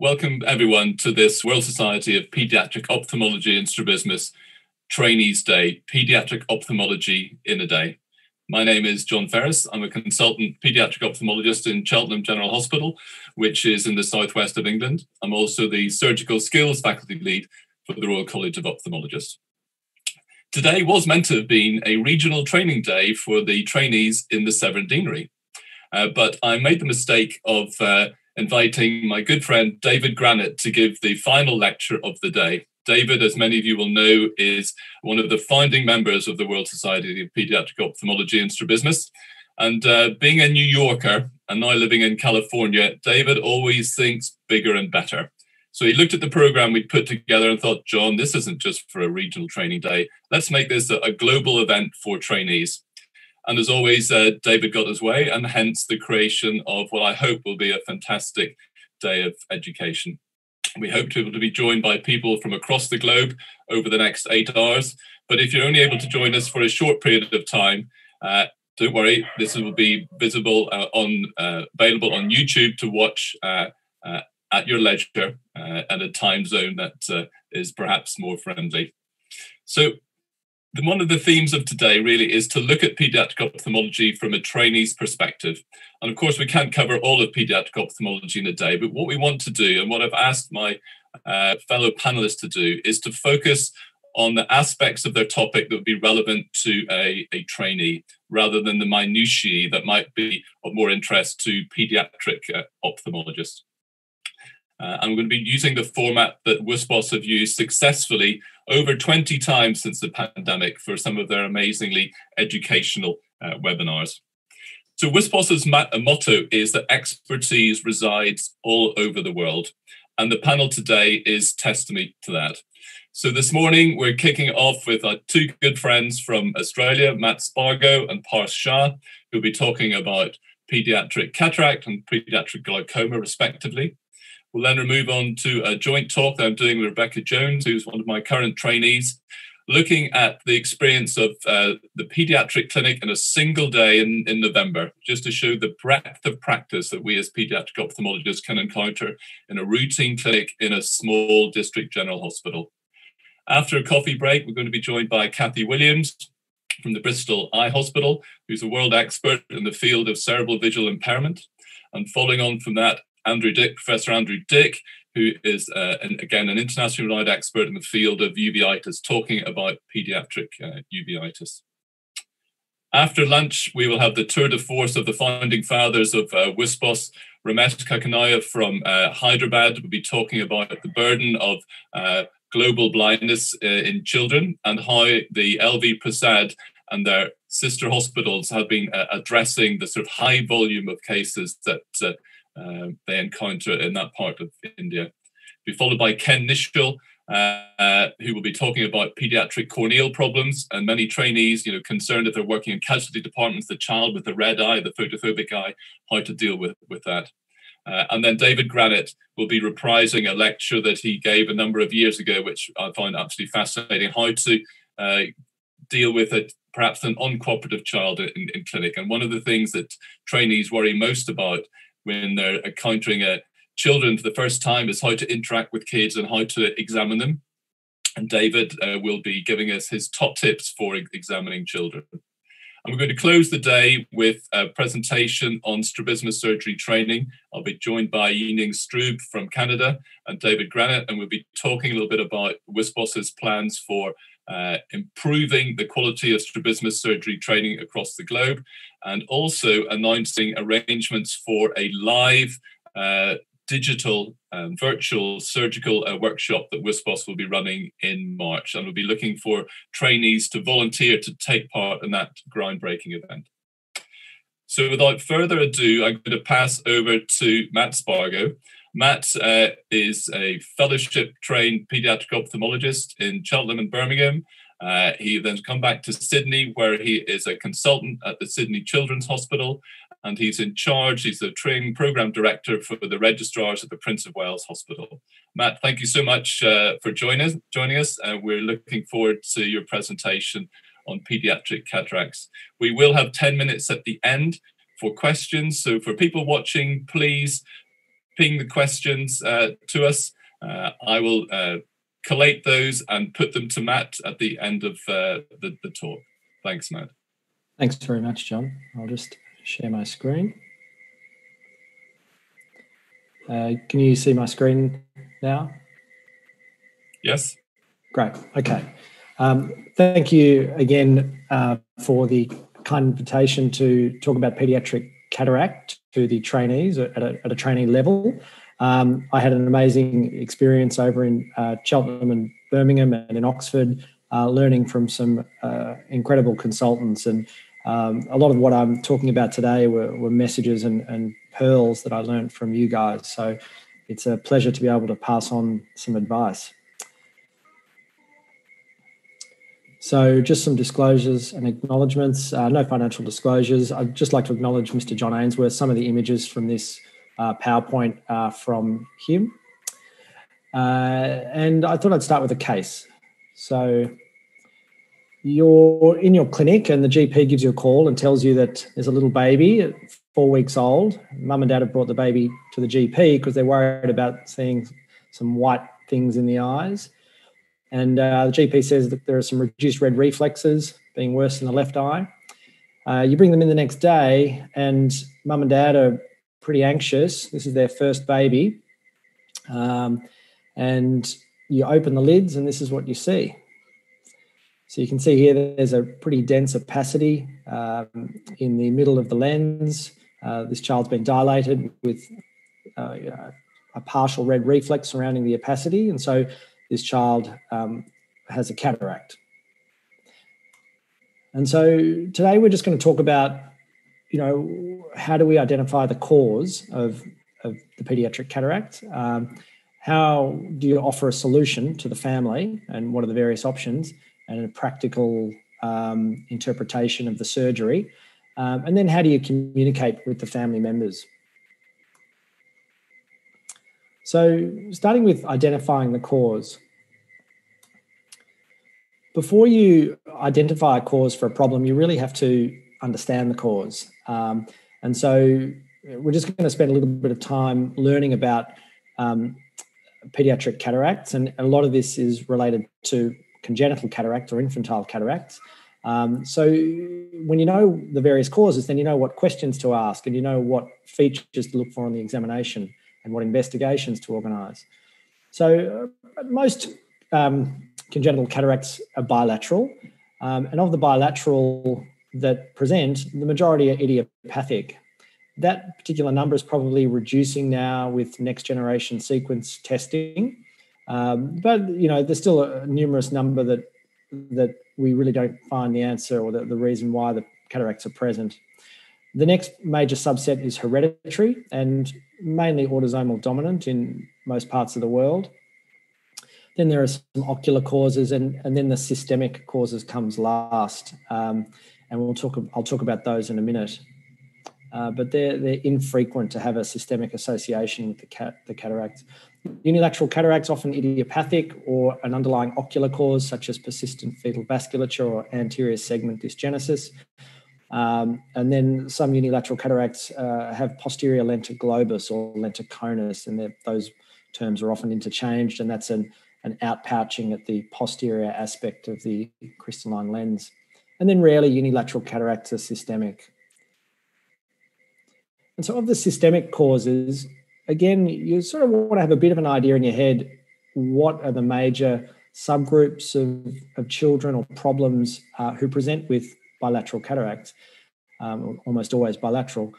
Welcome, everyone, to this World Society of Pediatric Ophthalmology and Strabismus Trainees Day, Pediatric Ophthalmology in a Day. My name is John Ferris. I'm a consultant pediatric ophthalmologist in Cheltenham General Hospital, which is in the southwest of England. I'm also the surgical skills faculty lead for the Royal College of Ophthalmologists. Today was meant to have been a regional training day for the trainees in the Severn Deanery, uh, but I made the mistake of uh, inviting my good friend David Granet to give the final lecture of the day. David, as many of you will know, is one of the founding members of the World Society of Pediatric Ophthalmology and Strabismus. And uh, being a New Yorker and now living in California, David always thinks bigger and better. So he looked at the program we'd put together and thought, John, this isn't just for a regional training day. Let's make this a global event for trainees. And as always, uh, David got his way, and hence the creation of what I hope will be a fantastic day of education. We hope to be able to be joined by people from across the globe over the next eight hours. But if you're only able to join us for a short period of time, uh, don't worry, this will be visible uh, on uh, available on YouTube to watch uh, uh, at your leisure uh, at a time zone that is perhaps more friendly. So one of the themes of today really is to look at pediatric ophthalmology from a trainee's perspective. And of course, we can't cover all of pediatric ophthalmology in a day, but what we want to do, and what I've asked my uh, fellow panelists to do, is to focus on the aspects of their topic that would be relevant to a, a trainee rather than the minutiae that might be of more interest to pediatric uh, ophthalmologists. Uh, I'm going to be using the format that WSPOS have used successfully over 20 times since the pandemic for some of their amazingly educational uh, webinars. So WSPOS's motto is that expertise resides all over the world. And the panel today is testimony to that. So this morning, we're kicking off with our two good friends from Australia, Matt Spargo and Parth Shah, who'll be talking about pediatric cataract and pediatric glaucoma, respectively. We'll then move on to a joint talk that I'm doing with Rebecca Jones, who's one of my current trainees, looking at the experience of uh, the pediatric clinic in a single day in, in November, just to show the breadth of practice that we as pediatric ophthalmologists can encounter in a routine clinic in a small district general hospital. After a coffee break, we're going to be joined by Cathy Williams from the Bristol Eye Hospital, who's a world expert in the field of cerebral visual impairment. And following on from that, Andrew Dick, Professor Andrew Dick, who is uh, an, again an internationally renowned expert in the field of uveitis, talking about pediatric uh, uveitis. After lunch, we will have the tour de force of the founding fathers of uh, WSPOS. Ramesh Kekunnaya from uh, Hyderabad will be talking about the burden of uh, global blindness uh, in children and how the LV Prasad and their sister hospitals have been uh, addressing the sort of high volume of cases that uh, they encounter in that part of India. Be followed by Ken Nischal, uh, who will be talking about pediatric corneal problems and many trainees, you know, concerned if they're working in casualty departments, the child with the red eye, the photophobic eye, how to deal with, with that. Uh, and then David Granet will be reprising a lecture that he gave a number of years ago, which I find absolutely fascinating, how to uh, deal with a, perhaps an uncooperative child in, in clinic. And one of the things that trainees worry most about when they're encountering a children for the first time is how to interact with kids and how to examine them. And David uh, will be giving us his top tips for examining children. And we're going to close the day with a presentation on strabismus surgery training. I'll be joined by Yi Ning Strube from Canada and David Granet, and we'll be talking a little bit about WSPOS's plans for uh, improving the quality of strabismus surgery training across the globe, and also announcing arrangements for a live uh, digital um, virtual surgical uh, workshop that WSPOS will be running in March. And we'll be looking for trainees to volunteer to take part in that groundbreaking event. So without further ado, I'm going to pass over to Matt Spargo. Matt uh, is a fellowship trained pediatric ophthalmologist in Cheltenham and Birmingham. Uh, he then come back to Sydney, where he is a consultant at the Sydney Children's Hospital, and he's in charge. He's the training program director for the registrars at the Prince of Wales Hospital. Matt, thank you so much uh, for joining us. Joining us, uh, we're looking forward to your presentation on pediatric cataracts. We will have ten minutes at the end for questions. So for people watching, please ping the questions uh, to us. Uh, I will uh, collate those and put them to Matt at the end of uh, the, the talk. Thanks, Matt. Thanks very much, John. I'll just share my screen. Uh, can you see my screen now? Yes. Great. Okay. Um, thank you again uh, for the kind invitation to talk about pediatric cataract to the trainees at a, at a trainee level. Um, I had an amazing experience over in uh, Cheltenham and Birmingham and in Oxford, uh, learning from some uh, incredible consultants. And um, a lot of what I'm talking about today were, were messages and, and, pearls that I learned from you guys. So it's a pleasure to be able to pass on some advice. So, just some disclosures and acknowledgements. Uh, no financial disclosures. I'd just like to acknowledge Mr. John Ainsworth. Some of the images from this uh, PowerPoint are from him. Uh, and I thought I'd start with a case. So, you're in your clinic, and the GP gives you a call and tells you that there's a little baby, four weeks old. Mum and dad have brought the baby to the GP because they're worried about seeing some white things in the eyes. And uh, the GP says that there are some reduced red reflexes, being worse in the left eye. Uh, you bring them in the next day, and mum and dad are pretty anxious. This is their first baby. Um, and you open the lids, and this is what you see. So you can see here there's a pretty dense opacity um, in the middle of the lens. Uh, this child's been dilated with uh, a partial red reflex surrounding the opacity. And so this child um, has a cataract. And so today we're just going to talk about, you know, how do we identify the cause of, of the pediatric cataract? Um, how do you offer a solution to the family and what are the various options and a practical um, interpretation of the surgery? Um, and then how do you communicate with the family members? So, starting with identifying the cause. Before you identify a cause for a problem, you really have to understand the cause. Um, and so, we're just going to spend a little bit of time learning about um, pediatric cataracts, and a lot of this is related to congenital cataract or infantile cataracts. Um, so when you know the various causes, then you know what questions to ask and you know what features to look for on the examination and what investigations to organise. So uh, most um, congenital cataracts are bilateral, um, and of the bilateral that present, the majority are idiopathic. That particular number is probably reducing now with next generation sequence testing, um, but you know there's still a numerous number that that we really don't find the answer or the, the reason why the cataracts are present. The next major subset is hereditary and mainly autosomal dominant in most parts of the world. Then there are some ocular causes, and, and then the systemic causes comes last. Um, and we'll talk. I'll talk about those in a minute. Uh, but they're they're infrequent to have a systemic association with the cat the cataracts. Unilateral cataracts often idiopathic or an underlying ocular cause such as persistent fetal vasculature or anterior segment dysgenesis. Um, and then some unilateral cataracts uh, have posterior lentoglobus or lentoconus, and those terms are often interchanged, and that's an, an outpouching at the posterior aspect of the crystalline lens. And then rarely unilateral cataracts are systemic. And so, of the systemic causes, again, you sort of want to have a bit of an idea in your head what are the major subgroups of, of children or problems uh, who present with bilateral cataracts, um, almost always bilateral.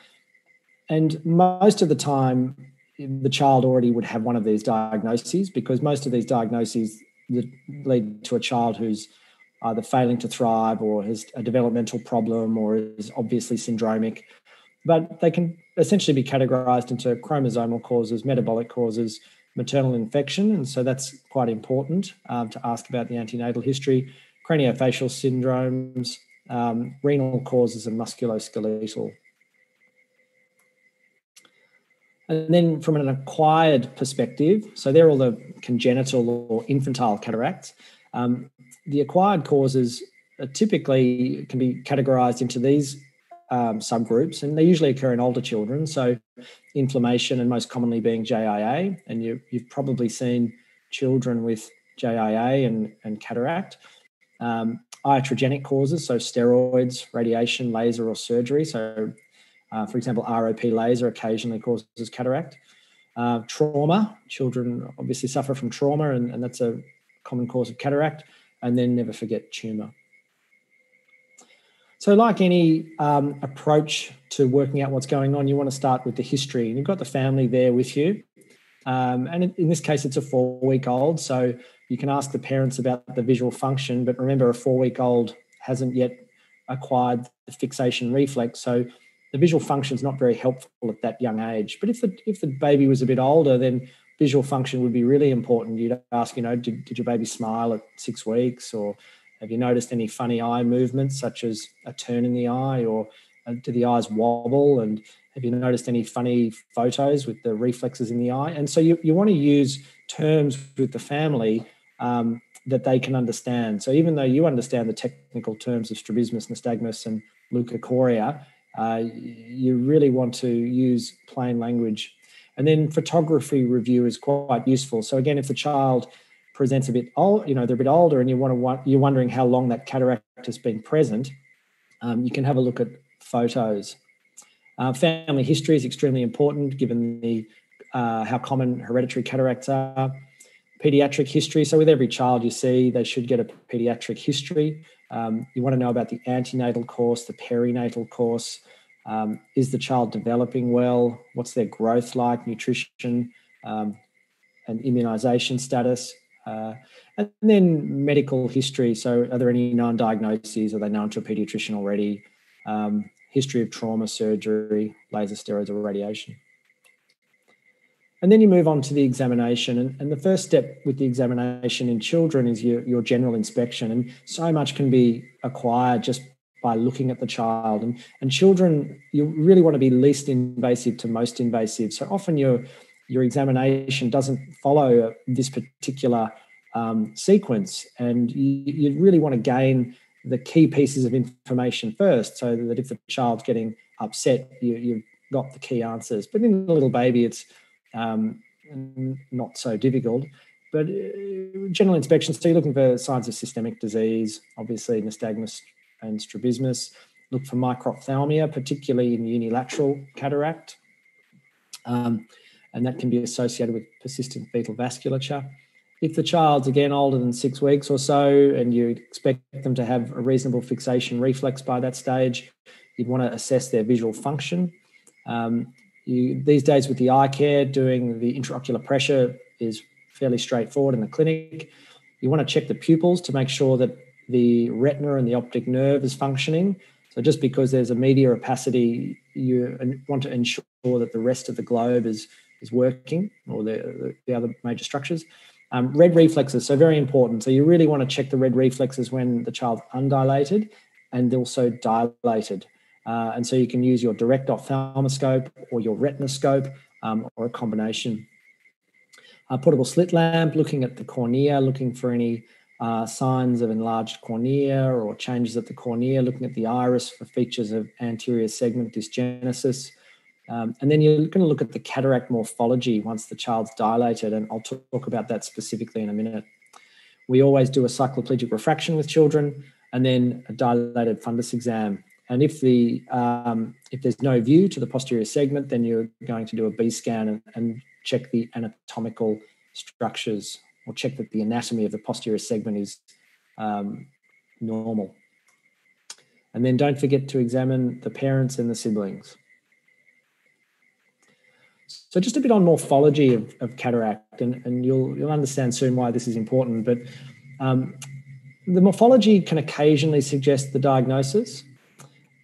And most of the time, the child already would have one of these diagnoses because most of these diagnoses lead to a child who's either failing to thrive or has a developmental problem or is obviously syndromic. But they can essentially be categorized into chromosomal causes, metabolic causes, maternal infection. And so that's quite important um, to ask about the antenatal history, craniofacial syndromes, um, renal causes, and musculoskeletal. And then from an acquired perspective, so they're all the congenital or infantile cataracts. Um, the acquired causes typically can be categorized into these um, subgroups, and they usually occur in older children. So, inflammation and most commonly being JIA, and you, you've probably seen children with JIA and, and cataract. Um, iatrogenic causes, so steroids, radiation, laser, or surgery. So, uh, for example, ROP laser occasionally causes cataract. Uh, trauma, children obviously suffer from trauma, and, and that's a common cause of cataract. And then never forget tumor. So, like any um, approach to working out what's going on, you want to start with the history. And you've got the family there with you. Um, and in, this case, it's a four week old. So, you can ask the parents about the visual function. But remember, a four week old hasn't yet acquired the fixation reflex. So, the visual function is not very helpful at that young age. But if the if the baby was a bit older, then visual function would be really important. You'd ask, you know, did, did your baby smile at six weeks or have you noticed any funny eye movements, such as a turn in the eye, or uh, do the eyes wobble? And have you noticed any funny photos with the reflexes in the eye? And so you, you want to use terms with the family um, that they can understand. So even though you understand the technical terms of strabismus, nystagmus, and leukocoria, uh, you really want to use plain language. And then photography review is quite useful. So again, if the child presents a bit old, you know, they're a bit older, and you want to you're wondering how long that cataract has been present, um, you can have a look at photos. Uh, family history is extremely important given the uh, how common hereditary cataracts are. Pediatric history. So with every child you see, they should get a pediatric history. Um, you want to know about the antenatal course, the perinatal course. Um, is the child developing well? What's their growth like? Nutrition um, and immunization status. Uh, and then medical history. So, are there any known diagnoses? Are they known to a pediatrician already? Um, history of trauma, surgery, laser steroids, or radiation. And then you move on to the examination. And, and the first step with the examination in children is your, your general inspection. And so much can be acquired just by looking at the child. And, and children, you really want to be least invasive to most invasive. So often your your examination doesn't follow this particular um, sequence, and you, you really want to gain the key pieces of information first, so that if the child's getting upset, you, you've got the key answers. But in a little baby, it's um, not so difficult. But uh, general inspection, so you're looking for signs of systemic disease, obviously nystagmus and strabismus. Look for microphthalmia, particularly in unilateral cataract. Um, and that can be associated with persistent fetal vasculature. If the child's again older than six weeks or so, and you expect them to have a reasonable fixation reflex by that stage, you'd want to assess their visual function. Um, you, these days, with the iCare, doing the intraocular pressure is fairly straightforward in the clinic. You want to check the pupils to make sure that the retina and the optic nerve is functioning. So, just because there's a media opacity, you want to ensure that the rest of the globe is is working or the, the other major structures. Um, red reflexes, so very important. So you really want to check the red reflexes when the child's undilated and also dilated. Uh, and so you can use your direct ophthalmoscope or your retinoscope um, or a combination. A portable slit lamp, looking at the cornea, looking for any uh, signs of enlarged cornea or changes at the cornea, looking at the iris for features of anterior segment dysgenesis. Um, and then you're going to look at the cataract morphology once the child's dilated, and I'll talk about that specifically in a minute. We always do a cycloplegic refraction with children, and then a dilated fundus exam. And if the um, if there's no view to the posterior segment, then you're going to do a B scan and, and check the anatomical structures, or check that the anatomy of the posterior segment is um, normal. And then don't forget to examine the parents and the siblings. So just a bit on morphology of, of cataract, and, and you'll you'll understand soon why this is important. But um, the morphology can occasionally suggest the diagnosis.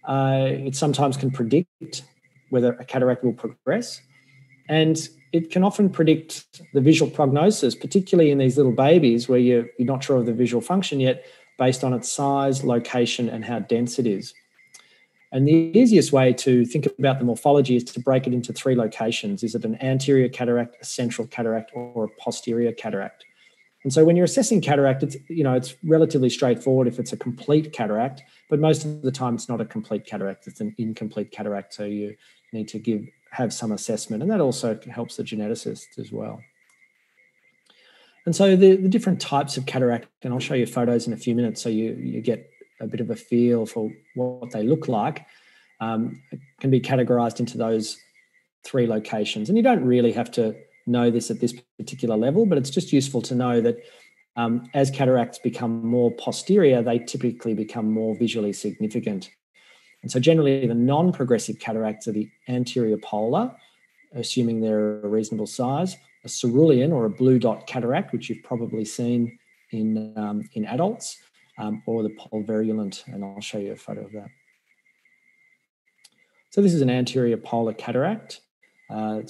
Uh, it sometimes can predict whether a cataract will progress, and it can often predict the visual prognosis, particularly in these little babies where you're, you're not sure of the visual function yet, based on its size, location, and how dense it is. And the easiest way to think about the morphology is to break it into three locations. Is it an anterior cataract, a central cataract, or a posterior cataract? And so when you're assessing cataract, it's you know it's relatively straightforward if it's a complete cataract, but most of the time it's not a complete cataract; it's an incomplete cataract. So you need to give have some assessment, and that also helps the geneticist as well. And so the, the different types of cataract, and I'll show you photos in a few minutes, so you you get a bit of a feel for what they look like, um, can be categorized into those three locations. And you don't really have to know this at this particular level, but it's just useful to know that um, as cataracts become more posterior, they typically become more visually significant. And so, generally, the non progressive cataracts are the anterior polar, assuming they're a reasonable size, a cerulean or a blue dot cataract, which you've probably seen in, um, in adults, um, or the pulverulent, and I'll show you a photo of that. So, this is an anterior polar cataract. Uh,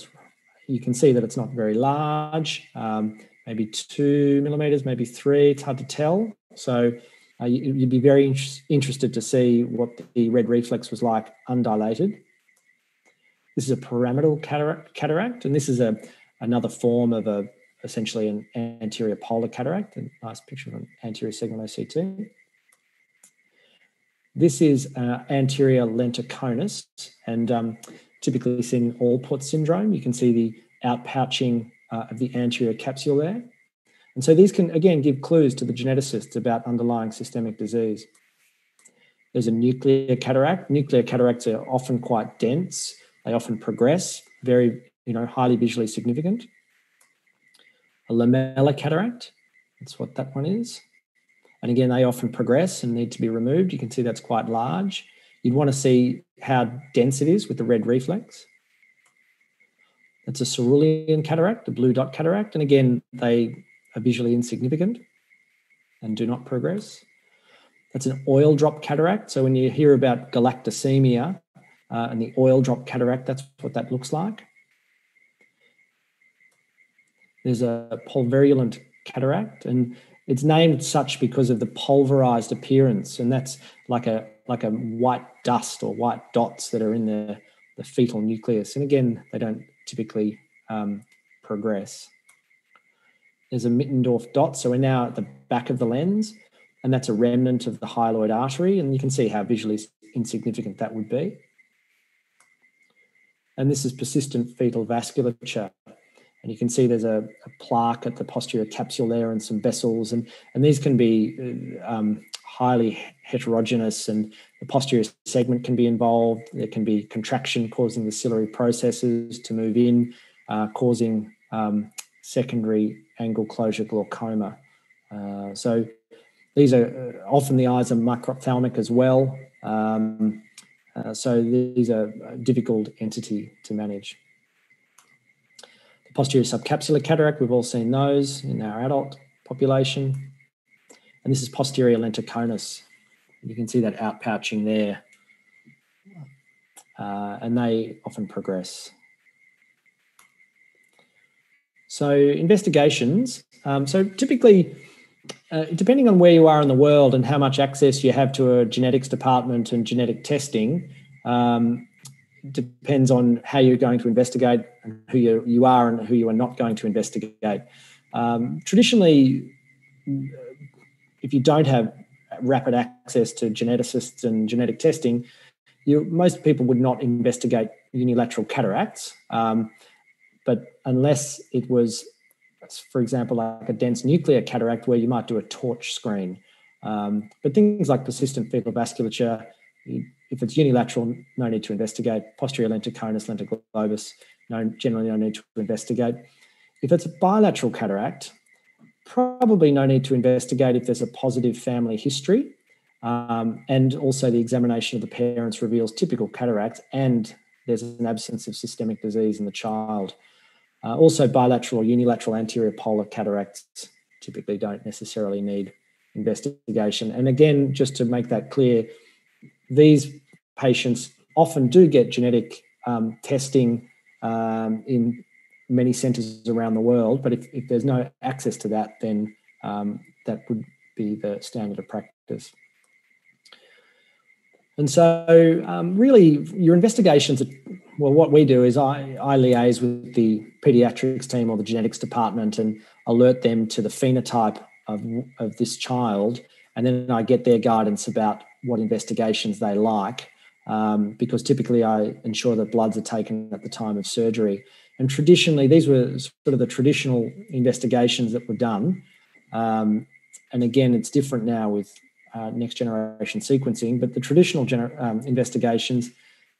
you can see that it's not very large, um, maybe two millimeters, maybe three. It's hard to tell. So uh, you, would be very in- interested to see what the red reflex was like undilated. This is a pyramidal cataract, cataract and this is a another form of a essentially an anterior polar cataract. A nice picture of an anterior segment OCT. This is uh, anterior lentoconus, and um, typically seen in Alport syndrome. You can see the outpouching uh, of the anterior capsule there. And so these can, again, give clues to the geneticists about underlying systemic disease. There's a nuclear cataract. Nuclear cataracts are often quite dense. They often progress, very, you know, highly visually significant. A lamellar cataract, that's what that one is. And again, they often progress and need to be removed. You can see that's quite large. You'd want to see how dense it is with the red reflex. It's a cerulean cataract, a blue dot cataract. And again, they are visually insignificant and do not progress. That's an oil drop cataract. So when you hear about galactosemia uh, and the oil drop cataract, that's what that looks like. There's a pulverulent cataract, and it's named such because of the pulverized appearance, and that's like a like a white dust or white dots that are in the, the fetal nucleus. And again, they don't typically um, progress. There's a Mittendorf dot, so we're now at the back of the lens, and that's a remnant of the hyaloid artery, and you can see how visually insignificant that would be. And this is persistent fetal vasculature. And you can see there's a, a plaque at the posterior capsule there and some vessels. And, and these can be uh, um, highly heterogeneous and the posterior segment can be involved. There can be contraction causing the ciliary processes to move in, uh, causing um, secondary angle closure glaucoma. Uh, so these are uh, often the eyes are microphthalmic as well. Um, uh, so these are a difficult entity to manage. Posterior subcapsular cataract, we've all seen those in our adult population. And this is posterior lentoconus. You can see that outpouching there. Uh, and they often progress. So investigations. Um, so typically, uh, depending on where you are in the world and how much access you have to a genetics department and genetic testing, um, depends on how you're going to investigate and who you, you are and who you are not going to investigate. Um, traditionally, if you don't have rapid access to geneticists and genetic testing, you, most people would not investigate unilateral cataracts. Um, but unless it was, for example, like a dense nuclear cataract where you might do a TORCH screen. Um, but things like persistent fetal vasculature, if it's unilateral, no need to investigate. Posterior lentoconus, lentoglobus, no, generally no need to investigate. If it's a bilateral cataract, probably no need to investigate if there's a positive family history. Um, and also, the examination of the parents reveals typical cataracts and there's an absence of systemic disease in the child. Uh, also, bilateral or unilateral anterior polar cataracts typically don't necessarily need investigation. And again, just to make that clear, these patients often do get genetic um, testing um, in many centres around the world. But if, if there's no access to that, then um, that would be the standard of practice. And so, um, really, your investigations, are, well, what we do is I, I liaise with the pediatrics team or the genetics department, and alert them to the phenotype of, of this child, and then I get their guidance about what investigations they like. Um, because typically I ensure that bloods are taken at the time of surgery. And traditionally, these were sort of the traditional investigations that were done. Um, and again, it's different now with uh, next generation sequencing, but the traditional gener- um, investigations,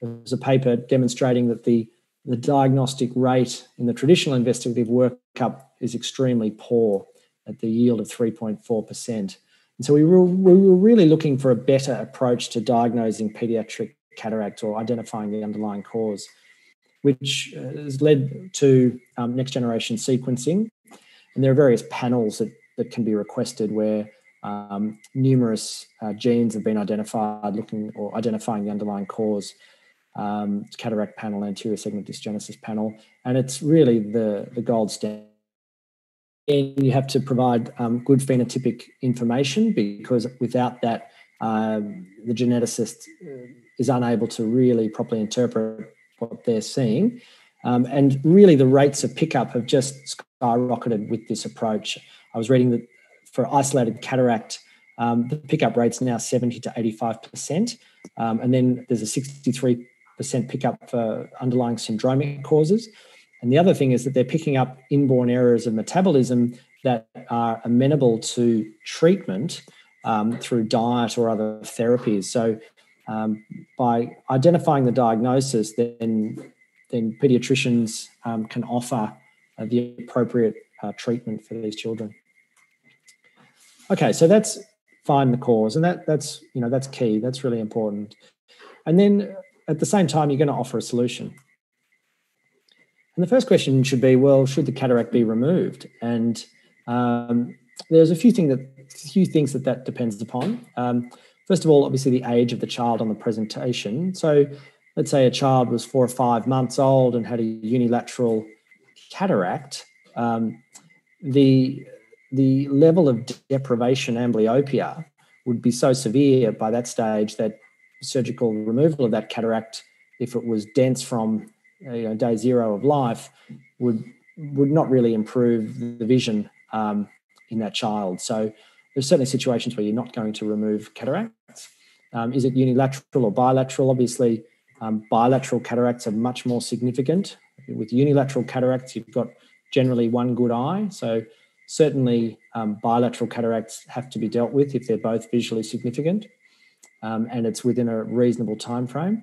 there's a paper demonstrating that the, the diagnostic rate in the traditional investigative workup is extremely poor at the yield of 3.4%. And so we were, we were really looking for a better approach to diagnosing pediatric cataract or identifying the underlying cause, which uh, has led to um, next generation sequencing. And there are various panels that, that can be requested where um, numerous uh, genes have been identified looking or identifying the underlying cause. Um, cataract panel, anterior segment dysgenesis panel, and it's really the, the gold standard. You have to provide um, good phenotypic information because without that, um, the geneticist uh, is unable to really properly interpret what they're seeing. Um, and really, the rates of pickup have just skyrocketed with this approach. I was reading that for isolated cataract, um, the pickup rate's now 70 to 85%. Um, and then there's a 63% pickup for underlying syndromic causes. And the other thing is that they're picking up inborn errors of metabolism that are amenable to treatment um, through diet or other therapies. So, um, by identifying the diagnosis, then then pediatricians um, can offer uh, the appropriate uh, treatment for these children. Okay, so that's find the cause, and that that's you know that's key. That's really important. And then at the same time, you're going to offer a solution. And the first question should be, well, should the cataract be removed? And um, there's a few things that few things that that depends upon. Um, first of all, obviously the age of the child on the presentation. So, let's say a child was four or five months old and had a unilateral cataract. Um, the the level of deprivation amblyopia would be so severe by that stage that surgical removal of that cataract, if it was dense from you know, day zero of life, would would not really improve the vision um, in that child. So there's certainly situations where you're not going to remove cataracts. Um, is it unilateral or bilateral? Obviously, um, bilateral cataracts are much more significant. With unilateral cataracts, you've got generally one good eye. So Certainly, um, bilateral cataracts have to be dealt with if they're both visually significant, um, and it's within a reasonable time frame.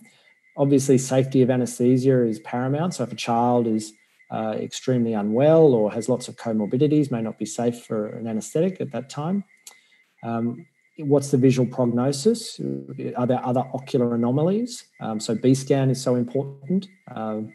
Obviously, safety of anaesthesia is paramount. So, if a child is uh, extremely unwell or has lots of comorbidities, may not be safe for an anaesthetic at that time. Um, what's the visual prognosis? Are there other ocular anomalies? Um, so, B scan is so important. Um,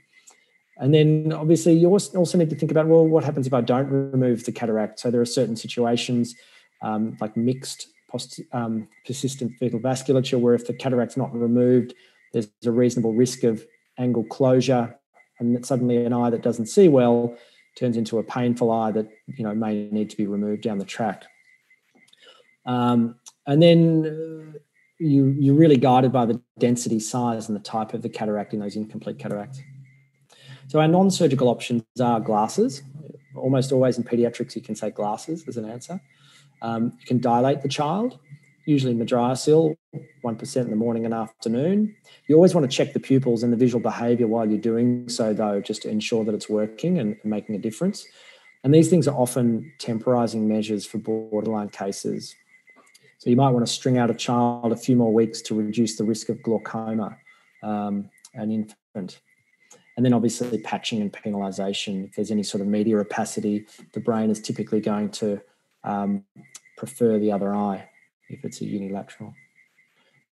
and then obviously you also need to think about, well, what happens if I don't remove the cataract? So there are certain situations um, like mixed post, um, persistent fetal vasculature where if the cataract's not removed, there's a reasonable risk of angle closure and suddenly an eye that doesn't see well turns into a painful eye that you know may need to be removed down the track. Um, and then uh, you, you're really guided by the density, size, and the type of the cataract in those incomplete cataracts. So our non-surgical options are glasses. Almost always in pediatrics, you can say glasses as an answer. Um, you can dilate the child, usually Mydriacyl, 1% in the morning and afternoon. You always want to check the pupils and the visual behavior while you're doing so, though, just to ensure that it's working and making a difference. And these things are often temporizing measures for borderline cases. So you might want to string out a child a few more weeks to reduce the risk of glaucoma, um, an infant. And then obviously patching and penalization. If there's any sort of media opacity, the brain is typically going to um, prefer the other eye if it's a unilateral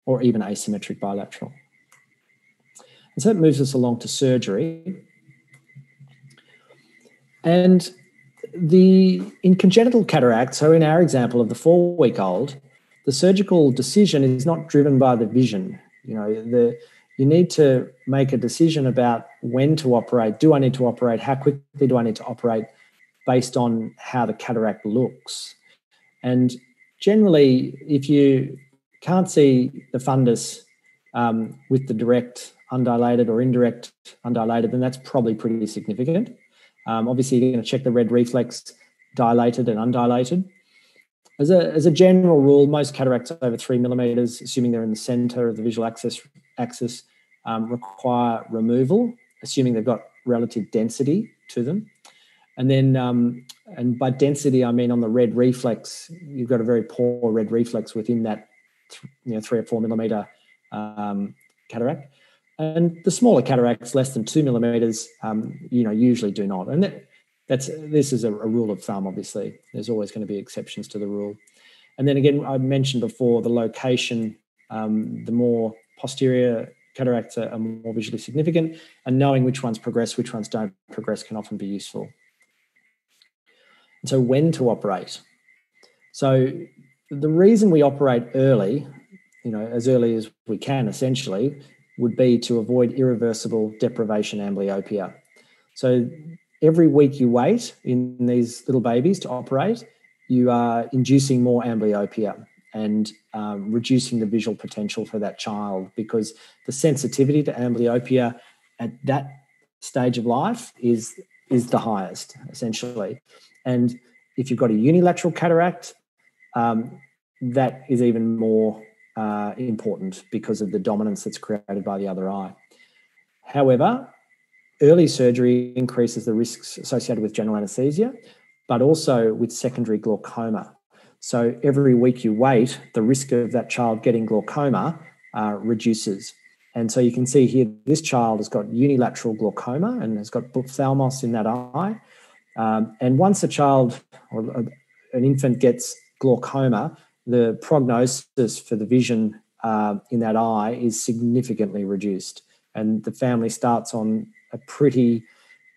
or even asymmetric bilateral. And so that moves us along to surgery. And the in congenital cataract, so in our example of the four week old, the surgical decision is not driven by the vision. You know, the you need to make a decision about when to operate. Do I need to operate? How quickly do I need to operate based on how the cataract looks? And generally, if you can't see the fundus um, with the direct undilated or indirect undilated, then that's probably pretty significant. Um, obviously, you're going to check the red reflex. dilated and undilated. As a, as a general rule, most cataracts over three millimeters, assuming they're in the center of the visual axis, axis um, require removal, assuming they've got relative density to them. And then, um, and by density, I mean on the red reflex, you've got a very poor red reflex within that, you know, three or four millimeter um, cataract. And the smaller cataracts, less than two millimeters, um, you know, usually do not. And that, that's this is a, a, rule of thumb. Obviously, there's always going to be exceptions to the rule. And then again, I mentioned before the location. Um, the more posterior cataracts are, are more visually significant, and knowing which ones progress, which ones don't progress, can often be useful. So, when to operate? So, the reason we operate early, you know, as early as we can, essentially, would be to avoid irreversible deprivation amblyopia. So, every week you wait in these little babies to operate, you are inducing more amblyopia and um, reducing the visual potential for that child because the sensitivity to amblyopia at that stage of life is is the highest essentially and if you've got a unilateral cataract um, that is even more uh, important because of the dominance that's created by the other eye however early surgery increases the risks associated with general anesthesia but also with secondary glaucoma so every week you wait, the risk of that child getting glaucoma uh, reduces. And so you can see here, this child has got unilateral glaucoma and has got ophthalmos in that eye. Um, and once a child or an infant gets glaucoma, the prognosis for the vision uh, in that eye is significantly reduced. And the family starts on a pretty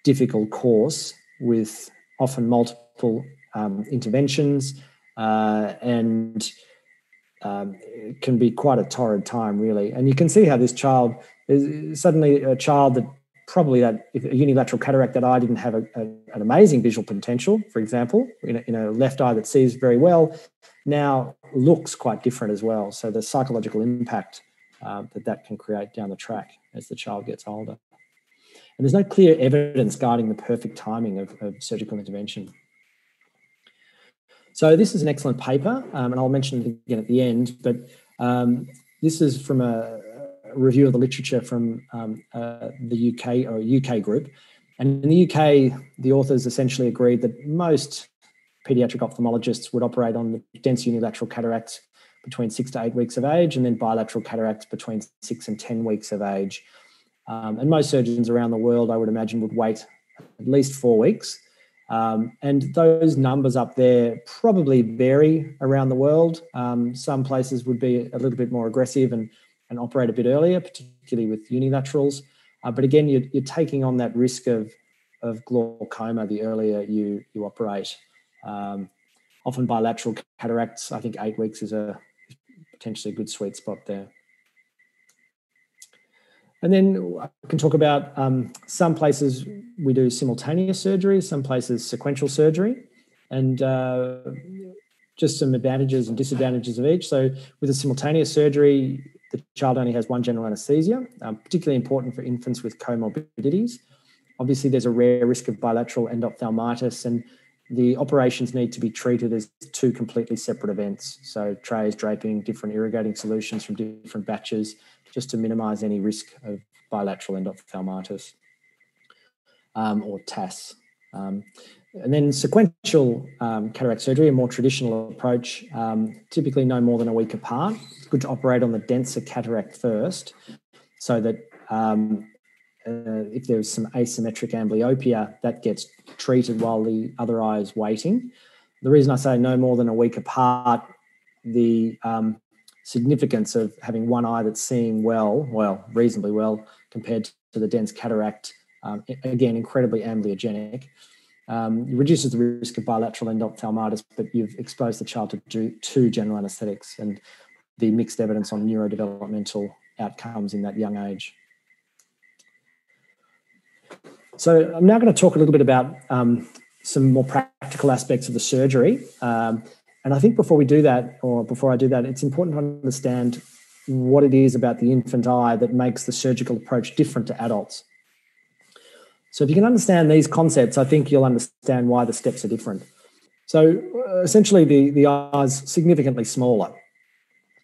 difficult course with often multiple um, interventions uh, and um, it can be quite a torrid time, really. And you can see how this child is suddenly a child that probably that a unilateral cataract that eye didn't have a, a, an amazing visual potential, for example, in a, in a left eye that sees very well, now looks quite different as well. So the psychological impact uh, that that can create down the track as the child gets older. And there's no clear evidence guiding the perfect timing of, of surgical intervention. So this is an excellent paper, um, and I'll mention it again at the end. But um, this is from a, review of the literature from um, uh, the UK or UK group, and in the UK, the authors essentially agreed that most pediatric ophthalmologists would operate on the dense unilateral cataracts between six to eight weeks of age, and then bilateral cataracts between six and ten weeks of age. Um, and most surgeons around the world, I would imagine, would wait at least four weeks um, and those numbers up there probably vary around the world. Um, some places would be a little bit more aggressive and, and operate a bit earlier, particularly with unilaterals. Uh, but again, you're, you're, taking on that risk of, of glaucoma the earlier you, you operate. Um, often bilateral cataracts, I think eight weeks is a potentially a good sweet spot there. And then I can talk about um, some places we do simultaneous surgery, some places sequential surgery, and uh, just some advantages and disadvantages of each. So with a simultaneous surgery, the child only has one general anesthesia, um, particularly important for infants with comorbidities. Obviously, there's a rare risk of bilateral endophthalmitis, and the operations need to be treated as two completely separate events. So trays, draping, different irrigating solutions from different batches, just to minimize any risk of bilateral endophthalmitis um, or TAS. Um, and then sequential um, cataract surgery, a more traditional approach, um, typically no more than a week apart. It's good to operate on the denser cataract first so that um, uh, if there's some asymmetric amblyopia, that gets treated while the other eye is waiting. The reason I say no more than a week apart, the um, significance of having one eye that's seeing well, well, reasonably well, compared to the dense cataract. Um, again, incredibly amblyogenic. Um, it reduces the risk of bilateral endophthalmitis, but you've exposed the child to two general anesthetics and the mixed evidence on neurodevelopmental outcomes in that young age. So I'm now going to talk a little bit about um, some more practical aspects of the surgery. Um, and I think before we do that, or before I do that, it's important to understand what it is about the infant eye that makes the surgical approach different to adults. So if you can understand these concepts, I think you'll understand why the steps are different. So uh, essentially, the, the eye is significantly smaller.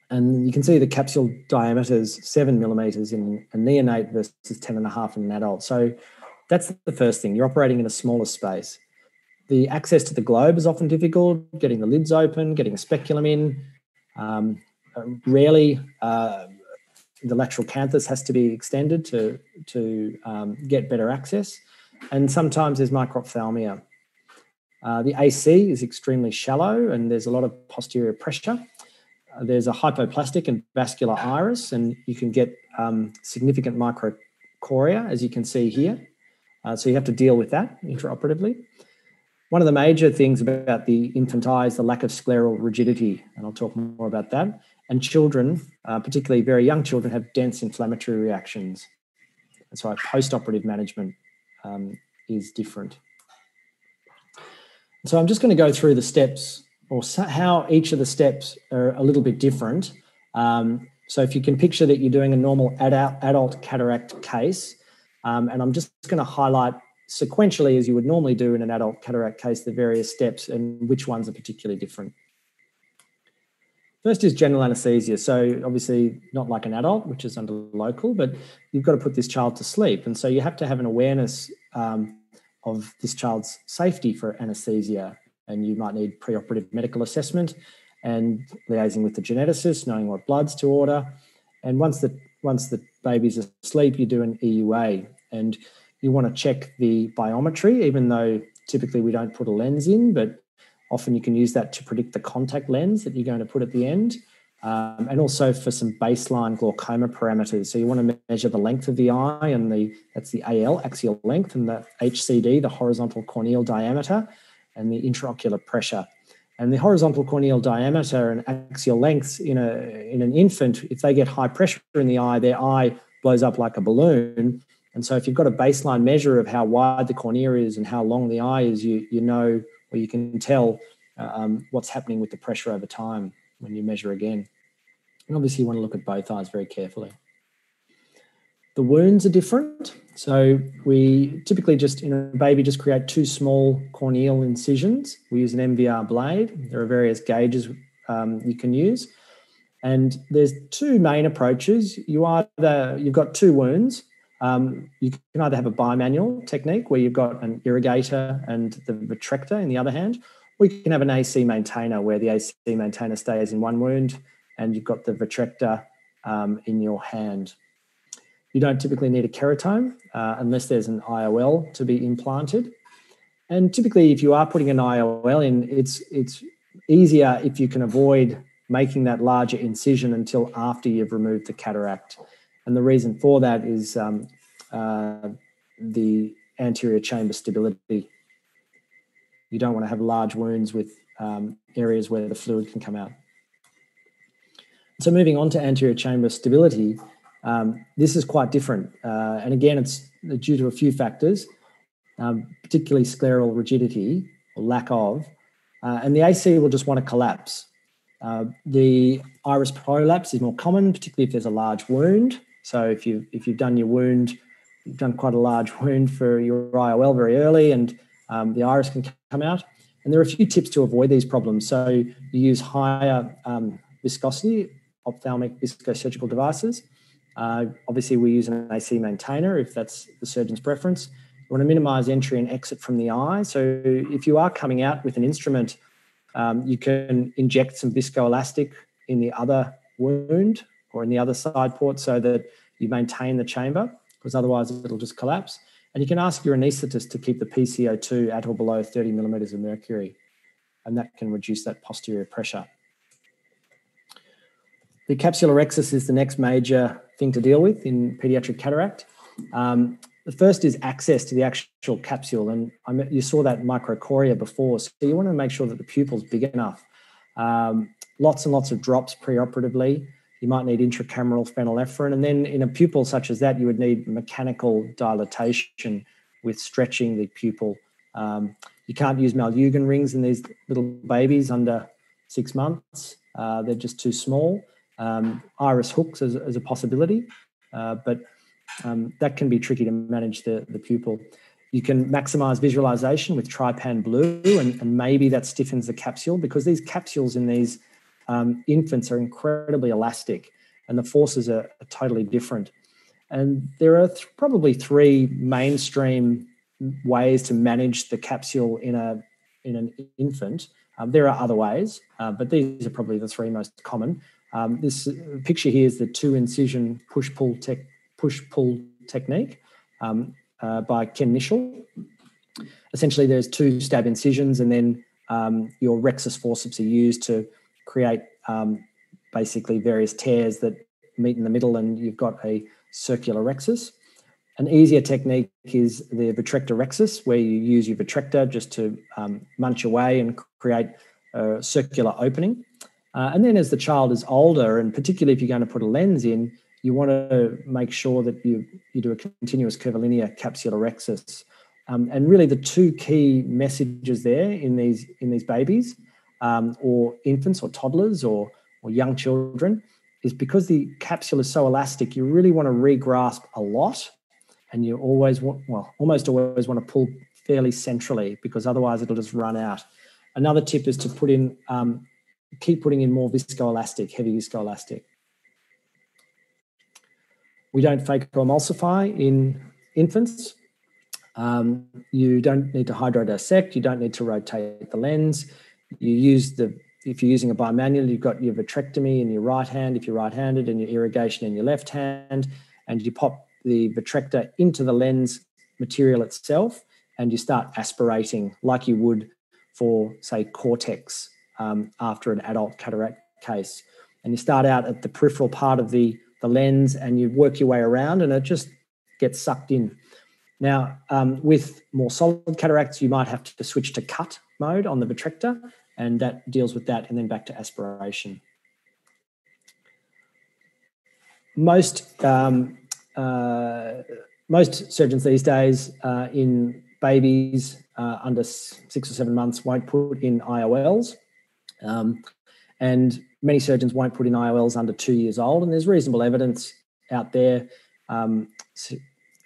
And you can see the capsule diameter is seven millimeters in a neonate versus 10 and a half in an adult. So that's the first thing. You're operating in a smaller space. The access to the globe is often difficult, getting the lids open, getting a speculum in. Um, rarely, uh, the lateral canthus has to be extended to, to um, get better access. And sometimes there's microphthalmia. Uh, the AC is extremely shallow and there's a lot of posterior pressure. Uh, there's a hypoplastic and vascular iris, and you can get um, significant microcoria, as you can see here. Uh, so you have to deal with that intraoperatively. One of the major things about the infant eye is the lack of scleral rigidity, and I'll talk more about that. And children, uh, particularly very young children, have dense inflammatory reactions. And so post-operative management um, is different. So I'm just going to go through the steps or how each of the steps are a little bit different. Um, so if you can picture that you're doing a normal adult, adult cataract case, um, and I'm just going to highlight sequentially, as you would normally do in an adult cataract case, the various steps and which ones are particularly different. First is general anesthesia. So, obviously, not like an adult, which is under local, but you've got to put this child to sleep. And so, you have to have an awareness um, of this child's safety for anesthesia. And you might need preoperative medical assessment and liaising with the geneticist, knowing what bloods to order. And once the once the baby's asleep, you do an EUA, and you want to check the biometry, even though typically we don't put a lens in, but often you can use that to predict the contact lens that you're going to put at the end. Um, and also for some baseline glaucoma parameters. So you want to measure the length of the eye and the that's the AL axial length and the HCD, the horizontal corneal diameter, and the intraocular pressure. And the horizontal corneal diameter and axial lengths in a in an infant, if they get high pressure in the eye, their eye blows up like a balloon. And so if you've got a baseline measure of how wide the cornea is and how long the eye is, you you know or you can tell um, what's happening with the pressure over time when you measure again. And obviously, you want to look at both eyes very carefully. The wounds are different. So we typically just in a baby just create two small corneal incisions. We use an MVR blade. There are various gauges um, you can use. And there's two main approaches. You either you've got two wounds. Um, you can either have a bimanual technique where you've got an irrigator and the vitrector in the other hand, or you can have an AC maintainer where the AC maintainer stays in one wound and you've got the vitrector um, in your hand. You don't typically need a keratome uh, unless there's an IOL to be implanted. And typically, if you are putting an IOL in, it's it's easier if you can avoid making that larger incision until after you've removed the cataract. And the reason for that is um, uh, the anterior chamber stability. You don't want to have large wounds with um, areas where the fluid can come out. So moving on to anterior chamber stability, um, this is quite different. Uh, and again, it's due to a few factors, um, particularly scleral rigidity or lack of. Uh, and the AC will just want to collapse. Uh, the iris prolapse is more common, particularly if there's a large wound. So if you if you've done your wound, you've done quite a large wound for your IOL very early, and um, the iris can come out. And there are a few tips to avoid these problems. So you use higher um, viscosity ophthalmic viscosurgical devices. Uh, obviously, we use an AC maintainer if that's the surgeon's preference. You want to minimize entry and exit from the eye. So if you are coming out with an instrument, um, you can inject some viscoelastic in the other wound or in the other side port so that you maintain the chamber because otherwise it'll just collapse. And you can ask your anaesthetist to keep the PCO2 at or below 30 millimeters of mercury, and that can reduce that posterior pressure. The capsular capsulorhexis is the next major thing to deal with in pediatric cataract. Um, the first is access to the actual capsule, and I you saw that microcoria before, so you want to make sure that the pupil's big enough. Um, lots and lots of drops preoperatively. You might need intracameral phenylephrine, and then in a pupil such as that, you would need mechanical dilatation with stretching the pupil. Um, you can't use Malyugin rings in these little babies under six months; uh, they're just too small um, iris hooks as, as a possibility, uh, but um, that can be tricky to manage the, the pupil. you can maximize visualization with trypan blue, and, and, maybe that stiffens the capsule because these capsules in these um, infants are incredibly elastic and the forces are, are totally different. And there are th- probably three mainstream ways to manage the capsule in a in an infant. Um, there are other ways, uh, but these are probably the three most common. Um, this picture here is the two incision push pull tech push pull technique um, uh, by Ken Nischal. Essentially, there's two stab incisions, and then um, your rhexis forceps are used to create um, basically various tears that meet in the middle, and you've got a circular rhexis. An easier technique is the vitrector rhexis, where you use your vitrector just to um, munch away and create a circular opening. Uh, and then as the child is older, and particularly if you're going to put a lens in, you want to make sure that you, you do a continuous curvilinear capsular rhexis. Um, and really the two key messages there in these, in these babies um, or infants or toddlers or, or young children is because the capsule is so elastic, you really want to regrasp a lot and you always want, well, almost always want to pull fairly centrally because otherwise it'll just run out. Another tip is to put in, um, keep putting in more viscoelastic, heavy viscoelastic. We don't phacoemulsify in infants. Um, you don't need to hydrodissect. You don't need to rotate the lens. You use the, if you're using a bimanual, you've got your vitrectomy in your right hand, if you're right-handed, and your irrigation in your left hand, and you pop the vitrector into the lens material itself, and you start aspirating like you would for, say, cortex um, after an adult cataract case. And you start out at the peripheral part of the the lens and you work your way around and it just gets sucked in. Now, um, with more solid cataracts, you might have to switch to cut mode on the vitrector, and that deals with that, and then back to aspiration. Most um, uh, most surgeons these days uh, in babies uh, under six or seven months won't put in IOLs. Um, and many surgeons won't put in IOLs under two years old, and there's reasonable evidence out there, um,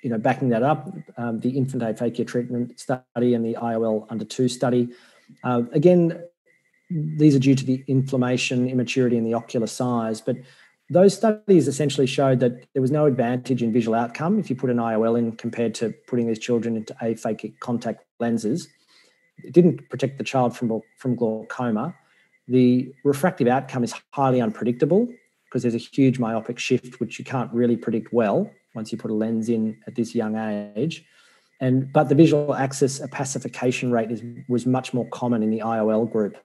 you know, backing that up. Um, the infant aphakia treatment study and the IOL under two study. Uh, again, these are due to the inflammation, immaturity, and the ocular size. But those studies essentially showed that there was no advantage in visual outcome if you put an IOL in compared to putting these children into aphakic contact lenses. It didn't protect the child from, from glaucoma the refractive outcome is highly unpredictable because there's a huge myopic shift which you can't really predict well once you put a lens in at this young age. And but the visual axis opacification rate is, was much more common in the IOL group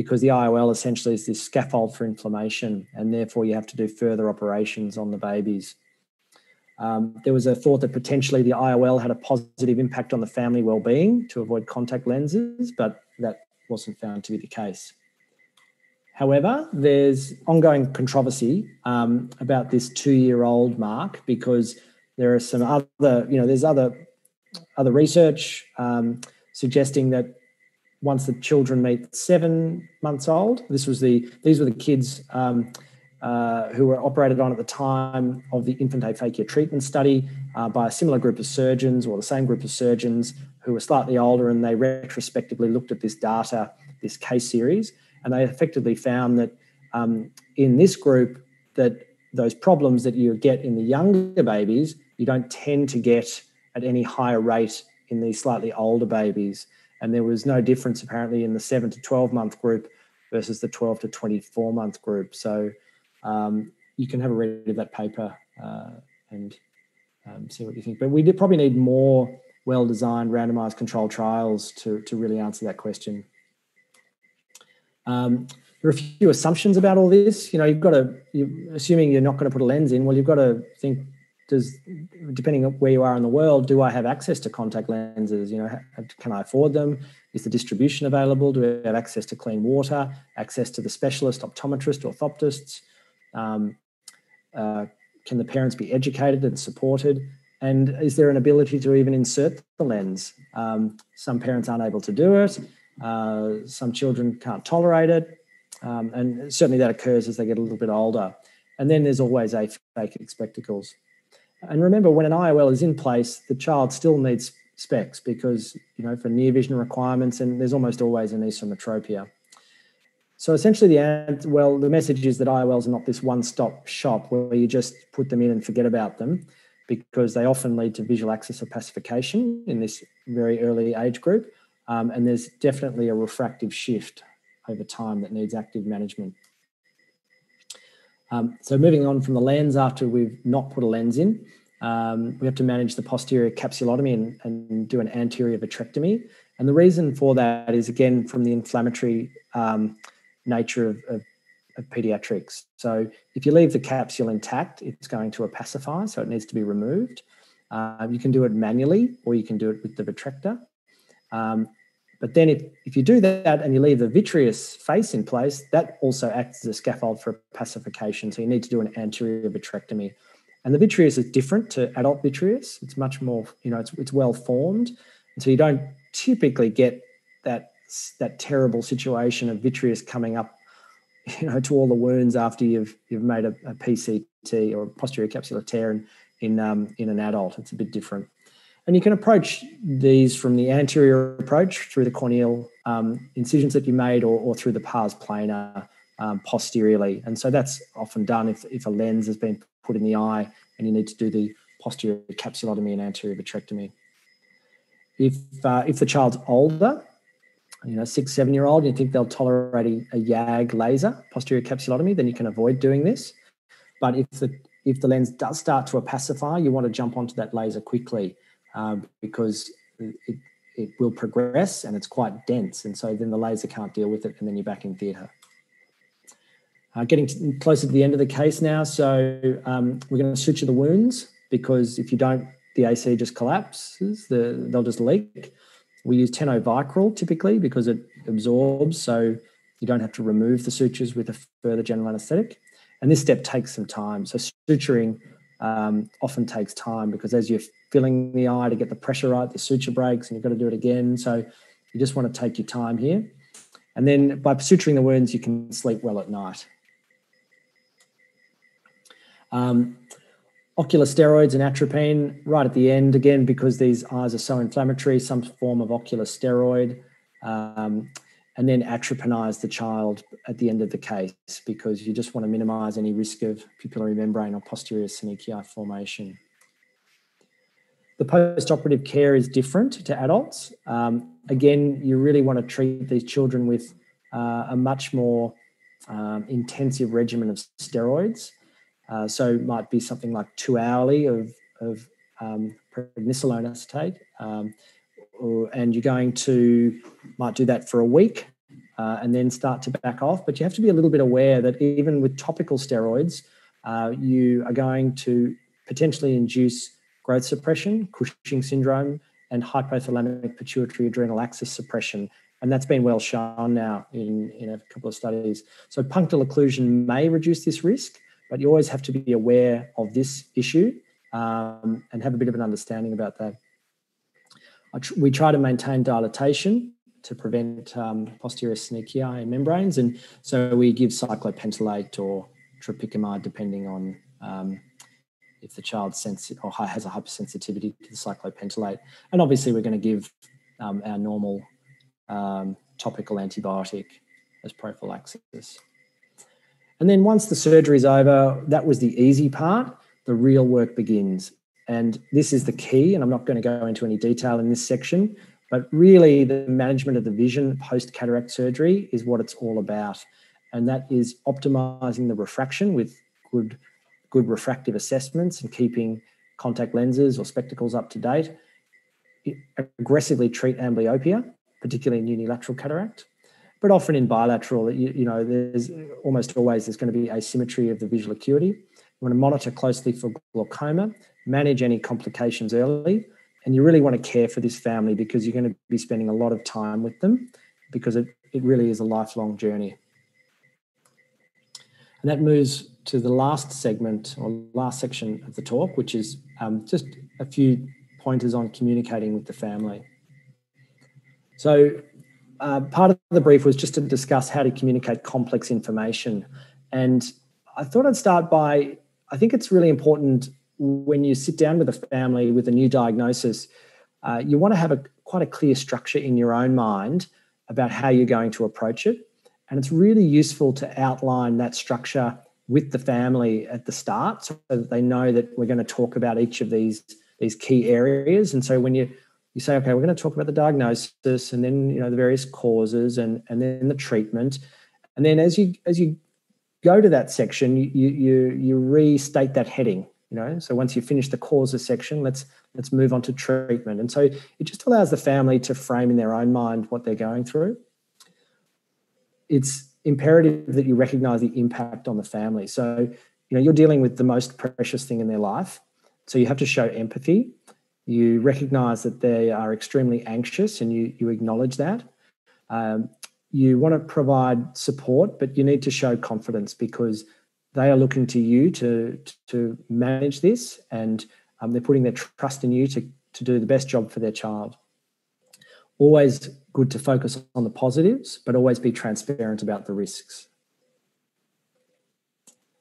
because the IOL essentially is this scaffold for inflammation, and therefore you have to do further operations on the babies. Um, there was a thought that potentially the IOL had a positive impact on the family well-being to avoid contact lenses, but that wasn't found to be the case. However, there's ongoing controversy um, about this two-year-old mark because there are some other, you know, there's other other research um, suggesting that once the children meet seven months old, this was the these were the kids um, uh, who were operated on at the time of the infant aphakia treatment study uh, by a similar group of surgeons or the same group of surgeons who were slightly older, and they retrospectively looked at this data, this case series, and they effectively found that um, in this group that those problems that you get in the younger babies you don't tend to get at any higher rate in these slightly older babies and there was no difference apparently in the 7 to 12 month group versus the 12 to 24 month group. So um, you can have a read of that paper uh, and um, see what you think. But we did probably need more well designed randomized controlled trials to, to really answer that question. Um, there are a few assumptions about all this. You know, you've got to, you, assuming you're not going to put a lens in, well, you've got to think, does, depending on where you are in the world, do I have access to contact lenses? You know, can I afford them? Is the distribution available? Do I have access to clean water, access to the specialist optometrist, orthoptists? Um, uh, can the parents be educated and supported? And is there an ability to even insert the lens? Um, some parents aren't able to do it. Uh, some children can't tolerate it. Um, and certainly that occurs as they get a little bit older. And then there's always aphakic spectacles. And remember, when an IOL is in place, the child still needs specs because you know for near vision requirements and there's almost always an anisometropia. So essentially, the well, the message is that IOLs are not this one-stop shop where you just put them in and forget about them, because they often lead to visual axis opacification in this very early age group, um, and there's definitely a refractive shift over time that needs active management. Um, so moving on from the lens after we've not put a lens in, um, we have to manage the posterior capsulotomy and, and, do an anterior vitrectomy. And the reason for that is again from the inflammatory um, nature of, of, of, pediatrics. So if you leave the capsule intact, it's going to opacify, so it needs to be removed. Uh, you can do it manually or you can do it with the vitrector. Um, but then if, if you do that and you leave the vitreous face in place, that also acts as a scaffold for opacification. So you need to do an anterior vitrectomy. And the vitreous is different to adult vitreous. It's much more, you know, it's, it's well formed. And so you don't typically get that, that terrible situation of vitreous coming up, you know, to all the wounds after you've, you've made a, a PCT or posterior capsular tear in, in, um, in an adult. It's a bit different. And you can approach these from the anterior approach through the corneal um, incisions that you made or, or through the pars plana um, posteriorly. And so that's often done if, if a lens has been put in the eye and you need to do the posterior capsulotomy and anterior vitrectomy. If, uh, if the child's older, you know, six, seven year old, you think they'll tolerate a, a YAG laser, posterior capsulotomy, then you can avoid doing this. But if the if the lens does start to opacify, you want to jump onto that laser quickly um, because it, it will progress and it's quite dense. And so then the laser can't deal with it and then you're back in theatre. Uh, getting closer to the end of the case now. So um, we're going to suture the wounds because if you don't, the AC just collapses, the, they'll just leak. We use Vicryl typically because it absorbs, so you don't have to remove the sutures with a further general anesthetic. And this step takes some time. So suturing um, often takes time because as you're filling the eye to get the pressure right, the suture breaks and you've got to do it again. So you just want to take your time here. And then by suturing the wounds, you can sleep well at night. Um, ocular steroids and atropine right at the end, again, because these eyes are so inflammatory, some form of ocular steroid. Um, and then atropinize the child at the end of the case because you just want to minimize any risk of pupillary membrane or posterior synechia formation. The post-operative care is different to adults. Um, again, you really want to treat these children with uh, a much more um, intensive regimen of steroids. Uh, so it might be something like two hourly of, of um, prednisolone acetate. Um, or, and you're going to might do that for a week uh, and then start to back off. But you have to be a little bit aware that even with topical steroids, uh, you are going to potentially induce growth suppression, Cushing syndrome, and hypothalamic pituitary adrenal axis suppression. And that's been well shown now in, in a couple of studies. So punctal occlusion may reduce this risk, but you always have to be aware of this issue um, and have a bit of an understanding about that. Tr- we try to maintain dilatation to prevent um, posterior synechia in membranes. And so we give cyclopentolate or tropicamide depending on um, if the child sensitive or has a hypersensitivity to the cyclopentolate. And obviously, we're going to give um, our normal um, topical antibiotic as prophylaxis. And then once the surgery is over, that was the easy part. The real work begins. And this is the key. And I'm not going to go into any detail in this section, but really, the management of the vision post cataract surgery is what it's all about. And that is optimizing the refraction with good, good refractive assessments and keeping contact lenses or spectacles up to date. Aggressively treat amblyopia, particularly in unilateral cataract, but often in bilateral, you, you know, there's almost always there's going to be asymmetry of the visual acuity. You want to monitor closely for glaucoma, manage any complications early, and you really want to care for this family because you're going to be spending a lot of time with them because it, it really is a lifelong journey. And that moves to the last segment or last section of the talk, which is um, just a few pointers on communicating with the family. So, uh, part of the brief was just to discuss how to communicate complex information. And I thought I'd start by I think it's really important when you sit down with a family with a new diagnosis, uh, you want to have a quite a clear structure in your own mind about how you're going to approach it. And it's really useful to outline that structure with the family at the start so that they know that we're going to talk about each of these these key areas. And so when you you say, okay, we're going to talk about the diagnosis and then you know the various causes and and then the treatment, and then as you as you go to that section, you you you restate that heading. You know, so once you finish the causes section, let's let's move on to treatment. And so it just allows the family to frame in their own mind what they're going through. It's imperative that you recognize the impact on the family. So, you know, you're dealing with the most precious thing in their life. So you have to show empathy. You recognize that they are extremely anxious and you, you acknowledge that. Um, you want to provide support, but you need to show confidence because they are looking to you to, to manage this and um, they're putting their trust in you to, to do the best job for their child always good to focus on the positives, but always be transparent about the risks.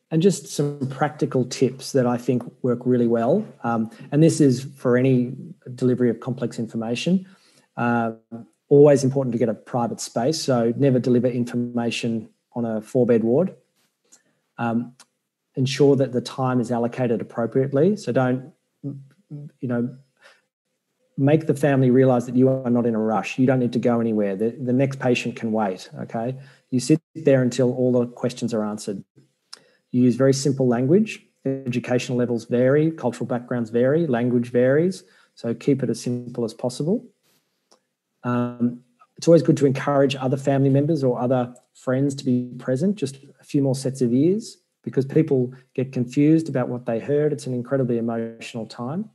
And just some practical tips that I think work really well. Um, and this is for any delivery of complex information. Uh, always important to get a private space. So never deliver information on a four bed ward. Um, ensure that the time is allocated appropriately. So don't, you know, make the family realize that you are not in a rush. You don't need to go anywhere. The, the next patient can wait. Okay. You sit there until all the questions are answered. You use very simple language. Educational levels vary, cultural backgrounds vary, language varies. So keep it as simple as possible. Um, it's always good to encourage other family members or other friends to be present, just a few more sets of ears, because people get confused about what they heard. It's an incredibly emotional time.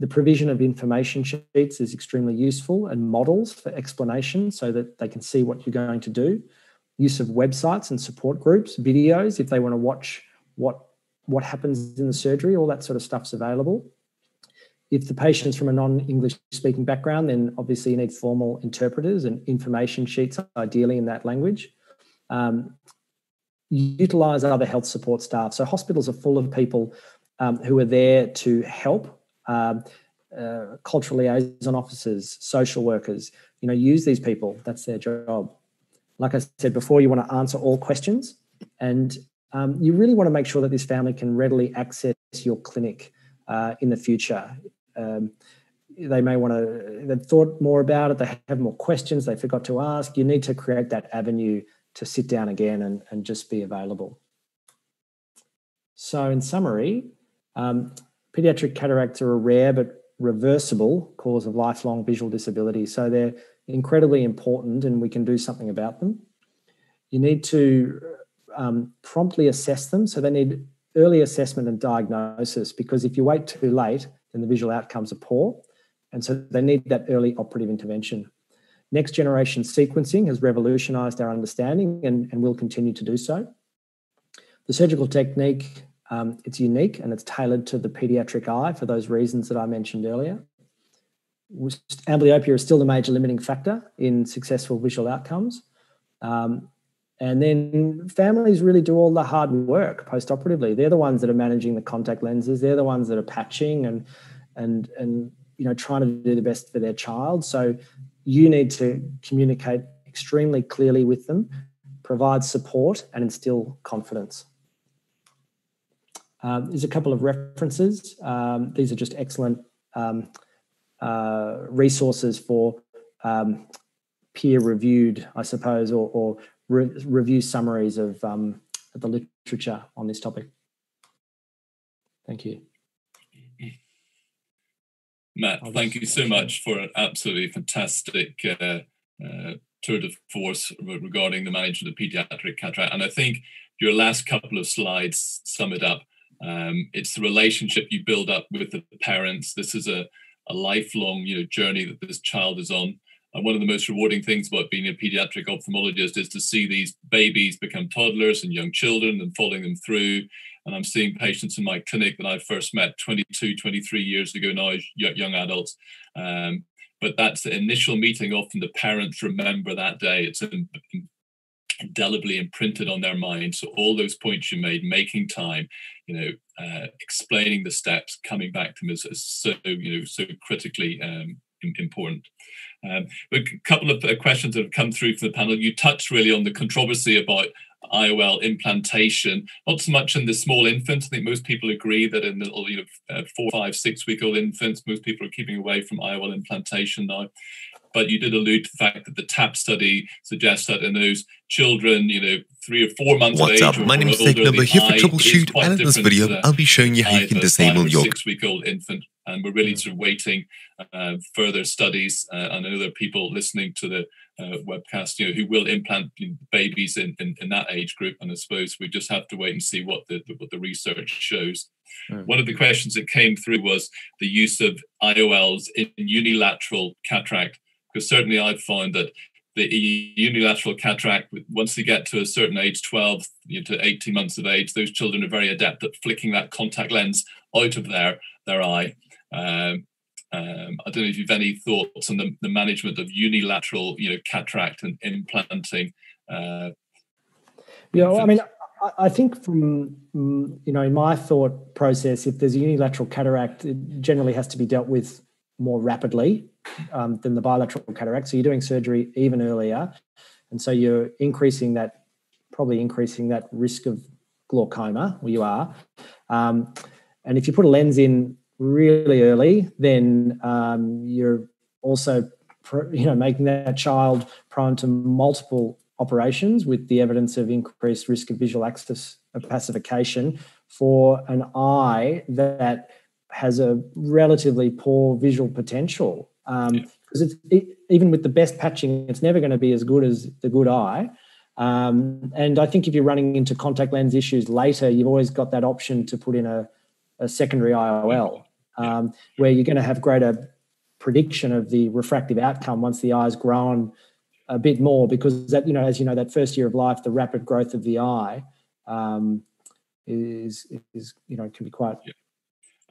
The provision of information sheets is extremely useful and models for explanation so that they can see what you're going to do. Use of websites and support groups, videos if they want to watch what what happens in the surgery, all that sort of stuff's available. If the patient's from a non-English speaking background, then obviously you need formal interpreters and information sheets, ideally in that language. Um, utilize other health support staff. So hospitals are full of people um, who are there to help um, uh, cultural liaison officers, social workers. You know, use these people. That's their job. Like I said before, you want to answer all questions, and um, you really want to make sure that this family can readily access your clinic uh, in the future. Um, they may want to, they've thought more about it, they have more questions they forgot to ask. You need to create that avenue to sit down again and, and just be available. So, in summary, um, Pediatric cataracts are a rare but reversible cause of lifelong visual disability. So they're incredibly important and we can do something about them. You need to um, promptly assess them. So they need early assessment and diagnosis because if you wait too late, then the visual outcomes are poor. And so they need that early operative intervention. Next generation sequencing has revolutionized our understanding and, and will continue to do so. The surgical technique um, it's unique and it's tailored to the pediatric eye for those reasons that I mentioned earlier. Amblyopia is still the major limiting factor in successful visual outcomes. Um, and then families really do all the hard work post-operatively. They're the ones that are managing the contact lenses. They're the ones that are patching and and and you know trying to do the best for their child. So you need to communicate extremely clearly with them, provide support, and instill confidence. Um, there's a couple of references. Um, these are just excellent um, uh, resources for um, peer-reviewed, I suppose, or, or re- review summaries of um, the literature on this topic. Thank you. Matt, thank you so much for an absolutely fantastic uh, uh, tour de force regarding the management of pediatric cataract. And I think your last couple of slides sum it up. Um, it's the relationship you build up with the parents. This is a, a lifelong you know, journey that this child is on. And one of the most rewarding things about being a pediatric ophthalmologist is to see these babies become toddlers and young children and following them through. And I'm seeing patients in my clinic that I first met 22, 23 years ago now, young adults. Um, but that's the initial meeting. Often the parents remember that day. It's indelibly imprinted on their mind. So all those points you made, making time, you know, uh, explaining the steps, coming back to them is, is, so you know so critically um, important. Um, a couple of uh, questions that have come through from the panel. You touched really on the controversy about IOL implantation, not so much in the small infants. I think most people agree that in the you know, uh, four, five, six week old infants, most people are keeping away from IOL implantation now. But you did allude to the fact that the TAP study suggests that in those children, you know, three or four months What's of age. up? My name's Nick Number here for Troubleshoot, and in this video, I'll be showing you how you can disable your six-week-old infant, and we're really sort of waiting uh, further studies. Uh, I know there are people listening to the uh, webcast, you know, who will implant babies in, in, in, that age group, and I suppose we just have to wait and see what the what the research shows. Mm. One of the questions that came through was the use of IOLs in unilateral cataract, because certainly I've found that the unilateral cataract, once they get to a certain age, 12 you know, to 18 months of age, those children are very adept at flicking that contact lens out of their, their eye. Um, um, I don't know if you've any thoughts on the, the management of unilateral, you know, cataract and implanting. Uh, yeah, well, I mean, I, I think from mm, you know, in my thought process, if there's a unilateral cataract, it generally has to be dealt with more rapidly um, than the bilateral cataract. So you're doing surgery even earlier, and so you're increasing that, probably increasing that risk of glaucoma where you are. Um, and if you put a lens in really early, then um, you're also, you know, making that child prone to multiple operations with the evidence of increased risk of visual axis opacification for an eye that has a relatively poor visual potential because um, it's it, even with the best patching, it's never going to be as good as the good eye. Um, and I think if you're running into contact lens issues later, you've always got that option to put in a, a secondary IOL, um, where you're going to have greater prediction of the refractive outcome once the eye's grown a bit more, because that you know, as you know, that first year of life, the rapid growth of the eye um, is is you know can be quite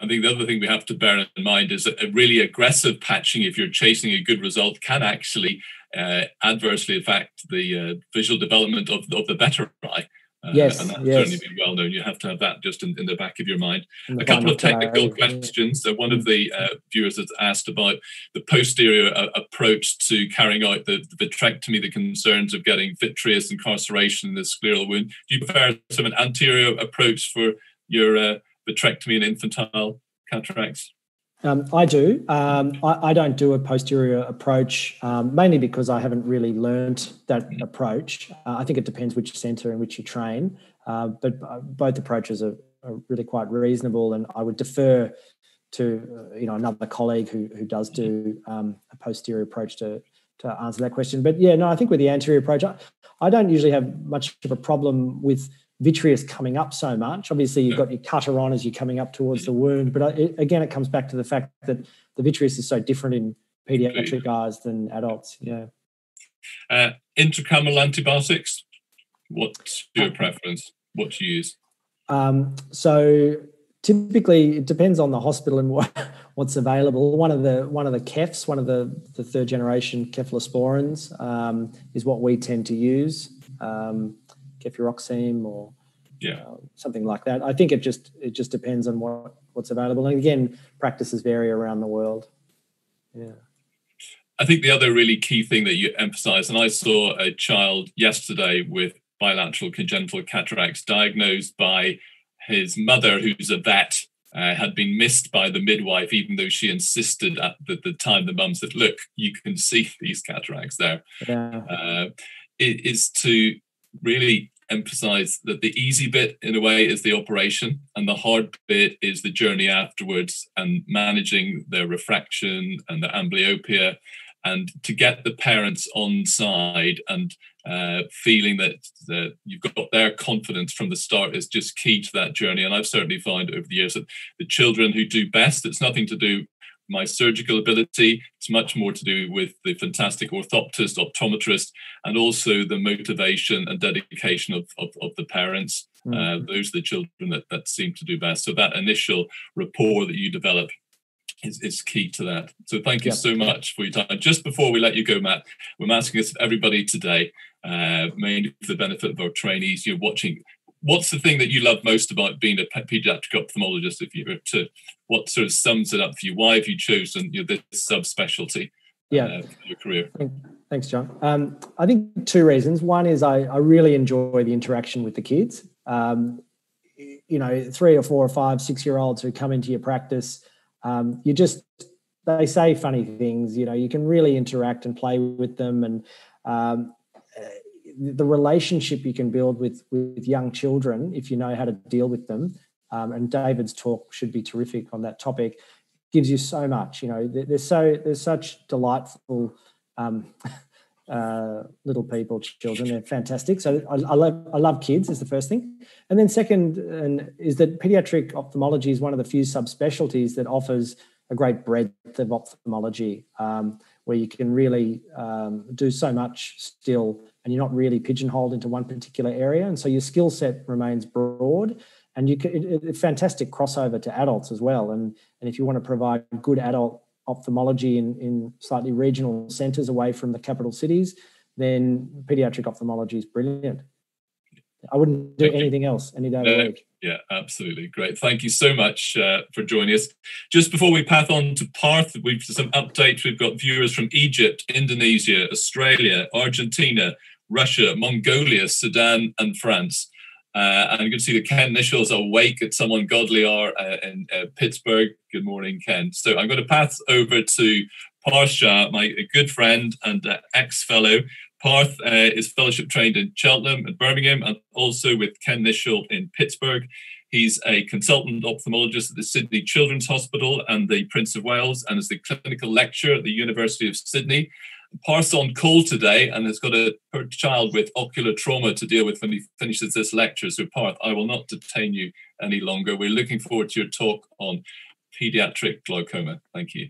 I think the other thing we have to bear in mind is that a really aggressive patching, if you're chasing a good result, can actually uh, adversely affect the uh, visual development of, of the better eye. Uh, yes, and that's yes. certainly been well known. You have to have that just in, in the back of your mind. A couple of technical questions. So one of the uh, viewers has asked about the posterior uh, approach to carrying out the, the, vitrectomy, the concerns of getting vitreous incarceration in the scleral wound. Do you prefer some an anterior approach for your uh, vitrectomy and infantile cataracts? Um, I do. Um, I, I, don't do a posterior approach, um, mainly because I haven't really learned that approach. Uh, I think it depends which centre in which you train, uh, but uh, both approaches are, are, really quite reasonable, and I would defer to uh, you know another colleague who who does do um, a posterior approach to to answer that question. But yeah, no, I think with the anterior approach, I, I don't usually have much of a problem with vitreous coming up so much. Obviously, you've got your cutter on as you're coming up towards the wound, but it, again, it comes back to the fact that the vitreous is so different in pediatric eyes than adults. Yeah. Uh, intracameral antibiotics. What's your preference? What do you use? Um, so typically, it depends on the hospital and what, what's available. One of the one of the KEFs, one of the the third generation cephalosporins, um, is what we tend to use. Um, cefuroxime or yeah. Uh, something like that. I think it just it just depends on what what's available. And again, practices vary around the world. Yeah. I think the other really key thing that you emphasize, and I saw a child yesterday with bilateral congenital cataracts diagnosed by his mother, who's a vet, uh, had been missed by the midwife, even though she insisted at the, the time the mum said, Look, you can see these cataracts there. Yeah. Uh, is to really emphasize that the easy bit in a way is the operation and the hard bit is the journey afterwards and managing the refraction and the amblyopia and to get the parents on side and uh, feeling that, that you've got their confidence from the start is just key to that journey. And i've certainly found over the years that the children who do best it's nothing to do my surgical ability. It's much more to do with the fantastic orthoptist, optometrist, and also the motivation and dedication of, of, of the parents. Mm. Uh, those are the children that, that seem to do best. So that initial rapport that you develop is, is key to that. So thank you so much for your time. Just before we let you go, Matt, we're asking this of everybody today, uh, mainly for the benefit of our trainees, you're watching what's the thing that you love most about being a pediatric ophthalmologist? If you were to, what sort of sums it up for you? Why have you chosen you know, this subspecialty? Yeah, uh, for your career. Thanks, John. Um, I think two reasons. One is I, I really enjoy the interaction with the kids. Um, you know, three or four or five, six year olds who come into your practice, um, you just they say funny things. You know, you can really interact and play with them, and um, the relationship you can build with with young children if you know how to deal with them. Um, and David's talk should be terrific on that topic. Gives you so much. You know, there's so there's such delightful um, uh, little people, children. They're fantastic. So I, I, love I love kids is the first thing, and then second and is that pediatric ophthalmology is one of the few subspecialties that offers a great breadth of ophthalmology, um, where you can really um, do so much still and you're not really pigeonholed into one particular area. And so your skill set remains broad and you can it, it, fantastic crossover to adults as well. And, and if you want to provide good adult ophthalmology in, in slightly regional centers away from the capital cities, then pediatric ophthalmology is brilliant. I wouldn't do anything else any day of the week. Yeah, absolutely. Great. Thank you so much uh, for joining us. Just before we pass on to Parth, we've some updates. We've got viewers from Egypt, Indonesia, Australia, Argentina, Russia, Mongolia, Sudan, and France. Uh, and you can see the Ken Nischal awake at someone ungodly hour uh, in uh, Pittsburgh. Good morning, Ken. So I'm going to pass over to Parth Shah, my good friend and uh, ex-fellow. Parth uh, is fellowship trained in Cheltenham and Birmingham, and also with Ken Nischal in Pittsburgh. He's a consultant ophthalmologist at the Sydney Children's Hospital and the Prince of Wales, and is the clinical lecturer at the University of Sydney. Parth's on call today and has got a child with ocular trauma to deal with when he finishes this lecture. So, Parth, I will not detain you any longer. We're looking forward to your talk on pediatric glaucoma. Thank you.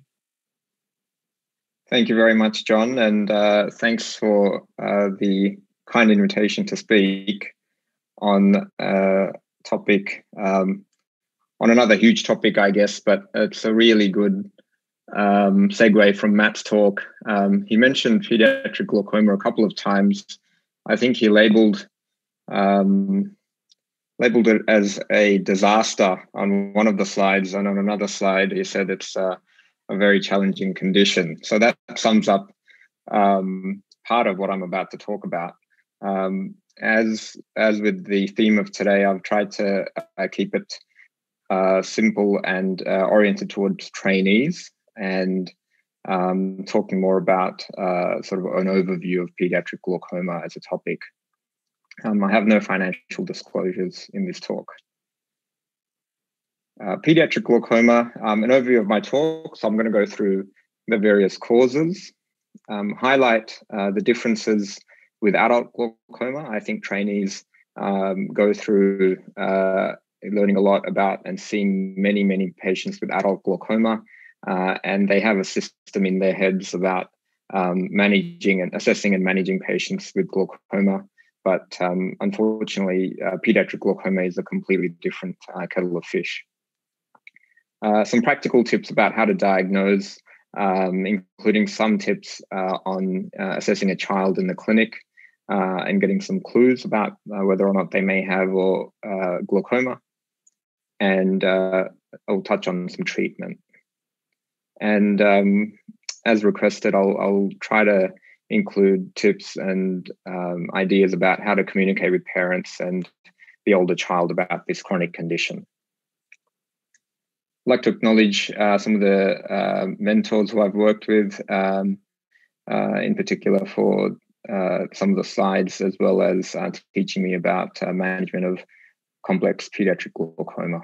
Thank you very much, John, and uh, thanks for uh, the kind invitation to speak on a topic, um, on another huge topic, I guess, but it's a really good um, segue from Matt's talk. Um, he mentioned pediatric glaucoma a couple of times. I think he labeled um, labeled it as a disaster on one of the slides, and on another slide he said it's uh, a very challenging condition. So that sums up um, part of what I'm about to talk about. Um, as as with the theme of today, I've tried to uh, keep it uh, simple and uh, oriented towards trainees and um, talking more about uh, sort of an overview of pediatric glaucoma as a topic. Um, I have no financial disclosures in this talk. Uh, pediatric glaucoma, um, an overview of my talk. So I'm going to go through the various causes, um, highlight uh, the differences with adult glaucoma. I think trainees um, go through uh, learning a lot about and seeing many, many patients with adult glaucoma uh, and they have a system in their heads about um, managing and assessing and managing patients with glaucoma. But um, unfortunately, uh, pediatric glaucoma is a completely different uh, kettle of fish. Uh, some practical tips about how to diagnose, um, including some tips uh, on assessing a child in the clinic and getting some clues about whether or not they may have or glaucoma. And I'll touch on some treatment. And um, as requested, I'll, I'll, try to include tips and um, ideas about how to communicate with parents and the older child about this chronic condition. I'd like to acknowledge uh, some of the uh, mentors who I've worked with, um, uh, in particular for uh, some of the slides, as well as uh, teaching me about uh, management of complex pediatric glaucoma.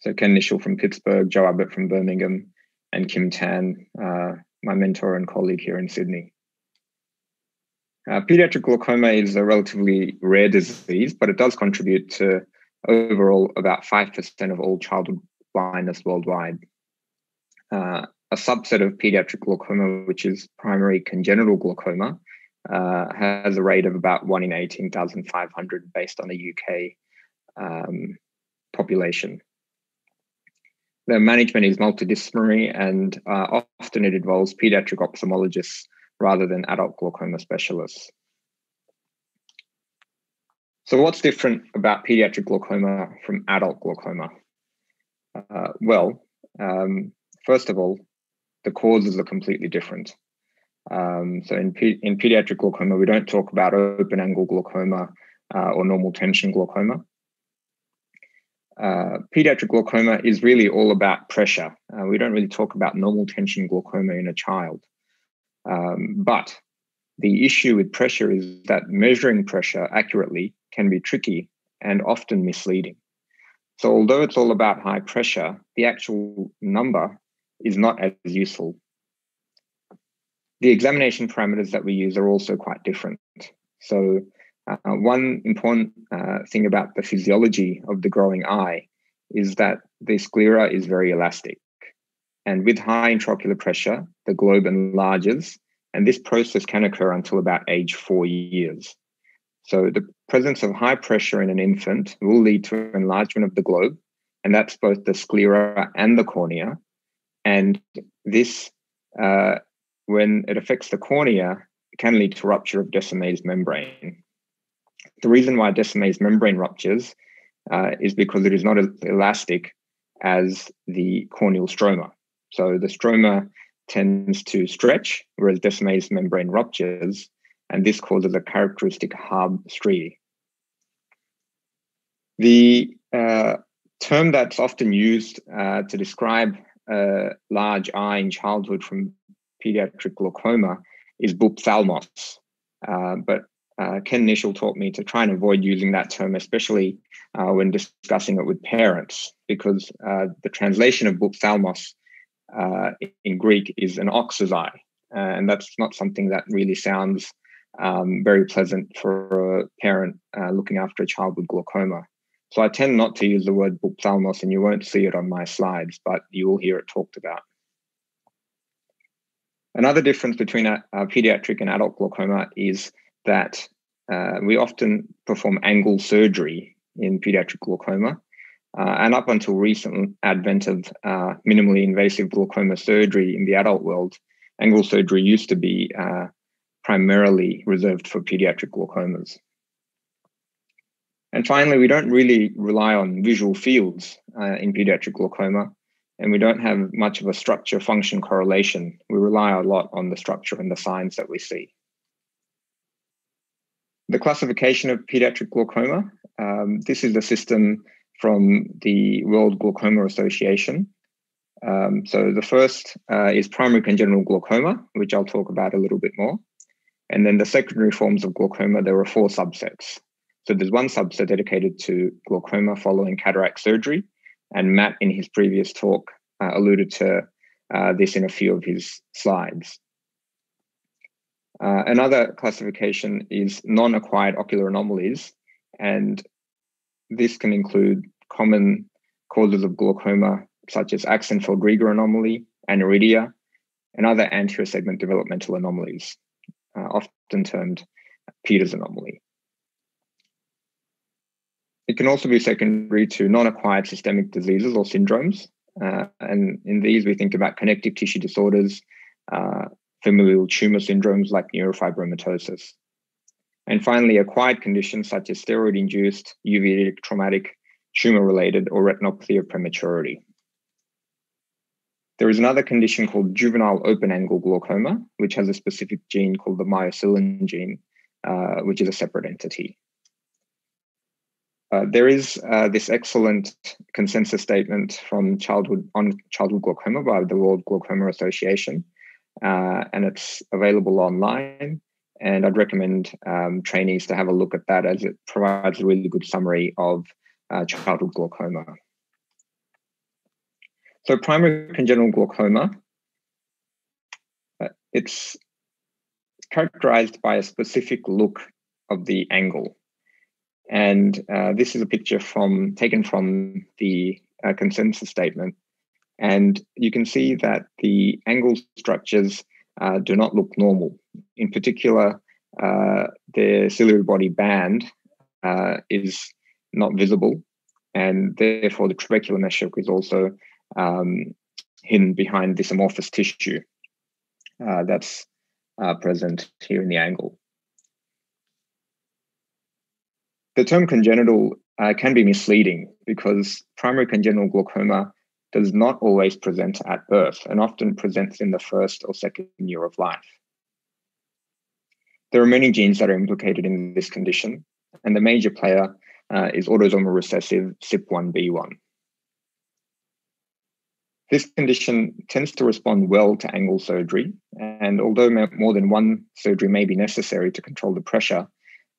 So Ken Nischal from Pittsburgh, Joe Abbott from Birmingham, and Kim Tan, uh, my mentor and colleague here in Sydney. Uh, pediatric glaucoma is a relatively rare disease, but it does contribute to overall about 5% of all childhood blindness worldwide. Uh, a subset of pediatric glaucoma, which is primary congenital glaucoma, uh, has a rate of about 1 in 18,500 based on the UK um, population the management is multidisciplinary and uh, often it involves pediatric ophthalmologists rather than adult glaucoma specialists. So, what's different about pediatric glaucoma from adult glaucoma? Uh, well, um, first of all, the causes are completely different. Um, so, in, pe- in pediatric glaucoma, we don't talk about open angle glaucoma uh, or normal tension glaucoma. Uh, pediatric glaucoma is really all about pressure. Uh, we don't really talk about normal tension glaucoma in a child. Um, but the issue with pressure is that measuring pressure accurately can be tricky and often misleading. So, although it's all about high pressure, the actual number is not as useful. The examination parameters that we use are also quite different. So, uh, one important uh, thing about the physiology of the growing eye is that the sclera is very elastic. And with high intraocular pressure, the globe enlarges, and this process can occur until about age four years. So the presence of high pressure in an infant will lead to enlargement of the globe, and that's both the sclera and the cornea. And this, uh, when it affects the cornea, can lead to rupture of Descemet's membrane. The reason why Descemet's membrane ruptures uh, is because it is not as elastic as the corneal stroma. So the stroma tends to stretch, whereas Descemet's membrane ruptures, and this causes a characteristic Haab striae. The uh, term that's often used uh, to describe a large eye in childhood from pediatric glaucoma is buphthalmos. Uh, but uh, Ken Nischal taught me to try and avoid using that term, especially uh, when discussing it with parents, because uh, the translation of buphthalmos uh, in Greek is an ox's eye. Uh, and that's not something that really sounds um, very pleasant for a parent uh, looking after a child with glaucoma. So I tend not to use the word buphthalmos, and you won't see it on my slides, but you will hear it talked about. Another difference between a pediatric and adult glaucoma is that uh, we often perform angle surgery in pediatric glaucoma. Uh, and up until recent advent of uh, minimally invasive glaucoma surgery in the adult world, angle surgery used to be uh, primarily reserved for pediatric glaucomas. And finally, we don't really rely on visual fields uh, in pediatric glaucoma, and we don't have much of a structure function correlation. We rely a lot on the structure and the signs that we see. The classification of pediatric glaucoma um, this is the system from the World Glaucoma Association. Um, so the first uh, is primary congenital glaucoma, which I'll talk about a little bit more. And then the secondary forms of glaucoma, there are four subsets. So there's one subset dedicated to glaucoma following cataract surgery. And Matt, in his previous talk, uh, alluded to uh, this in a few of his slides. Uh, another classification is non acquired ocular anomalies. And this can include common causes of glaucoma, such as Axenfeld-Rieger anomaly, aniridia, and other anterior segment developmental anomalies, uh, often termed Peters anomaly. It can also be secondary to non-acquired systemic diseases or syndromes. Uh, and in these, we think about connective tissue disorders, uh, familial tumor syndromes like neurofibromatosis. And finally, acquired conditions such as steroid induced, uveitic, traumatic, tumor related, or retinopathy of prematurity. There is another condition called juvenile open angle glaucoma, which has a specific gene called the myocilin gene, uh, which is a separate entity. Uh, there is uh, this excellent consensus statement from childhood on childhood glaucoma by the World Glaucoma Association, uh, and it's available online. And I'd recommend um, trainees to have a look at that as it provides a really good summary of uh, childhood glaucoma. So primary congenital glaucoma, uh, it's characterized by a specific look of the angle. And uh, this is a picture from taken from the uh, consensus statement. And you can see that the angle structures uh, do not look normal. In particular, uh, the ciliary body band uh, is not visible, and therefore the trabecular meshwork is also um, hidden behind this amorphous tissue uh, that's uh, present here in the angle. the term congenital uh, can be misleading because primary congenital glaucoma does not always present at birth and often presents in the first or second year of life. There are many genes that are implicated in this condition, and the major player uh, is autosomal recessive CYP1B1. This condition tends to respond well to angle surgery, and although more than one surgery may be necessary to control the pressure,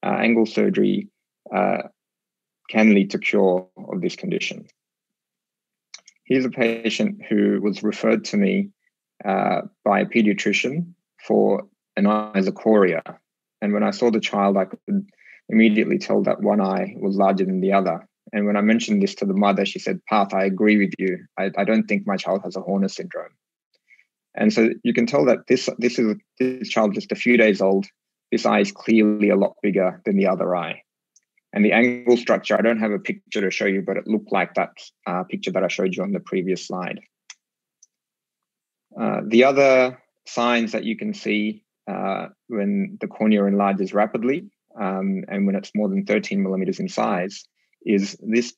uh, angle surgery uh, can lead to cure of this condition. Here's a patient who was referred to me uh, by a pediatrician for anisocoria. And when I saw the child, I could immediately tell that one eye was larger than the other. And when I mentioned this to the mother, she said, Path, I agree with you. I, I don't think my child has a Horner syndrome. And so you can tell that this this is this child just a few days old. This eye is clearly a lot bigger than the other eye. And the angle structure, I don't have a picture to show you, but it looked like that uh, picture that I showed you on the previous slide. Uh, the other signs that you can see uh, when the cornea enlarges rapidly um, and when it's more than 13 millimeters in size is this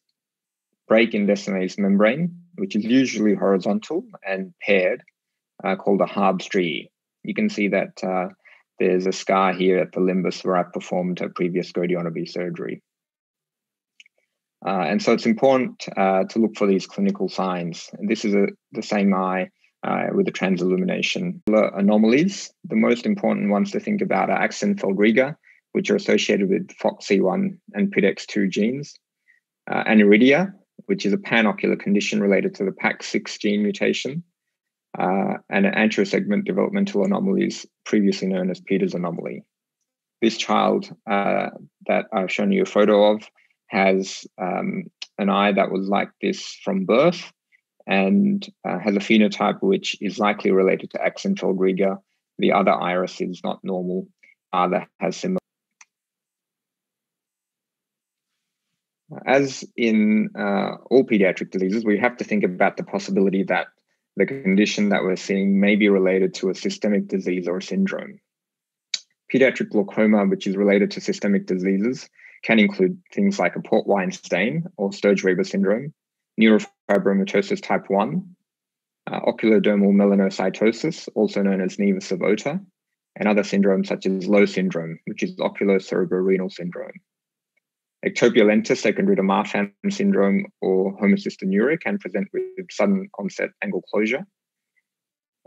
break in Descemet's membrane, which is usually horizontal and paired, uh, called a Haab striae. You can see that uh, there's a scar here at the limbus where I performed a previous goniotomy surgery. Uh, and so it's important uh, to look for these clinical signs. And this is a, the same eye uh, with the transillumination anomalies. The most important ones to think about are Axenfeld-Rieger, which are associated with FOXC1 and PITX2 genes, uh, aniridia, which is a panocular condition related to the PAX6 gene mutation, uh, and anterior segment developmental anomalies, previously known as Peters anomaly. This child uh, that I've shown you a photo of has um, an eye that was like this from birth and uh, has a phenotype which is likely related to Axenfeld-Rieger. The other iris is not normal, other has similar. As in uh, all pediatric diseases, we have to think about the possibility that the condition that we're seeing may be related to a systemic disease or syndrome. Pediatric glaucoma, which is related to systemic diseases, can include things like a port wine stain or Sturge-Weber syndrome, neurofibromatosis type 1, uh, oculodermal melanocytosis, also known as nevus of Ota, and other syndromes such as Lowe syndrome, which is oculocerebrorenal syndrome. Ectopia lentis, secondary to Marfan syndrome or homocystinuria, can present with sudden onset angle closure.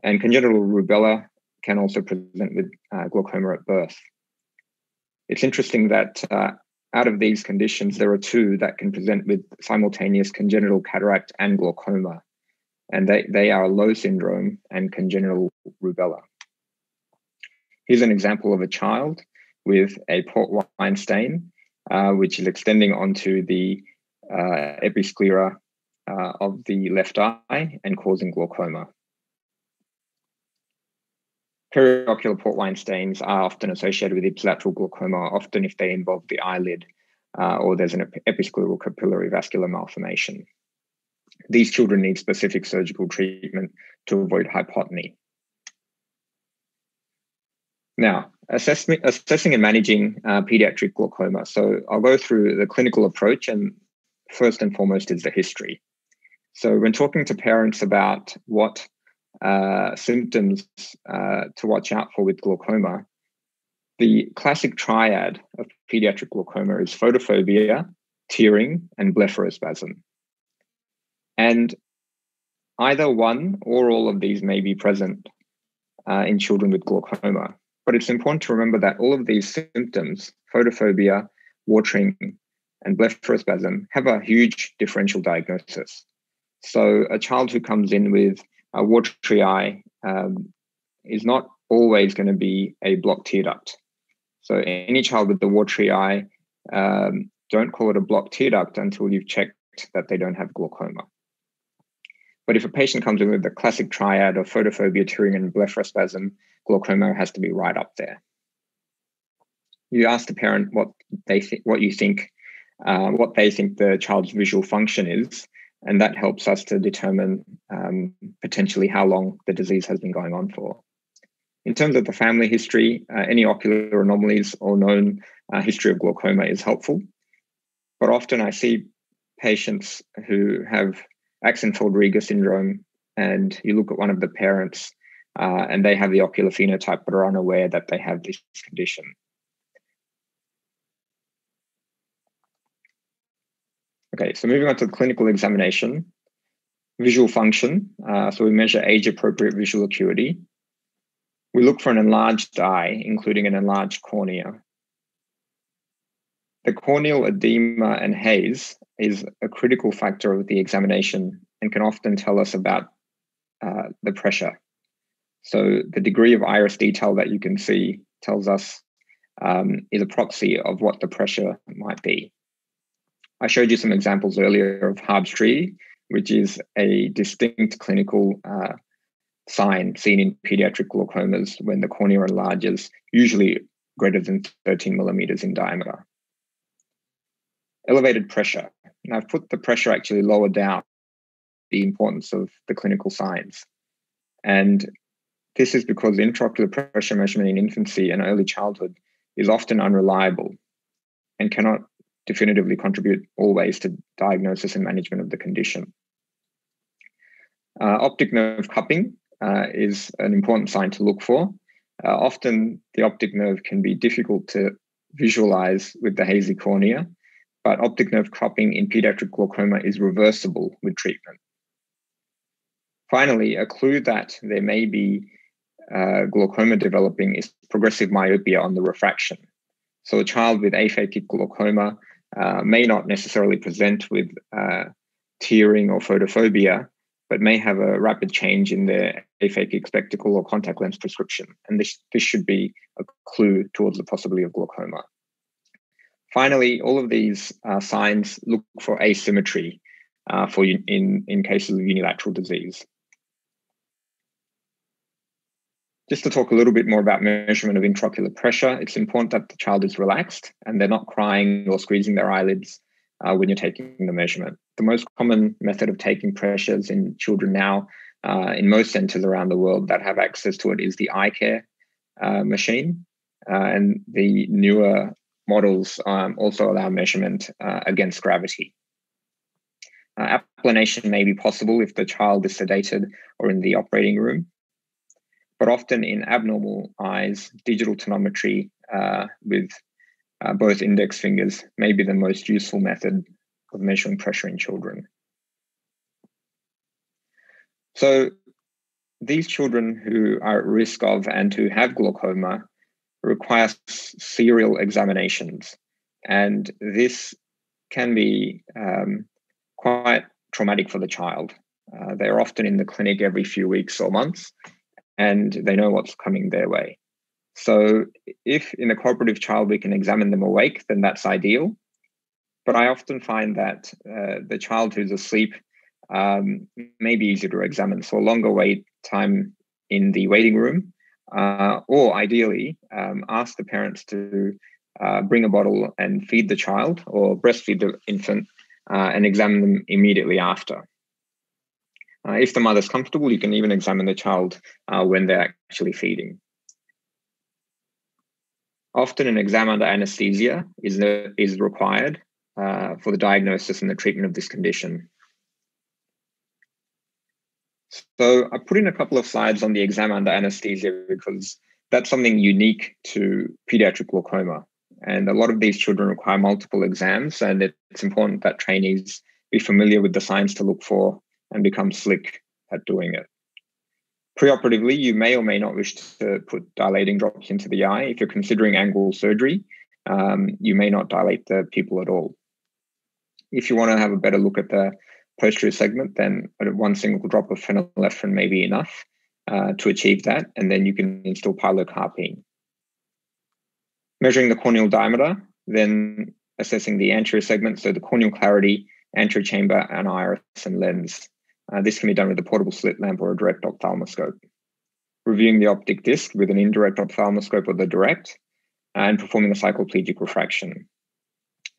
And congenital rubella can also present with uh, glaucoma at birth. It's interesting that uh, out of these conditions, there are two that can present with simultaneous congenital cataract and glaucoma, and they, they are Lowe syndrome and congenital rubella. Here's an example of a child with a port wine stain uh, which is extending onto the uh, episclera uh, of the left eye and causing glaucoma. Periocular port wine stains are often associated with ipsilateral glaucoma, often if they involve the eyelid uh, or there's an episcleral capillary vascular malformation. These children need specific surgical treatment to avoid hypotony. Now, assessment, assessing and managing uh, pediatric glaucoma. So I'll go through the clinical approach, and first and foremost is the history. So when talking to parents about what uh, symptoms uh, to watch out for with glaucoma, the classic triad of pediatric glaucoma is photophobia, tearing, and blepharospasm. And either one or all of these may be present uh, in children with glaucoma. But it's important to remember that all of these symptoms, photophobia, watering, and blepharospasm, have a huge differential diagnosis. So a child who comes in with a watery eye um, is not always going to be a blocked tear duct. So any child with the watery eye, um, don't call it a blocked tear duct until you've checked that they don't have glaucoma. But if a patient comes in with the classic triad of photophobia, tearing, and blepharospasm, glaucoma has to be right up there. You ask the parent what they think, what you think, uh, what they think the child's visual function is, and that helps us to determine um, potentially how long the disease has been going on for. In terms of the family history, uh, any ocular anomalies or known uh, history of glaucoma is helpful. but often I see patients who have Axenfeld-Rieger syndrome, and you look at one of the parents, uh, and they have the ocular phenotype, but are unaware that they have this condition. Okay, so moving on to the clinical examination, visual function. Uh, so we measure age-appropriate visual acuity. We look for an enlarged eye, including an enlarged cornea. The corneal edema and haze is a critical factor of the examination and can often tell us about uh, the pressure. So the degree of iris detail that you can see tells us um, is a proxy of what the pressure might be. I showed you some examples earlier of Haab's striae, which is a distinct clinical uh, sign seen in pediatric glaucomas when the cornea enlarges, usually greater than 13 millimeters in diameter elevated pressure. And I've put the pressure actually lower down the importance of the clinical signs. And this is because intraocular pressure measurement in infancy and early childhood is often unreliable and cannot definitively contribute always to diagnosis and management of the condition. Uh, optic nerve cupping uh, is an important sign to look for. Uh, often the optic nerve can be difficult to visualize with the hazy cornea, but optic nerve cupping in pediatric glaucoma is reversible with treatment. Finally, a clue that there may be uh, glaucoma developing is progressive myopia on the refraction. So, a child with aphakic glaucoma uh, may not necessarily present with uh, tearing or photophobia, but may have a rapid change in their aphakic spectacle or contact lens prescription. And this, this should be a clue towards the possibility of glaucoma. Finally, all of these uh, signs look for asymmetry uh, for in, in cases of unilateral disease. Just to talk a little bit more about measurement of intraocular pressure, it's important that the child is relaxed and they're not crying or squeezing their eyelids uh, when you're taking the measurement. The most common method of taking pressures in children now uh, in most centers around the world that have access to it is the iCare uh, machine. Uh, and the newer models um, also allow measurement uh, against gravity. Uh, applanation may be possible if the child is sedated or in the operating room, but often in abnormal eyes, digital tonometry uh, with uh, both index fingers may be the most useful method of measuring pressure in children. So these children who are at risk of and who have glaucoma require serial examinations. And this can be um, quite traumatic for the child. Uh, they're often in the clinic every few weeks or months, and they know what's coming their way. So, if in a cooperative child we can examine them awake, then that's ideal. But I often find that uh, the child who's asleep um, may be easier to examine. So, a longer wait time in the waiting room uh, or ideally um, ask the parents to uh, bring a bottle and feed the child or breastfeed the infant uh, and examine them immediately after. Uh, if the mother's comfortable, you can even examine the child uh, when they're actually feeding. Often, an exam under anesthesia is, is required uh, for the diagnosis and the treatment of this condition. So I put in a couple of slides on the exam under anesthesia because that's something unique to pediatric glaucoma. And a lot of these children require multiple exams, and it's important that trainees be familiar with the signs to look for and become slick at doing it. Preoperatively, you may or may not wish to put dilating drops into the eye. If you're considering angle surgery, um, you may not dilate the pupil at all. If you want to have a better look at the posterior segment, then one single drop of phenylephrine may be enough uh, to achieve that. And then you can install pilocarpine. Measuring the corneal diameter, then assessing the anterior segment, so the corneal clarity, anterior chamber, and iris and lens. Uh, this can be done with a portable slit lamp or a direct ophthalmoscope. Reviewing the optic disc with an indirect ophthalmoscope or the direct, and performing a cycloplegic refraction.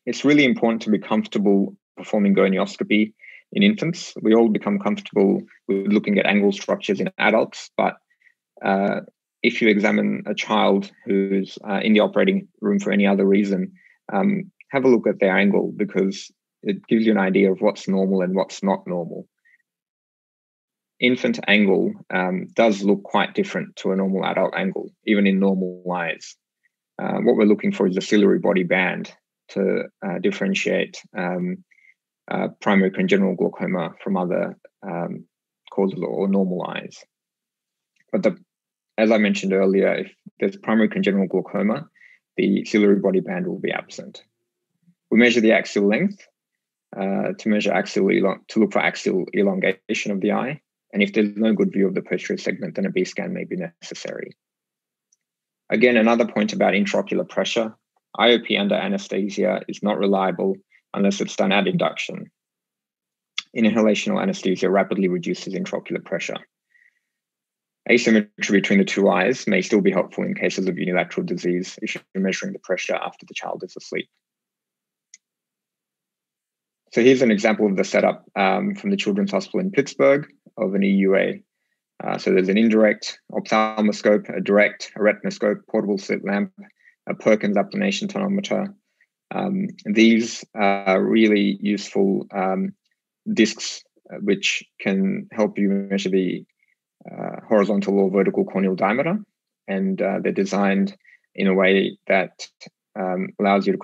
It's really important to be comfortable performing gonioscopy in infants. We all become comfortable with looking at angle structures in adults, but uh, if you examine a child who's uh, in the operating room for any other reason, um, have a look at their angle because it gives you an idea of what's normal and what's not normal. Infant angle um, does look quite different to a normal adult angle, even in normal eyes. Uh, what we're looking for is the ciliary body band to uh, differentiate um, uh, primary congenital glaucoma from other um, causal or normal eyes. But the, as I mentioned earlier, if there's primary congenital glaucoma, the ciliary body band will be absent. We measure the axial length uh, to measure axial to look for axial elongation of the eye. And if there's no good view of the posterior segment, then a B scan may be necessary. Again, another point about intraocular pressure. IOP under anesthesia is not reliable unless it's done at induction. Inhalational anesthesia rapidly reduces intraocular pressure. Asymmetry between the two eyes may still be helpful in cases of unilateral disease if you're measuring the pressure after the child is asleep. So here's an example of the setup um, from the Children's Hospital in Pittsburgh of an EUA. Uh, so there's an indirect ophthalmoscope, a direct, a retinoscope, portable slit lamp, a Perkins applanation tonometer. Um, these are really useful um, discs uh, which can help you measure the uh, horizontal or vertical corneal diameter. And uh, they're designed in a way that um, allows you to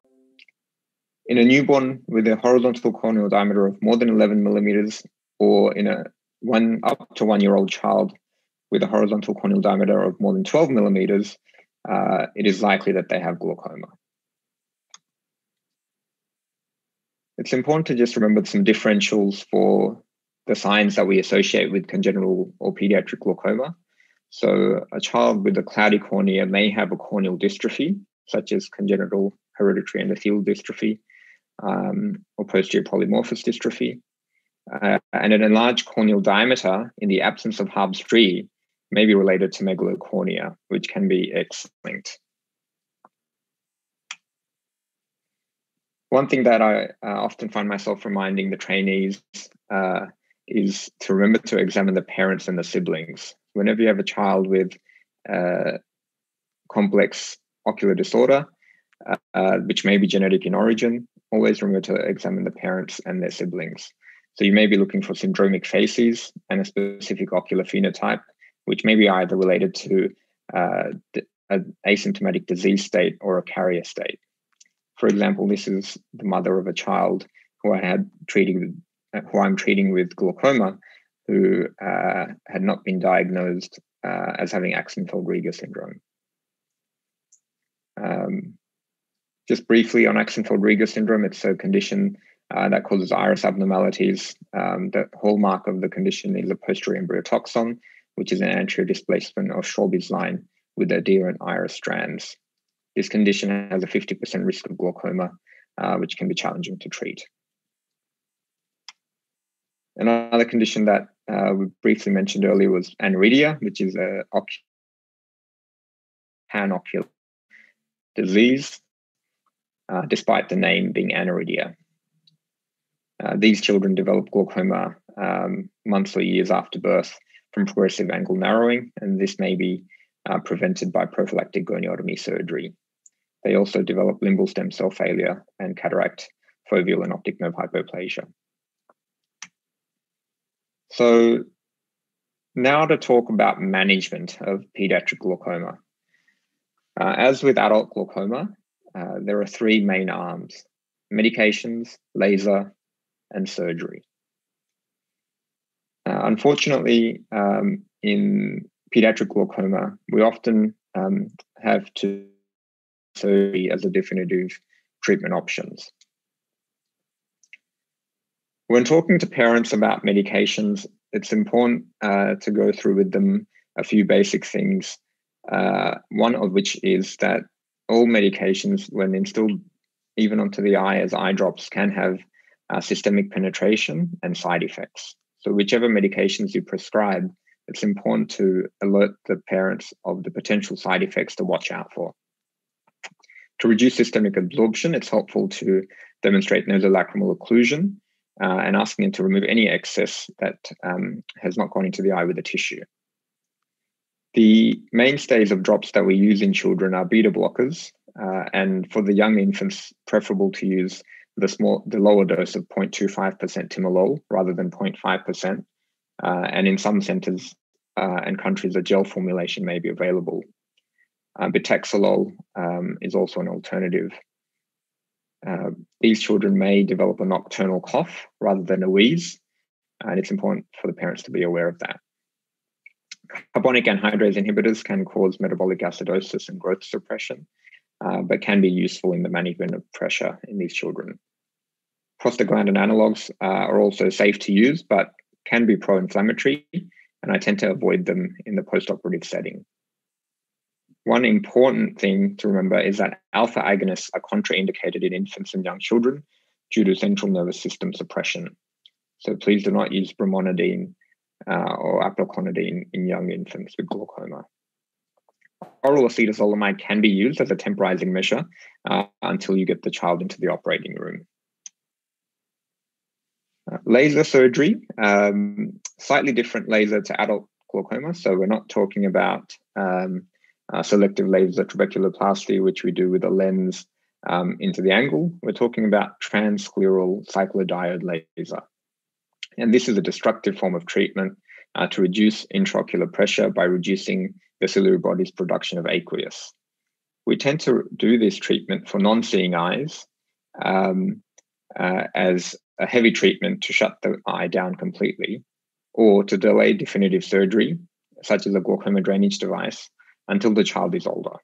in a newborn with a horizontal corneal diameter of more than 11 millimeters, or in a one up to one year old child with a horizontal corneal diameter of more than 12 millimeters, uh, it is likely that they have glaucoma. It's important to just remember some differentials for the signs that we associate with congenital or pediatric glaucoma. So, a child with a cloudy cornea may have a corneal dystrophy, such as congenital hereditary endothelial dystrophy, um, or posterior polymorphous dystrophy. Uh, and an enlarged corneal diameter in the absence of Haab's striae may be related to megalocornea, which can be X-linked. One thing that I uh, often find myself reminding the trainees uh, is to remember to examine the parents and the siblings. Whenever you have a child with uh, complex ocular disorder, uh, which may be genetic in origin, always remember to examine the parents and their siblings. So you may be looking for syndromic facies and a specific ocular phenotype, which may be either related to uh, an asymptomatic disease state or a carrier state. For example, this is the mother of a child who I had treating, who I'm treating with glaucoma, who uh, had not been diagnosed uh, as having Axenfeld-Rieger syndrome. Um, just briefly on Axenfeld-Rieger syndrome, it's a condition uh, that causes iris abnormalities. Um, the hallmark of the condition is a posterior embryotoxon, which is an anterior displacement of Schwalbe's line with adherent iris strands. This condition has a 50% risk of glaucoma, uh, which can be challenging to treat. Another condition that uh, we briefly mentioned earlier was aniridia, which is a panocular disease uh, despite the name being aniridia. Uh, these children develop glaucoma um, months or years after birth from progressive angle narrowing, and this may be uh, prevented by prophylactic goniotomy surgery. They also develop limbal stem cell failure and cataract, foveal, and optic nerve hypoplasia. So, now to talk about management of pediatric glaucoma. Uh, as with adult glaucoma, uh, there are three main arms medications, laser, and surgery. Uh, unfortunately, um, in pediatric glaucoma, we often um, have to surgery as a definitive treatment options. When talking to parents about medications, it's important uh, to go through with them a few basic things. Uh, one of which is that all medications, when instilled even onto the eye as eye drops, can have uh, systemic penetration and side effects. So, whichever medications you prescribe, it's important to alert the parents of the potential side effects to watch out for. To reduce systemic absorption, it's helpful to demonstrate nasolacrimal occlusion uh, and asking them to remove any excess that um, has not gone into the eye with the tissue. The mainstays of drops that we use in children are beta blockers, uh, and for the young infants, preferable to use the small, the lower dose of 0.25% timolol rather than 0.5%. Uh, and in some centers uh, and countries, a gel formulation may be available. Uh, Betaxolol um, is also an alternative. Uh, these children may develop a nocturnal cough rather than a wheeze, and it's important for the parents to be aware of that. Carbonic anhydrase inhibitors can cause metabolic acidosis and growth suppression, uh, but can be useful in the management of pressure in these children. Prostaglandin analogs uh, are also safe to use, but can be pro inflammatory, and I tend to avoid them in the post operative setting. One important thing to remember is that alpha agonists are contraindicated in infants and young children due to central nervous system suppression. So please do not use brimonidine uh, or apraclonidine in young infants with glaucoma. Oral acetazolamide can be used as a temporizing measure uh, until you get the child into the operating room. Uh, laser surgery, um, slightly different laser to adult glaucoma. So we're not talking about um, uh, selective laser trabeculoplasty, which we do with a lens um, into the angle. We're talking about transscleral cyclodiode laser. And this is a destructive form of treatment uh, to reduce intraocular pressure by reducing the ciliary body's production of aqueous. We tend to do this treatment for non seeing eyes um, uh, as a heavy treatment to shut the eye down completely or to delay definitive surgery, such as a glaucoma drainage device, until the child is older.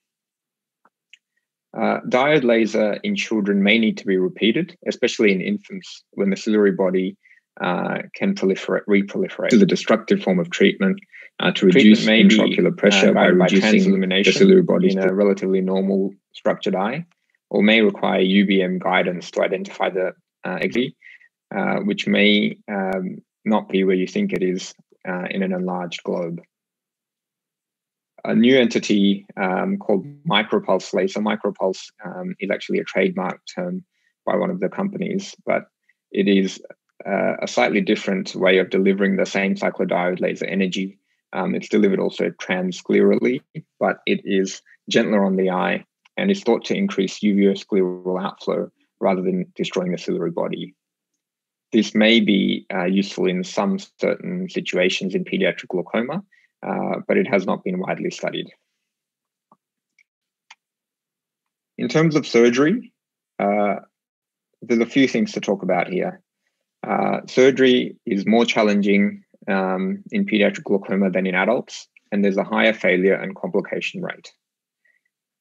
Uh, diode laser in children may need to be repeated, especially in infants when the ciliary body uh, can proliferate, reproliferate. This the destructive form of treatment uh, to reduce intraocular uh, pressure by, by reducing the ciliary body in a relatively normal structured eye, or may require UBM guidance to identify the uh, uh, which may um, not be where you think it is uh, in an enlarged globe. A new entity um, called micropulse laser. Micropulse um, is actually a trademark term by one of the companies, but it is uh, a slightly different way of delivering the same cyclodiode laser energy. Um, it's delivered also transsclerally, but it is gentler on the eye and is thought to increase uveoscleral outflow rather than destroying the ciliary body. This may be uh, useful in some certain situations in pediatric glaucoma, uh, but it has not been widely studied. In terms of surgery, uh, there's a few things to talk about here. Uh, surgery is more challenging um, in pediatric glaucoma than in adults, and there's a higher failure and complication rate.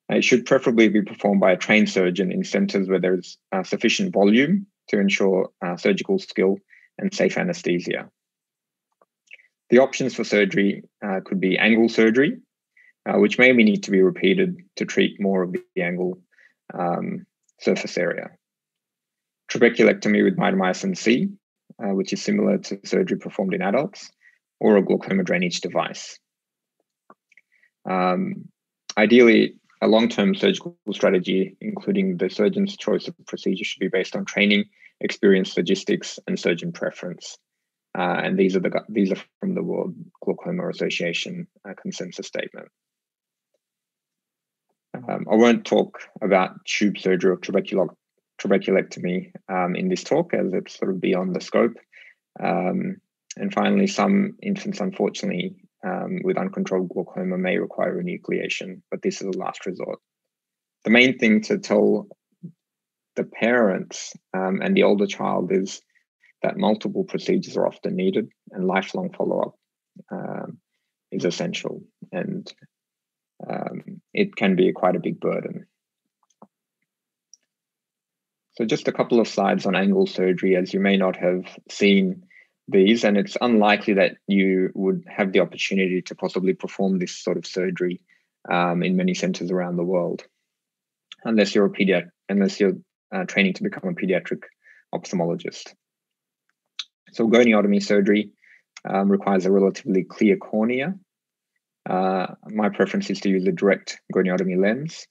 It should preferably be performed by a trained surgeon in centers where there's uh, sufficient volume to ensure uh, surgical skill and safe anesthesia. The options for surgery uh, could be angle surgery, uh, which may need to be repeated to treat more of the angle um, surface area. Trabeculectomy with mitomycin C, uh, which is similar to surgery performed in adults, or a glaucoma drainage device. Um, ideally, a long-term surgical strategy, including the surgeon's choice of procedure, should be based on training, experience, logistics, and surgeon preference. Uh, and these are the these are from the World Glaucoma Association uh, consensus statement. Um, I won't talk about tube surgery or trabeculectomy um, in this talk, as it's sort of beyond the scope. Um, and finally, some infants, unfortunately, um, with uncontrolled glaucoma may require enucleation, but this is a last resort. The main thing to tell the parents um, and the older child is that multiple procedures are often needed and lifelong follow up um, is essential. And um, it can be quite a big burden. So, just a couple of slides on angle surgery, as you may not have seen these, and it's unlikely that you would have the opportunity to possibly perform this sort of surgery um, in many centers around the world, unless you're a pediatric, unless you're uh, training to become a pediatric ophthalmologist. So goniotomy surgery um, requires a relatively clear cornea. Uh, my preference is to use a direct goniotomy lens.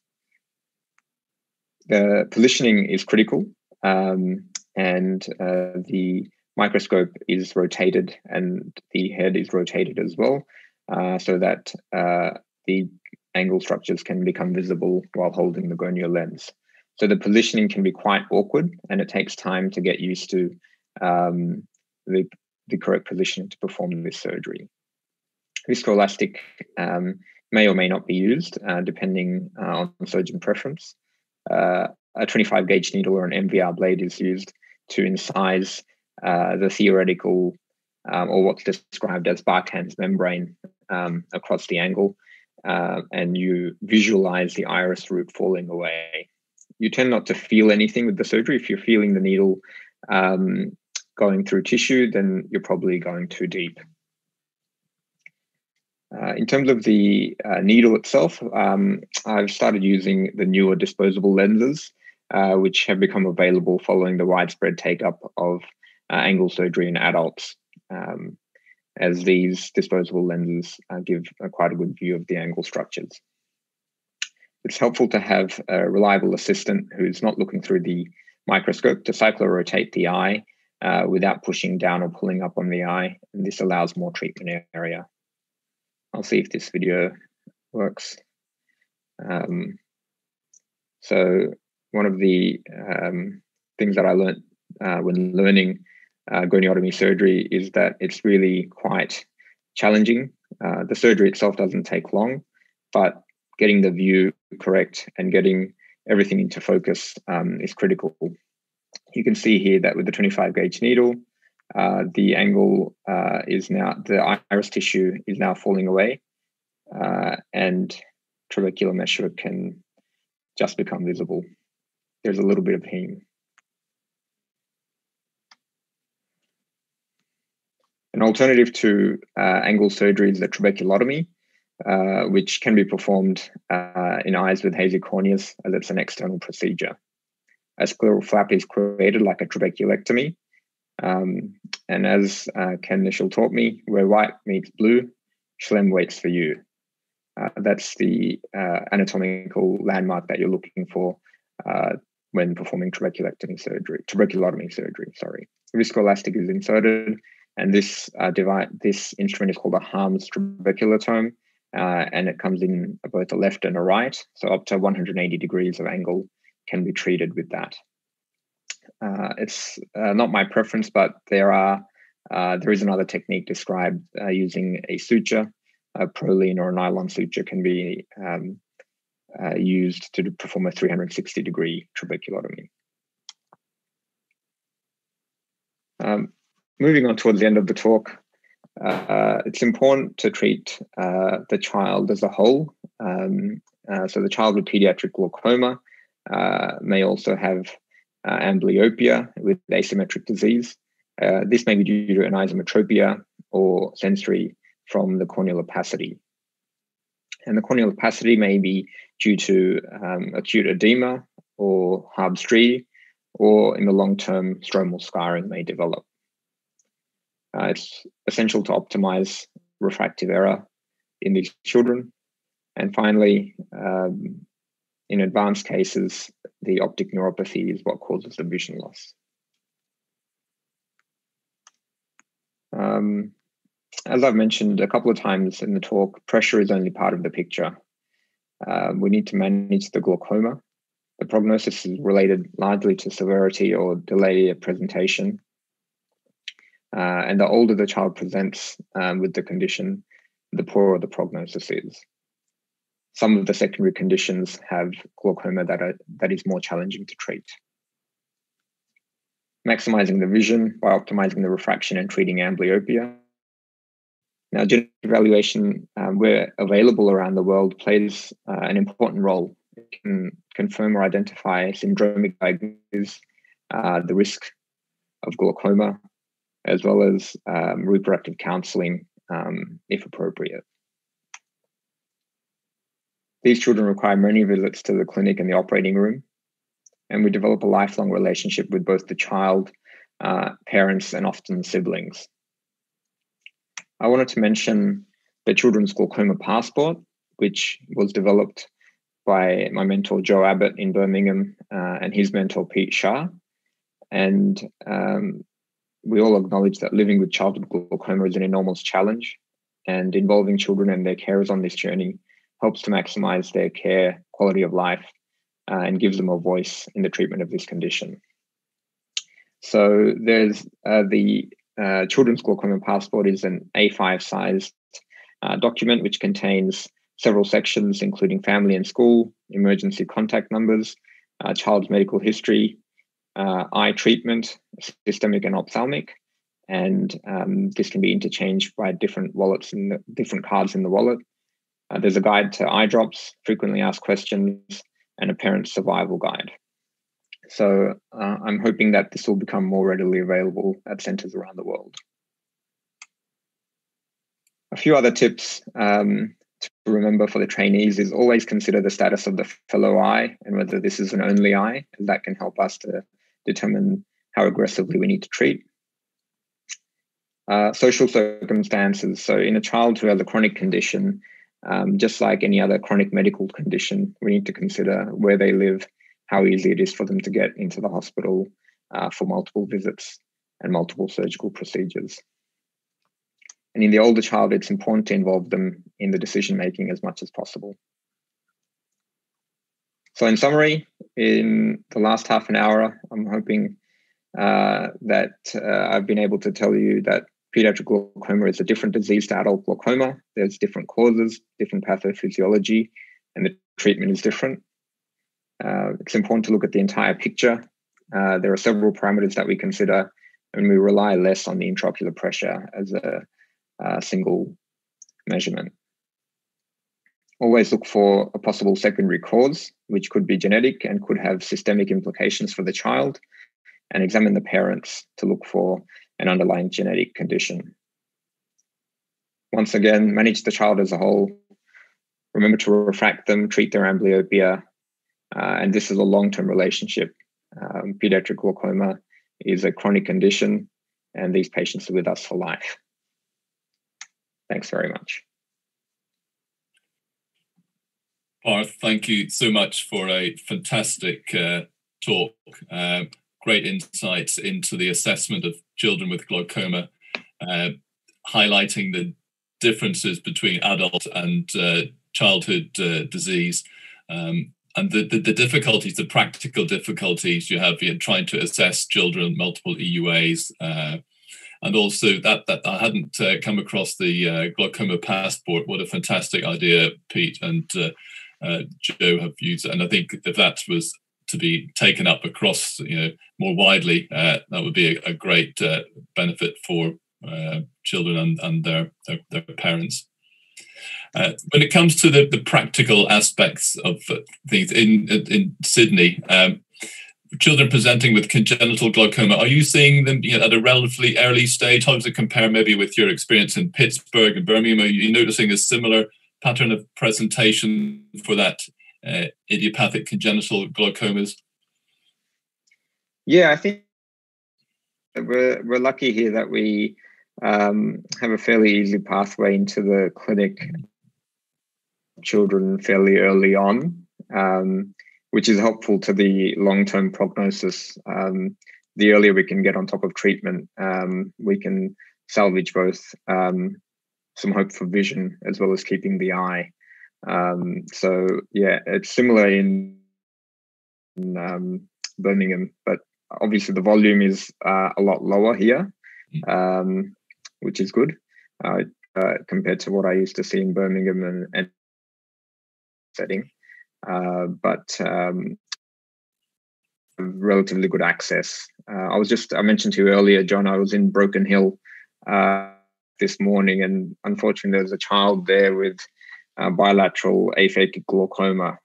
The positioning is critical, um, and uh, the microscope is rotated and the head is rotated as well, uh, so that uh, the angle structures can become visible while holding the gonial lens. So the positioning can be quite awkward and it takes time to get used to um, the, the correct position to perform this surgery. Viscoelastic um, may or may not be used uh, depending uh, on surgeon preference. Uh, a 25 gauge needle or an MVR blade is used to incise uh, the theoretical um, or what's described as Barkan's membrane um, across the angle, uh, and you visualize the iris root falling away. You tend not to feel anything with the surgery. If you're feeling the needle um, going through tissue, then you're probably going too deep. Uh, in terms of the uh, needle itself, um, I've started using the newer disposable lenses, uh, which have become available following the widespread take up of uh, angle surgery in adults um, as these disposable lenses uh, give quite a good view of the angle structures. It's helpful to have a reliable assistant who's not looking through the microscope to cyclorotate the eye uh, without pushing down or pulling up on the eye. And this allows more treatment area. I'll see if this video works. Um, so one of the um, things that I learned uh, when learning uh, goniotomy surgery is that it's really quite challenging. Uh, the surgery itself doesn't take long, but getting the view correct and getting everything into focus um, is critical. You can see here that with the 25 gauge needle, uh, the angle uh, is now, the iris tissue is now falling away uh, and trabecular meshwork can just become visible. There's a little bit of heme. An alternative to uh, angle surgery is the trabeculotomy, uh, which can be performed uh, in eyes with hazy corneas as it's an external procedure. A scleral flap is created like a trabeculectomy. Um, and as uh, Ken Nischal taught me, where white meets blue, Schlemm waits for you. Uh, that's the uh, anatomical landmark that you're looking for when performing trabeculectomy surgery, trabeculotomy surgery, sorry. Viscoelastic is inserted and this uh, device, this instrument is called a Harms trabeculotome, uh, and it comes in both a left and a right. So up to 180 degrees of angle can be treated with that. Uh, it's uh, not my preference, but there are uh, there is another technique described uh, using a suture. A Prolene or a nylon suture can be um, used to perform a 360 degree trabeculotomy. Um, moving on towards the end of the talk, uh, it's important to treat uh, the child as a whole. Um, uh, so the child with pediatric glaucoma uh, may also have uh, amblyopia with asymmetric disease. Uh, this may be due to an anisometropia or sensory from the corneal opacity. And the corneal opacity may be due to um, acute edema or Haab's striae, or in the long term, stromal scarring may develop. Uh, it's essential to optimize refractive error in these children. And finally, um, in advanced cases, the optic neuropathy is what causes the vision loss. Um, as I've mentioned a couple of times in the talk, pressure is only part of the picture. Uh, we need to manage the glaucoma. The prognosis is related largely to severity or delay of presentation uh, and the older the child presents um, with the condition, the poorer the prognosis is. Some of the secondary conditions have glaucoma that, are, that is more challenging to treat. Maximizing the vision by optimizing the refraction and treating amblyopia. Now, genetic evaluation, um, where available around the world, plays uh, an important role. It can confirm or identify syndromic diagnosis, uh, the risk of glaucoma, as well as um, reproductive counseling um, if appropriate. These children require many visits to the clinic and the operating room, and we develop a lifelong relationship with both the child, uh, parents, and often siblings. I wanted to mention the Children's Glaucoma Passport, which was developed by my mentor Joe Abbott in Birmingham uh, and his mentor Pete Shah. And um, we all acknowledge that living with childhood glaucoma is an enormous challenge, and involving children and their carers on this journey helps to maximize their care, quality of life, uh, and gives them a voice in the treatment of this condition. So there's uh, the uh, Children's Glaucoma Passport is an A5 sized uh, document which contains several sections, including family and school, emergency contact numbers, uh, child's medical history, uh, eye treatment, systemic and ophthalmic, and um, this can be interchanged by different wallets and different cards in the wallet. Uh, there's a guide to eye drops, frequently asked questions, and a parent survival guide. So uh, I'm hoping that this will become more readily available at centres around the world. A few other tips um, to remember for the trainees is always consider the status of the fellow eye and whether this is an only eye, and that can help us to determine how aggressively we need to treat. Uh, social circumstances. So, in a child who has a chronic condition, um, just like any other chronic medical condition, we need to consider where they live, how easy it is for them to get into the hospital uh, for multiple visits and multiple surgical procedures. And in the older child, it's important to involve them in the decision making as much as possible. So, in summary, in the last half an hour, I'm hoping uh, that uh, I've been able to tell you that pediatric glaucoma is a different disease to adult glaucoma. There's different causes, different pathophysiology, and the treatment is different. Uh, it's important to look at the entire picture. Uh, there are several parameters that we consider, and we rely less on the intraocular pressure as a uh, single measurement. Always look for a possible secondary cause, which could be genetic and could have systemic implications for the child, and examine the parents to look for an underlying genetic condition. Once again, manage the child as a whole. Remember to refract them, treat their amblyopia, uh, and this is a long term relationship. Um, pediatric glaucoma is a chronic condition, and these patients are with us for life. Thanks very much. Parth, thank you so much for a fantastic uh, talk. Uh, great insights into the assessment of children with glaucoma, uh, highlighting the differences between adult and uh, childhood uh, disease. Um, and the, the, the, difficulties, the practical difficulties you have in trying to assess children multiple EUAs, uh, and also that that I hadn't uh, come across the uh, glaucoma passport. What a fantastic idea, Pete and uh, uh Joe have used, and I think if that was to be taken up across, you know, more widely, uh, that would be a, a great uh, benefit for children and, and their, their, their parents. Uh, when it comes to the, the practical aspects of things in in Sydney, um, children presenting with congenital glaucoma, are you seeing them you know, at a relatively early stage? How does it compare maybe with your experience in Pittsburgh and Birmingham? Are you noticing a similar pattern of presentation for that uh, idiopathic congenital glaucomas? Yeah, I think we're, we're lucky here that we um, have a fairly easy pathway into the clinic children fairly early on. Um, which is helpful to the long term prognosis. Um, the earlier we can get on top of treatment, um, we can salvage both um, some hope for vision as well as keeping the eye. Um, so, yeah, it's similar in, in um, Birmingham, but obviously the volume is uh, a lot lower here, um, which is good uh, uh, compared to what I used to see in Birmingham and, and setting. Uh, but um, relatively good access. Uh, I was just, I mentioned to you earlier, John, I was in Broken Hill uh, this morning, and unfortunately, there's a child there with bilateral aphakic glaucoma.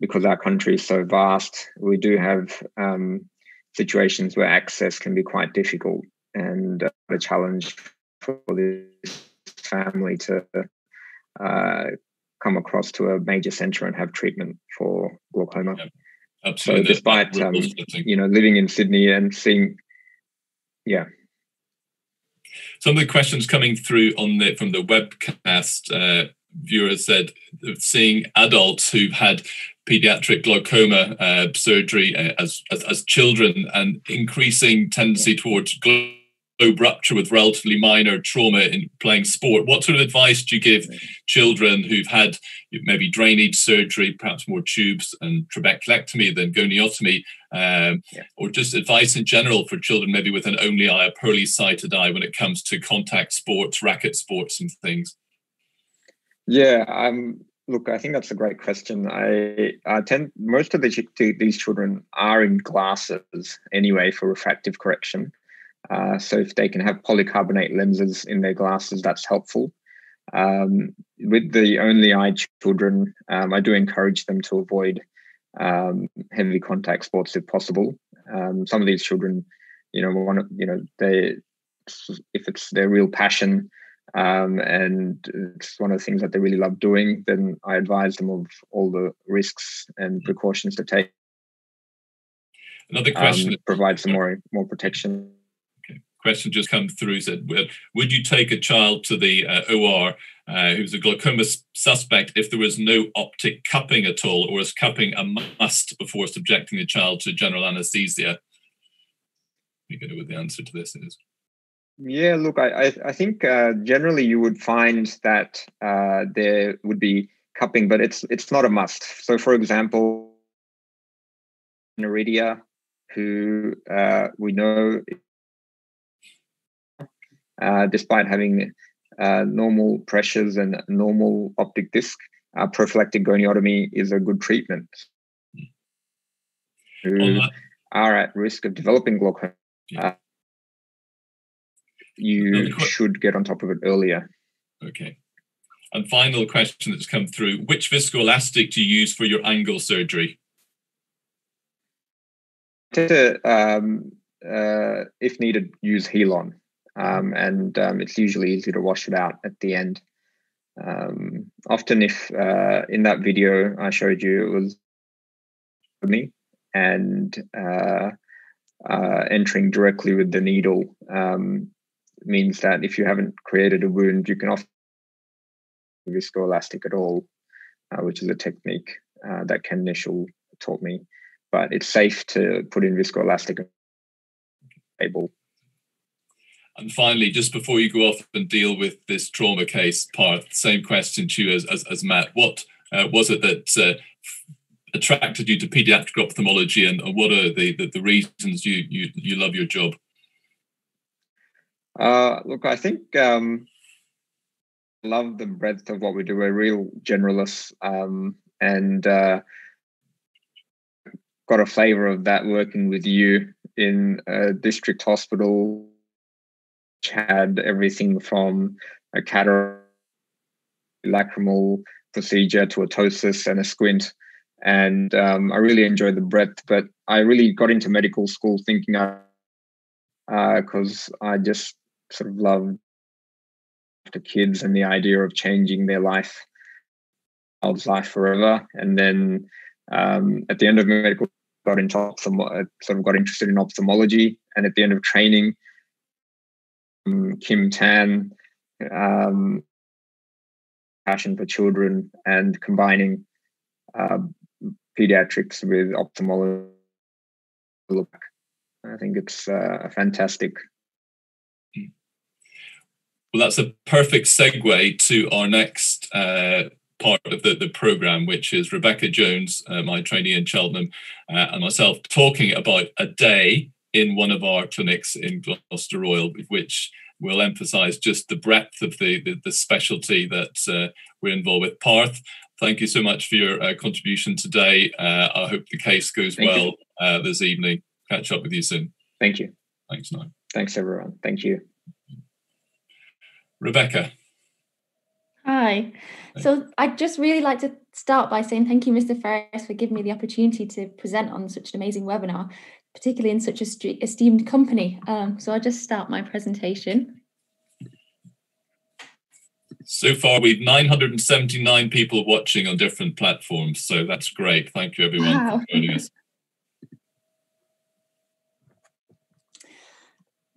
Because our country is so vast, we do have um, situations where access can be quite difficult and uh, a challenge for this family to uh, come across to a major center and have treatment for glaucoma. Yeah, absolutely. So despite um, you know living in Sydney and seeing, yeah. Some of the questions coming through on the from the webcast uh, viewers said seeing adults who've had pediatric glaucoma uh, surgery uh, as, as, as children and increasing tendency towards rupture with relatively minor trauma in playing sport. What sort of advice do you give children who've had maybe drainage surgery, perhaps more tubes and trabeculectomy than goniotomy, um, yeah. or just advice in general for children maybe with an only eye, a poorly sighted eye when it comes to contact sports, racket sports, and things? Yeah, um, look, I think that's a great question. I, I tend most of the, these children are in glasses anyway for refractive correction. Uh, so if they can have polycarbonate lenses in their glasses, that's helpful. Um, with the only eye children, um, I do encourage them to avoid um, heavy contact sports if possible. Um, some of these children, you know, want to, you know, they if it's their real passion um, and it's one of the things that they really love doing, then I advise them of all the risks and precautions to take. Another question um, provide some more more protection question just come through said would you take a child to the uh, or uh, who's a glaucoma suspect if there was no optic cupping at all or is cupping a must before subjecting the child to general anesthesia? You know what the answer to this is. Yeah look i i, think uh, generally you would find that uh, there would be cupping but it's it's not a must. So for example aniridia, who uh, we know uh, despite having uh, normal pressures and normal optic disc, uh, prophylactic goniotomy is a good treatment. Who are at risk of developing glaucoma, yeah. Uh, you should get on top of it earlier. Okay. And final question that's come through: Which viscoelastic do you use for your angle surgery? To, um, uh, if needed, use Healon um, and um, it's usually easy to wash it out at the end. Um, often, if uh, in that video I showed you, it was me and uh, uh, entering directly with the needle um, means that if you haven't created a wound, you can often viscoelastic at all, uh, which is a technique uh, that Ken Nischal taught me. But it's safe to put in viscoelastic able and finally, just before you go off and deal with this trauma case Parth, same question to you as, as, as Matt. What uh, was it that uh, attracted you to pediatric ophthalmology and, and what are the, the, the, reasons you, you, you love your job? Uh, look, I think um, love the breadth of what we do. We're real generalists um, and uh, got a flavor of that working with you in a district hospital had everything from a cataract lacrimal procedure to a ptosis and a squint. And um, I really enjoyed the breadth, but I really got into medical school thinking because uh, I just sort of loved the kids and the idea of changing their life, child's life forever. And then um, at the end of medical, got into ophthalm- sort of got interested in ophthalmology. And at the end of training, Kim Tan, um, passion for children, and combining uh, pediatrics with ophthalmology. I think it's uh, a fantastic. Well, that's a perfect segue to our next uh, part of the, the program, which is Rebecca Jones, uh, my trainee in Cheltenham, uh, and myself talking about a day in one of our clinics in Gloucester Royal, which will emphasize just the breadth of the, the, the specialty that uh, we're involved with. Parth, thank you so much for your uh, contribution today. Uh, I hope the case goes thank well uh, this evening. Catch up with you soon. Thank you. Thanks, Niall. Thanks, everyone. Thank you. Rebecca. Hi. So I'd just really like to start by saying thank you, Mr. Ferris, for giving me the opportunity to present on such an amazing webinar particularly in such a esteemed company. Um, so I'll just start my presentation. So far, we've 979 people watching on different platforms. So that's great. Thank you, everyone, wow. for joining us.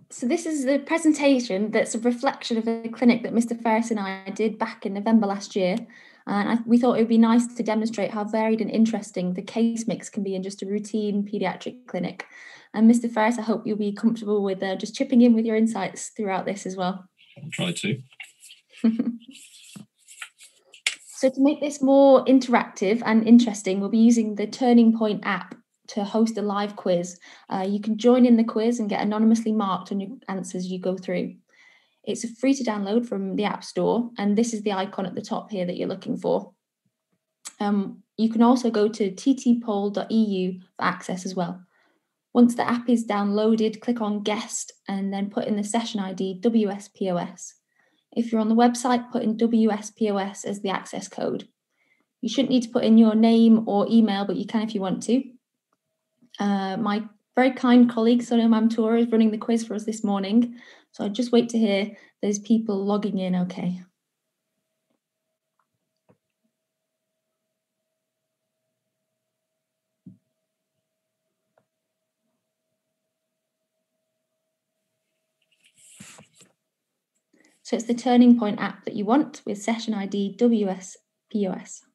So this is the presentation that's a reflection of a clinic that Mr. Ferris and I did back in November last year. And I, we thought it would be nice to demonstrate how varied and interesting the case mix can be in just a routine pediatric clinic. And Mr. Ferris, I hope you'll be comfortable with uh, just chipping in with your insights throughout this as well. I'll try to. so to make this more interactive and interesting, we'll be using the Turning Point app to host a live quiz. Uh, you can join in the quiz and get anonymously marked on your answers you go through. It's free to download from the App Store, and this is the icon at the top here that you're looking for. Um, you can also go to ttpoll.eu for access as well. Once the app is downloaded, click on guest and then put in the session ID WSPOS. If you're on the website, put in WSPOS as the access code. You shouldn't need to put in your name or email, but you can if you want to. Uh, my very kind colleague, Sonia Mamtour, is running the quiz for us this morning. So I'll just wait to hear those people logging in okay. So it's the Turning Point app that you want with session ID WSPOS.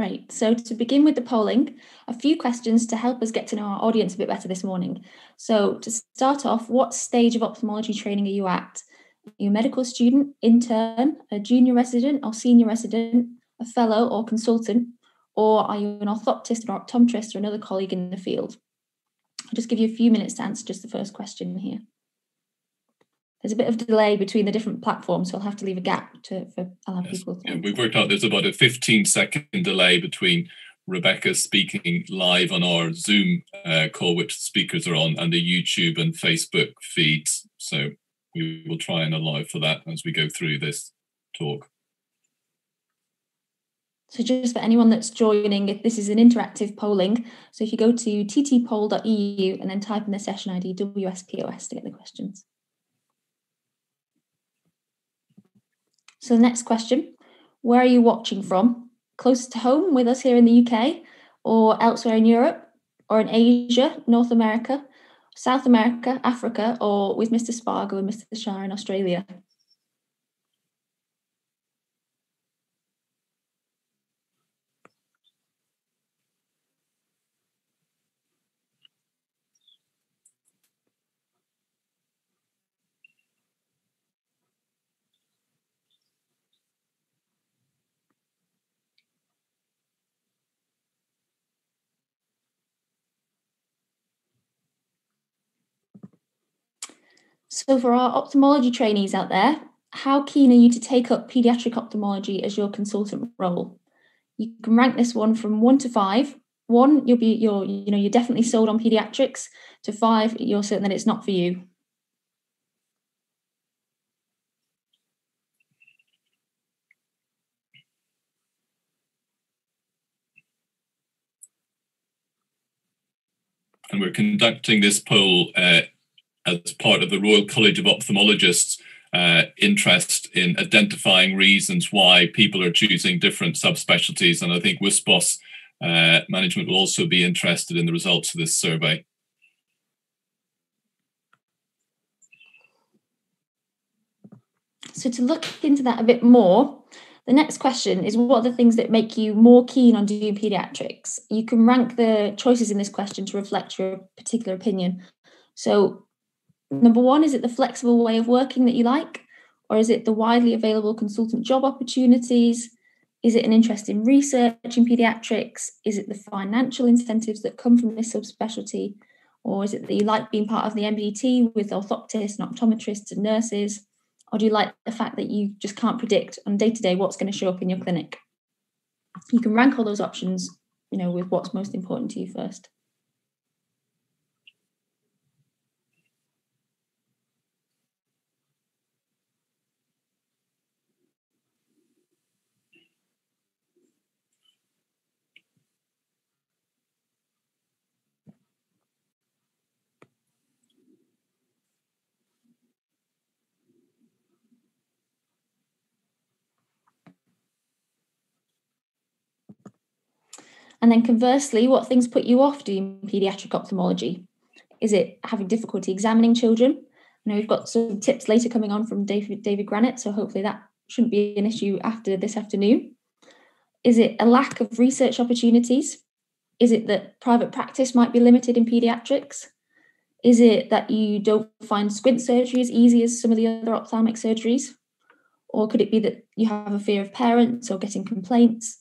Great. So to begin with the polling, a few questions to help us get to know our audience a bit better this morning. So to start off, what stage of ophthalmology training are you at? Are you a medical student, intern, a junior resident or senior resident, a fellow or consultant, or are you an orthoptist or optometrist or another colleague in the field? I'll just give you a few minutes to answer just the first question here there's a bit of delay between the different platforms, so I'll have to leave a gap to for allow yes. people. To... We've worked out there's about a 15 second delay between Rebecca speaking live on our Zoom uh, call, which the speakers are on, and the YouTube and Facebook feeds. So we will try and allow for that as we go through this talk. So just for anyone that's joining, if this is an interactive polling. So if you go to ttpoll.eu and then type in the session ID WSPOS to get the questions. So the next question, where are you watching from? Closer to home with us here in the UK or elsewhere in Europe or in Asia, North America, South America, Africa, or with Mr. Spargo and Mr. Shah in Australia? So, for our ophthalmology trainees out there, how keen are you to take up pediatric ophthalmology as your consultant role? You can rank this one from one to five. One, you'll be you're you know you're definitely sold on pediatrics. To five, you're certain that it's not for you. And we're conducting this poll uh, as part of the Royal College of Ophthalmologists uh, interest in identifying reasons why people are choosing different subspecialties. And I think WSPOS uh, management will also be interested in the results of this survey. So to look into that a bit more, the next question is what are the things that make you more keen on doing pediatrics? You can rank the choices in this question to reflect your particular opinion. So Number one, is it the flexible way of working that you like? Or is it the widely available consultant job opportunities? Is it an interest in research in pediatrics? Is it the financial incentives that come from this subspecialty? Or is it that you like being part of the MDT with orthoptists and optometrists and nurses? Or do you like the fact that you just can't predict on day to day what's going to show up in your clinic? You can rank all those options, you know, with what's most important to you first. And then conversely, what things put you off doing paediatric ophthalmology? Is it having difficulty examining children? I know we've got some tips later coming on from David, David Granet, so hopefully that shouldn't be an issue after this afternoon. Is it a lack of research opportunities? Is it that private practice might be limited in paediatrics? Is it that you don't find squint surgery as easy as some of the other ophthalmic surgeries? Or could it be that you have a fear of parents or getting complaints?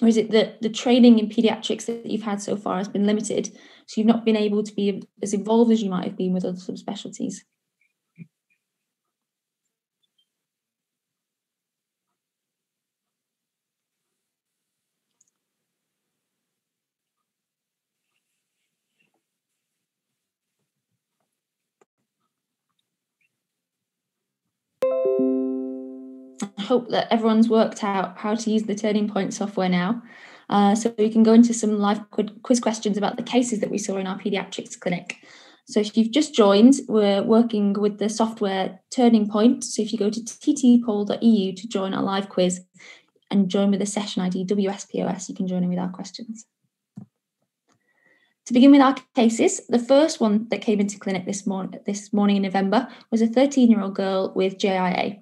Or is it that the training in paediatrics that you've had so far has been limited, so you've not been able to be as involved as you might have been with other subspecialties? Hope that everyone's worked out how to use the Turning Point software now. Uh, so we can go into some live quiz questions about the cases that we saw in our pediatrics clinic. So if you've just joined, we're working with the software Turning Point. So if you go to ttpoll.eu to join our live quiz and join with the session ID WSPOS, you can join in with our questions. To begin with our cases, the first one that came into clinic this, morning, this morning in November was a 13 year old girl with JIA.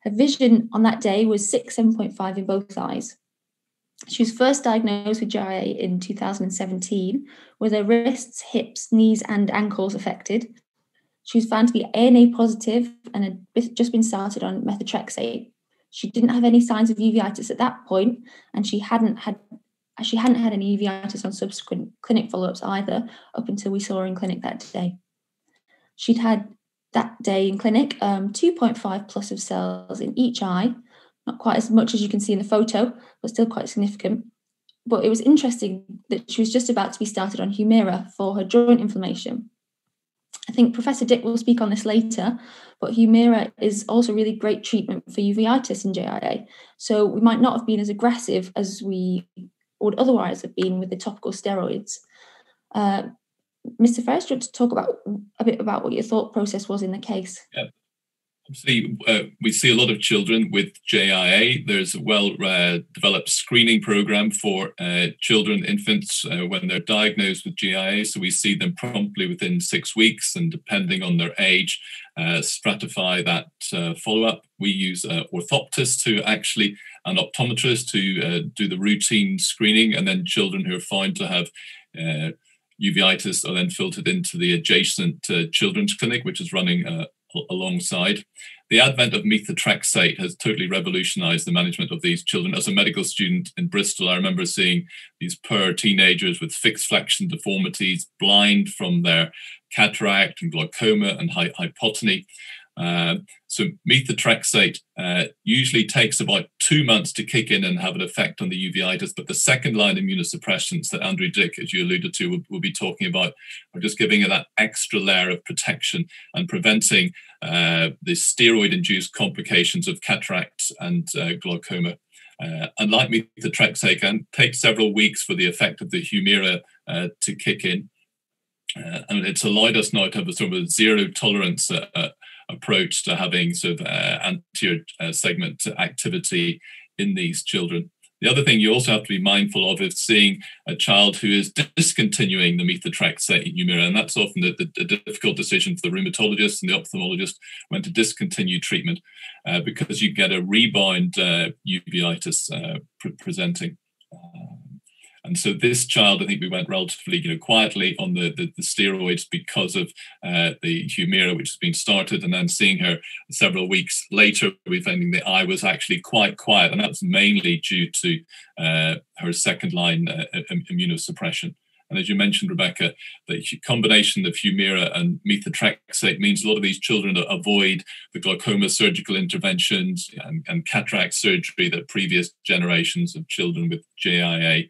Her vision on that day was 6, 7.5 in both eyes. She was first diagnosed with JIA in 2017, with her wrists, hips, knees, and ankles affected. She was found to be ANA positive and had just been started on methotrexate. She didn't have any signs of uveitis at that point, and she hadn't had she hadn't had any uveitis on subsequent clinic follow-ups either, up until we saw her in clinic that day. She'd had that day in clinic, um, 2.5 plus of cells in each eye, not quite as much as you can see in the photo, but still quite significant. But it was interesting that she was just about to be started on Humira for her joint inflammation. I think Professor Dick will speak on this later, but Humira is also really great treatment for uveitis in JIA. So we might not have been as aggressive as we would otherwise have been with the topical steroids. Uh, Mr. Ferris, do you want to talk about a bit about what your thought process was in the case? Yeah. Obviously, uh, we see a lot of children with JIA. There's a well uh, developed screening program for uh, children, infants, uh, when they're diagnosed with JIA. So we see them promptly within six weeks, and depending on their age, uh, stratify that uh, follow up. We use orthoptists to actually, an optometrist to do the routine screening, and then children who are found to have uveitis are then filtered into the adjacent uh, children's clinic, which is running uh, alongside. The advent of methotrexate has totally revolutionized the management of these children. As a medical student in Bristol, I remember seeing these poor teenagers with fixed flexion deformities, blind from their cataract and glaucoma and hypotony. Uh, so methotrexate uh, usually takes about two months to kick in and have an effect on the uveitis, but the second line immunosuppressants that Andrew Dick, as you alluded to, will, will be talking about, are just giving it that extra layer of protection and preventing uh, the steroid-induced complications of cataracts and uh, glaucoma. Uh, unlike methotrexate, can take several weeks for the effect of the Humira to kick in. And it's allowed us now to have a sort of a zero tolerance approach to having sort of uh, anterior uh, segment activity in these children. The other thing you also have to be mindful of is seeing a child who is discontinuing the methotrexate Humira, and that's often the, the, difficult decision for the rheumatologist and the ophthalmologist when to discontinue treatment uh, because you get a rebound uh, uveitis uh, pre- presenting. And so this child, I think we went relatively, you know, quietly on the, the, the steroids because of uh, the Humira, which has been started, and then seeing her several weeks later, we finding the eye was actually quite quiet, and that was mainly due to uh, her second line uh, immunosuppression. And as you mentioned, Rebecca, the combination of Humira and methotrexate means a lot of these children avoid the glaucoma surgical interventions and, and cataract surgery that previous generations of children with JIA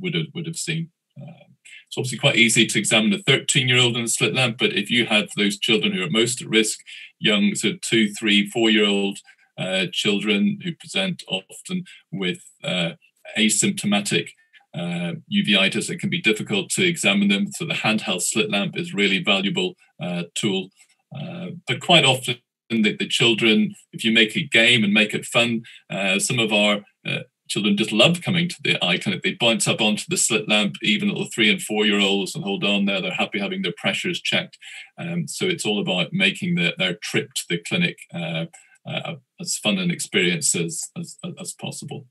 would have would have seen. Uh, it's obviously quite easy to examine a 13 year old in a slit lamp, but if you have those children who are most at risk, young, so two, three, four year old uh, children who present often with uh, asymptomatic uh, uveitis, it can be difficult to examine them. So the handheld slit lamp is really valuable uh, tool. Uh, but quite often the, the, children, if you make a game and make it fun, uh, some of our children just love coming to the eye clinic. They bounce up onto the slit lamp, even little three and four year olds, and hold on there. They're happy having their pressures checked. Um, so it's all about making the, their trip to the clinic uh, uh, as fun an experience as, as, as possible.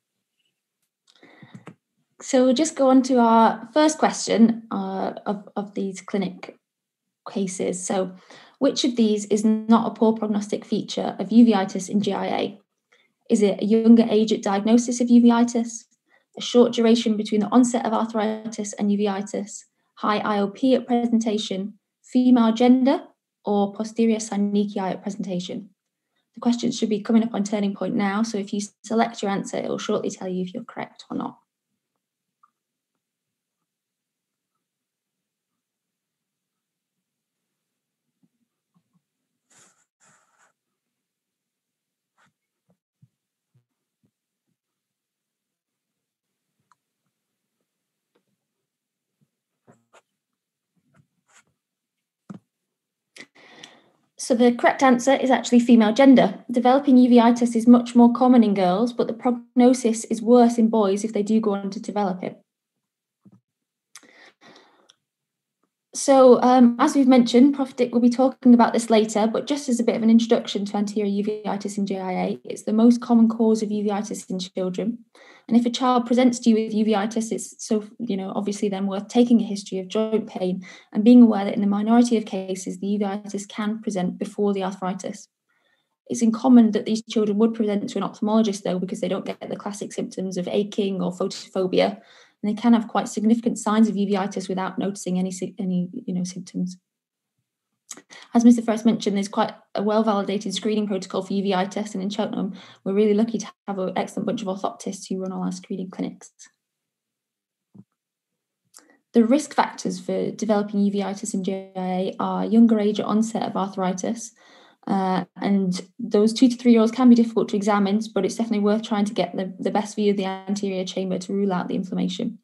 So we'll just go on to our first question uh, of, of these clinic cases. So, which of these is not a poor prognostic feature of uveitis in JIA? Is it a younger age at diagnosis of uveitis, a short duration between the onset of arthritis and uveitis, high IOP at presentation, female gender, or posterior synechiae at presentation? The questions should be coming up on Turning Point now, so if you select your answer, it will shortly tell you if you're correct or not. So the correct answer is actually female gender. Developing uveitis is much more common in girls, but the prognosis is worse in boys if they do go on to develop it. So, um, as we've mentioned, Prof. Dick will be talking about this later, but just as a bit of an introduction to anterior uveitis in JIA, it's the most common cause of uveitis in children. And if a child presents to you with uveitis, it's so, you know, obviously then worth taking a history of joint pain and being aware that in the minority of cases, the uveitis can present before the arthritis. It's uncommon that these children would present to an ophthalmologist, though, because they don't get the classic symptoms of aching or photophobia and they can have quite significant signs of uveitis without noticing any any you know symptoms. As Mr. Ferris mentioned, there's quite a well-validated screening protocol for uveitis, and in Cheltenham, we're really lucky to have an excellent bunch of orthoptists who run all our screening clinics. The risk factors for developing uveitis in JIA are younger age at onset of arthritis, uh, and those two to three year olds can be difficult to examine, but it's definitely worth trying to get the, the best view of the anterior chamber to rule out the inflammation.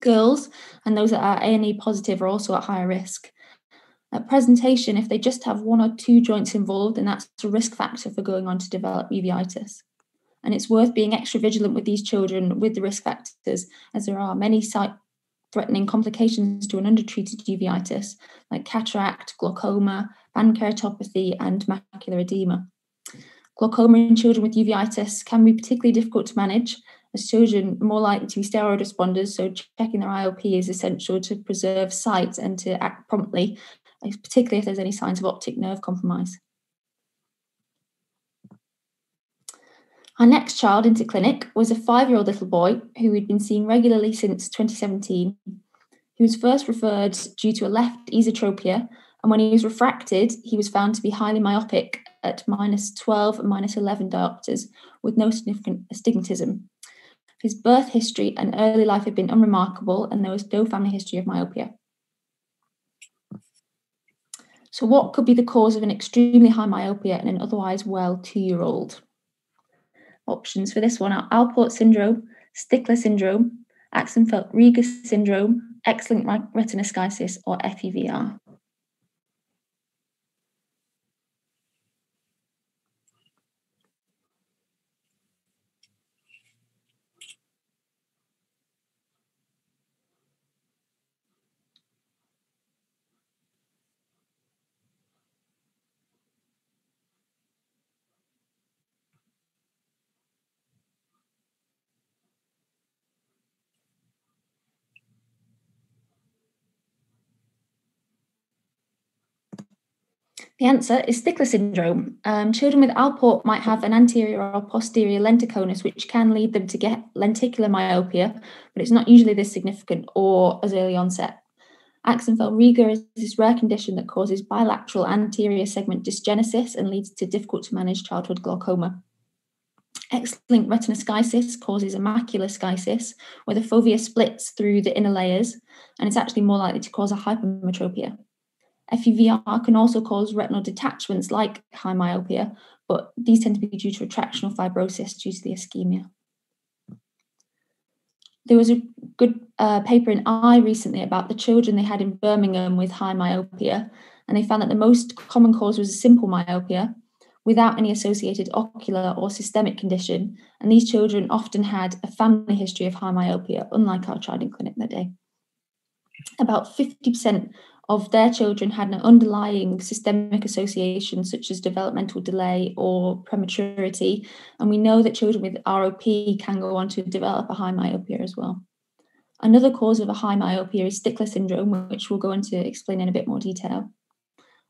Girls and those that are ANA positive are also at higher risk. At presentation, if they just have one or two joints involved, then that's a risk factor for going on to develop uveitis. And it's worth being extra vigilant with these children with the risk factors, as there are many sight threatening complications to an undertreated uveitis, like cataract, glaucoma, band keratopathy, and macular edema. Glaucoma in children with uveitis can be particularly difficult to manage, as children are more likely to be steroid responders, so checking their IOP is essential to preserve sight and to act promptly, particularly if there's any signs of optic nerve compromise. Our next child into clinic was a five year old little boy who we'd been seeing regularly since 2017. He was first referred due to a left esotropia, and when he was refracted, he was found to be highly myopic at minus 12 and minus 11 diopters with no significant astigmatism. His birth history and early life had been unremarkable, and there was no family history of myopia. So, what could be the cause of an extremely high myopia in an otherwise well two year old? Options for this one are Alport syndrome, Stickler syndrome, Axenfeld-Rieger syndrome, X-linked retinoschisis, or FEVR. The answer is Stickler syndrome. Um, children with Alport might have an anterior or posterior lenticonus, which can lead them to get lenticular myopia, but it's not usually this significant or as early onset. Axenfeld-Rieger is this rare condition that causes bilateral anterior segment dysgenesis and leads to difficult to manage childhood glaucoma. X-linked retinoschisis causes a macular schisis, where the fovea splits through the inner layers, and it's actually more likely to cause a hypermetropia. FEVR can also cause retinal detachments like high myopia, but these tend to be due to retractional fibrosis due to the ischemia. There was a good uh, paper in Eye recently about the children they had in Birmingham with high myopia, and they found that the most common cause was a simple myopia, without any associated ocular or systemic condition, and these children often had a family history of high myopia, unlike our child in clinic that day. About 50% of their children had an underlying systemic association, such as developmental delay or prematurity. And we know that children with ROP can go on to develop a high myopia as well. Another cause of a high myopia is Stickler syndrome, which we'll go into explain in a bit more detail.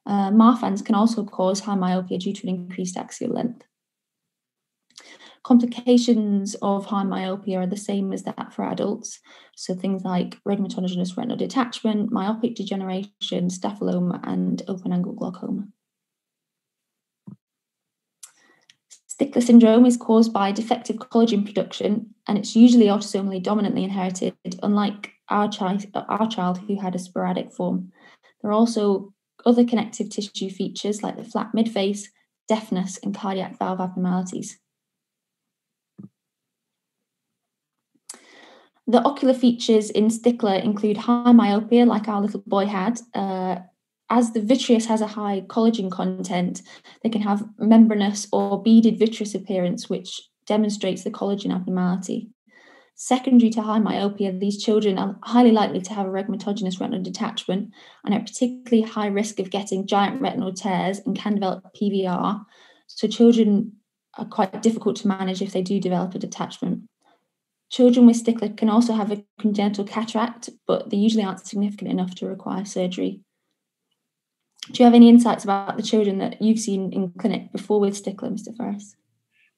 Uh, Marfan's can also cause high myopia due to an increased axial length. Complications of high myopia are the same as that for adults. So things like rhegmatogenous retinal detachment, myopic degeneration, staphyloma, and open angle glaucoma. Stickler syndrome is caused by defective collagen production, and it's usually autosomally dominantly inherited, unlike our, our child who had a sporadic form. There are also other connective tissue features like the flat midface, deafness, and cardiac valve abnormalities. The ocular features in Stickler include high myopia, like our little boy had. Uh, as the vitreous has a high collagen content, they can have membranous or beaded vitreous appearance, which demonstrates the collagen abnormality. Secondary to high myopia, these children are highly likely to have a rhegmatogenous retinal detachment and are particularly high risk of getting giant retinal tears and can develop PVR. So, children are quite difficult to manage if they do develop a detachment. Children with Stickler can also have a congenital cataract, but they usually aren't significant enough to require surgery. Do you have any insights about the children that you've seen in clinic before with Stickler, Mr. Ferris?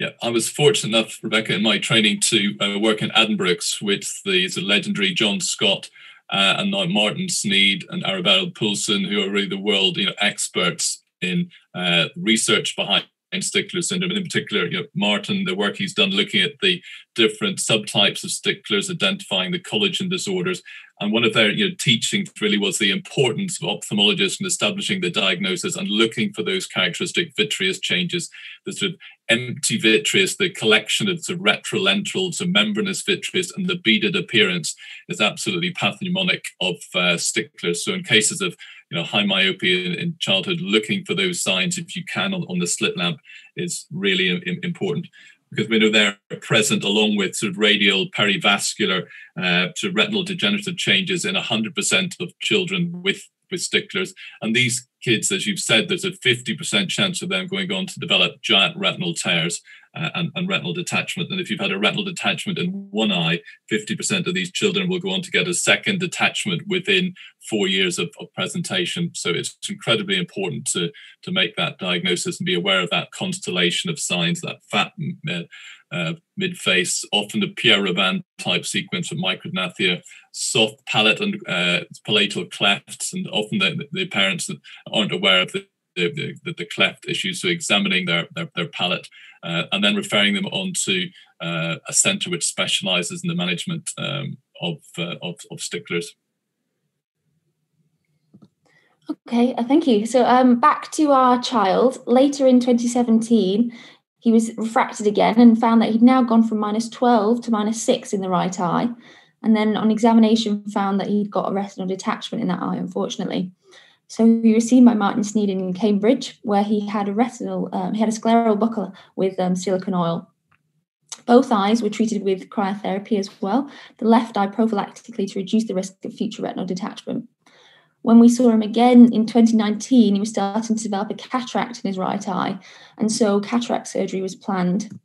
Yeah, I was fortunate enough, Rebecca, in my training to uh, work in Addenbrooke's with the, the legendary John Scott uh, and now Martin Snead and Arabella Poulson, who are really the world you know experts in uh, research behind Stickler syndrome, and in particular, you know, Martin, the work he's done looking at the different subtypes of Sticklers, identifying the collagen disorders. And one of their you know, teachings really was the importance of ophthalmologists in establishing the diagnosis and looking for those characteristic vitreous changes, the sort of empty vitreous, the collection of, sort of retrolentrals and membranous vitreous, and the beaded appearance is absolutely pathognomonic of uh, Sticklers. So in cases of you know, high myopia in childhood, looking for those signs if you can on, on the slit lamp is really important. Because we know they're present along with sort of radial perivascular uh, of retinal degenerative changes in 100% of children with sticklers. And these kids, as you've said, there's a 50% chance of them going on to develop giant retinal tears uh, and, and, retinal detachment. And if you've had a retinal detachment in one eye, 50% of these children will go on to get a second detachment within four years of, of presentation. So it's incredibly important to, to make that diagnosis and be aware of that constellation of signs, that fat uh, uh, mid face, often the Pierre Robin type sequence of micrognathia, soft palate and uh, palatal clefts, and often the, the parents aren't aware of the the, the, the, cleft issues, so examining their, their, their palate uh, and then referring them on to uh, a centre which specialises in the management um, of, uh, of, of, sticklers. Okay, uh, thank you. So um, back to our child. Later in 2017, he was refracted again and found that he'd now gone from minus 12 to minus 6 in the right eye. And then on examination, found that he'd got a retinal detachment in that eye, unfortunately. So he was seen by Martin Sneeden in Cambridge, where he had a retinal, um, he had a scleral buckle with um, silicone oil. Both eyes were treated with cryotherapy as well, the left eye prophylactically to reduce the risk of future retinal detachment. When we saw him again in 2019, he was starting to develop a cataract in his right eye, and so cataract surgery was planned.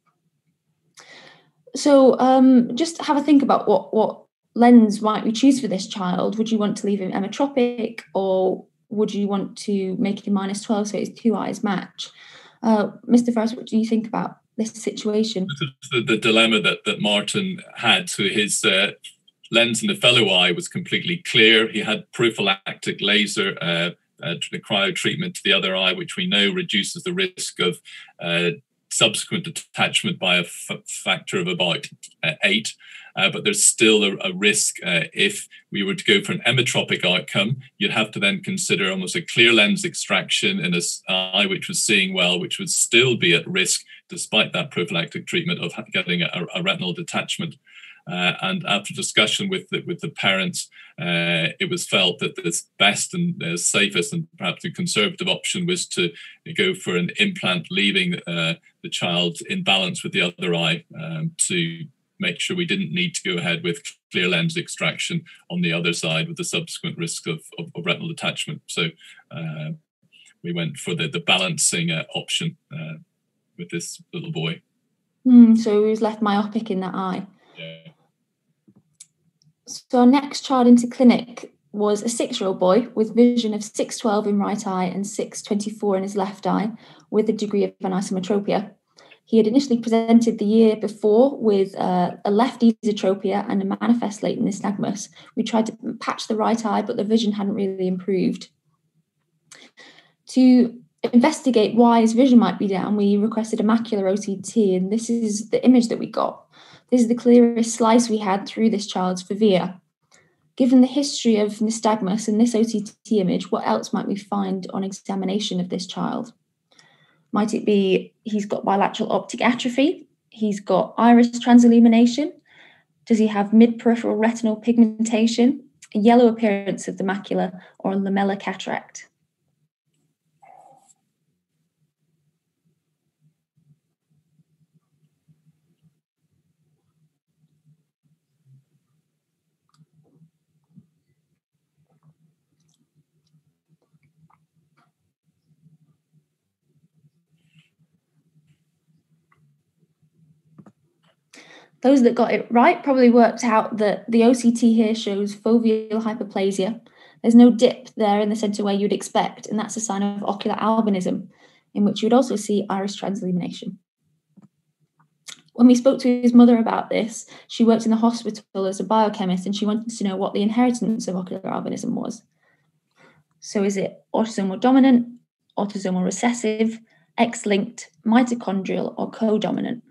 So um, just have a think about what what lens might we choose for this child? Would you want to leave him emmetropic, or would you want to make it minus 12 so his two eyes match? Uh, Mr. Ferris, what do you think about this situation? The, the dilemma that, that Martin had to his uh, lens in the fellow eye was completely clear. He had prophylactic laser uh, uh, cryo treatment to the other eye, which we know reduces the risk of uh, subsequent detachment by a f- factor of about uh, eight. Uh, but there's still a, a risk uh, if we were to go for an emmetropic outcome. You'd have to then consider almost a clear lens extraction in an eye which was seeing well, which would still be at risk despite that prophylactic treatment of getting a, a retinal detachment. Uh, and after discussion with the, with the parents, uh, it was felt that the best and uh, safest and perhaps the conservative option was to go for an implant, leaving uh, the child in balance with the other eye um, to make sure we didn't need to go ahead with clear lens extraction on the other side with the subsequent risk of, of, of retinal detachment. So uh, we went for the, the balancing uh, option with this little boy. Mm, so he was left myopic in that eye. So our next child into clinic was a six-year-old boy with vision of 612 in right eye and 624 in his left eye with a degree of anisometropia. He had initially presented the year before with uh, a left esotropia and a manifest latent nystagmus. We tried to patch the right eye, but the vision hadn't really improved. To investigate why his vision might be down, we requested a macular OCT, and this is the image that we got. This is the clearest slice we had through this child's fovea. Given the history of nystagmus and this OCT image, what else might we find on examination of this child? Might it be he's got bilateral optic atrophy? He's got iris transillumination? Does he have mid peripheral retinal pigmentation? A yellow appearance of the macula or a lamellar cataract? Those that got it right probably worked out that the OCT here shows foveal hypoplasia. There's no dip there in the center where you'd expect, and that's a sign of ocular albinism, in which you would also see iris transillumination. When we spoke to his mother about this, she worked in the hospital as a biochemist and she wanted to know what the inheritance of ocular albinism was. So, is it autosomal dominant, autosomal recessive, X linked, mitochondrial, or co dominant?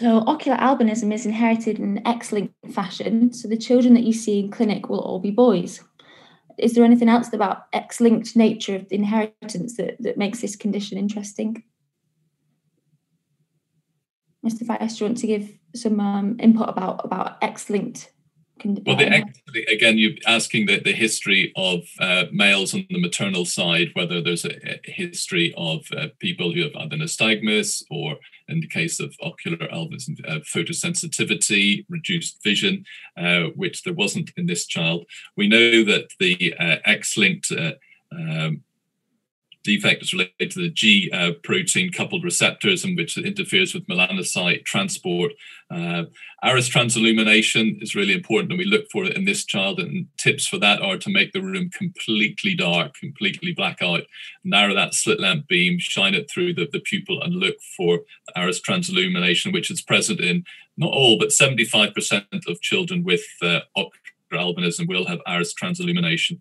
So, ocular albinism is inherited in an X linked fashion. So, the children that you see in clinic will all be boys. Is there anything else about X linked nature of the inheritance that, that makes this condition interesting? Mr. Vice, do you want to give some um, input about, about X linked well, the, again, you're asking the, the history of uh, males on the maternal side, whether there's a, a history of uh, people who have either nystagmus or, in the case of ocular albinism, uh, photosensitivity, reduced vision, uh, which there wasn't in this child. We know that the uh, X-linked uh, um, defect is related to the G uh, protein coupled receptors, and which interferes with melanocyte transport. Uh, iris transillumination is really important, and we look for it in this child. And tips for that are to make the room completely dark, completely black out, narrow that slit lamp beam, shine it through the, the pupil, and look for iris transillumination, which is present in not all, but 75% of children with uh, ocular albinism will have iris transillumination.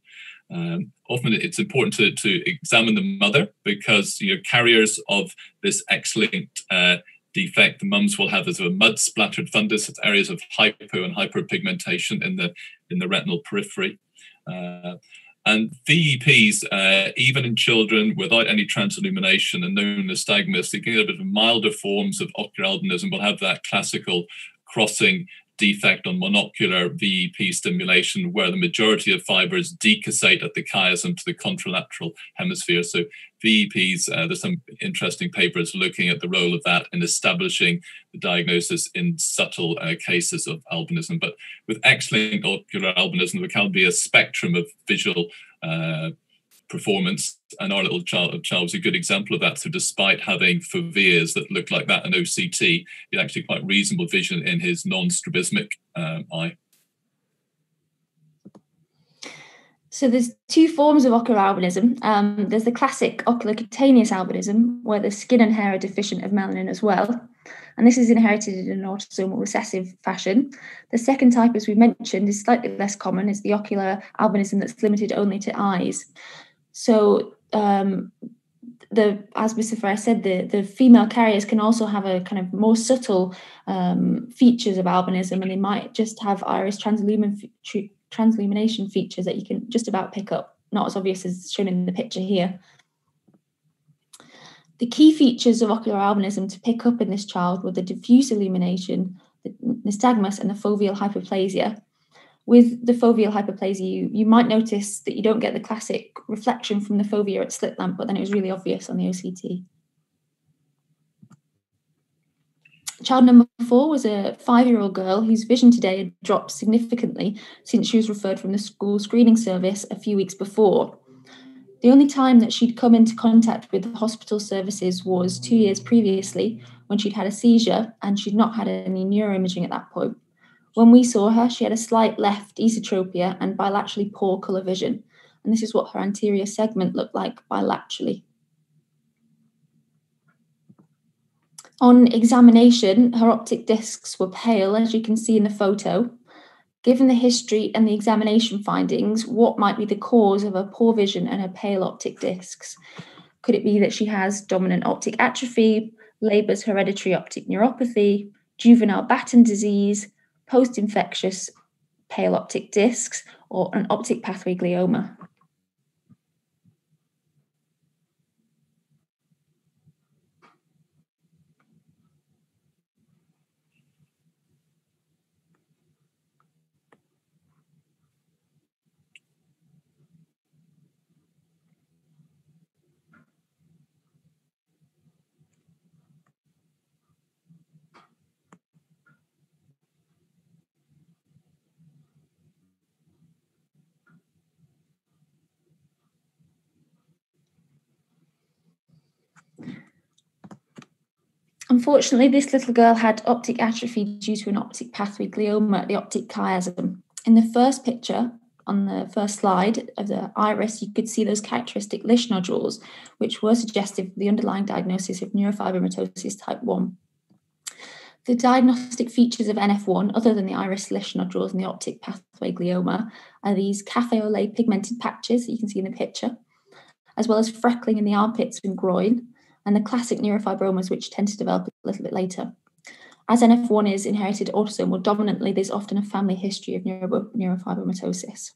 Um, often it's important to, to examine the mother because you're carriers of this X-linked uh, defect. The mums will have this a mud splattered fundus. Areas of hypo and hyperpigmentation in the in the retinal periphery. Uh, and VEPs, uh, even in children without any transillumination and no nystagmus, they can get a bit of milder forms of ocular albinism, will have that classical crossing defect on monocular VEP stimulation, where the majority of fibers decussate at the chiasm to the contralateral hemisphere. So VEPs, uh, there's some interesting papers looking at the role of that in establishing the diagnosis in subtle uh, cases of albinism. But with X-linked ocular albinism, there can be a spectrum of visual uh, performance. And our little child, child was a good example of that. So, despite having foveas that looked like that in OCT, he had actually quite reasonable vision in his non strabismic um, eye. So there's two forms of ocular albinism. Um, there's the classic ocular cutaneous albinism, where the skin and hair are deficient of melanin as well. And this is inherited in an autosomal recessive fashion. The second type, as we mentioned, is slightly less common, is the ocular albinism that's limited only to eyes. So um, the as Mr. Ferris said, the, the female carriers can also have a kind of more subtle um, features of albinism, and they might just have iris translumin, transillumination features that you can just about pick up, not as obvious as shown in the picture here. The key features of ocular albinism to pick up in this child were the diffuse illumination, the nystagmus, and the foveal hypoplasia. With the foveal hypoplasia, you, you might notice that you don't get the classic reflection from the fovea at slit lamp, but then it was really obvious on the OCT. Child number four was a five year old girl whose vision today had dropped significantly since she was referred from the school screening service a few weeks before. The only time that she'd come into contact with the hospital services was two years previously when she'd had a seizure and she'd not had any neuroimaging at that point. When we saw her, she had a slight left esotropia and bilaterally poor colour vision. And this is what her anterior segment looked like bilaterally. On examination, her optic discs were pale, as you can see in the photo. Given the history and the examination findings, what might be the cause of her poor vision and her pale optic discs? Could it be that she has dominant optic atrophy, Leber's hereditary optic neuropathy, juvenile Batten disease, post infectious pale optic discs, or an optic pathway glioma? Unfortunately, this little girl had optic atrophy due to an optic pathway glioma at the optic chiasm. In the first picture, on the first slide of the iris, you could see those characteristic Lisch nodules, which were suggestive of the underlying diagnosis of neurofibromatosis type 1. The diagnostic features of NF1, other than the iris Lisch nodules and the optic pathway glioma, are these cafe au lait pigmented patches that you can see in the picture, as well as freckling in the armpits and groin, and the classic neurofibromas, which tend to develop a little bit later. As NF1 is inherited autosomal dominantly, there's often a family history of neuro- neurofibromatosis.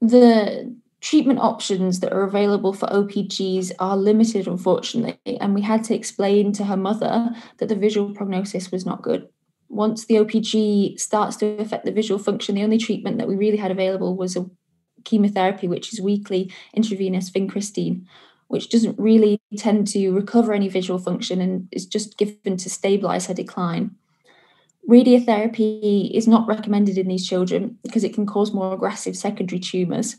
The treatment options that are available for OPGs are limited, unfortunately, and we had to explain to her mother that the visual prognosis was not good. Once the OPG starts to affect the visual function, the only treatment that we really had available was a chemotherapy, which is weekly intravenous vincristine, which doesn't really tend to recover any visual function and is just given to stabilize her decline. Radiotherapy is not recommended in these children because it can cause more aggressive secondary tumours.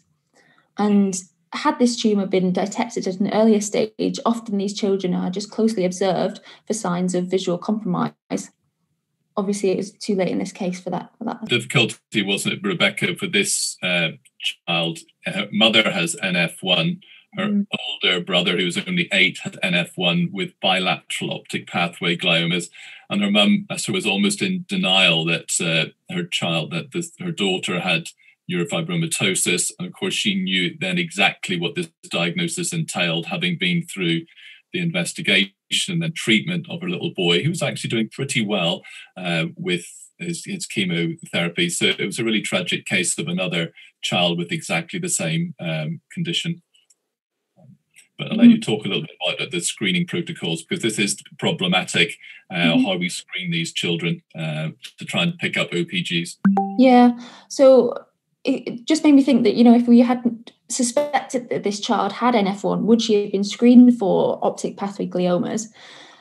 And had this tumour been detected at an earlier stage, often these children are just closely observed for signs of visual compromise. Obviously, it was too late in this case for that. For that. Difficulty wasn't it, Rebecca, for this uh, child? Her mother has NF1 her mm. older brother, who was only eight, had NF1 with bilateral optic pathway gliomas. And her mum was almost in denial that uh, her child, that this, her daughter had neurofibromatosis. And of course, she knew then exactly what this diagnosis entailed, having been through the investigation and treatment of her little boy, who was actually doing pretty well uh, with his, his, chemotherapy. So it was a really tragic case of another child with exactly the same um, condition. But I'll let you mm. talk a little bit about the screening protocols because this is problematic uh, mm-hmm. how we screen these children uh, to try and pick up OPGs. Yeah. So it just made me think that, you know, if we hadn't suspected that this child had NF1, would she have been screened for optic pathway gliomas?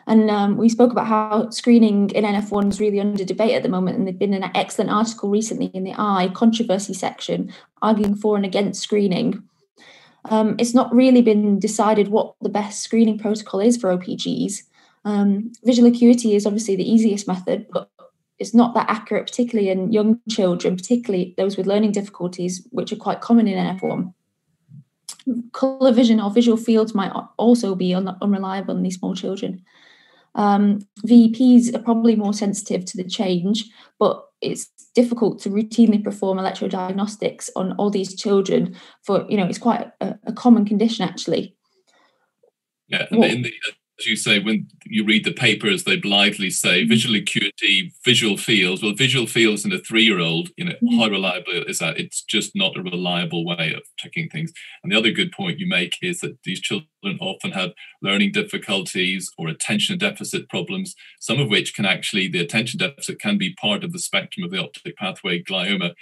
And um, we spoke about how screening in NF1 is really under debate at the moment. And there's been an excellent article recently in the Eye controversy section arguing for and against screening um, it's not really been decided what the best screening protocol is for OPGs. Um, visual acuity is obviously the easiest method, but it's not that accurate, particularly in young children, particularly those with learning difficulties, which are quite common in NF1. Colour vision or visual fields might also be un- unreliable in these small children. Um, VEPs are probably more sensitive to the change, but it's difficult to routinely perform electrodiagnostics on all these children. For you know, it's quite a, a common condition actually. Yeah, and in the as you say, when you read the papers, they blithely say mm-hmm. visual acuity, visual fields. Well, visual fields in a three-year-old, you know, mm-hmm. how reliable is that? It's just not a reliable way of checking things. And the other good point you make is that these children often have learning difficulties or attention deficit problems, some of which can actually, the attention deficit can be part of the spectrum of the optic pathway glioma.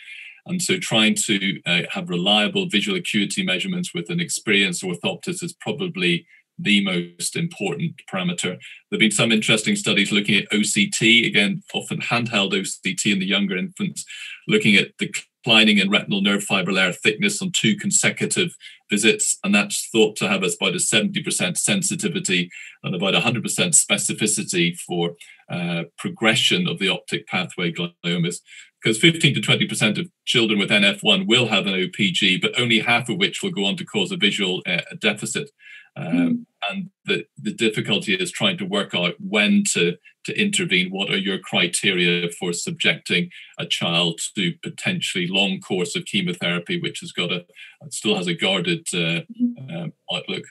And so trying to uh, have reliable visual acuity measurements with an experienced orthoptist is probably the most important parameter. There have been some interesting studies looking at OCT, again, often handheld OCT in the younger infants, looking at declining in retinal nerve fiber layer thickness on two consecutive visits. And that's thought to have about a 70% sensitivity and about 100% specificity for uh, progression of the optic pathway gliomas. Because 15 to 20% of children with NF1 will have an OPG, but only half of which will go on to cause a visual uh, deficit. Um, mm. And the, the difficulty is trying to work out when to, to intervene. What are your criteria for subjecting a child to potentially long course of chemotherapy, which has got a still has a guarded uh, um, outlook?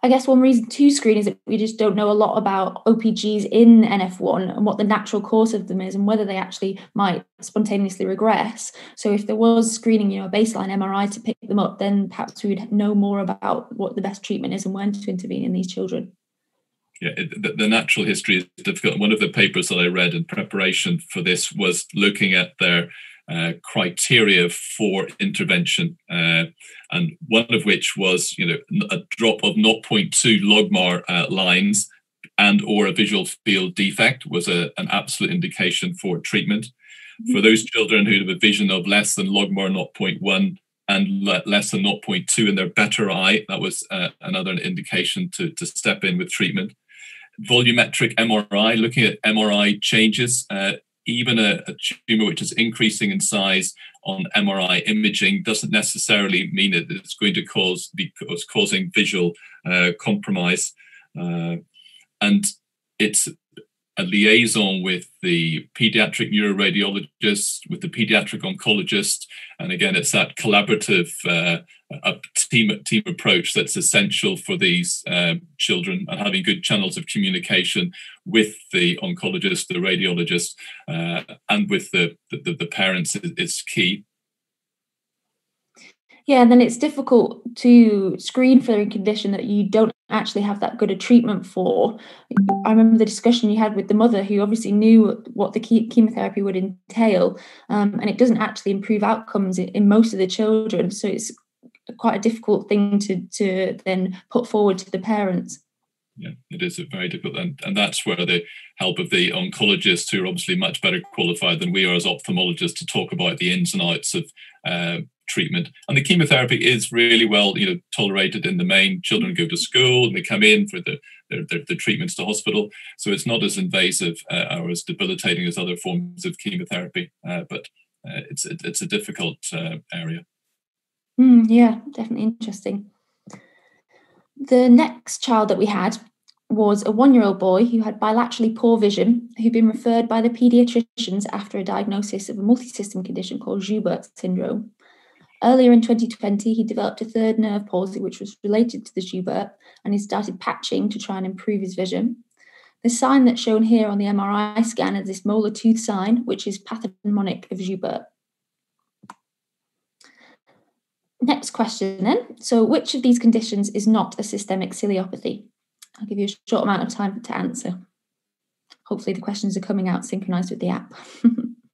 I guess one reason to screen is that we just don't know a lot about OPGs in NF1 and what the natural course of them is and whether they actually might spontaneously regress. So if there was screening, you know, a baseline MRI to pick them up, then perhaps we would know more about what the best treatment is and when to intervene in these children. Yeah, the, the natural history is difficult. One of the papers that I read in preparation for this was looking at their uh, criteria for intervention, uh, and one of which was, you know, a drop of 0.2 logmar uh, lines and or a visual field defect was a, an absolute indication for treatment. Mm-hmm. For those children who have a vision of less than logmar 0.1 and less than 0.2 in their better eye, that was uh, another indication to, to step in with treatment volumetric MRI, looking at MRI changes uh, even a, a tumor which is increasing in size on MRI imaging doesn't necessarily mean that it's going to cause because causing visual uh, compromise. Uh, and it's a liaison with the pediatric neuroradiologist, with the pediatric oncologist, and again, it's that collaborative uh, team team approach that's essential for these uh, children, and having good channels of communication with the oncologist, the radiologist, uh, and with the the, the parents is, is key. Yeah, and then it's difficult to screen for a condition that you don't actually have that good a treatment for. I remember the discussion you had with the mother who obviously knew what the chemotherapy would entail, um, and it doesn't actually improve outcomes in most of the children. So it's quite a difficult thing to to then put forward to the parents. Yeah, it is a very difficult, and, and that's where the help of the oncologists, who are obviously much better qualified than we are as ophthalmologists, to talk about the ins and outs of uh, treatment. And the chemotherapy is really well, you know, tolerated in the main. Children go to school and they come in for the their, their, their treatments to hospital. So it's not as invasive uh, or as debilitating as other forms of chemotherapy, uh, but uh, it's it, it's a difficult uh, area. Mm, yeah, definitely interesting. The next child that we had was a one year old boy who had bilaterally poor vision, who'd been referred by the paediatricians after a diagnosis of a multisystem condition called Joubert syndrome. Earlier in 2020, he developed a third nerve palsy, which was related to the Joubert, and he started patching to try and improve his vision. The sign that's shown here on the MRI scan is this molar tooth sign, which is pathognomonic of Joubert. Next question then. So, which of these conditions is not a systemic ciliopathy? I'll give you a short amount of time to answer. Hopefully, the questions are coming out synchronized with the app.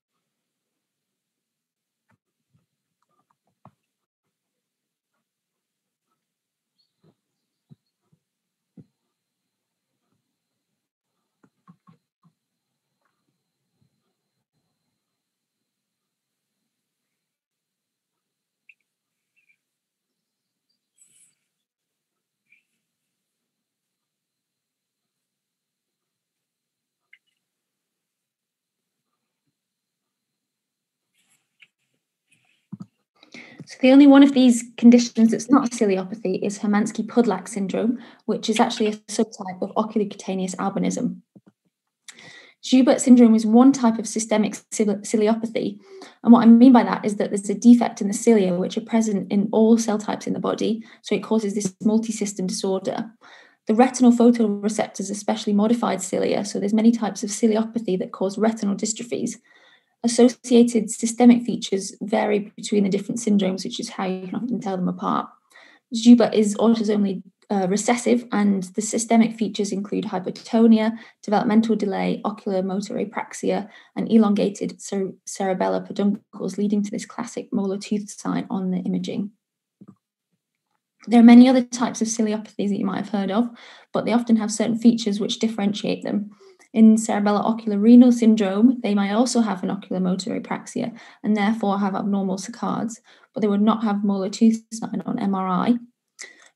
So the only one of these conditions that's not ciliopathy is Hermansky-Pudlak syndrome, which is actually a subtype of oculocutaneous albinism. Joubert syndrome is one type of systemic ciliopathy. And what I mean by that is that there's a defect in the cilia, which are present in all cell types in the body. So it causes this multi-system disorder. The retinal photoreceptors especially modified cilia. So there's many types of ciliopathy that cause retinal dystrophies. Associated systemic features vary between the different syndromes, which is how you can often tell them apart. Joubert is autosomally uh, recessive, and the systemic features include hypotonia, developmental delay, ocular motor apraxia, and elongated cer- cerebellar peduncles, leading to this classic molar tooth sign on the imaging. There are many other types of ciliopathies that you might have heard of, but they often have certain features which differentiate them. In cerebellar ocular renal syndrome, they might also have an ocular motor apraxia and therefore have abnormal saccades, but they would not have molar tooth sign on MRI.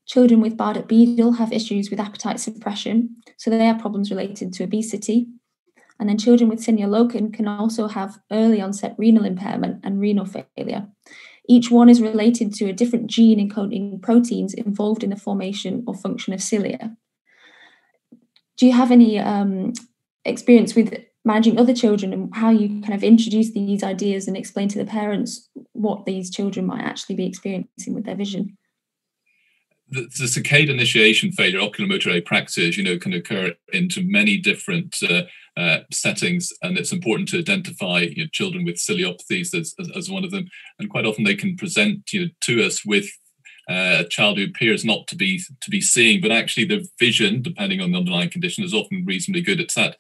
Children with Bardet-Biedl have issues with appetite suppression, so they have problems related to obesity. And then children with Cinea can also have early onset renal impairment and renal failure. Each one is related to a different gene encoding proteins involved in the formation or function of cilia. Do you have any um, experience with managing other children and how you kind of introduce these ideas and explain to the parents what these children might actually be experiencing with their vision? the, the initiation failure, oculomotor apraxia, you know, can occur into many different uh, uh, settings, and it's important to identify you know, children with ciliopathies as, as, as, one of them. And quite often they can present you know, to us with uh, a child who appears not to be to be seeing, but actually the vision, depending on the underlying condition, is often reasonably good. It's that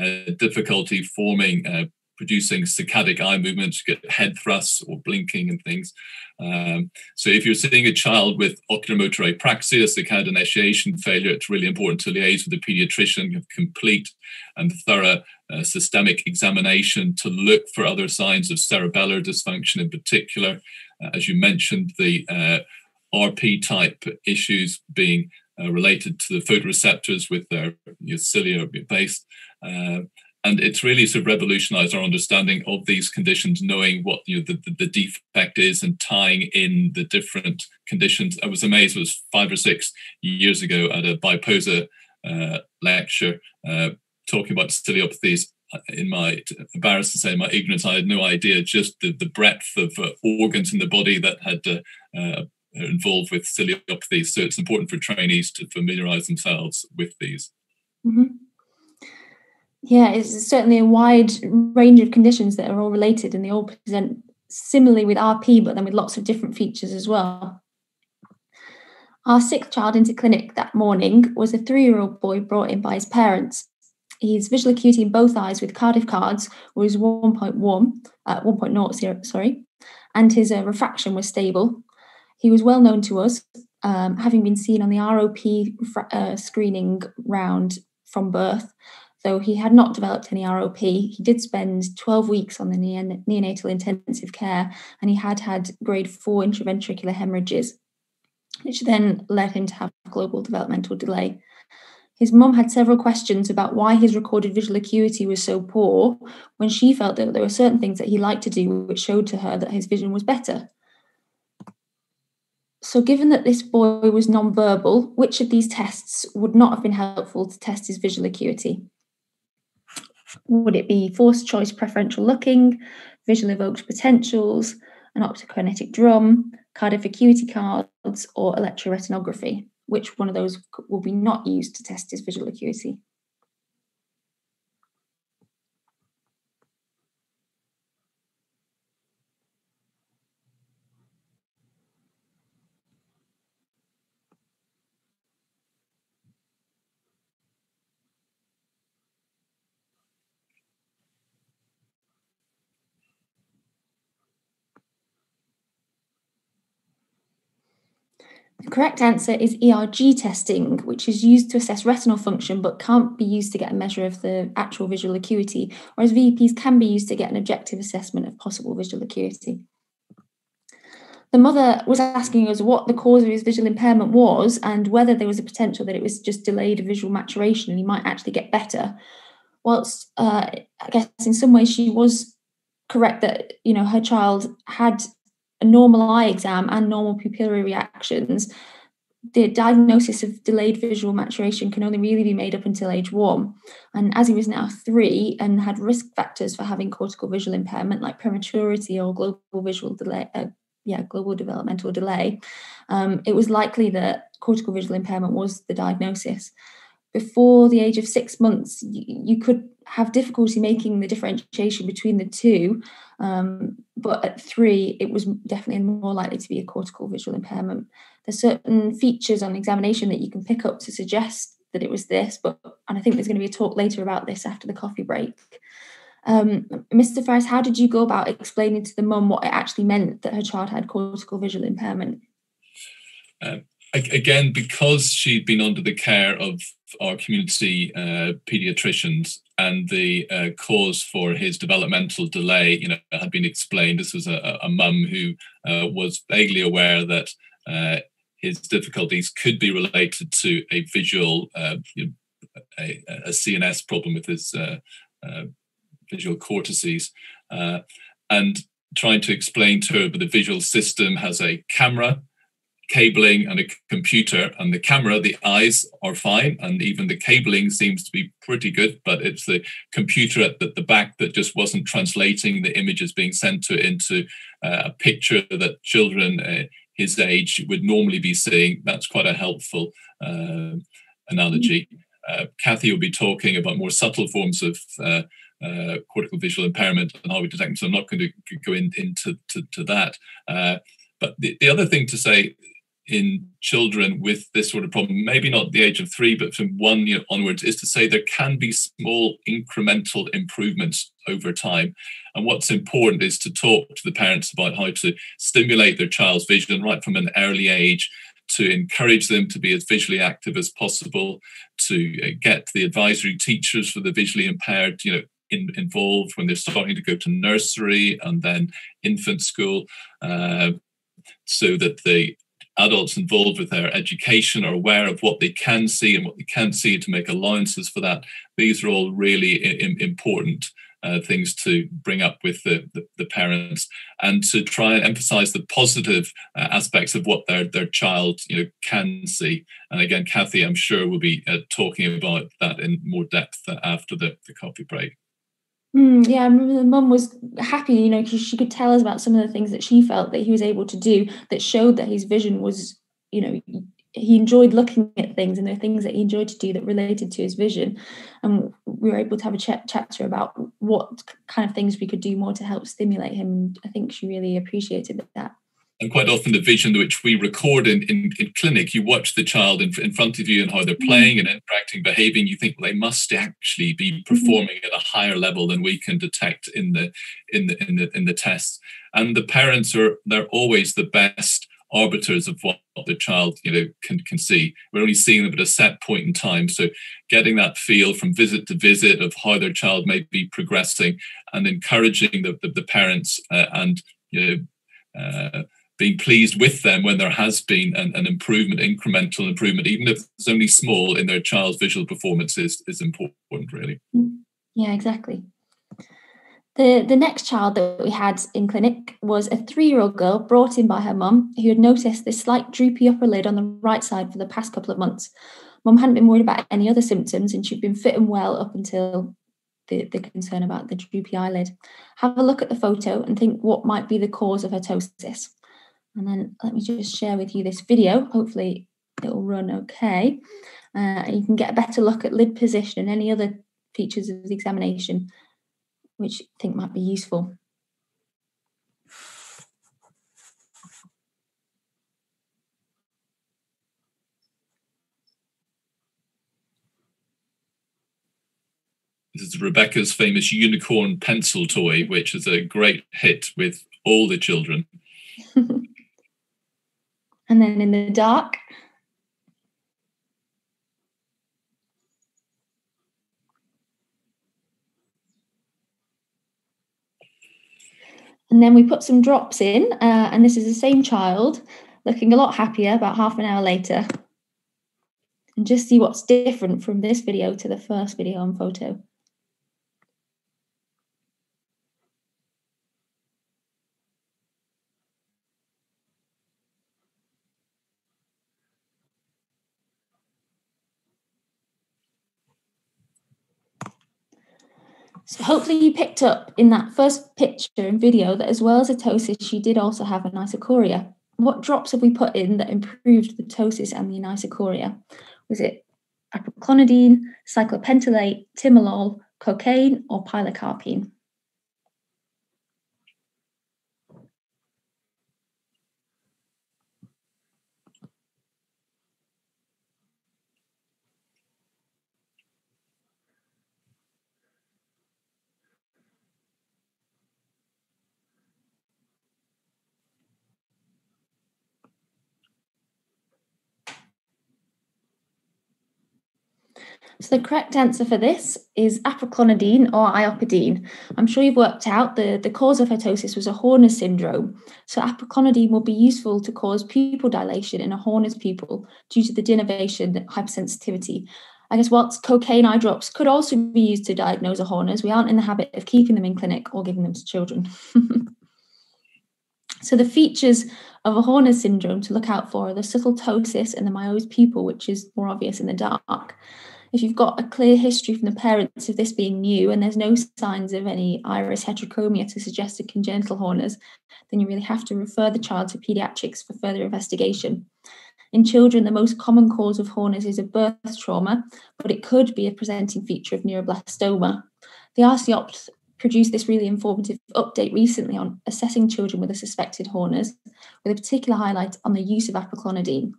uh, difficulty forming uh, producing saccadic eye movements, get head thrusts or blinking and things. Um, so if you're seeing a child with oculomotor apraxia, saccade initiation failure, it's really important to liaise with the pediatrician, have complete and thorough uh, systemic examination to look for other signs of cerebellar dysfunction in particular. Uh, as you mentioned, the uh, RP type issues being uh, related to the photoreceptors with their you know, cilia based. Uh, and it's really sort of revolutionized our understanding of these conditions knowing what you know, the, the, the, defect is and tying in the different conditions i was amazed it was five or six years ago at a BIPOSA uh, lecture uh, talking about ciliopathies in my embarrassed to say my ignorance i had no idea just the, the breadth of uh, organs in the body that had uh, uh, involved with ciliopathies so it's important for trainees to familiarize themselves with these mm-hmm yeah, it's certainly a wide range of conditions that are all related and they all present similarly with RP, but then with lots of different features as well. Our sixth child into clinic that morning was a three year old boy brought in by his parents. His visual acuity in both eyes with Cardiff cards was 1.1, uh, 1.0, sorry, and his uh, refraction was stable. He was well known to us, um, having been seen on the ROP uh, screening round from birth, Though he had not developed any ROP, he did spend 12 weeks on the neonatal intensive care and he had had grade 4 intraventricular hemorrhages, which then led him to have global developmental delay. His mum had several questions about why his recorded visual acuity was so poor when she felt that there were certain things that he liked to do which showed to her that his vision was better. So, given that this boy was non-verbal, which of these tests would not have been helpful to test his visual acuity? Would it be forced choice preferential looking, visual evoked potentials, an optokinetic drum, Cardiff acuity cards, or electroretinography? Which one of those will be not used to test his visual acuity? The correct answer is ERG testing, which is used to assess retinal function but can't be used to get a measure of the actual visual acuity, whereas VEPs can be used to get an objective assessment of possible visual acuity. The mother was asking us what the cause of his visual impairment was and whether there was a potential that it was just delayed visual maturation and he might actually get better. Whilst uh, I guess in some ways she was correct that you know her child had a normal eye exam and normal pupillary reactions, the diagnosis of delayed visual maturation can only really be made up until age one. And as he was now three and had risk factors for having cortical visual impairment like prematurity or global visual delay, uh, yeah, global developmental delay, um, it was likely that cortical visual impairment was the diagnosis. Before the age of six months, you, you could have difficulty making the differentiation between the two. Um, but at three, it was definitely more likely to be a cortical visual impairment. There's certain features on examination that you can pick up to suggest that it was this, but and I think there's going to be a talk later about this after the coffee break. Um, Mr. Ferris, how did you go about explaining to the mum what it actually meant that her child had cortical visual impairment? Um, again, because she'd been under the care of our community uh, pediatricians and the uh, cause for his developmental delay, you know, had been explained. This was a, a mum who uh, was vaguely aware that uh, his difficulties could be related to a visual, uh, you know, a, a, CNS problem with his uh, visual cortices, and trying to explain to her, that the visual system has a camera cabling and a computer and the camera the eyes are fine and even the cabling seems to be pretty good but it's the computer at the, the back that just wasn't translating the images being sent to into uh, a picture that children uh, his age would normally be seeing. That's quite a helpful uh, analogy. Uh, Cathy will be talking about more subtle forms of uh, uh, cortical visual impairment and how we detect them so i'm not going to go in, into to, to that. But the, the other thing to say in children with this sort of problem, maybe not the age of three, but from one year onwards, is to say there can be small incremental improvements over time. And what's important is to talk to the parents about how to stimulate their child's vision right from an early age, to encourage them to be as visually active as possible, to uh, get the advisory teachers for the visually impaired, you know, in, involved when they're starting to go to nursery and then infant school. Uh, so that they adults involved with their education are aware of what they can see and what they can't see to make allowances for that. These are all really I- important uh, things to bring up with the, the, the, parents and to try and emphasize the positive uh, aspects of what their, their child you know can see. And again, Cathy, I'm sure will be uh, talking about that in more depth after the, the coffee break. Mm, yeah, I remember the mum was happy, you know, because she could tell us about some of the things that she felt that he was able to do that showed that his vision was, you know, he enjoyed looking at things and the things that he enjoyed to do that related to his vision. And we were able to have a chat, chat to about what kind of things we could do more to help stimulate him. I think she really appreciated that and quite often the vision which we record in, in, in clinic, you watch the child in, in front of you and how they're mm-hmm. playing and interacting, behaving. You think well, they must actually be mm-hmm. performing at a higher level than we can detect in the in the in the in the tests. And the parents are they're always the best arbiters of what the child you know can can see. We're only seeing them at a set point in time. So getting that feel from visit to visit of how their child may be progressing and encouraging the the, the parents uh, and you know. Uh, being pleased with them when there has been an, an, improvement, incremental improvement, even if it's only small in their child's visual performance is, important, really. Mm. Yeah, exactly. The, the next child that we had in clinic was a three year old girl brought in by her mum who had noticed this slight droopy upper lid on the right side for the past couple of months. Mum hadn't been worried about any other symptoms and she'd been fit and well up until the, the concern about the droopy eyelid. Have a look at the photo and think what might be the cause of her ptosis. And then let me just share with you this video. Hopefully it will run okay. Uh, you can get a better look at lid position and any other features of the examination, which I think might be useful. This is Rebecca's famous unicorn pencil toy, which is a great hit with all the children. and then in the dark. And then we put some drops in, uh, and this is the same child looking a lot happier about half an hour later. And just see what's different from this video to the first video on photo. Hopefully you picked up in that first picture and video that as well as a ptosis, she did also have anisocoria. What drops have we put in that improved the ptosis and the anisocoria? Was it apraclonidine, cyclopentolate, timolol, cocaine, or pilocarpine? So the correct answer for this is apraclonidine or iopidine. I'm sure you've worked out the, the cause of ptosis was a Horner's syndrome. So apraclonidine will be useful to cause pupil dilation in a Horner's pupil due to the denervation hypersensitivity. I guess whilst cocaine eye drops could also be used to diagnose a Horner's, we aren't in the habit of keeping them in clinic or giving them to children. so the features of a Horner's syndrome to look out for are the subtle ptosis and the miosed pupil, which is more obvious in the dark if you've got a clear history from the parents of this being new and there's no signs of any iris heterochromia to suggest a congenital Horner's, then you really have to refer the child to paediatrics for further investigation. In children, the most common cause of Horner's is a birth trauma, but it could be a presenting feature of neuroblastoma. The RCOphth produced this really informative update recently on assessing children with a suspected Horner's, with a particular highlight on the use of apraclonidine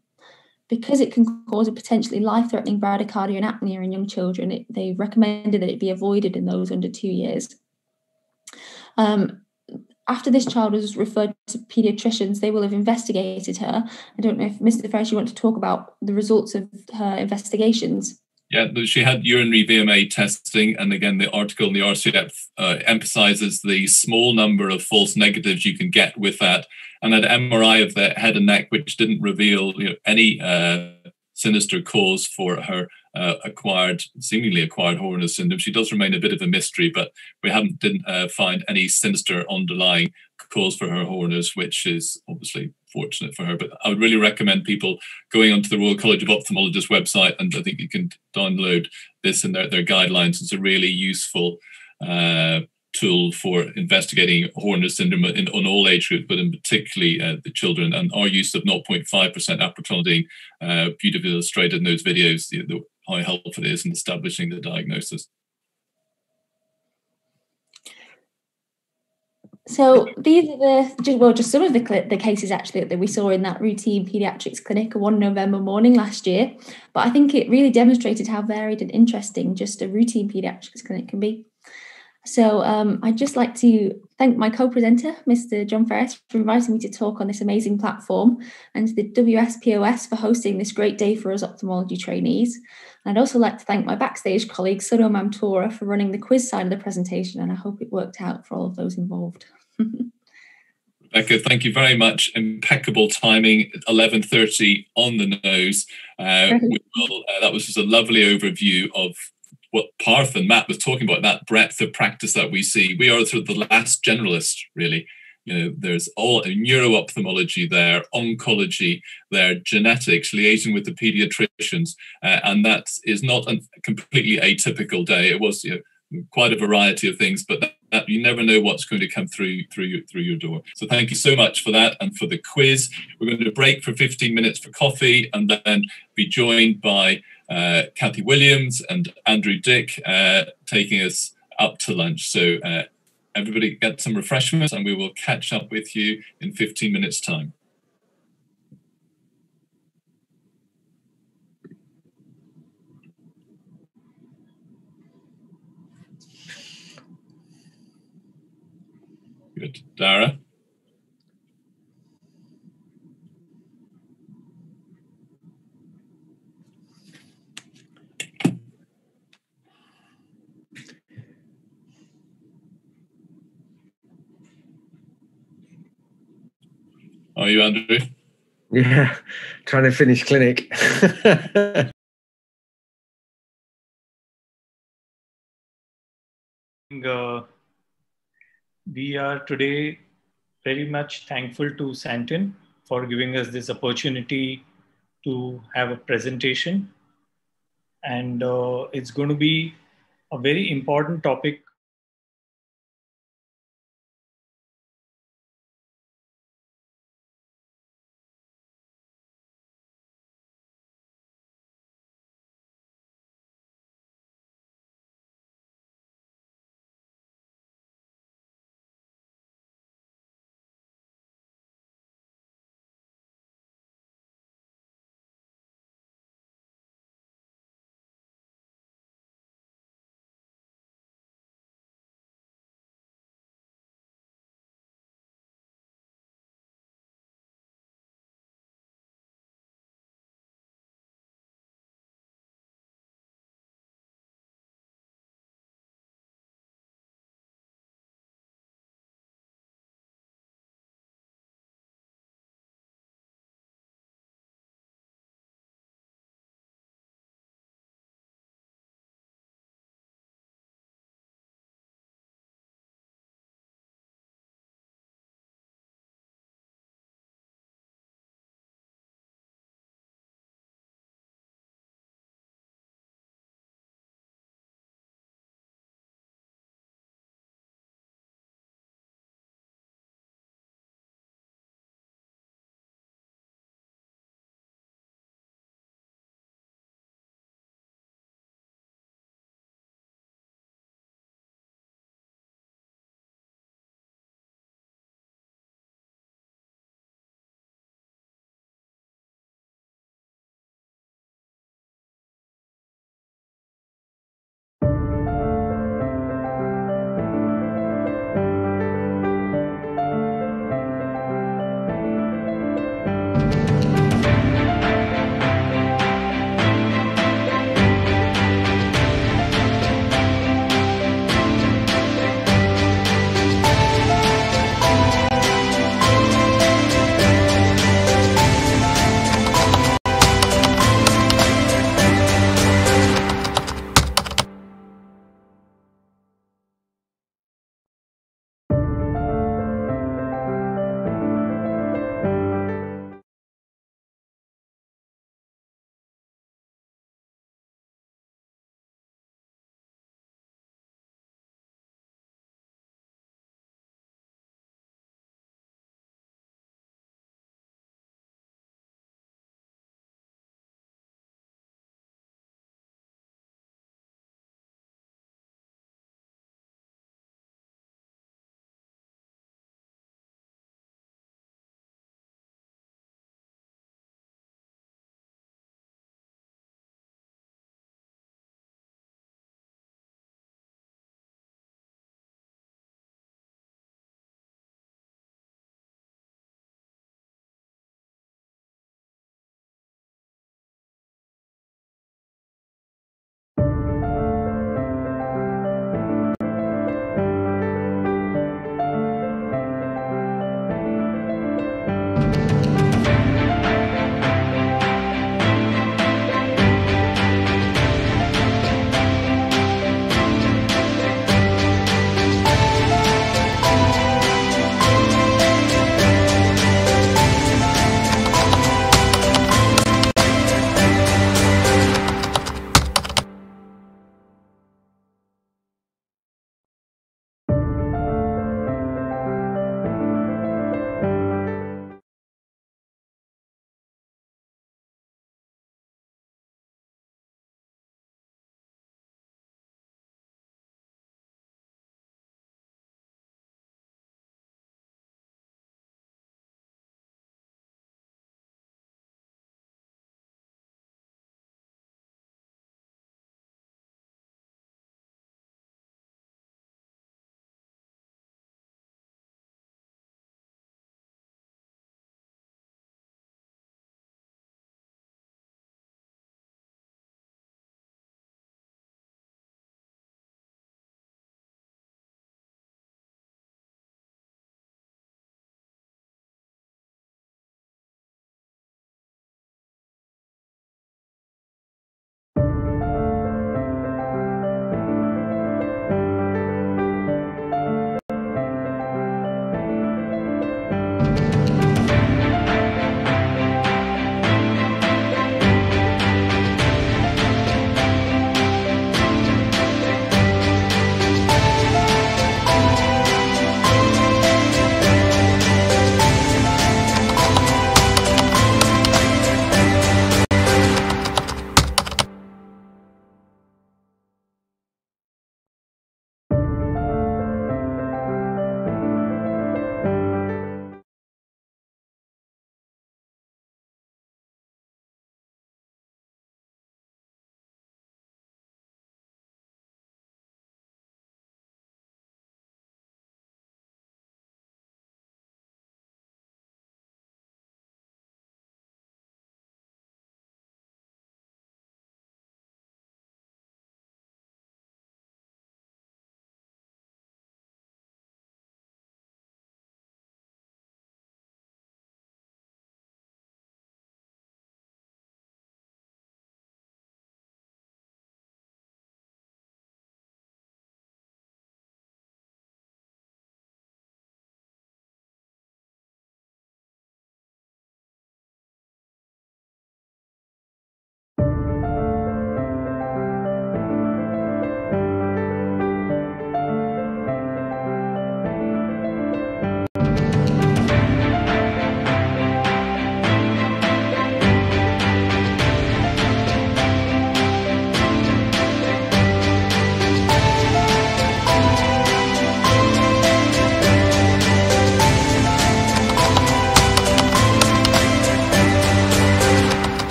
because it can cause a potentially life-threatening bradycardia and apnea in young children, it, they recommended that it be avoided in those under two years. Um, after this child was referred to paediatricians, they will have investigated her. I don't know if Mr. Ferris, you want to talk about the results of her investigations. Yeah, she had urinary VMA testing, and again, the article in the RCF uh, emphasizes the small number of false negatives you can get with that, and an MRI of the head and neck, which didn't reveal you know, any uh, sinister cause for her uh, acquired, seemingly acquired Horner's syndrome. She does remain a bit of a mystery, but we haven't didn't uh, find any sinister underlying cause for her Horner's, which is obviously fortunate for her. But I would really recommend people going onto the Royal College of Ophthalmologists website, and I think you can download this and their, their guidelines. It's a really useful uh, tool for investigating Horner's syndrome in, on all age groups, but in particularly uh, the children. And our use of 0.5% apraclonidine, uh, beautifully illustrated in those videos, the, the, how helpful it is in establishing the diagnosis. So these are the well, just some of the the cases actually that we saw in that routine paediatrics clinic one November morning last year. But I think it really demonstrated how varied and interesting just a routine paediatrics clinic can be. So um, I'd just like to thank my co-presenter, Mr. John Ferris, for inviting me to talk on this amazing platform, and the WSPOS for hosting this great day for us ophthalmology trainees. And I'd also like to thank my backstage colleague, Suno Mamtora, for running the quiz side of the presentation, and I hope it worked out for all of those involved. Rebecca, thank you very much. Impeccable timing, 11.30 on the nose. Uh, will, uh, that was just a lovely overview of what Parth and Matt was talking about, that breadth of practice that we see. We are sort of the last generalist, really. You know, there's all neuro-ophthalmology there, oncology there, genetics, liaising with the pediatricians, uh, and that is not a completely atypical day. It was you know, quite a variety of things, but that, that, you never know what's going to come through through your, through your door. So thank you so much for that and for the quiz. We're going to break for 15 minutes for coffee and then be joined by uh, Cathy Williams and Andrew Dick uh, taking us up to lunch. So uh, everybody get some refreshments and we will catch up with you in 15 minutes time. Good. Dara? Are you, Andrew? Yeah, trying to finish clinic. uh, we are today very much thankful to Santen for giving us this opportunity to have a presentation. And uh, it's going to be a very important topic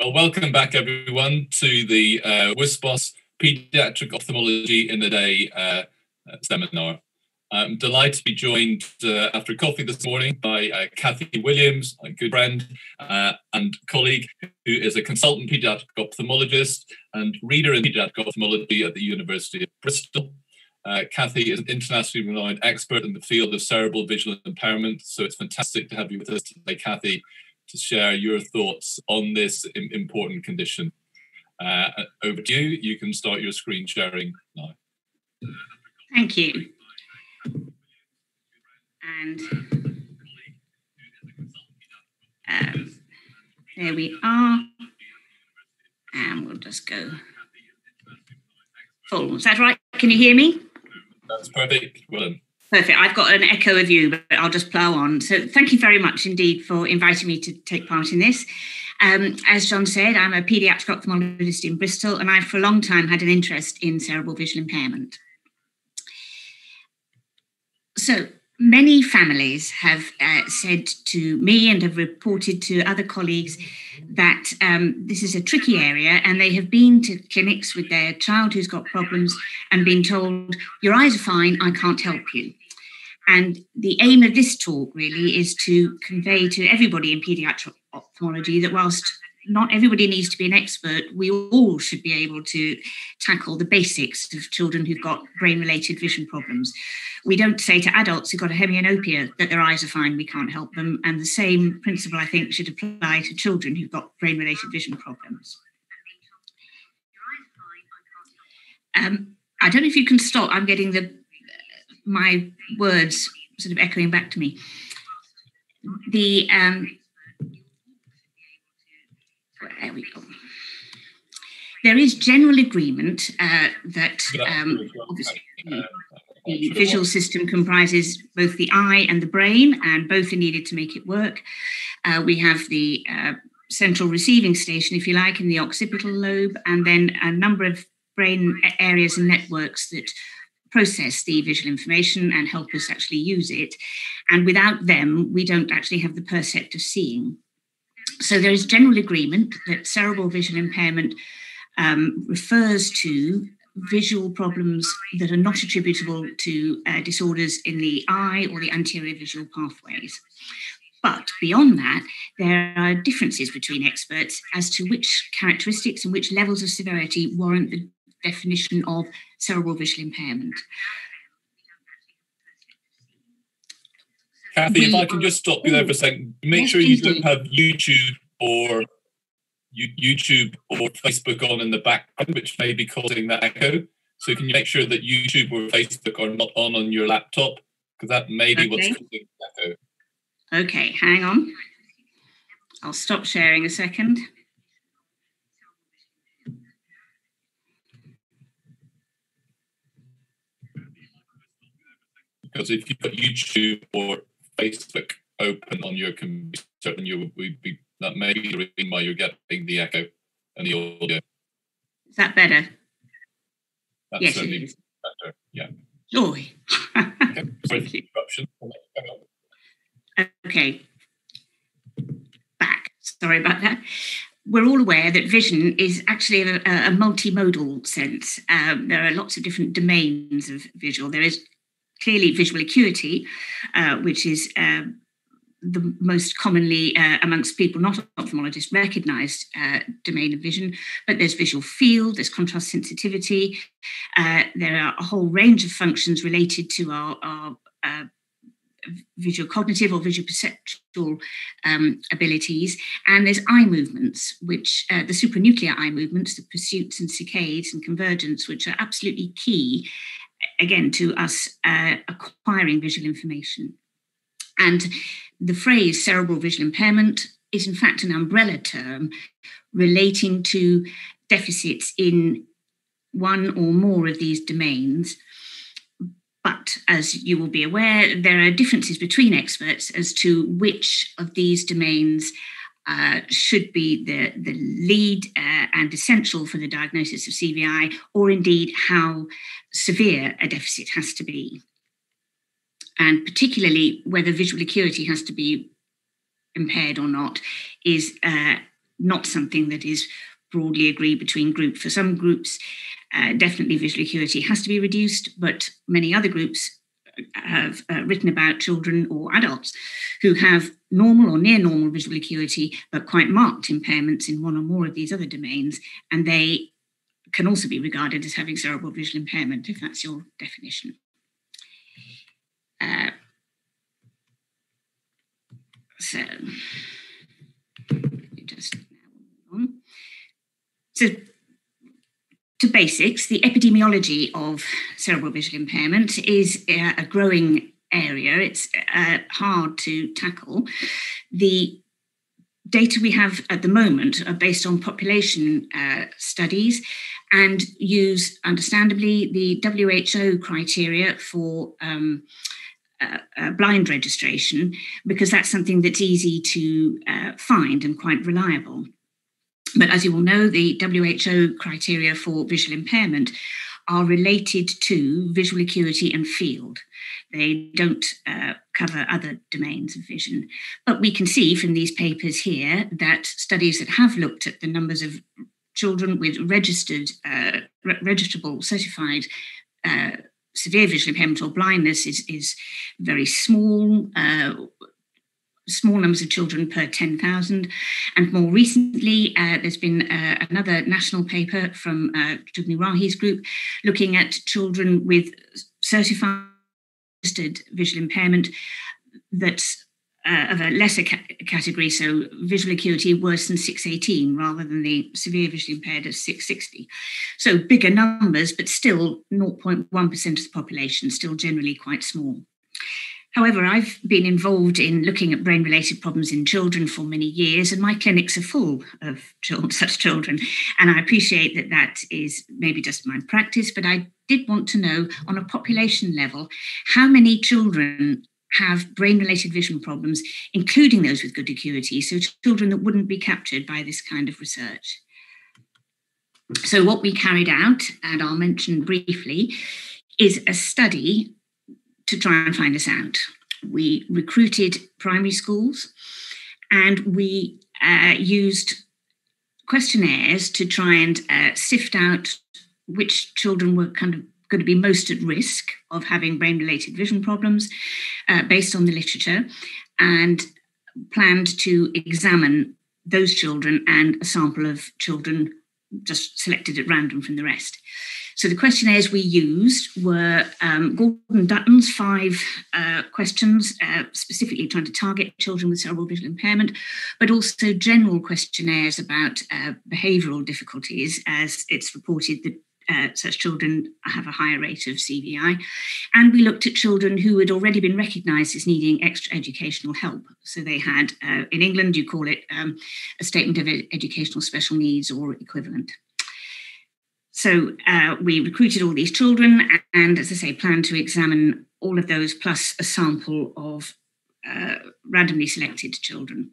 Well, welcome back, everyone, to the uh, WSPOS Pediatric Ophthalmology in the Day uh, uh, seminar. I'm delighted to be joined uh, after coffee this morning by uh, Cathy Williams, a good friend uh, and colleague, who is a consultant pediatric ophthalmologist and reader in pediatric ophthalmology at the University of Bristol. Uh, Cathy is an internationally renowned expert in the field of cerebral visual impairment, so it's fantastic to have you with us today, Cathy, to share your thoughts on this important condition. Uh, over to you. You can start your screen sharing now. Thank you. And um, there we are. And we'll just go full. Is that right? Can you hear me? That's perfect. Well done. Perfect. I've got an echo of you, but I'll just plough on. So, thank you very much indeed for inviting me to take part in this. Um, as John said, I'm a paediatric ophthalmologist in Bristol, and I've for a long time had an interest in cerebral visual impairment. So, many families have uh, said to me and have reported to other colleagues that um, this is a tricky area and they have been to clinics with their child who's got problems and been told, Your eyes are fine, I can't help you. And the aim of this talk really is to convey to everybody in paediatric ophthalmology that whilst not everybody needs to be an expert, we all should be able to tackle the basics of children who've got brain related vision problems. We don't say to adults who've got a hemianopia that their eyes are fine, we can't help them. And the same principle, I think, should apply to children who've got brain related vision problems. Um, I don't know if you can stop. I'm getting the my words sort of echoing back to me. The um, there we go. There is general agreement uh, that um, obviously the visual system comprises both the eye and the brain, and both are needed to make it work. Uh, we have the uh, central receiving station, if you like, in the occipital lobe, and then a number of brain areas and networks that process the visual information and help us actually use it. And without them, we don't actually have the percept of seeing. So there is general agreement that cerebral vision impairment um, refers to visual problems that are not attributable to uh, disorders in the eye or the anterior visual pathways. But beyond that, there are differences between experts as to which characteristics and which levels of severity warrant the definition of cerebral visual impairment. Cathy, we, if I can just stop you there for a second, make yes, sure you don't have YouTube or YouTube or Facebook on in the background, which may be causing that echo. So can you make sure that YouTube or Facebook are not on on your laptop? Because that may be okay. what's causing the echo. Okay, hang on. I'll stop sharing a second. Because if you've got YouTube or Facebook open on your computer, and you would be that may be the reason why you're getting the echo and the audio. Is that better? That's yes, certainly better. Yeah. Joy. okay. Interruption. Okay. Back. Sorry about that. We're all aware that vision is actually a, a multimodal sense. Um, there are lots of different domains of visual. There is clearly visual acuity, uh, which is um, the most commonly uh, amongst people not ophthalmologists recognized uh, domain of vision, but there's visual field, there's contrast sensitivity, uh, there are a whole range of functions related to our, our uh, visual cognitive or visual perceptual um, abilities, and there's eye movements, which uh, the supranuclear eye movements, the pursuits and saccades and convergence, which are absolutely key, again, to us uh, acquiring visual information. And the phrase cerebral visual impairment is, in fact, an umbrella term relating to deficits in one or more of these domains. But as you will be aware, there are differences between experts as to which of these domains uh, should be the, the lead uh, and essential for the diagnosis of CVI, or indeed how severe a deficit has to be and particularly whether visual acuity has to be impaired or not, is uh, not something that is broadly agreed between groups. For some groups, uh, definitely visual acuity has to be reduced, but many other groups have uh, written about children or adults who have normal or near normal visual acuity, but quite marked impairments in one or more of these other domains, and they can also be regarded as having cerebral visual impairment, if that's your definition. Uh, so, just on. So, to basics, the epidemiology of cerebral visual impairment is uh, a growing area. It's uh, hard to tackle. The data we have at the moment are based on population uh, studies and use, understandably, the WHO criteria for um, uh, uh, blind registration because that's something that's easy to find and quite reliable. But as you will know, the WHO criteria for visual impairment are related to visual acuity and field. They don't uh, cover other domains of vision. But we can see from these papers here that studies that have looked at the numbers of children with registered, uh, re- registrable, certified uh, severe visual impairment or blindness is, is very small. Uh, small numbers of children per 10,000. And more recently, uh, there's been uh, another national paper from uh, Rahi's group looking at children with certified visual impairment that's uh, of a lesser ca- category, so visual acuity worse than 618 rather than the severe visually impaired of 660. So bigger numbers, but still 0.1% of the population, still generally quite small. However, I've been involved in looking at brain related problems in children for many years, and my clinics are full of children, such children. And I appreciate that that is maybe just my practice, but I did want to know on a population level how many children have brain related vision problems, including those with good acuity, so children that wouldn't be captured by this kind of research. So, what we carried out, and I'll mention briefly, is a study to try and find this out. We recruited primary schools and we uh, used questionnaires to try and uh, sift out which children were kind of going to be most at risk of having brain related vision problems uh, based on the literature and planned to examine those children and a sample of children just selected at random from the rest. So the questionnaires we used were um, Gordon Dutton's five uh, questions, uh, specifically trying to target children with cerebral visual impairment, but also general questionnaires about uh, behavioural difficulties, as it's reported that uh, such children have a higher rate of CVI. And we looked at children who had already been recognised as needing extra educational help. So they had, uh, in England, you call it um, a statement of educational special needs or equivalent. So uh, we recruited all these children and, as I say, planned to examine all of those plus a sample of uh, randomly selected children.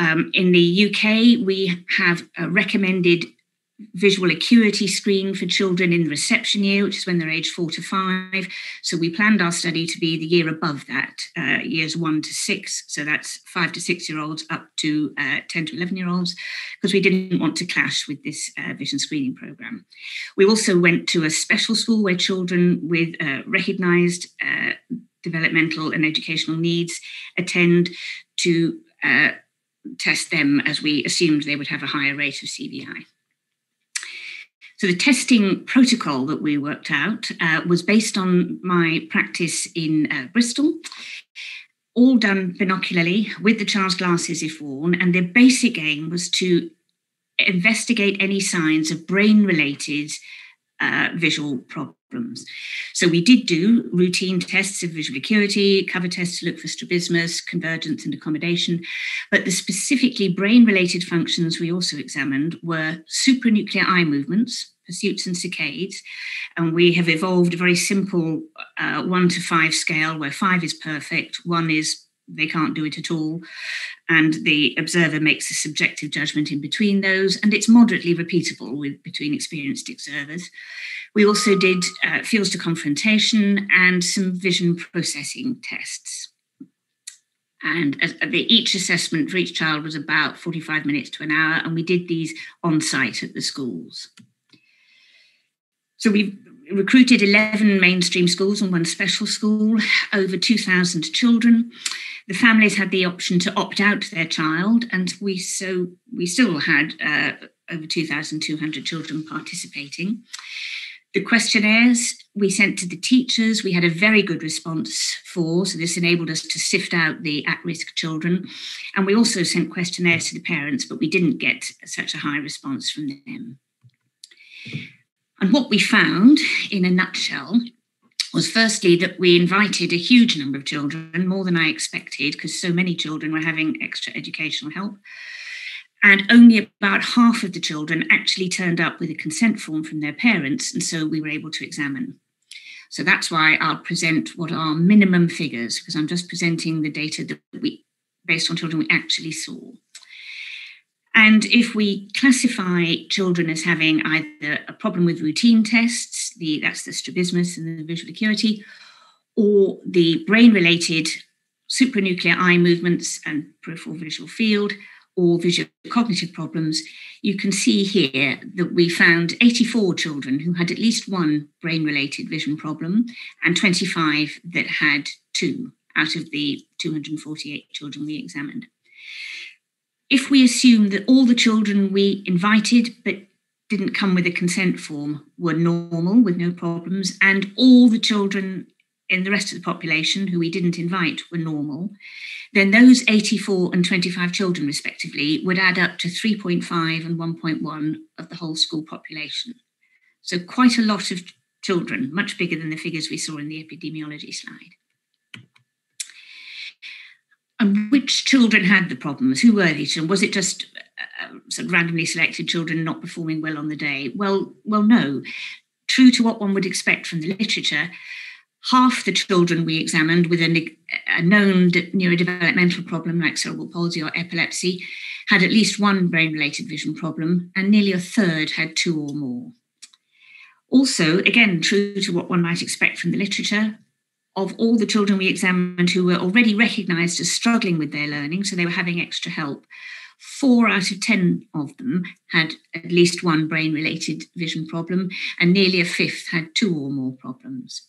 Um, in the UK, we have a recommended visual acuity screen for children in the reception year, which is when they're age four to five. So we planned our study to be the year above that, uh, years one to six. So that's five to six year olds up to uh, 10 to 11 year olds, because we didn't want to clash with this uh, vision screening program. We also went to a special school where children with uh, recognized uh, developmental and educational needs attend to uh, test them as we assumed they would have a higher rate of CVI. So the testing protocol that we worked out uh, was based on my practice in uh, Bristol, all done binocularly with the child's glasses if worn, and the basic aim was to investigate any signs of brain-related uh, visual problems. So we did do routine tests of visual acuity, cover tests to look for strabismus, convergence and accommodation, but the specifically brain-related functions we also examined were supranuclear eye movements, pursuits and saccades. And we have evolved a very simple uh, one to five scale where five is perfect, one is they can't do it at all. And the observer makes a subjective judgment in between those, and it's moderately repeatable with between experienced observers. We also did uh, fields to confrontation and some vision processing tests. And the, each assessment for each child was about 45 minutes to an hour, and we did these on site at the schools. So we recruited 11 mainstream schools and one special school, over 2,000 children. The families had the option to opt out their child, and we so we still had uh, over 2,200 children participating. The questionnaires we sent to the teachers, we had a very good response for, so this enabled us to sift out the at risk children. And we also sent questionnaires to the parents, but we didn't get such a high response from them. And what we found, in a nutshell, was firstly that we invited a huge number of children, more than I expected, because so many children were having extra educational help. And only about half of the children actually turned up with a consent form from their parents, and so we were able to examine. So that's why I'll present what are minimum figures, because I'm just presenting the data that we, based on children we actually saw. And if we classify children as having either a problem with routine tests, the, that's the strabismus and the visual acuity, or the brain related supranuclear eye movements and peripheral visual field, or visual cognitive problems, you can see here that we found 84 children who had at least one brain related vision problem and 25 that had two out of the 248 children we examined if we assume that all the children we invited but didn't come with a consent form were normal with no problems, and all the children in the rest of the population who we didn't invite were normal, then those 84 and 25 children, respectively, would add up to 3.5 and 1.1 of the whole school population. So, quite a lot of children, much bigger than the figures we saw in the epidemiology slide. And which children had the problems? Who were these children? Was it just uh, sort of randomly selected children not performing well on the day? Well, well, no. True to what one would expect from the literature, half the children we examined with a, a known neurodevelopmental problem like cerebral palsy or epilepsy had at least one brain-related vision problem, and nearly a third had two or more. Also, again, true to what one might expect from the literature, of all the children we examined who were already recognised as struggling with their learning, so they were having extra help, four out of 10 of them had at least one brain related vision problem, and nearly a fifth had two or more problems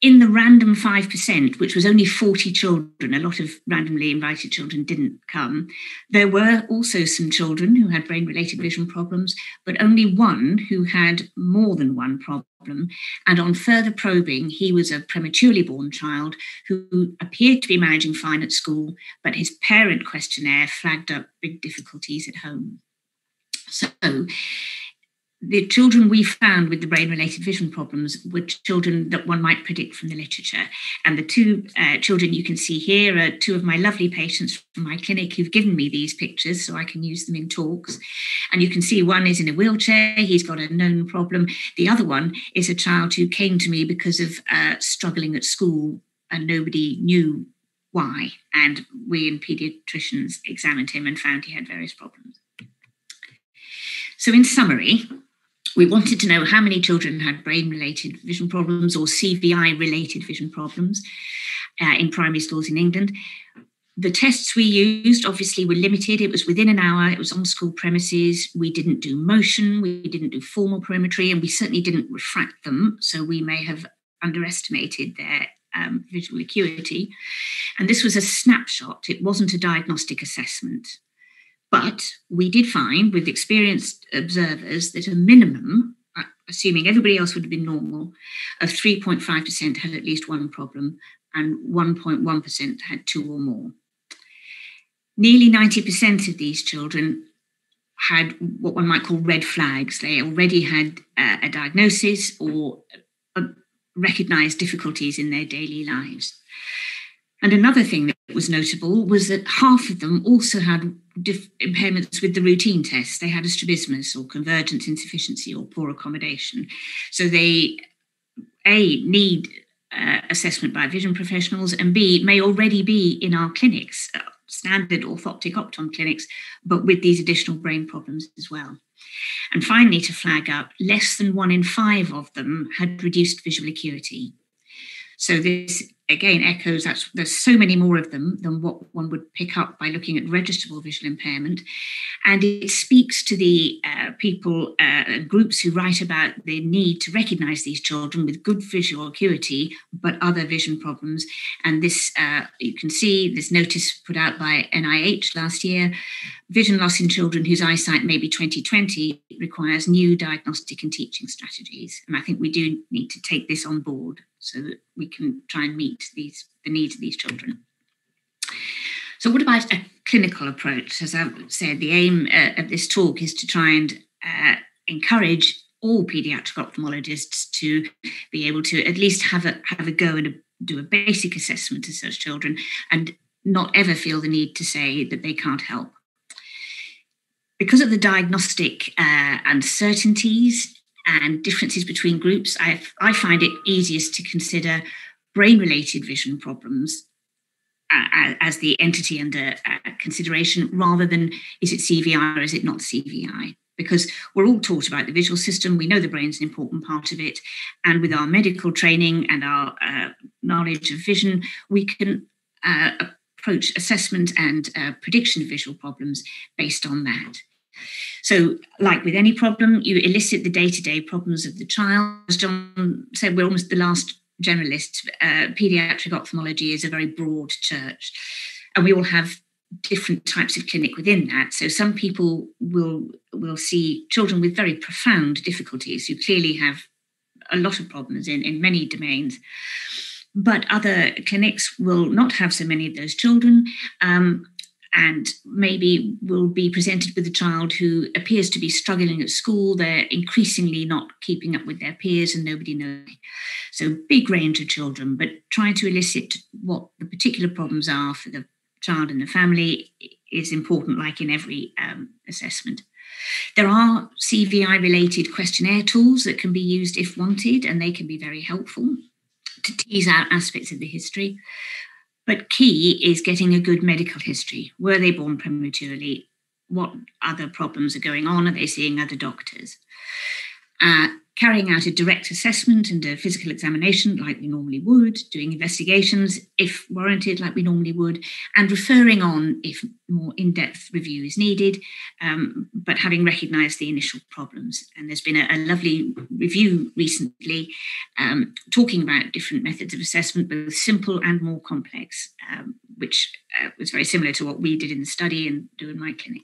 in the random 5%, which was only 40 children, a lot of randomly invited children didn't come, there were also some children who had brain related vision problems, but only one who had more than one problem. And on further probing, he was a prematurely born child who appeared to be managing fine at school, but his parent questionnaire flagged up big difficulties at home. So the children we found with the brain related vision problems were children that one might predict from the literature. And the two uh, children you can see here are two of my lovely patients from my clinic who've given me these pictures so I can use them in talks. And you can see one is in a wheelchair, he's got a known problem. The other one is a child who came to me because of uh, struggling at school and nobody knew why. And we in paediatricians examined him and found he had various problems. So, in summary, we wanted to know how many children had brain related vision problems or CVI related vision problems uh, in primary schools in England. The tests we used obviously were limited. It was within an hour, it was on school premises. We didn't do motion, we didn't do formal perimetry, and we certainly didn't refract them. So we may have underestimated their um, visual acuity. And this was a snapshot, it wasn't a diagnostic assessment. But we did find with experienced observers that a minimum, uh, assuming everybody else would have been normal, of 3.5% had at least one problem and 1.1% had two or more. Nearly 90% of these children had what one might call red flags. They already had uh, a diagnosis or uh, recognized difficulties in their daily lives. And another thing that was notable was that half of them also had dif- impairments with the routine tests. They had a strabismus or convergence insufficiency or poor accommodation. So they, A, need uh, assessment by vision professionals, and B, may already be in our clinics, uh, standard orthoptic optom clinics, but with these additional brain problems as well. And finally, to flag up, less than one in five of them had reduced visual acuity. So this again echoes that there's so many more of them than what one would pick up by looking at registrable visual impairment. And it speaks to the uh, people, uh, groups who write about the need to recognize these children with good visual acuity, but other vision problems. And this, uh, you can see this notice put out by NIH last year vision loss in children whose eyesight may be 2020 requires new diagnostic and teaching strategies. And I think we do need to take this on board so that we can try and meet these the needs of these children. So, what about a clinical approach? As I've said, the aim uh, of this talk is to try and uh, encourage all paediatric ophthalmologists to be able to at least have a have a go and a, do a basic assessment of such children, and not ever feel the need to say that they can't help. Because of the diagnostic uh, uncertainties and differences between groups, I, I find it easiest to consider brain related vision problems uh, as the entity under uh, consideration rather than is it CVI or is it not CVI? Because we're all taught about the visual system, we know the brain's an important part of it, and with our medical training and our uh, knowledge of vision, we can uh, approach assessment and uh, prediction of visual problems based on that. So, like with any problem, you elicit the day to day problems of the child. As John said, we're almost the last generalist. Uh, pediatric ophthalmology is a very broad church, and we all have different types of clinic within that. So some people will will see children with very profound difficulties who clearly have a lot of problems in, in many domains. But other clinics will not have so many of those children. Um, and maybe will be presented with a child who appears to be struggling at school. They're increasingly not keeping up with their peers and nobody knows. So, big range of children, but trying to elicit what the particular problems are for the child and the family is important, like in every um, assessment. There are CVI related questionnaire tools that can be used if wanted, and they can be very helpful to tease out aspects of the history. But key is getting a good medical history. Were they born prematurely? What other problems are going on? Are they seeing other doctors? Uh, carrying out a direct assessment and a physical examination like we normally would, doing investigations if warranted like we normally would, and referring on if more in depth review is needed, um, but having recognised the initial problems. And there's been a, a lovely review recently um, talking about different methods of assessment, both simple and more complex, um, which uh, was very similar to what we did in the study and do in my clinic.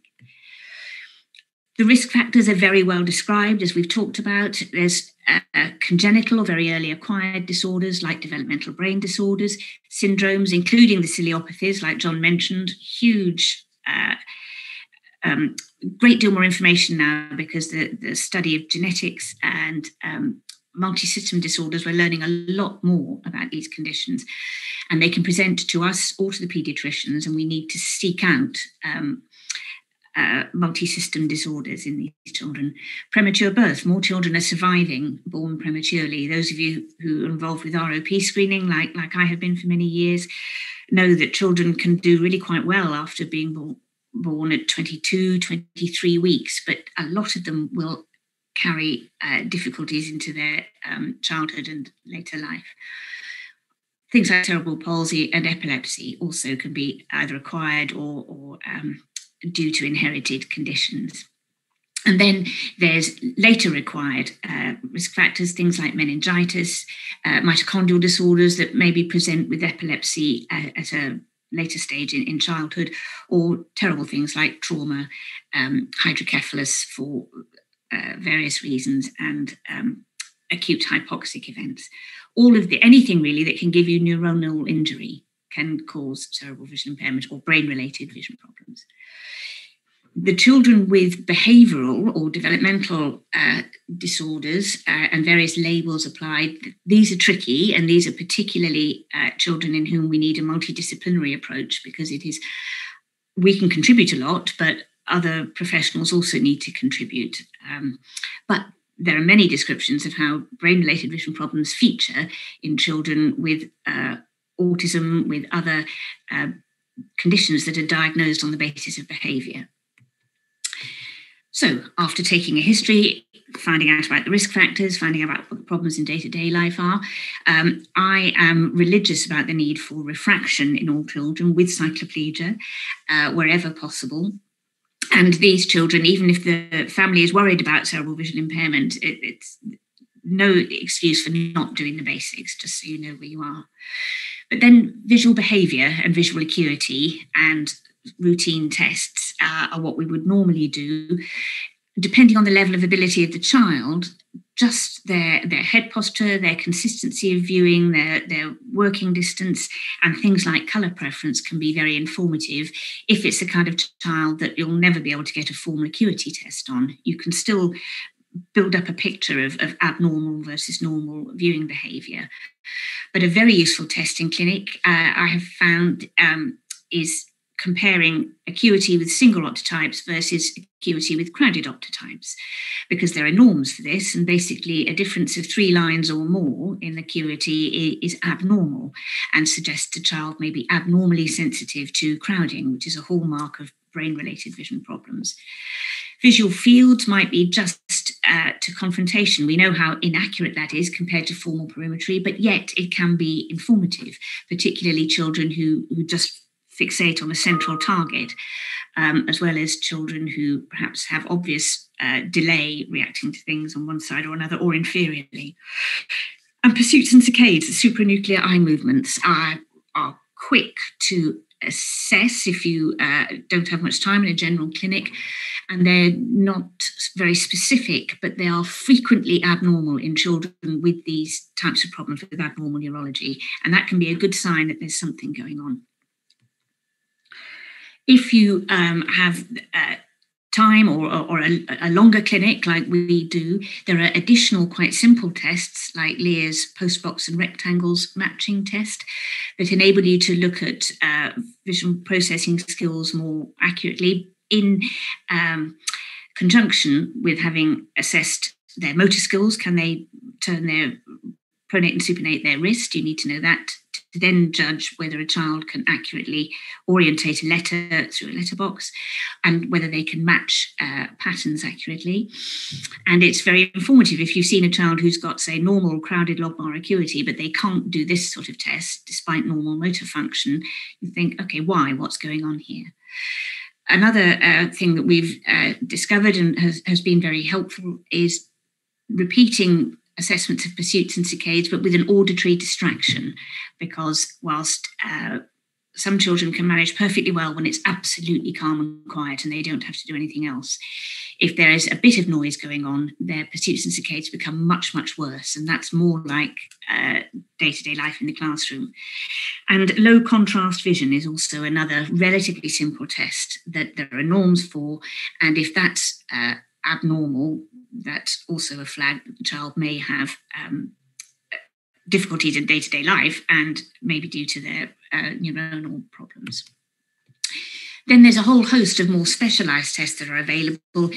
The risk factors are very well described, as we've talked about. There's uh, congenital or very early acquired disorders like developmental brain disorders, syndromes, including the ciliopathies, like John mentioned, huge. Uh, um, great deal more information now because the, the study of genetics and um, multi-system disorders, we're learning a lot more about these conditions. And they can present to us or to the paediatricians, and we need to seek out um, uh, multi-system disorders in these children. Premature birth, more children are surviving born prematurely. Those of you who are involved with ROP screening, like, like I have been for many years, know that children can do really quite well after being born, born at 22, 23 weeks, but a lot of them will carry uh, difficulties into their um, childhood and later life. Things like cerebral palsy and epilepsy also can be either acquired or, or um, due to inherited conditions. And then there's later required uh, risk factors, things like meningitis, uh, mitochondrial disorders that maybe present with epilepsy uh, at a later stage in, in, childhood, or terrible things like trauma, um, hydrocephalus for uh, various reasons, and um, acute hypoxic events. All of the anything really that can give you neuronal injury can cause cerebral vision impairment or brain related vision problems the children with behavioral or developmental uh, disorders uh, and various labels applied, these are tricky, and these are particularly uh, children in whom we need a multidisciplinary approach because it is we can contribute a lot, but other professionals also need to contribute. Um, but there are many descriptions of how brain-related vision problems feature in children with uh, autism, with other uh, conditions that are diagnosed on the basis of behaviour. So, after taking a history, finding out about the risk factors, finding out what the problems in day to day life are. Um, I am religious about the need for refraction in all children with cycloplegia uh, wherever possible. And these children, even if the family is worried about cerebral visual impairment, it, it's no excuse for not doing the basics, just so you know where you are. But then visual behavior and visual acuity and routine tests uh, are what we would normally do depending on the level of ability of the child, just their their head posture, their consistency of viewing, their their working distance, and things like color preference can be very informative. If it's the kind of child that you'll never be able to get a formal acuity test on, you can still build up a picture of, of abnormal versus normal viewing behavior. But a very useful test in clinic, uh, I have found, um, is comparing acuity with single optotypes versus acuity with crowded optotypes, because there are norms for this, and basically a difference of three lines or more in acuity is abnormal and suggests a child may be abnormally sensitive to crowding, which is a hallmark of brain related vision problems. Visual fields might be just uh, to confrontation. We know how inaccurate that is compared to formal perimetry, but yet it can be informative, particularly children who, who just fixate on a central target, um, as well as children who perhaps have obvious uh, delay reacting to things on one side or another or inferiorly. And pursuits and saccades, the supranuclear eye movements, are, are quick to assess if you uh, don't have much time in a general clinic. And they're not very specific, but they are frequently abnormal in children with these types of problems with abnormal neurology. And that can be a good sign that there's something going on. If you um, have uh, time or, or a, a, longer clinic like we do, there are additional quite simple tests like Lea's postbox and rectangles matching test that enable you to look at uh, vision processing skills more accurately in um, conjunction with having assessed their motor skills. Can they turn their pronate and supinate their wrist? You need to know that to then judge whether a child can accurately orientate a letter through a letterbox and whether they can match uh, patterns accurately. And it's very informative if you've seen a child who's got, say, normal crowded logMAR acuity, but they can't do this sort of test despite normal motor function, you think, okay, why? What's going on here? Another uh, thing that we've uh, discovered and has, has been very helpful is repeating assessments of pursuits and saccades, but with an auditory distraction, because whilst uh, some children can manage perfectly well when it's absolutely calm and quiet and they don't have to do anything else. If there is a bit of noise going on, their pursuits and saccades become much, much worse. And that's more like day to day life in the classroom. And low contrast vision is also another relatively simple test that there are norms for. And if that's uh, abnormal, that's also a flag that the child may have um, difficulties in day to day life and maybe due to their uh, neuronal problems. Then there's a whole host of more specialized tests that are available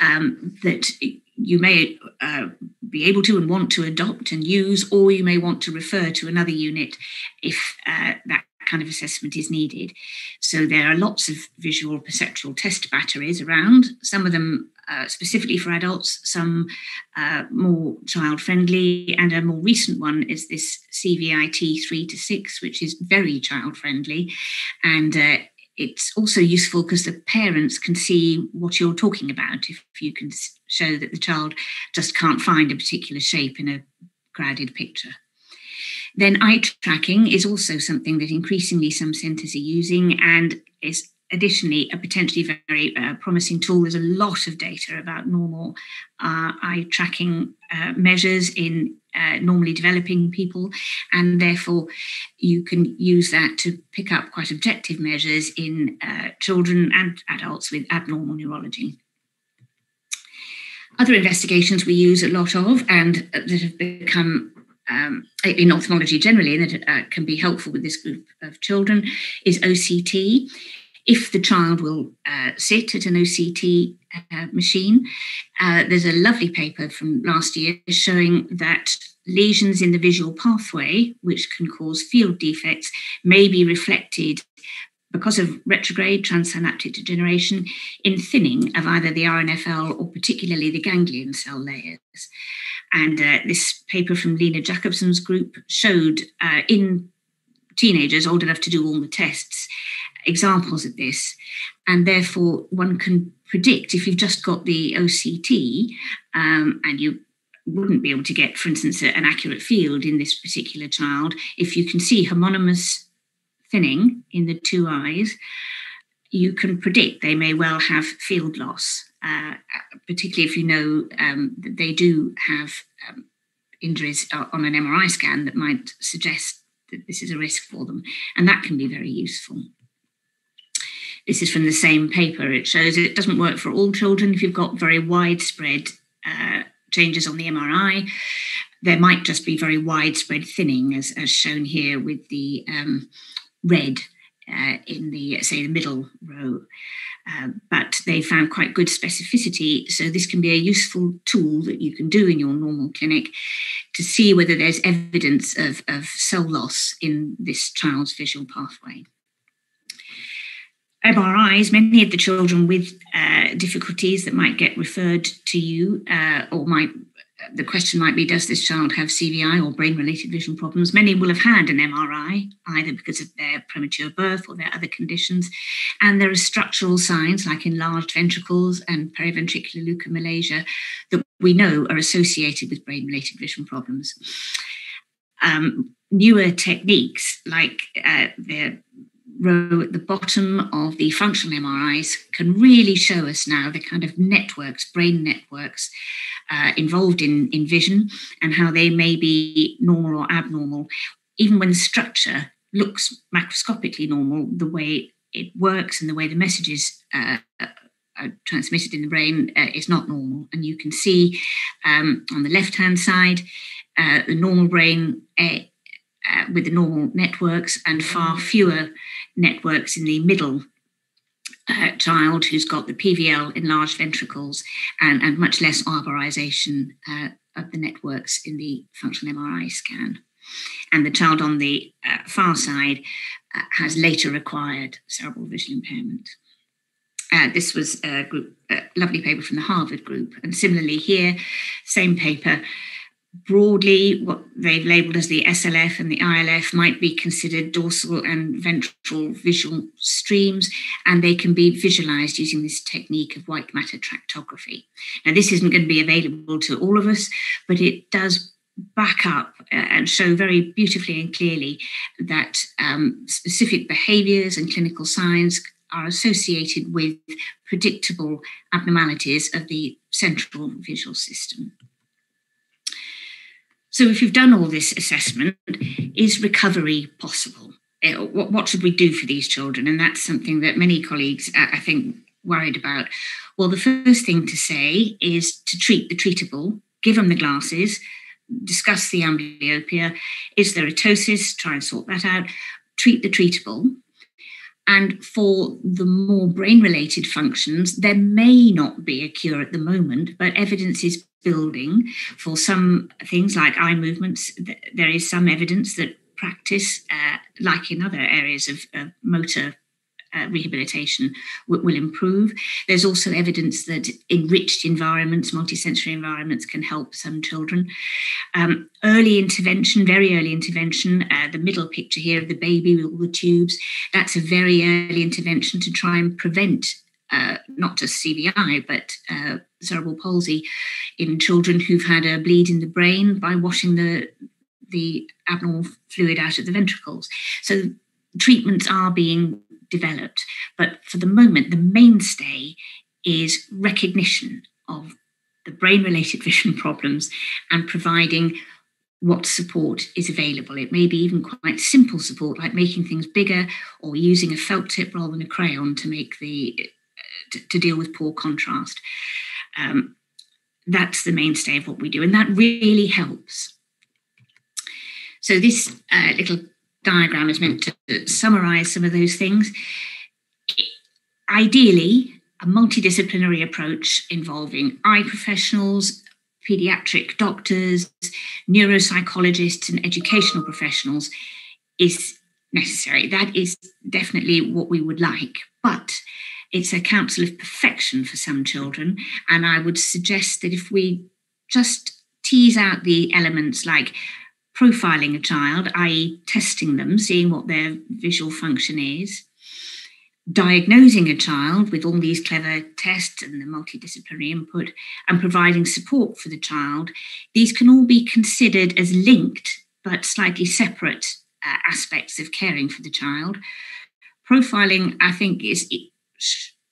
um, that you may uh, be able to and want to adopt and use, or you may want to refer to another unit if uh, that kind of assessment is needed. So there are lots of visual perceptual test batteries around. Some of them uh, specifically for adults, some uh, more child friendly, and a more recent one is this CVIT 3 to 6, which is very child friendly. And uh, it's also useful because the parents can see what you're talking about if, you can show that the child just can't find a particular shape in a crowded picture. Then eye tracking is also something that increasingly some centres are using and is additionally a potentially very uh, promising tool. There's a lot of data about normal uh, eye tracking uh, measures in uh, normally developing people, and therefore you can use that to pick up quite objective measures in uh, children and adults with abnormal neurology. Other investigations we use a lot of and that have become um, in ophthalmology generally, and that uh, can be helpful with this group of children, is OCT if the child will uh, sit at an OCT uh, machine. Uh, there's a lovely paper from last year showing that lesions in the visual pathway, which can cause field defects, may be reflected because of retrograde transsynaptic degeneration in thinning of either the RNFL or particularly the ganglion cell layers. And uh, this paper from Lena Jacobson's group showed uh, in teenagers old enough to do all the tests examples of this. And therefore, one can predict if you've just got the OCT um, and you wouldn't be able to get, for instance, an accurate field in this particular child, if you can see homonymous thinning in the two eyes, you can predict they may well have field loss, uh, particularly if you know um, that they do have um, injuries on an MRI scan that might suggest that this is a risk for them. And that can be very useful. This is from the same paper. It shows it doesn't work for all children if you've got very widespread uh, changes on the MRI. There might just be very widespread thinning, as, as shown here with the um, red uh, in the, say, the middle row. Uh, but they found quite good specificity. So, this can be a useful tool that you can do in your normal clinic to see whether there's evidence of, of cell loss in this child's visual pathway. MRIs, many of the children with uh, difficulties that might get referred to you uh, or might the question might be Does this child have CVI or brain related vision problems? Many will have had an MRI, either because of their premature birth or their other conditions. And there are structural signs like enlarged ventricles and periventricular leukomalacia that we know are associated with brain related vision problems. Um, newer techniques like uh, the row at the bottom of the functional MRIs can really show us now the kind of networks, brain networks uh, involved in, in vision and how they may be normal or abnormal, even when the structure looks macroscopically normal, the way it works and the way the messages uh, are transmitted in the brain uh, is not normal. And you can see um, on the left hand side uh, the normal brain uh, uh, with the normal networks and far fewer networks in the middle uh, child who's got the PVL enlarged ventricles and, and much less arborization uh, of the networks in the functional MRI scan. And the child on the uh, far side uh, has later acquired cerebral visual impairment. Uh, this was a group, a lovely paper from the Harvard group. And similarly here, same paper, broadly what they've labeled as the SLF and the ILF might be considered dorsal and ventral visual streams, and they can be visualized using this technique of white matter tractography. Now, this isn't going to be available to all of us, but it does back up uh, and show very beautifully and clearly that um, specific behaviors and clinical signs are associated with predictable abnormalities of the central visual system. So, if you've done all this assessment, is recovery possible? Eh, what, should we do for these children? And that's something that many colleagues, uh, I think, worried about. Well, the first thing to say is to treat the treatable, give them the glasses, discuss the amblyopia. Is there ptosis? Try and sort that out. Treat the treatable. And for the more brain related functions, there may not be a cure at the moment, but evidence is building. For some things like eye movements, there is some evidence that practice, uh, like in other areas of, of motor uh, rehabilitation w- will improve. There's also evidence that enriched environments, multisensory environments, can help some children. Um, early intervention, very early intervention, uh, the middle picture here of the baby with all the tubes, that's a very early intervention to try and prevent uh, not just CVI, but uh, cerebral palsy in children who've had a bleed in the brain by washing the the abnormal fluid out of the ventricles. So treatments are being developed, but for the moment, the mainstay is recognition of the brain related vision problems and providing what support is available. It may be even quite simple support, like making things bigger or using a felt tip rather than a crayon to make the to, deal with poor contrast. Um, that's the mainstay of what we do, and that really helps. So this uh, little diagram is meant to summarize some of those things. Ideally, a multidisciplinary approach involving eye professionals, pediatric doctors, neuropsychologists, and educational professionals is necessary. That is definitely what we would like, but it's a counsel of perfection for some children. And I would suggest that if we just tease out the elements like profiling a child, i.e., testing them, seeing what their visual function is, diagnosing a child with all these clever tests and the multidisciplinary input, and providing support for the child, these can all be considered as linked but slightly separate uh, aspects of caring for the child. Profiling, I think, is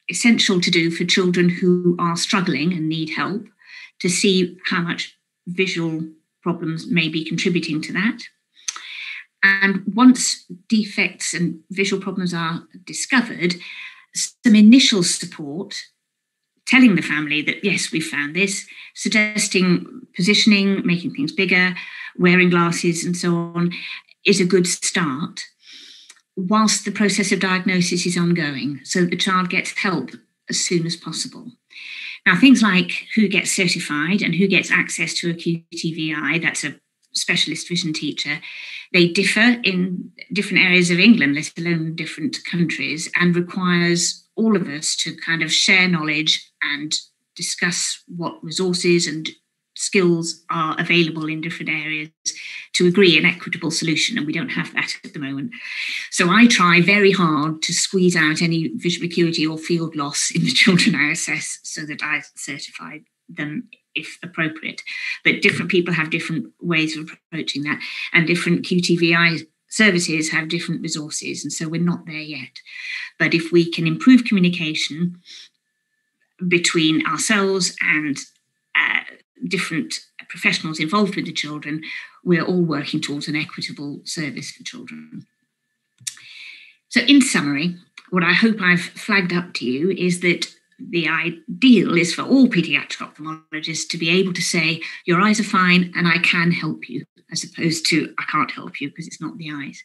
essential to do for children who are struggling and need help to see how much visual problems may be contributing to that. And once defects and visual problems are discovered, some initial support, telling the family that, yes, we found this, suggesting positioning, making things bigger, wearing glasses, and so on, is a good start, whilst the process of diagnosis is ongoing, so the child gets help as soon as possible. Now, things like who gets certified and who gets access to a QTVI, that's a specialist vision teacher, they differ in different areas of England, let alone different countries, and requires all of us to kind of share knowledge and discuss what resources and skills are available in different areas to agree an equitable solution, and we don't have that at the moment. So I try very hard to squeeze out any visual acuity or field loss in the children I assess so that I certify them if appropriate. But different people have different ways of approaching that, and different QTVI services have different resources, and so we're not there yet. But if we can improve communication between ourselves and different professionals involved with the children, we're all working towards an equitable service for children. So, in summary, what I hope I've flagged up to you is that the ideal is for all pediatric ophthalmologists to be able to say, Your eyes are fine and I can help you, as opposed to, I can't help you because it's not the eyes.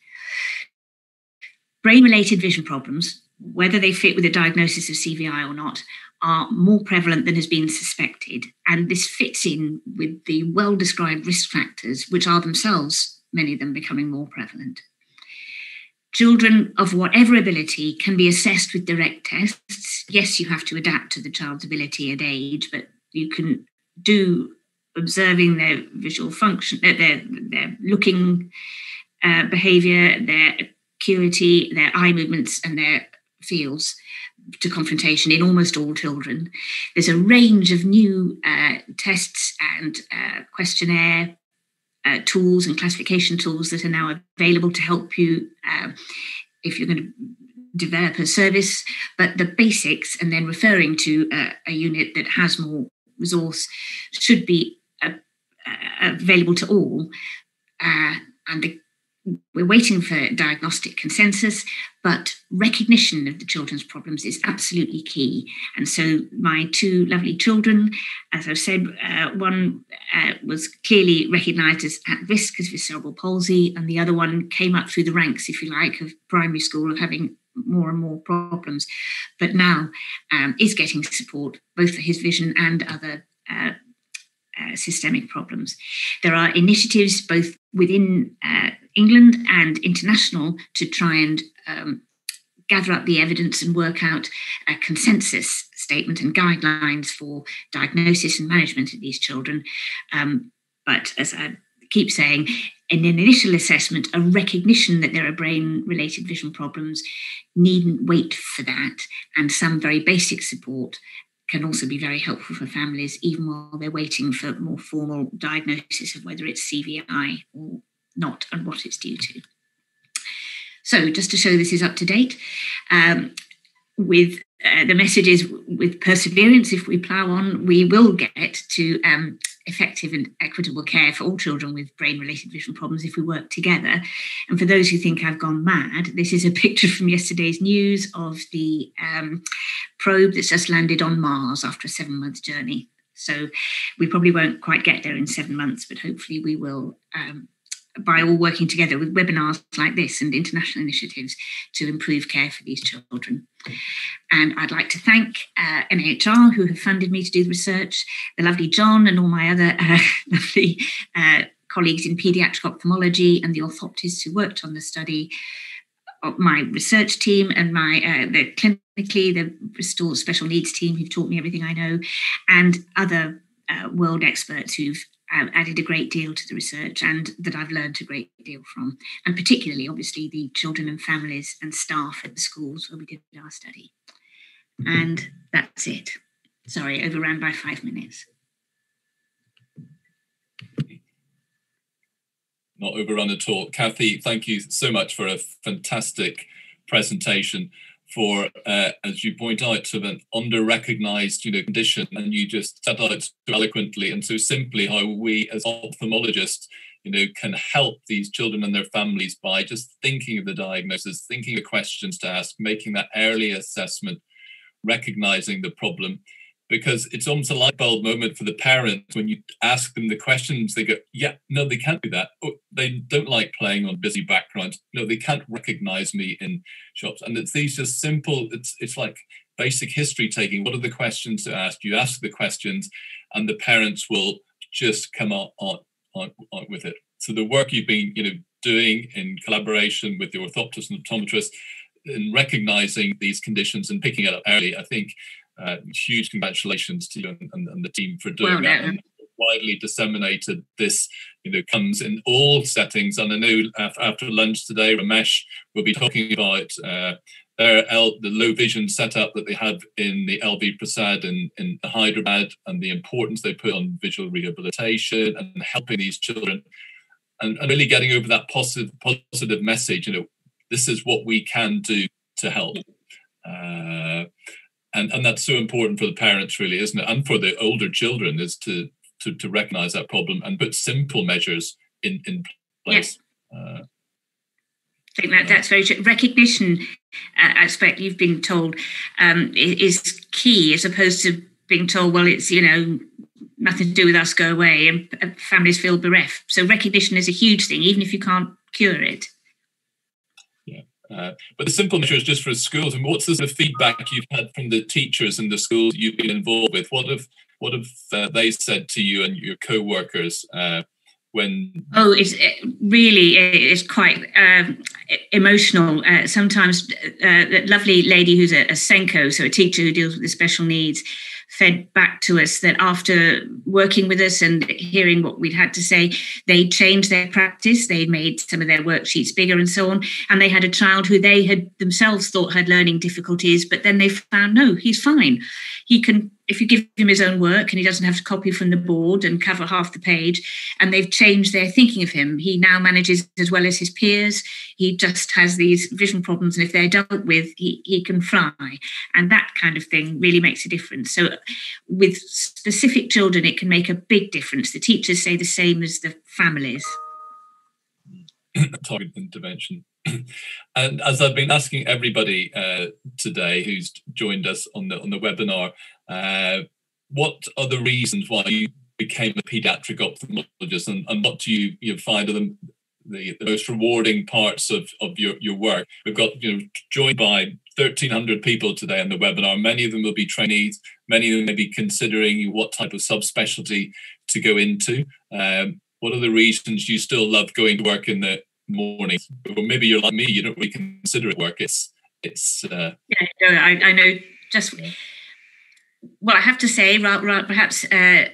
Brain related vision problems, whether they fit with a diagnosis of CVI or not, are more prevalent than has been suspected. And this fits in with the well described risk factors, which are themselves, many of them, becoming more prevalent. Children of whatever ability can be assessed with direct tests. Yes, you have to adapt to the child's ability and age, but you can do observing their visual function, uh, their, their looking uh, behavior, their acuity, their eye movements, and their fields to confrontation in almost all children. There's a range of new uh, tests and uh, questionnaire uh, tools and classification tools that are now available to help you uh, if you're going to develop a service. But the basics, and then referring to a, a unit that has more resource, should be uh, uh, available to all. and the we're waiting for diagnostic consensus, but recognition of the children's problems is absolutely key. And so, my two lovely children, as I've said, uh, one uh, was clearly recognised as at risk of cerebral palsy, and the other one came up through the ranks, if you like, of primary school of having more and more problems, but now um, is getting support both for his vision and other. Uh, uh, systemic problems. There are initiatives both within uh, England and international to try and um, gather up the evidence and work out a consensus statement and guidelines for diagnosis and management of these children. Um, but as I keep saying, in an initial assessment, a recognition that there are brain related vision problems needn't wait for that, and some very basic support can also be very helpful for families, even while they're waiting for more formal diagnosis of whether it's CVI or not and what it's due to. So, just to show this is up to date, um, with uh, the message is with perseverance, if we plough on, we will get to um, effective and equitable care for all children with brain related vision problems if we work together. And for those who think I've gone mad, this is a picture from yesterday's news of the um, probe that's just landed on Mars after a seven month journey. So we probably won't quite get there in seven months, but hopefully we will um, by all working together with webinars like this and international initiatives to improve care for these children. And I'd like to thank uh, who have funded me to do the research, the lovely John and all my other uh, lovely uh, colleagues in paediatric ophthalmology and the orthoptists who worked on the study, my research team and my uh, the clinically the Bristol special needs team who've taught me everything I know, and other uh, world experts who've uh, added a great deal to the research and that I've learned a great deal from, and particularly obviously the children and families and staff at the schools where we did our study. And that's it. Sorry, overran by five minutes. Not overrun at all. Cathy, thank you so much for a fantastic presentation for, uh, as you point out, sort of an under-recognized, you know, condition, and you just set out so eloquently and so simply how we, as ophthalmologists, you know, can help these children and their families by just thinking of the diagnosis, thinking of questions to ask, making that early assessment, recognizing the problem, because it's almost a light bulb moment for the parents when you ask them the questions. They go yeah no they can't do that. Oh, they don't like playing on busy backgrounds. No they can't recognize me in shops. And it's these just simple it's it's like basic history taking. What are the questions to ask? You ask the questions and the parents will just come out on, on, on with it. So the work you've been you know doing in collaboration with the orthoptist and optometrist in recognizing these conditions and picking it up early i think uh, huge congratulations to you and, and, and the team for doing well, that. And widely disseminated. This, you know, comes in all settings. And I know after lunch today, Ramesh will be talking about uh, their L, the low vision setup that they have in the LV Prasad in, in Hyderabad and the importance they put on visual rehabilitation and helping these children and, and really getting over that positive positive message. You know, this is what we can do to help. Uh, and and that's so important for the parents really isn't it and for the older children is to to, to recognize that problem and put simple measures in in place yes. uh, I think that that's very true. Recognition uh, aspect you've been told um, is key, as opposed to being told, well, it's you know nothing to do with us, go away, and families feel bereft. So recognition is a huge thing, even if you can't cure it. Uh, but the simple measure is just for schools. And what's the sort of feedback you've had from the teachers and the schools you've been involved with? What have what have uh, they said to you and your co-workers uh, when? Oh, it's it really it's quite um, emotional. Uh, sometimes uh, that lovely lady who's a, a SENCO, so a teacher who deals with the special needs fed back to us that after working with us and hearing what we'd had to say, they changed their practice. They made some of their worksheets bigger and so on. And they had a child who they had themselves thought had learning difficulties, but then they found no, he's fine. He can if you give him his own work and he doesn't have to copy from the board and cover half the page, and they've changed their thinking of him, he now manages as well as his peers. He just has these vision problems, and if they're dealt with, he, he can fly. And that kind of thing really makes a difference. So, with specific children, it can make a big difference. The teachers say the same as the families. Targeted intervention. and as I've been asking everybody uh, today who's joined us on the on the webinar, uh, what are the reasons why you became a pediatric ophthalmologist, and, and what do you, you find are the, the, the most rewarding parts of, of your, your work? We've got you know joined by 1,300 people today on the webinar. Many of them will be trainees. Many of them may be considering what type of subspecialty to go into. Um, what are the reasons you still love going to work in the morning? Or maybe you're like me, you don't really consider it work. It's it's. Uh, yeah, no, I, I know. Just well, I have to say, perhaps uh,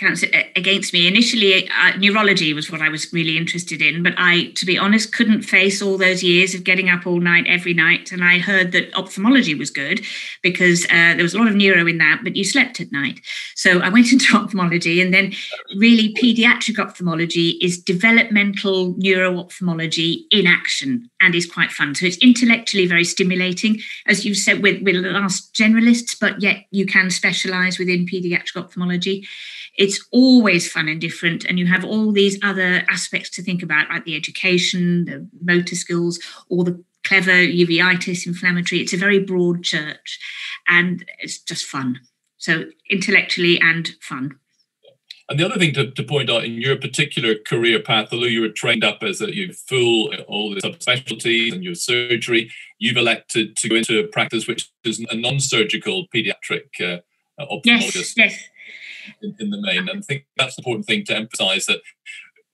counts against me. Initially, uh, neurology was what I was really interested in, but I, to be honest, couldn't face all those years of getting up all night every night. And I heard that ophthalmology was good because uh, there was a lot of neuro in that, but you slept at night. So I went into ophthalmology, and then really pediatric ophthalmology is developmental neuro ophthalmology in action and is quite fun. So it's intellectually very stimulating, as you said, with, with last generalists, but yet you can specialize within pediatric ophthalmology it's always fun and different. And you have all these other aspects to think about, like the education, the motor skills, all the clever uveitis inflammatory. It's a very broad church and it's just fun. So intellectually and fun. And the other thing to, to point out in your particular career path, although you were trained up as a you full all the subspecialties and your surgery, you've elected to go into a practice which is a non-surgical pediatric uh, ophthalmologist. Yes, yes in, in the main. And I think that's an important thing to emphasize that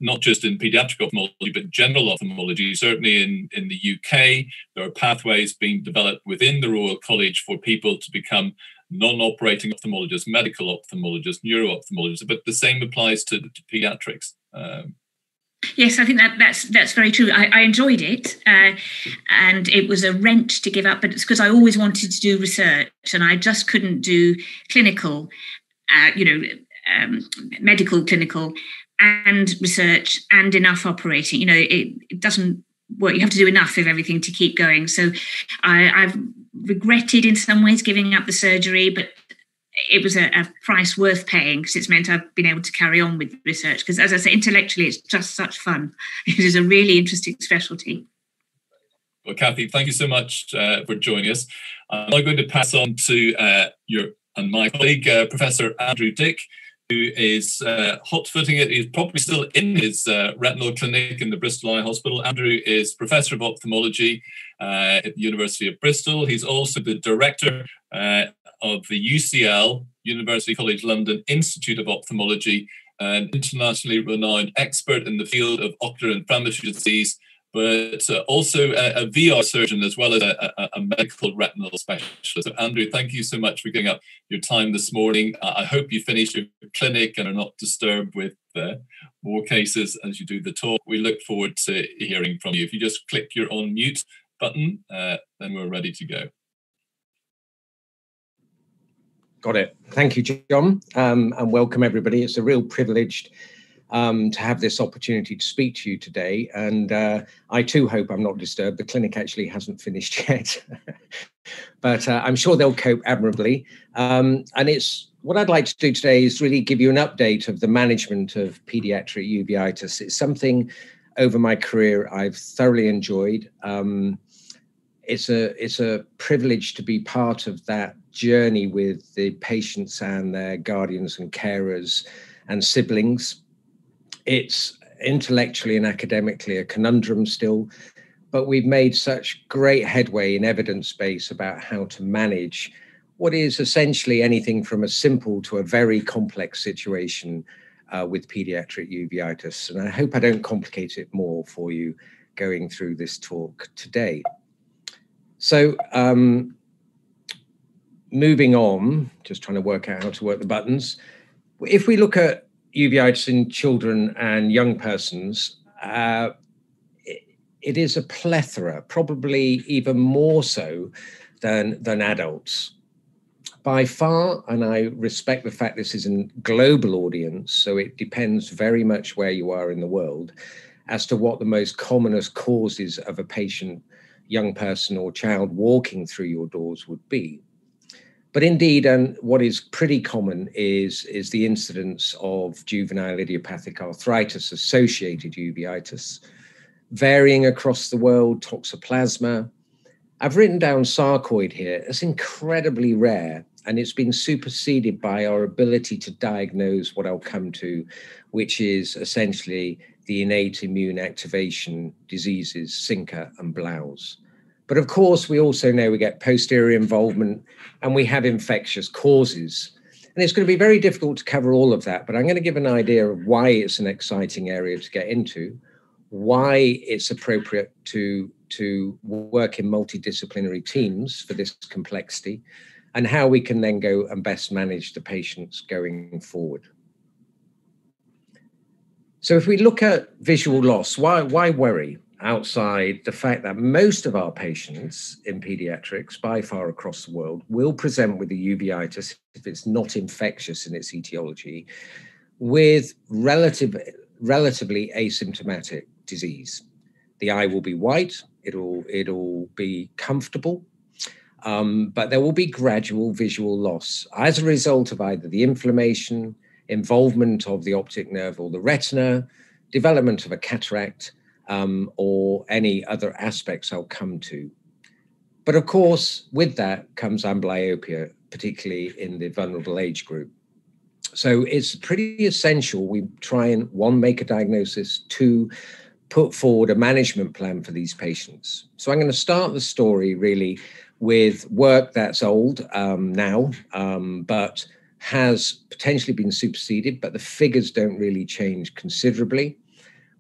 not just in pediatric ophthalmology, but general ophthalmology. Certainly in, in the UK, there are pathways being developed within the Royal College for people to become non-operating ophthalmologists, medical ophthalmologists, neuro-ophthalmologists, but the same applies to, to pediatrics. Um, Yes, I think that that's that's very true. I, I enjoyed it, uh, and it was a wrench to give up, but it's because I always wanted to do research, and I just couldn't do clinical, uh, you know, um, medical clinical, and research, and enough operating. You know, it, it doesn't work. You have to do enough of everything to keep going. So, I, I've regretted in some ways giving up the surgery, but it was a, a, price worth paying because it's meant I've been able to carry on with research. Because as I say, intellectually, it's just such fun. It is a really interesting specialty. Well, Cathy, thank you so much uh, for joining us. I'm now going to pass on to uh, your and my colleague, uh, Professor Andrew Dick, who is uh, hot-footing it. He's probably still in his uh, retinal clinic in the Bristol Eye Hospital. Andrew is Professor of Ophthalmology uh, at the University of Bristol. He's also the Director of the UCL, University College London Institute of Ophthalmology, an internationally renowned expert in the field of ocular and inflammatory disease, but uh, also a, a, VR surgeon as well as a, a, a, medical retinal specialist. So, Andrew, thank you so much for giving up your time this morning. I hope you finish your clinic and are not disturbed with uh, more cases as you do the talk. We look forward to hearing from you. If you just click your on mute button, uh, then we're ready to go. Got it. Thank you, John, um, and welcome everybody. It's a real privilege um, to have this opportunity to speak to you today. And uh, I too hope I'm not disturbed. The clinic actually hasn't finished yet, but uh, I'm sure they'll cope admirably. Um, and it's what I'd like to do today is really give you an update of the management of pediatric uveitis. It's something over my career I've thoroughly enjoyed. Um, it's a it's a privilege to be part of that journey with the patients and their guardians and carers and siblings. It's intellectually and academically a conundrum still, but we've made such great headway in evidence base about how to manage what is essentially anything from a simple to a very complex situation uh, with pediatric uveitis. And I hope I don't complicate it more for you going through this talk today. So, um, moving on, just trying to work out how to work the buttons. If we look at uveitis in children and young persons, uh, it, it is a plethora, probably even more so than, than adults. By far, and I respect the fact this is a global audience, so it depends very much where you are in the world as to what the most commonest causes of a patient, young person, or child walking through your doors would be. But indeed, and what is pretty common is, is the incidence of juvenile idiopathic arthritis associated uveitis, varying across the world, toxoplasma. I've written down sarcoid here. It's incredibly rare, and it's been superseded by our ability to diagnose what I'll come to, which is essentially the innate immune activation diseases, CINCA and Blau's. But of course, we also know we get posterior involvement and we have infectious causes. And it's going to be very difficult to cover all of that, but I'm going to give an idea of why it's an exciting area to get into, why it's appropriate to, to work in multidisciplinary teams for this complexity, and how we can then go and best manage the patients going forward. So if we look at visual loss, why, why worry? Outside the fact that most of our patients in pediatrics, by far across the world, will present with the uveitis if it's not infectious in its etiology, with relative, relatively asymptomatic disease. The eye will be white, it'll, it'll be comfortable, um, but there will be gradual visual loss as a result of either the inflammation, involvement of the optic nerve or the retina, development of a cataract, um, or any other aspects I'll come to. But of course, with that comes amblyopia, particularly in the vulnerable age group. So it's pretty essential we try and one, make a diagnosis, two, put forward a management plan for these patients. So I'm going to start the story really with work that's old um, now, um, but has potentially been superseded, but the figures don't really change considerably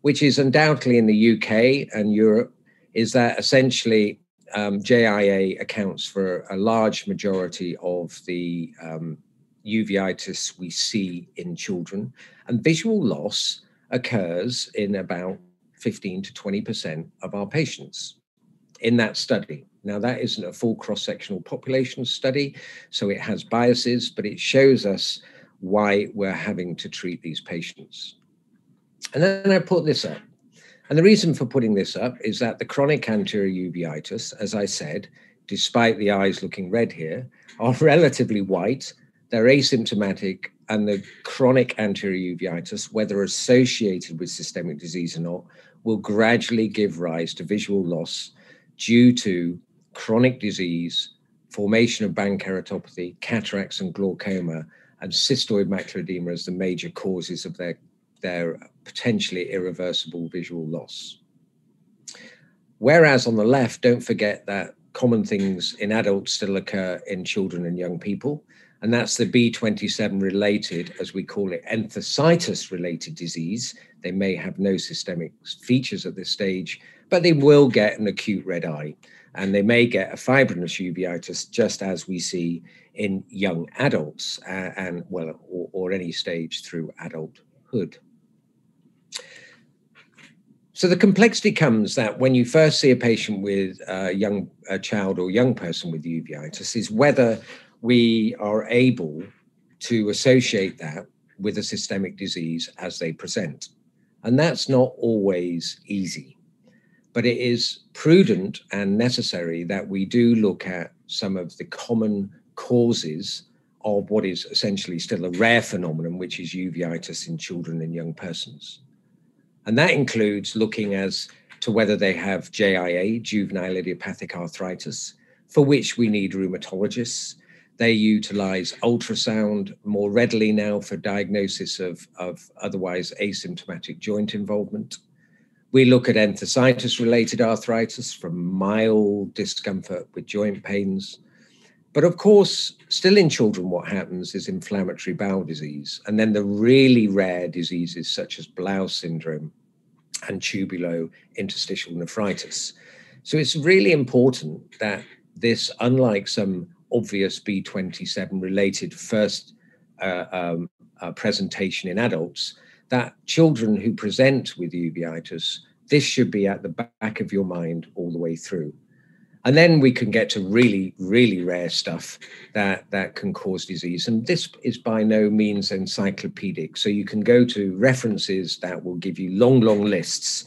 which is undoubtedly in the UK and Europe, is that essentially um, JIA accounts for a large majority of the um, uveitis we see in children, and visual loss occurs in about 15 to 20% of our patients in that study. Now, that isn't a full cross sectional population study, so it has biases, but it shows us why we're having to treat these patients. And then I put this up. And the reason for putting this up is that the chronic anterior uveitis, as I said, despite the eyes looking red here, are relatively white. They're asymptomatic, and the chronic anterior uveitis, whether associated with systemic disease or not, will gradually give rise to visual loss due to chronic disease, formation of band keratopathy, cataracts and glaucoma, and cystoid macular edema as the major causes of their, their potentially irreversible visual loss. Whereas on the left, don't forget that common things in adults still occur in children and young people. And that's the B27 related, as we call it, enthesitis related disease. They may have no systemic features at this stage, but they will get an acute red eye and they may get a fibrinous uveitis just as we see in young adults uh, and well or, or, any stage through adulthood so the complexity comes that when you first see a patient with a young a child or young person with uveitis is whether we are able to associate that with a systemic disease as they present and that's not always easy but it is prudent and necessary that we do look at some of the common causes of what is essentially still a rare phenomenon, which is uveitis in children and young persons. And that includes looking as to whether they have JIA, juvenile idiopathic arthritis, for which we need rheumatologists. They utilize ultrasound more readily now for diagnosis of, of otherwise asymptomatic joint involvement. We look at enthesitis related arthritis from mild discomfort with joint pains. But of course, still in children, what happens is inflammatory bowel disease. And then the really rare diseases such as Blau syndrome and tubulo interstitial nephritis. So it's really important that this, unlike some obvious B27 related first uh, um, uh, presentation in adults, that children who present with uveitis, this should be at the back of your mind all the way through. And then we can get to really, really rare stuff that, that can cause disease. And this is by no means encyclopedic. So you can go to references that will give you long, long lists.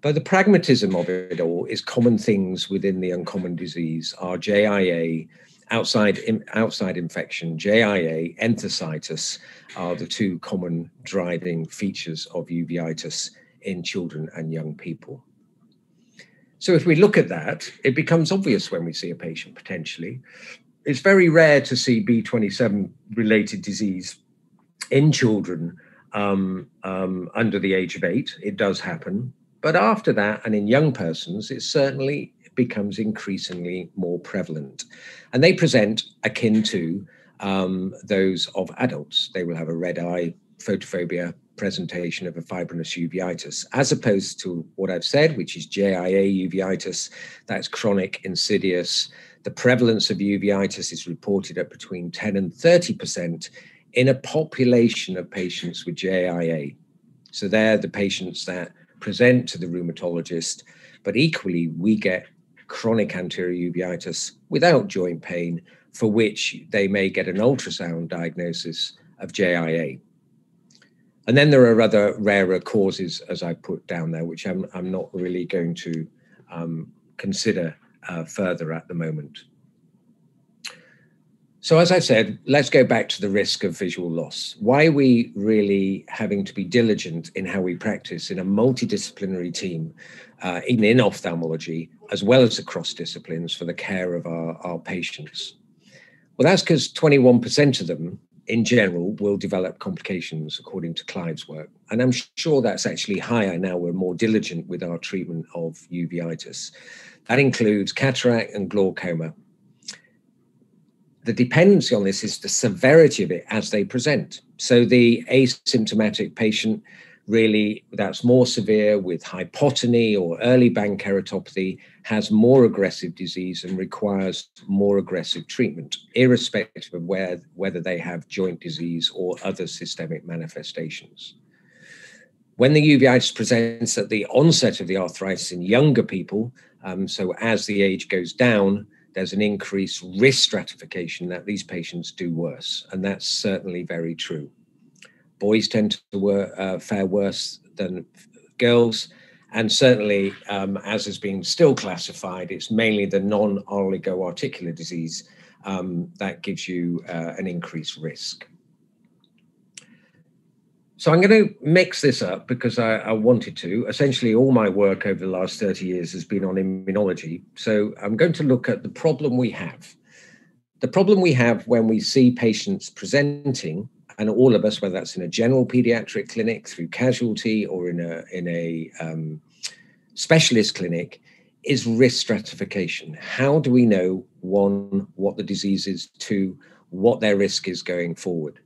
But the pragmatism of it all is common things within the uncommon disease are JIA, outside outside infection, JIA, enthesitis are the two common driving features of uveitis in children and young people. So if we look at that, it becomes obvious when we see a patient potentially. It's very rare to see B27 related disease in children um, um, under the age of eight. It does happen. But after that, and in young persons, it certainly becomes increasingly more prevalent. And they present akin to um, those of adults. They will have a red eye, photophobia, presentation of a fibrinous uveitis, as opposed to what I've said, which is JIA uveitis, that's chronic, insidious. The prevalence of uveitis is reported at between 10 and 30% in a population of patients with JIA. So they're the patients that present to the rheumatologist, but equally, we get chronic anterior uveitis without joint pain, for which they may get an ultrasound diagnosis of JIA. And then there are other rarer causes, as I put down there, which I'm, I'm not really going to um, consider uh, further at the moment. So, as I said, let's go back to the risk of visual loss. Why are we really having to be diligent in how we practice in a multidisciplinary team, uh, even in ophthalmology, as well as across disciplines for the care of our, our patients? Well, that's because 21% of them in general will develop complications according to Clive's work. And I'm sure that's actually higher now we're more diligent with our treatment of uveitis. That includes cataract and glaucoma. The dependency on this is the severity of it as they present. So the asymptomatic patient really that's more severe with hypotony or early band keratopathy has more aggressive disease and requires more aggressive treatment, irrespective of where, whether they have joint disease or other systemic manifestations. When the uveitis presents at the onset of the arthritis in younger people, um, so as the age goes down, there's an increased risk stratification that these patients do worse. And that's certainly very true. Boys tend to uh, fare worse than girls. And certainly, um, as has been still classified, it's mainly the non oligoarticular disease um, that gives you uh, an increased risk. So I'm going to mix this up because I, I, wanted to. Essentially, all my work over the last 30 years has been on immunology. So I'm going to look at the problem we have. The problem we have when we see patients presenting and all of us, whether that's in a general pediatric clinic through casualty or in a in a um, specialist clinic, is risk stratification. How do we know one what the disease is, two what their risk is going forward?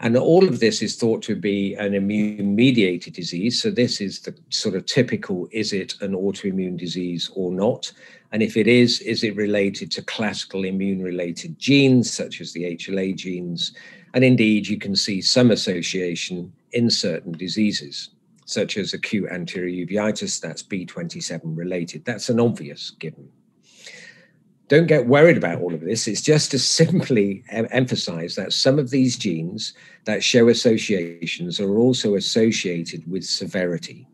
And all of this is thought to be an immune mediated disease. So, this is the sort of typical is it an autoimmune disease or not? And if it is, is it related to classical immune related genes such as the HLA genes? And indeed, you can see some association in certain diseases, such as acute anterior uveitis, that's B27 related. That's an obvious given. Don't get worried about all of this. It's just to simply emphasize that some of these genes that show associations are also associated with severity.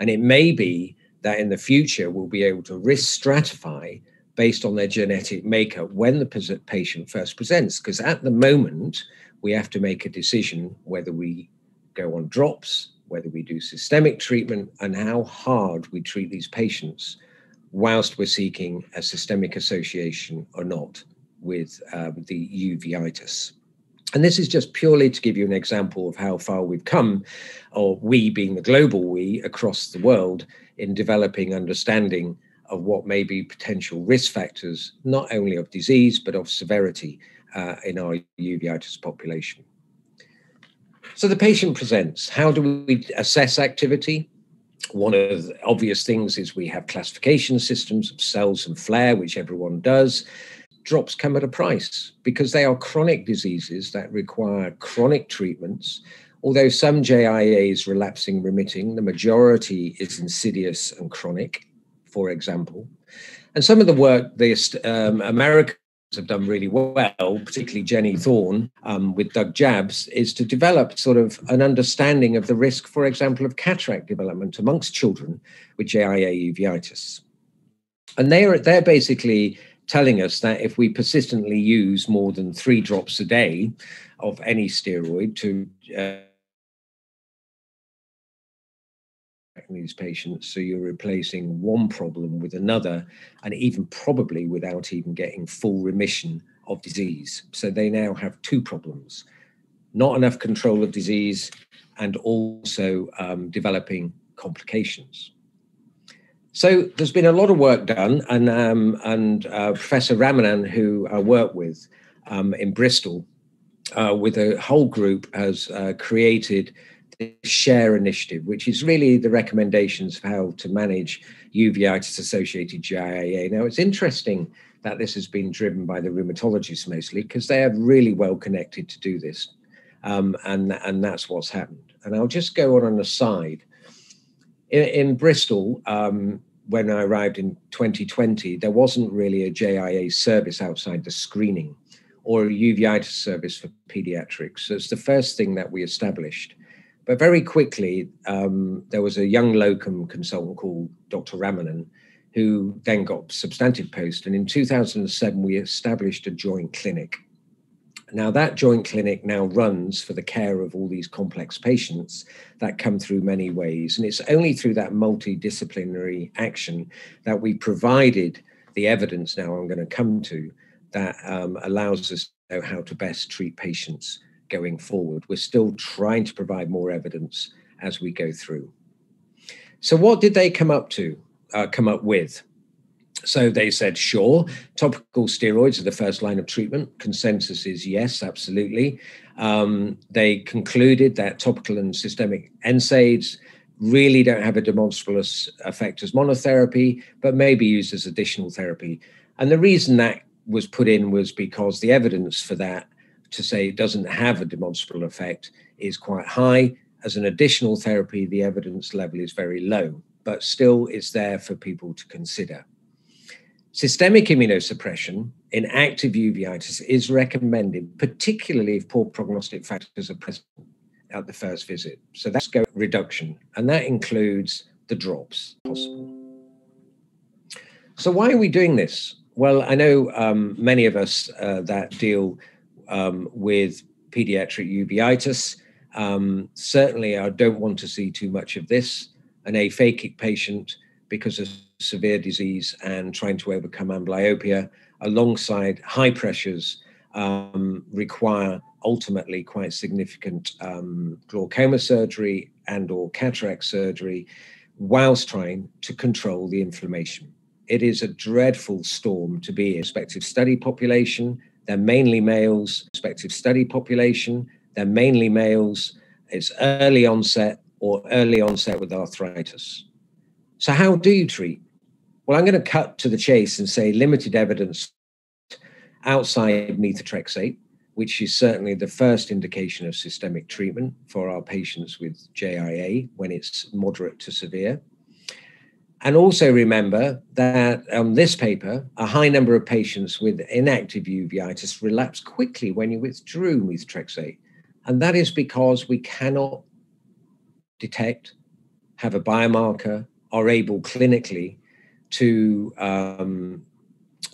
And it may be that in the future we'll be able to risk stratify based on their genetic makeup when the patient first presents. Because at the moment, we have to make a decision whether we go on drops, whether we do systemic treatment, and how hard we treat these patients whilst we're seeking a systemic association or not with um, the uveitis. And this is just purely to give you an example of how far we've come, or we being the global we across the world, in developing understanding of what may be potential risk factors, not only of disease, but of severity uh, in our uveitis population. So the patient presents. How do we assess activity? One of the obvious things is we have classification systems of cells and flare, which everyone does. Drops come at a price because they are chronic diseases that require chronic treatments. Although some JIA is relapsing remitting, the majority is insidious and chronic, for example. And some of the work the um, American have done really well, particularly Jenny Thorne um, with Doug Jabs, is to develop sort of an understanding of the risk, for example, of cataract development amongst children with JIA uveitis. And they're, they're basically telling us that if we persistently use more than three drops a day of any steroid to uh, these patients. So you're replacing one problem with another, and even probably without even getting full remission of disease. So they now have two problems not enough control of disease and also um, developing complications. So there's been a lot of work done, and, um, and uh, Professor Ramanan, who I work with um, in Bristol, uh, with a whole group, has uh, created SHARE initiative, which is really the recommendations for how to manage uveitis associated JIA. Now, it's interesting that this has been driven by the rheumatologists mostly because they are really well connected to do this. Um, and, and that's what's happened. And I'll just go on an aside. In, in Bristol, um, when I arrived in 2020, there wasn't really a JIA service outside the screening or a uveitis service for pediatrics. So it's the first thing that we established. But very quickly, um, there was a young locum consultant called Dr. Ramanan, who then got substantive post. And in 2007, we established a joint clinic. Now, that joint clinic now runs for the care of all these complex patients that come through many ways. And it's only through that multidisciplinary action that we provided the evidence now I'm going to come to that um, allows us to know how to best treat patients going forward. We're still trying to provide more evidence as we go through. So, what did they come up to? Uh, come up with? So they said, sure, topical steroids are the first line of treatment. Consensus is yes, absolutely. Um, they concluded that topical and systemic NSAIDs really don't have a demonstrable effect as monotherapy, but may be used as additional therapy. And the reason that was put in was because the evidence for that to say it doesn't have a demonstrable effect is quite high. As an additional therapy, the evidence level is very low, but still it's there for people to consider. Systemic immunosuppression in active uveitis is recommended, particularly if poor prognostic factors are present at the first visit. So that's go reduction, and that includes the drops possible. So why are we doing this? Well, I know um, many of us uh, that deal um, with pediatric uveitis. Um, certainly, I don't want to see too much of this. An aphakic patient, because of severe disease and trying to overcome amblyopia, alongside high pressures, um, require ultimately quite significant um, glaucoma surgery and or cataract surgery whilst trying to control the inflammation. It is a dreadful storm to be in. Prospective study population, they're mainly males. Prospective study population, they're mainly males. It's early onset or early onset with arthritis. So how do you treat? Well, I'm going to cut to the chase and say limited evidence outside methotrexate which is certainly the first indication of systemic treatment for our patients with JIA when it's moderate to severe. And also remember that on this paper, a high number of patients with inactive uveitis relapse quickly when you withdrew methotrexate. And that is because we cannot detect, have a biomarker, are able clinically to, um,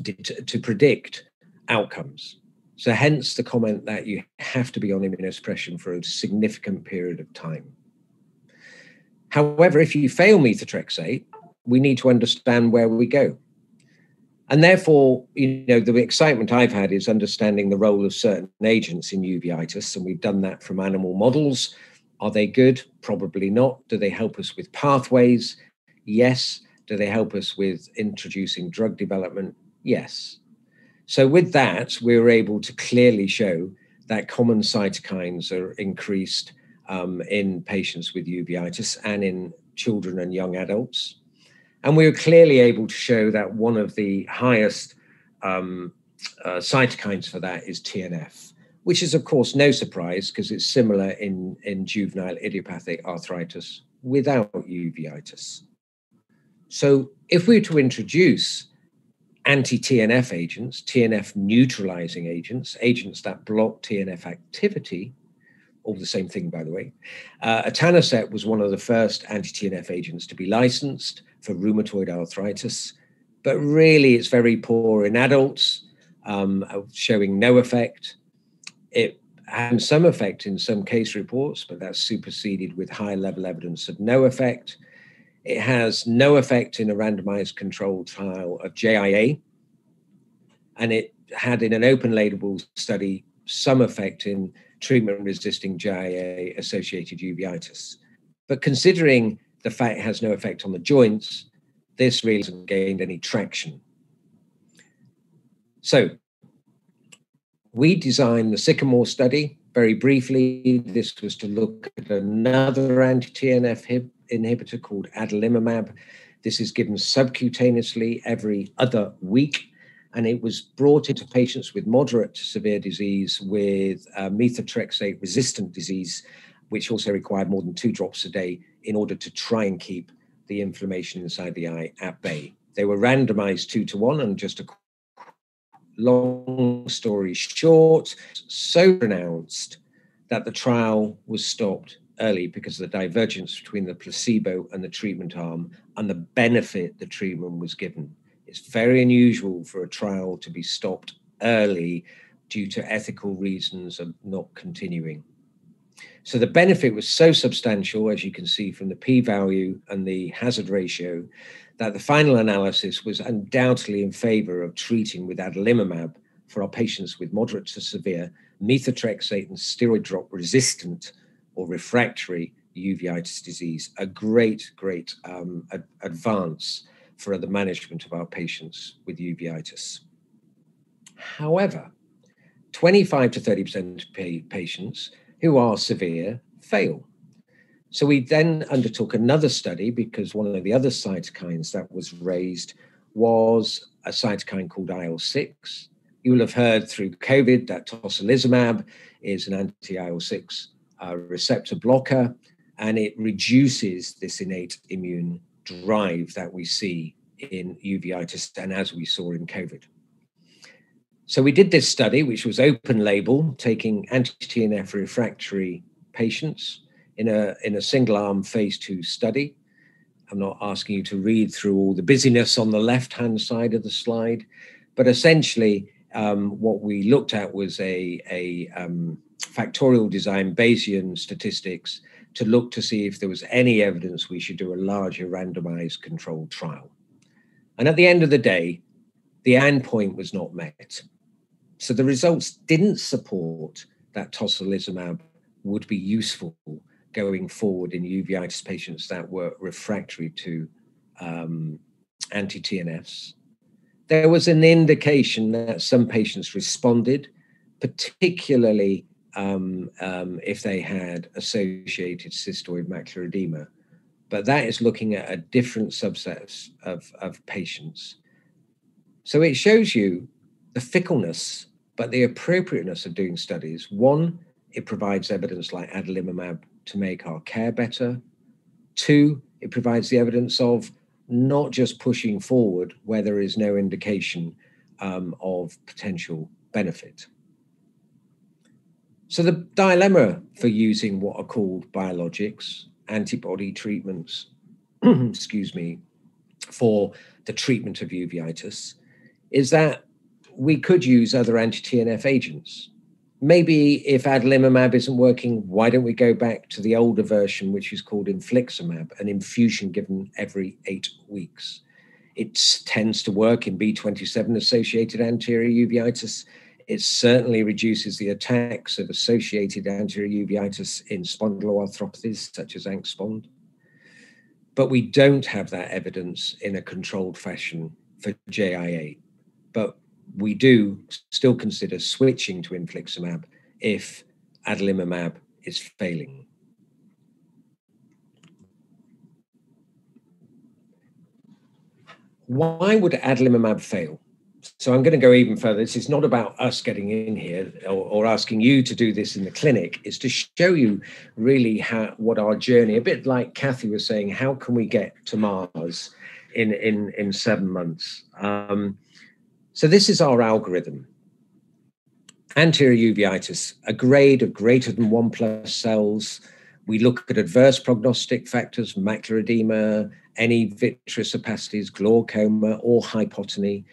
to predict outcomes. So, hence the comment that you have to be on immunosuppression for a significant period of time. However, if you fail methotrexate, we need to understand where we go. And therefore, you know, the excitement I've had is understanding the role of certain agents in uveitis, and we've done that from animal models. Are they good? Probably not. Do they help us with pathways? Yes. Do they help us with introducing drug development? Yes. So, with that, we were able to clearly show that common cytokines are increased um, in patients with uveitis and in children and young adults. And we were clearly able to show that one of the highest um, uh, cytokines for that is TNF, which is, of course, no surprise because it's similar in, in juvenile idiopathic arthritis without uveitis. So, if we were to introduce anti TNF agents, TNF neutralizing agents, agents that block TNF activity, all the same thing, by the way. Uh, was one of the first anti TNF agents to be licensed for rheumatoid arthritis, but really it's very poor in adults, um, showing no effect. It had some effect in some case reports, but that's superseded with high level evidence of no effect. It has no effect in a randomized controlled trial of JIA. And it had in an open label study some effect in treatment resisting JIA associated uveitis. But considering the fact it has no effect on the joints, this really hasn't gained any traction. So we designed the Sycamore study. Very briefly, this was to look at another anti-TNF inhibitor called adalimumab. This is given subcutaneously every other week, and it was brought into patients with moderate to severe disease with uh, methotrexate resistant disease, which also required more than two drops a day in order to try and keep the inflammation inside the eye at bay. They were randomized two to one, and just a long story short, so pronounced that the trial was stopped early because of the divergence between the placebo and the treatment arm and the benefit the treatment was given. It's very unusual for a trial to be stopped early due to ethical reasons of not continuing. So the benefit was so substantial, as you can see from the p value and the hazard ratio, that the final analysis was undoubtedly in favor of treating with adalimumab for our patients with moderate to severe methotrexate and steroid drop resistant or refractory uveitis disease, a great, great um, ad- advance for the management of our patients with uveitis. However, 25 to 30% of patients who are severe fail. So we then undertook another study because one of the other cytokines that was raised was a cytokine called IL 6. You will have heard through COVID that tocilizumab is an anti IL 6 uh, receptor blocker and it reduces this innate immune drive that we see in uveitis and as we saw in COVID. So we did this study, which was open label, taking anti-TNF refractory patients in a in a single arm phase two study. I'm not asking you to read through all the busyness on the left hand side of the slide, but essentially um, what we looked at was a, a um, factorial design Bayesian statistics to look to see if there was any evidence we should do a larger randomized controlled trial. And at the end of the day, the endpoint was not met. So the results didn't support that tocilizumab would be useful going forward in uveitis patients that were refractory to um, anti TNFs. There was an indication that some patients responded, particularly um, um, if they had associated cystoid macular edema. But that is looking at a different subset of, of patients. So it shows you the fickleness, but the appropriateness of doing studies. One, it provides evidence like adalimumab to make our care better. Two, it provides the evidence of not just pushing forward where there is no indication um, of potential benefit. So, the dilemma for using what are called biologics, antibody treatments, excuse me, for the treatment of uveitis is that we could use other anti TNF agents maybe if adalimumab isn't working, why don't we go back to the older version, which is called infliximab, an infusion given every eight weeks? It tends to work in B27 associated anterior uveitis. It certainly reduces the attacks of associated anterior uveitis in spondyloarthropathies such as ANKSPOND. But we don't have that evidence in a controlled fashion for JIA. But we do still consider switching to infliximab if adalimumab is failing. Why would adalimumab fail? So I'm going to go even further. This is not about us getting in here or, or, asking you to do this in the clinic. It's to show you really how what our journey, a bit like Cathy was saying, how can we get to Mars in in in seven months? Um, so this is our algorithm. Anterior uveitis, a grade of greater than one plus cells. We look at adverse prognostic factors, macular edema, any vitreous opacities, glaucoma, or hypotony.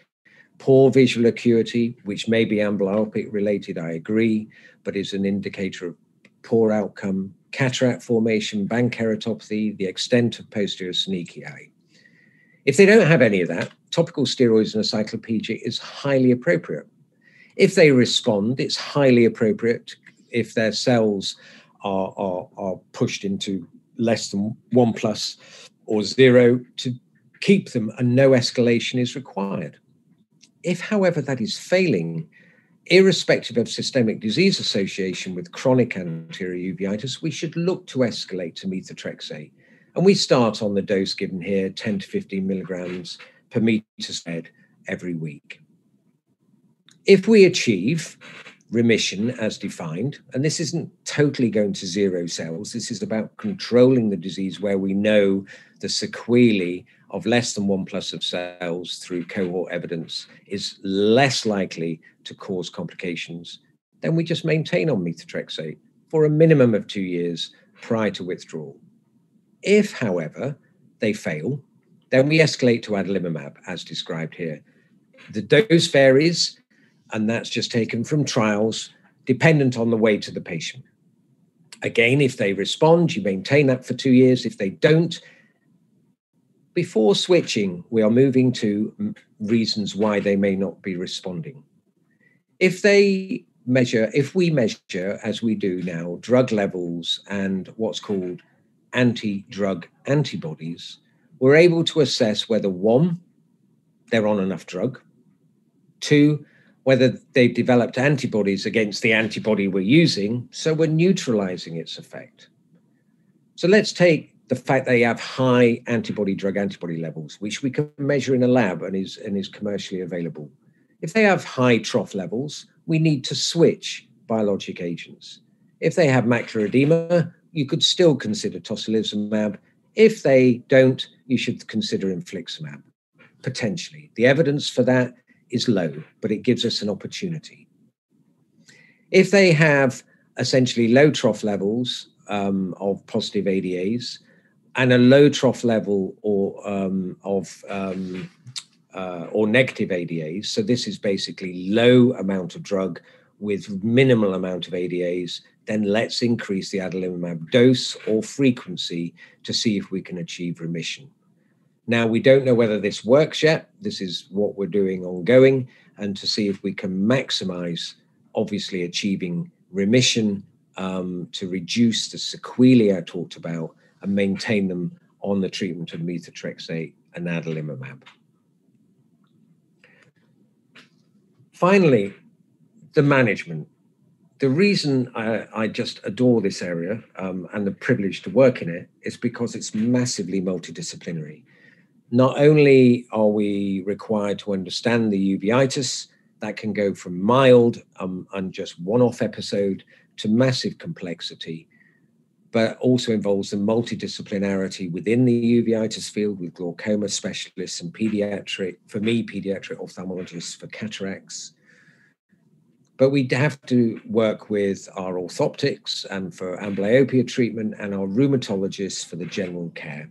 Poor visual acuity, which may be amblyopic related, I agree, but is an indicator of poor outcome. Cataract formation, band keratopathy, the extent of posterior synechiae. If they don't have any of that, topical steroids and a is highly appropriate. If they respond, it's highly appropriate if their cells are, are, are pushed into less than one plus or zero to keep them and no escalation is required. If, however, that is failing, irrespective of systemic disease association with chronic anterior uveitis, we should look to escalate to methotrexate and we start on the dose given here 10 to 15 milligrams per meter squared every week. If we achieve remission as defined, and this isn't totally going to zero cells, this is about controlling the disease where we know the sequelae of less than one plus of cells through cohort evidence is less likely to cause complications, then we just maintain on methotrexate for a minimum of two years prior to withdrawal. If, however, they fail, then we escalate to adalimumab, as described here. The dose varies, and that's just taken from trials, dependent on the weight of the patient. Again, if they respond, you maintain that for two years. If they don't, before switching, we are moving to reasons why they may not be responding. If they measure, if we measure, as we do now, drug levels and what's called anti drug antibodies, we're able to assess whether one, they're on enough drug, two, whether they've developed antibodies against the antibody we're using, so we're neutralizing its effect. So let's take the fact they have high antibody drug antibody levels, which we can measure in a lab and is, and is commercially available. If they have high trough levels, we need to switch biologic agents. If they have macular edema, you could still consider tocilizumab. If they don't, you should consider infliximab, potentially. The evidence for that is low, but it gives us an opportunity. If they have essentially low trough levels um, of positive ADAs and a low trough level or um, of um, uh, or negative ADAs, so this is basically low amount of drug with minimal amount of ADAs, then let's increase the adalimumab dose or frequency to see if we can achieve remission. Now, we don't know whether this works yet. This is what we're doing ongoing, and to see if we can maximize, obviously, achieving remission um, to reduce the sequelae I talked about and maintain them on the treatment of methotrexate and adalimumab. Finally, the management. The reason I, I just adore this area um, and the privilege to work in it is because it's massively multidisciplinary. Not only are we required to understand the uveitis, that can go from mild um, and just one off episode to massive complexity, but also involves the multidisciplinarity within the uveitis field with glaucoma specialists and pediatric, for me, pediatric ophthalmologists for cataracts, but we have to work with our orthoptics and for amblyopia treatment and our rheumatologists for the general care.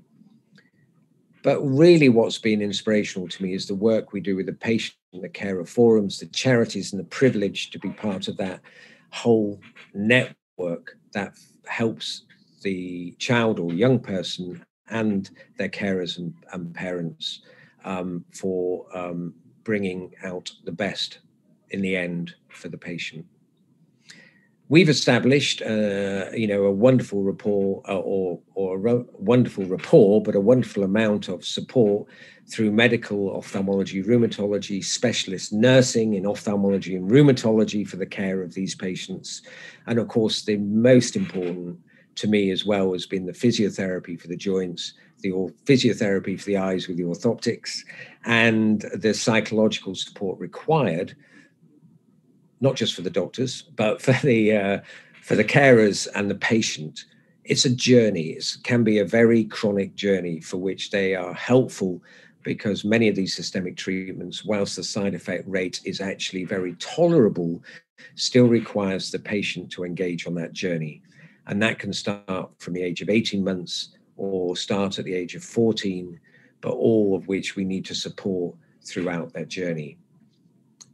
But really, what's been inspirational to me is the work we do with the patient the carer forums, the charities, and the privilege to be part of that whole network that helps the child or young person and their carers and, and parents um, for um, bringing out the best in the end for the patient. We've established, uh, you know, a wonderful rapport uh, or or a wonderful rapport, but a wonderful amount of support through medical ophthalmology, rheumatology, specialist nursing in ophthalmology and rheumatology for the care of these patients, and of course, the most important to me as well has been the physiotherapy for the joints, the physiotherapy for the eyes with the orthoptics, and the psychological support required not just for the doctors, but for the uh, for the carers and the patient. It's a journey. It can be a very chronic journey for which they are helpful because many of these systemic treatments, whilst the side effect rate is actually very tolerable, still requires the patient to engage on that journey. And that can start from the age of 18 months or start at the age of 14, but all of which we need to support throughout that journey.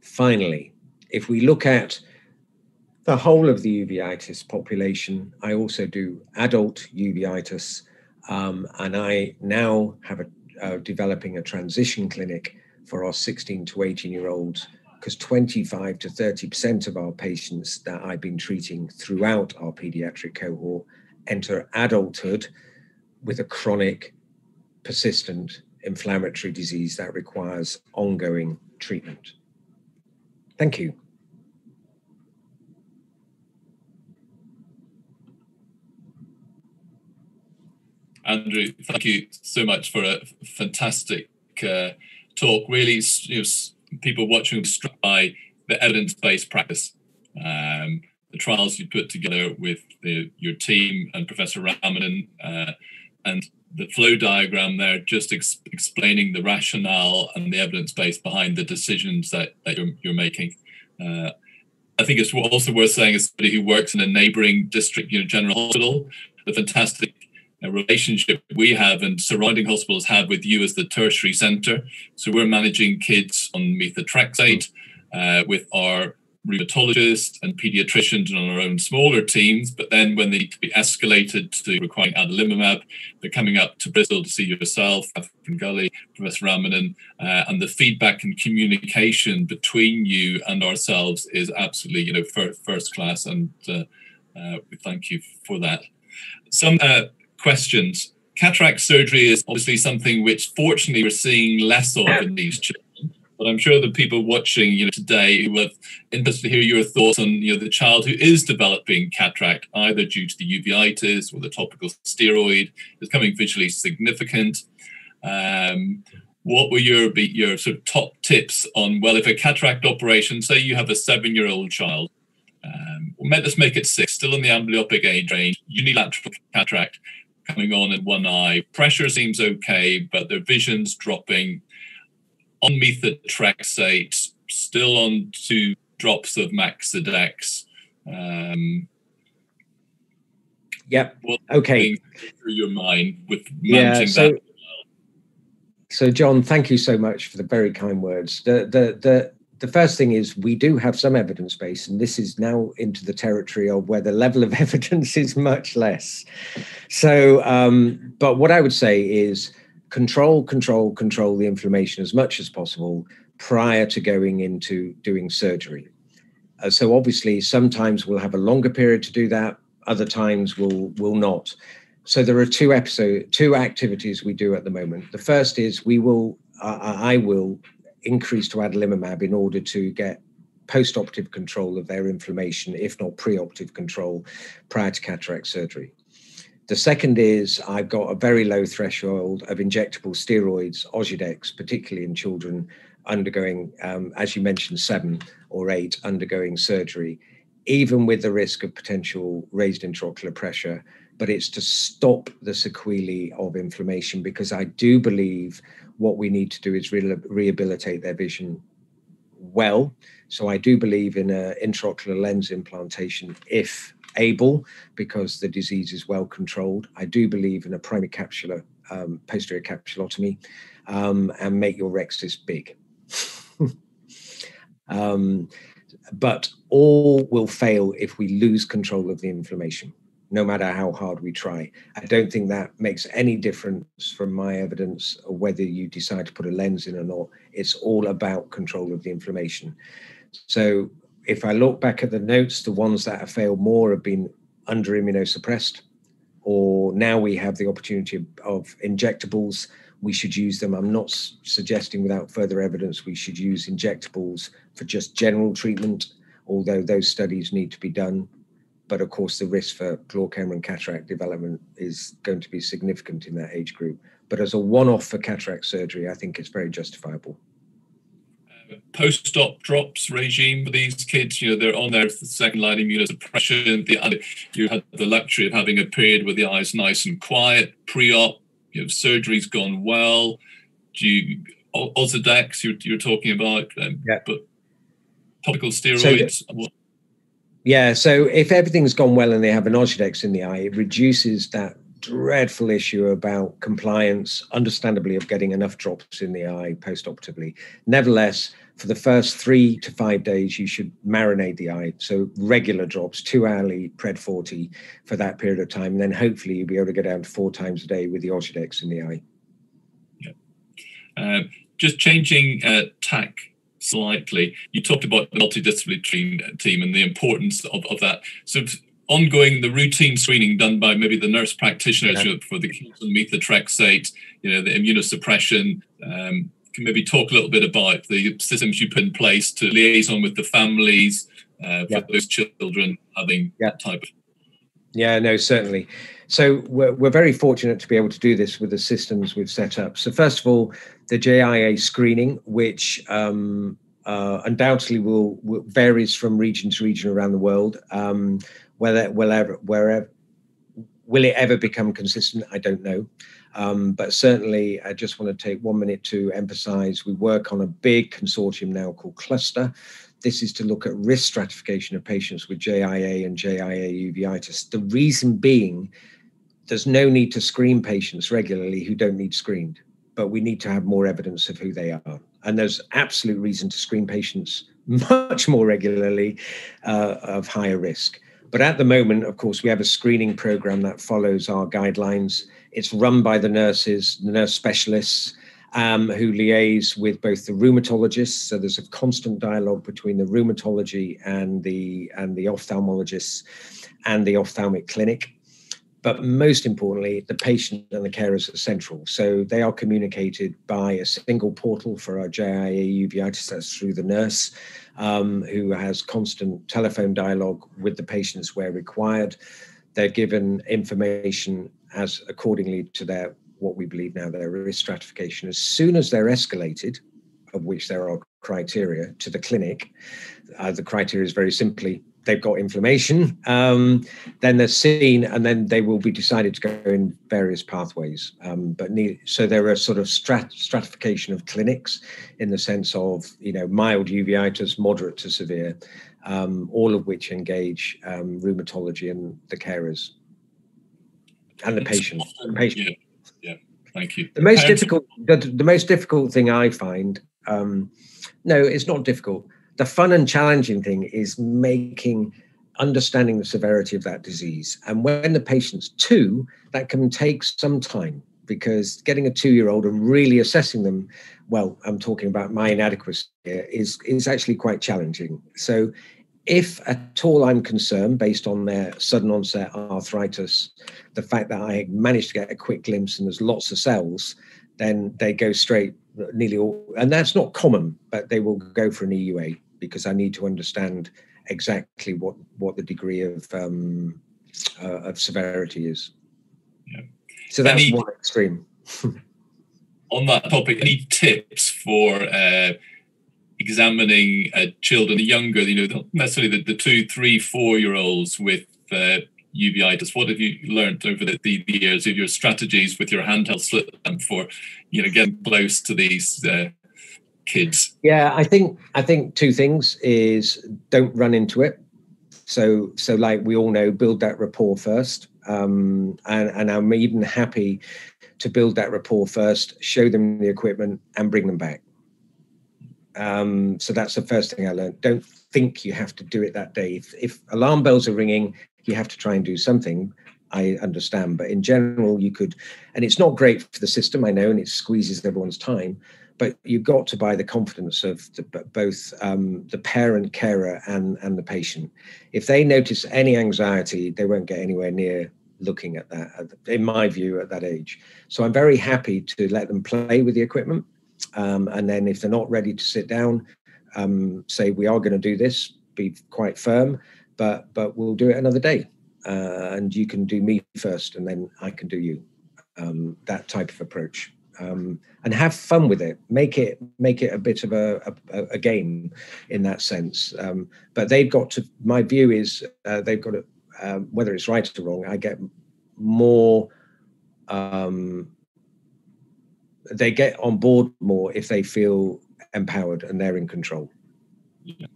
Finally, if we look at the whole of the uveitis population, I also do adult uveitis, um, and I now have a uh, developing a transition clinic for our 16 to 18 year olds because 25 to 30% of our patients that I've been treating throughout our pediatric cohort enter adulthood with a chronic, persistent inflammatory disease that requires ongoing treatment. Thank you. Andrew, thank you so much for a fantastic uh, talk. Really, you know, people watching struck by the evidence-based practice, um, the trials you put together with the, your team and Professor Ramanan, uh, and the flow diagram there, just ex- explaining the rationale and the evidence base behind the decisions that, that you're, you're making. Uh, I think it's also worth saying, as somebody who works in a neighboring district, you know, general hospital, the fantastic relationship we have and surrounding hospitals have with you as the tertiary centre. So we're managing kids on methotrexate uh, with our rheumatologists and pediatricians and on our own smaller teams. But then when they need to be escalated to requiring adalimumab, they're coming up to Bristol to see yourself, Catherine Guly, Professor Ramanan, uh, and the feedback and communication between you and ourselves is absolutely, you know, first, first class. And uh, uh, we thank you for that. Some uh, questions cataract surgery is obviously something which fortunately we're seeing less of in these children. But I'm sure the people watching you know today who are interested to hear your thoughts on you know the child who is developing cataract either due to the uveitis or the topical steroid is coming visually significant. Um, what were your your sort of top tips on well if a cataract operation say you have a seven year old child um, let's make it six still in the amblyopic age range unilateral cataract coming on in one eye. Pressure seems okay but their vision's dropping. On methotrexate still on two drops of Maxidex. Um, yep. okay. through your mind with managing yeah, so- that? So, John, thank you so much for the very kind words. The the the the first thing is we do have some evidence base, and this is now into the territory of where the level of evidence is much less. So, um, but what I would say is control, control, control the inflammation as much as possible prior to going into doing surgery. Uh, so, obviously, sometimes we'll have a longer period to do that. Other times we'll will not. So there are two episode, two activities we do at the moment. The first is we will, uh, I will increase to adalimumab in order to get post-operative control of their inflammation, if not pre-operative control, prior to cataract surgery. The second is I've got a very low threshold of injectable steroids, Ozurdex, particularly in children undergoing, um, as you mentioned, seven or eight undergoing surgery, even with the risk of potential raised intraocular pressure but it's to stop the sequelae of inflammation because I do believe what we need to do is re- rehabilitate their vision well. So I do believe in an intraocular lens implantation if able, because the disease is well controlled. I do believe in a primary capsular um, posterior capsulotomy um, and make your rhexis big. um, but all will fail if we lose control of the inflammation no matter how hard we try. I don't think that makes any difference from my evidence whether you decide to put a lens in or not. It's all about control of the inflammation. So if I look back at the notes, the ones that have failed more have been under immunosuppressed, or now we have the opportunity of, of injectables. We should use them. I'm not suggesting without further evidence we should use injectables for just general treatment, although those studies need to be done but of course the risk for glaucoma and cataract development is going to be significant in that age group. But as a one-off for cataract surgery, I think it's very justifiable. Uh, post-op drops regime for these kids, you know, they're on their second line immunosuppression. The, you had the luxury of having a period where the eye's nice and quiet. Pre-op, you know, surgery's gone well. Do you, you're, you're talking about, um, yeah. but topical steroids. So, yeah, so if everything's gone well and they have an Ozurdex in the eye, it reduces that dreadful issue about compliance, understandably, of getting enough drops in the eye post-operatively. Nevertheless, for the first three to five days, you should marinate the eye. So regular drops, two hourly Pred Forte for that period of time. And then hopefully you'll be able to go down to four times a day with the Ozurdex in the eye. Yeah. Uh, just changing uh, tack slightly. You talked about the multidisciplinary team and the importance of, of that. So ongoing, the routine screening done by maybe the nurse practitioners yeah. for the methotrexate, you know, the immunosuppression. Um, can maybe talk a little bit about the systems you put in place to liaison with the families uh, for yeah. those children having yeah. that type of yeah, no, certainly. So we're, we're very fortunate to be able to do this with the systems we've set up. So first of all, the JIA screening, which um, uh, undoubtedly will, will, varies from region to region around the world. Um, whether wherever wherever will it ever become consistent? I don't know. Um, but certainly, I just want to take one minute to emphasize we work on a big consortium now called Cluster, this is to look at risk stratification of patients with JIA and JIA uveitis. The reason being, there's no need to screen patients regularly who don't need screened, but we need to have more evidence of who they are. And there's absolute reason to screen patients much more regularly uh, of higher risk. But at the moment, of course, we have a screening program that follows our guidelines. It's run by the nurses, the nurse specialists, um, who liaise with both the rheumatologists. So there's a constant dialogue between the rheumatology and the and the ophthalmologists and the ophthalmic clinic. But most importantly, the patient and the carers are central. So they are communicated by a single portal for our JIA uveitis, that's through the nurse, um, who has constant telephone dialogue with the patients where required. They're given information as accordingly to their what we believe now their risk stratification. As soon as they're escalated, of which there are criteria, to the clinic, uh, the criteria is very simply they've got inflammation, um, then they're seen, and then they will be decided to go in various pathways. Um, but need, so there are sort of strat, stratification of clinics in the sense of you know mild uveitis, moderate to severe, um, all of which engage um, rheumatology and the carers and the patient. Often, patient. Yeah, yeah, thank you. The most difficult, the, the, most difficult thing I find, um, no, it's not difficult the fun and challenging thing is making understanding the severity of that disease. And when the patient's two, that can take some time because getting a two-year-old and really assessing them, well, I'm talking about my inadequacy here, is is actually quite challenging. So if at all I'm concerned, based on their sudden onset arthritis, the fact that I managed to get a quick glimpse and there's lots of cells, then they go straight nearly all, and that's not common, but they will go for an EUA because I need to understand exactly what what the degree of um, uh, of severity is. Yeah. So that's any, one extreme. on that topic, any tips for uh, examining uh, children, younger, you know, necessarily the, the two, three, four year olds with uh, uveitis? What have you learned over the, the, years of your strategies with your handheld slit lamp for, you know, getting close to these uh, kids? Yeah, I think I think two things is don't run into it. So so like we all know, build that rapport first. Um, and and I'm even happy to build that rapport first, show them the equipment, and bring them back. Um, so that's the first thing I learned. Don't think you have to do it that day. If, if alarm bells are ringing, you have to try and do something. I understand, but in general, you could, and it's not great for the system, I know, and it squeezes everyone's time but you've got to buy the confidence of the, both um, the parent, carer, and and the patient. If they notice any anxiety, they won't get anywhere near looking at that. In my view, at that age, so I'm very happy to let them play with the equipment, um, and then if they're not ready to sit down, um, say we are going to do this. Be quite firm, but but we'll do it another day, uh, and you can do me first, and then I can do you. Um, that type of approach um, and have fun with it. Make it make it a bit of a, a, a game in that sense. Um, but they've got to. My view is uh, they've got to. Um, whether it's right or wrong, I get more. Um, they get on board more if they feel empowered and they're in control. Yeah.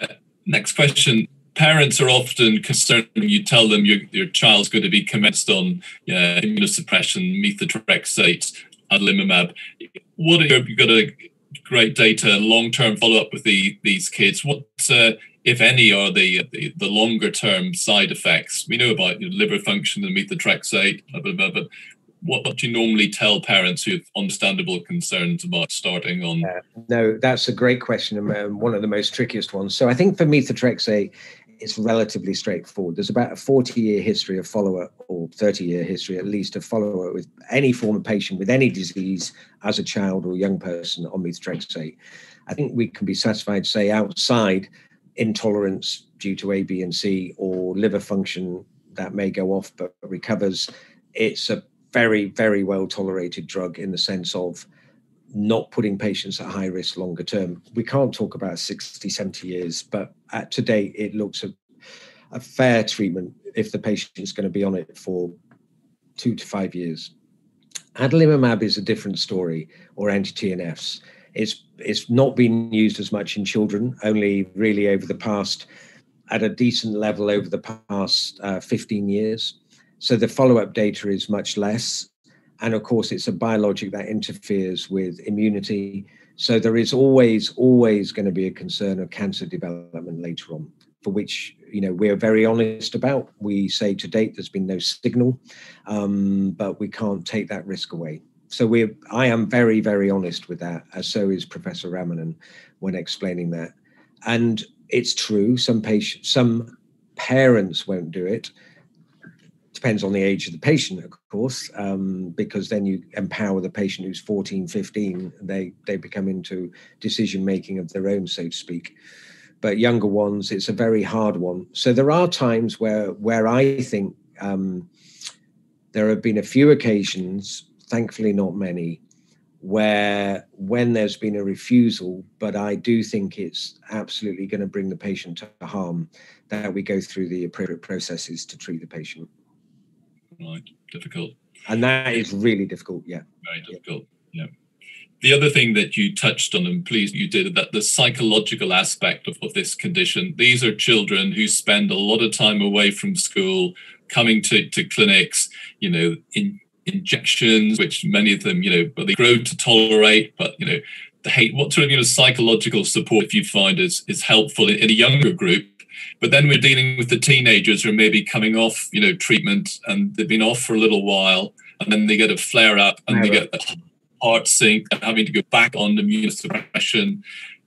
Uh, next question parents are often concerned when you tell them your, your child's going to be commenced on uh, immunosuppression, methotrexate, adalimumab. What are you've got a great data, long-term follow-up with the, these kids? What, uh, if any, are the, the, the longer-term side effects? We know about you know, liver function and methotrexate, blah, blah, blah, but what do you normally tell parents who have understandable concerns about starting on? Uh, no, that's a great question and one of the most trickiest ones. So I think for methotrexate, it's relatively straightforward. There's about a 40 year history of follow up, or 30 year history at least, of follow up with any form of patient with any disease as a child or young person on methotrexate. I think we can be satisfied say outside intolerance due to A, B, and C, or liver function that may go off but recovers, it's a very, very well tolerated drug in the sense of not putting patients at high risk longer term. We can't talk about 60, 70 years, but at today it looks a, a fair treatment if the patient is going to be on it for two to five years. Adalimumab is a different story, or anti-TNFs. It's it's not been used as much in children, only really over the past at a decent level over the past uh, 15 years. So the follow-up data is much less and of course it's a biologic that interferes with immunity. So there is always always going to be a concern of cancer development later on for which you know we're very honest about. We say to date there's been no signal um, but we can't take that risk away. So we i am very very honest with that as so is professor ramanan when explaining that. And it's true some patients some parents won't do it depends on the age of the patient, of course, um, because then you empower the patient who's 14, 15, they, they become into decision making of their own, so to speak. But younger ones, it's a very hard one. So there are times where where I think um, there have been a few occasions, thankfully not many, where when there's been a refusal, but I do think it's absolutely going to bring the patient to harm, that we go through the appropriate processes to treat the patient. Right, difficult. And that is really difficult, yeah. Very difficult, yeah. The other thing that you touched on, and please you did, that the psychological aspect of, of this condition. These are children who spend a lot of time away from school, coming to, to clinics, you know, in injections, which many of them, you know, but they grow to tolerate, but you know, the hate. What sort of you know psychological support if you find is is helpful in, in a younger group? But then we're dealing with the teenagers who are maybe coming off, you know, treatment and they've been off for a little while, and then they get a flare up and they get a heart sink and having to go back on immunosuppression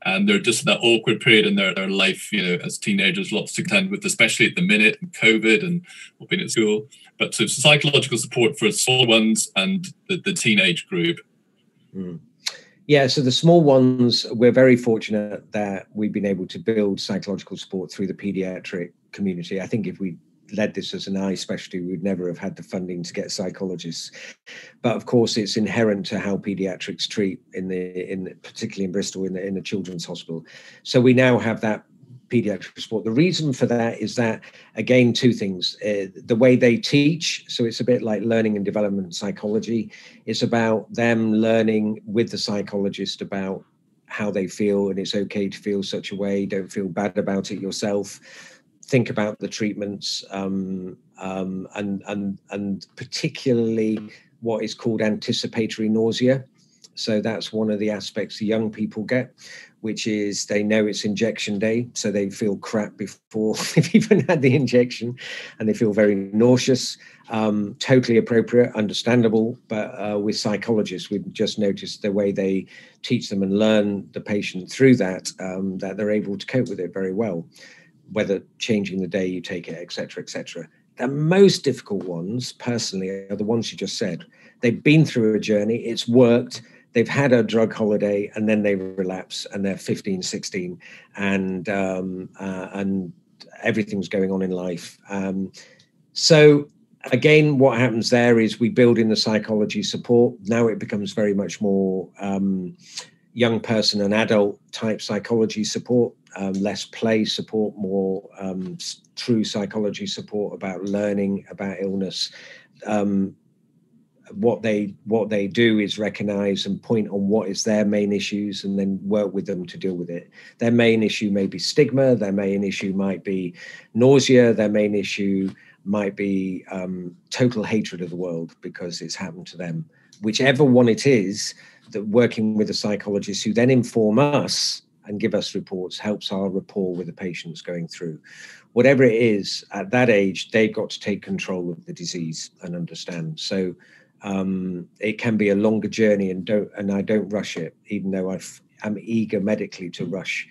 and they're just in that awkward period in their, their life, you know, as teenagers, lots to contend with, especially at the minute, and COVID and being at school. But so psychological support for small ones and the, the teenage group. Mm. Yeah, so the small ones, we're very fortunate that we've been able to build psychological support through the pediatric community. I think if we led this as an eye specialty, we'd never have had the funding to get psychologists. But of course, it's inherent to how pediatrics treat in the in particularly in Bristol in the in the children's hospital. So we now have that pediatric support. The reason for that is that again, two things: uh, the way they teach. So it's a bit like learning and development psychology. It's about them learning with the psychologist about how they feel, and it's okay to feel such a way. Don't feel bad about it yourself think about the treatments um, um, and and and particularly what is called anticipatory nausea. So that's one of the aspects young people get, which is they know it's injection day, so they feel crap before they've even had the injection, and they feel very nauseous. Um, totally appropriate, understandable, but uh, with psychologists, we've just noticed the way they teach them and learn the patient through that, um, that they're able to cope with it very well whether changing the day you take it, etc., etc. The most difficult ones, personally, are the ones you just said. They've been through a journey, it's worked, they've had a drug holiday, and then they relapse, and they're 15, 16, and um, uh, and everything's going on in life. Um, so again, what happens there is we build in the psychology support. Now it becomes very much more um, young person and adult type psychology support um, less play support, more um, true psychology support about learning about illness. What they what they do is recognize and point on what is their main issues and then work with them to deal with it their main issue may be stigma their main issue might be nausea their main issue might be um, total hatred of the world because it's happened to them whichever one it is that working with a psychologist who then inform us and give us reports helps our rapport with the patients going through. Whatever it is, at that age, they've got to take control of the disease and understand. So um, it can be a longer journey, and don't and I don't rush it, even though i am eager medically to rush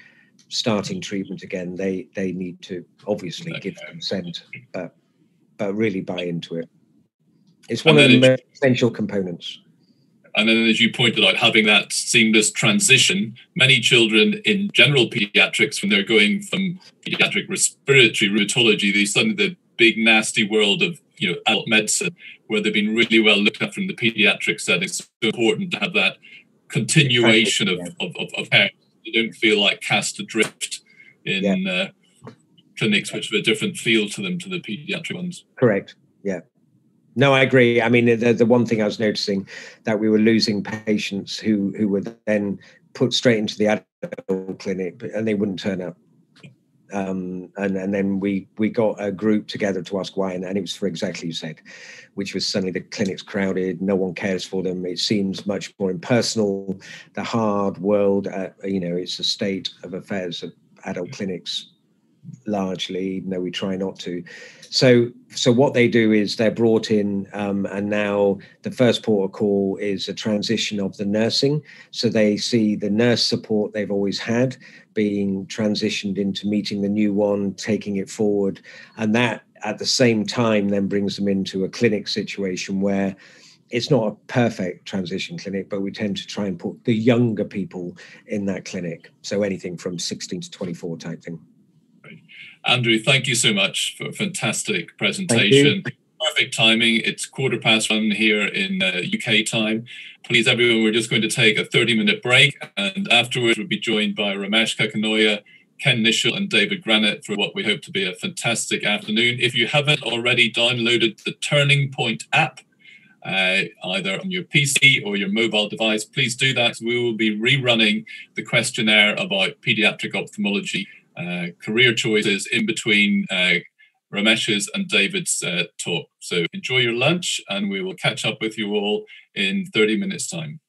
starting treatment again. They they need to obviously give consent, but but really buy into it. It's one of the most essential components. And then, as you pointed out, having that seamless transition, many children in general pediatrics, when they're going from pediatric respiratory rheumatology, they suddenly the big nasty world of you know adult medicine, where they've been really well looked after in the pediatric setting. It's so important to have that continuation of, of, of, of care. You don't feel like cast adrift in yeah. uh, clinics which have a different feel to them to the pediatric ones. Correct. Yeah. No, I agree. I mean, the, the one thing I was noticing that we were losing patients who who were then put straight into the adult clinic and they wouldn't turn up. Um, and and then we we got a group together to ask why, and, and it was for exactly you said, which was suddenly the clinic's crowded, no one cares for them. It seems much more impersonal. The hard world, uh, you know, it's a state of affairs of adult clinics largely, even though we try not to. So, so what they do is they're brought in, um, and now the first port of call is a transition of the nursing. So they see the nurse support they've always had being transitioned into meeting the new one, taking it forward, and that at the same time then brings them into a clinic situation where it's not a perfect transition clinic, but we tend to try and put the younger people in that clinic. So anything from 16 to 24 type thing. Andrew, thank you so much for a fantastic presentation. Perfect timing. It's quarter past one here in uh, UK time. Please, everyone, we're just going to take a 30 minute break. And afterwards, we'll be joined by Ramesh Kekunnaya, Ken Nischal, and David Granet for what we hope to be a fantastic afternoon. If you haven't already downloaded the Turning Point app, uh, either on your PC or your mobile device, please do that. We will be rerunning the questionnaire about pediatric ophthalmology uh, career choices in between uh, Ramesh's and David's uh, talk. So enjoy your lunch, and we will catch up with you all in 30 minutes' time.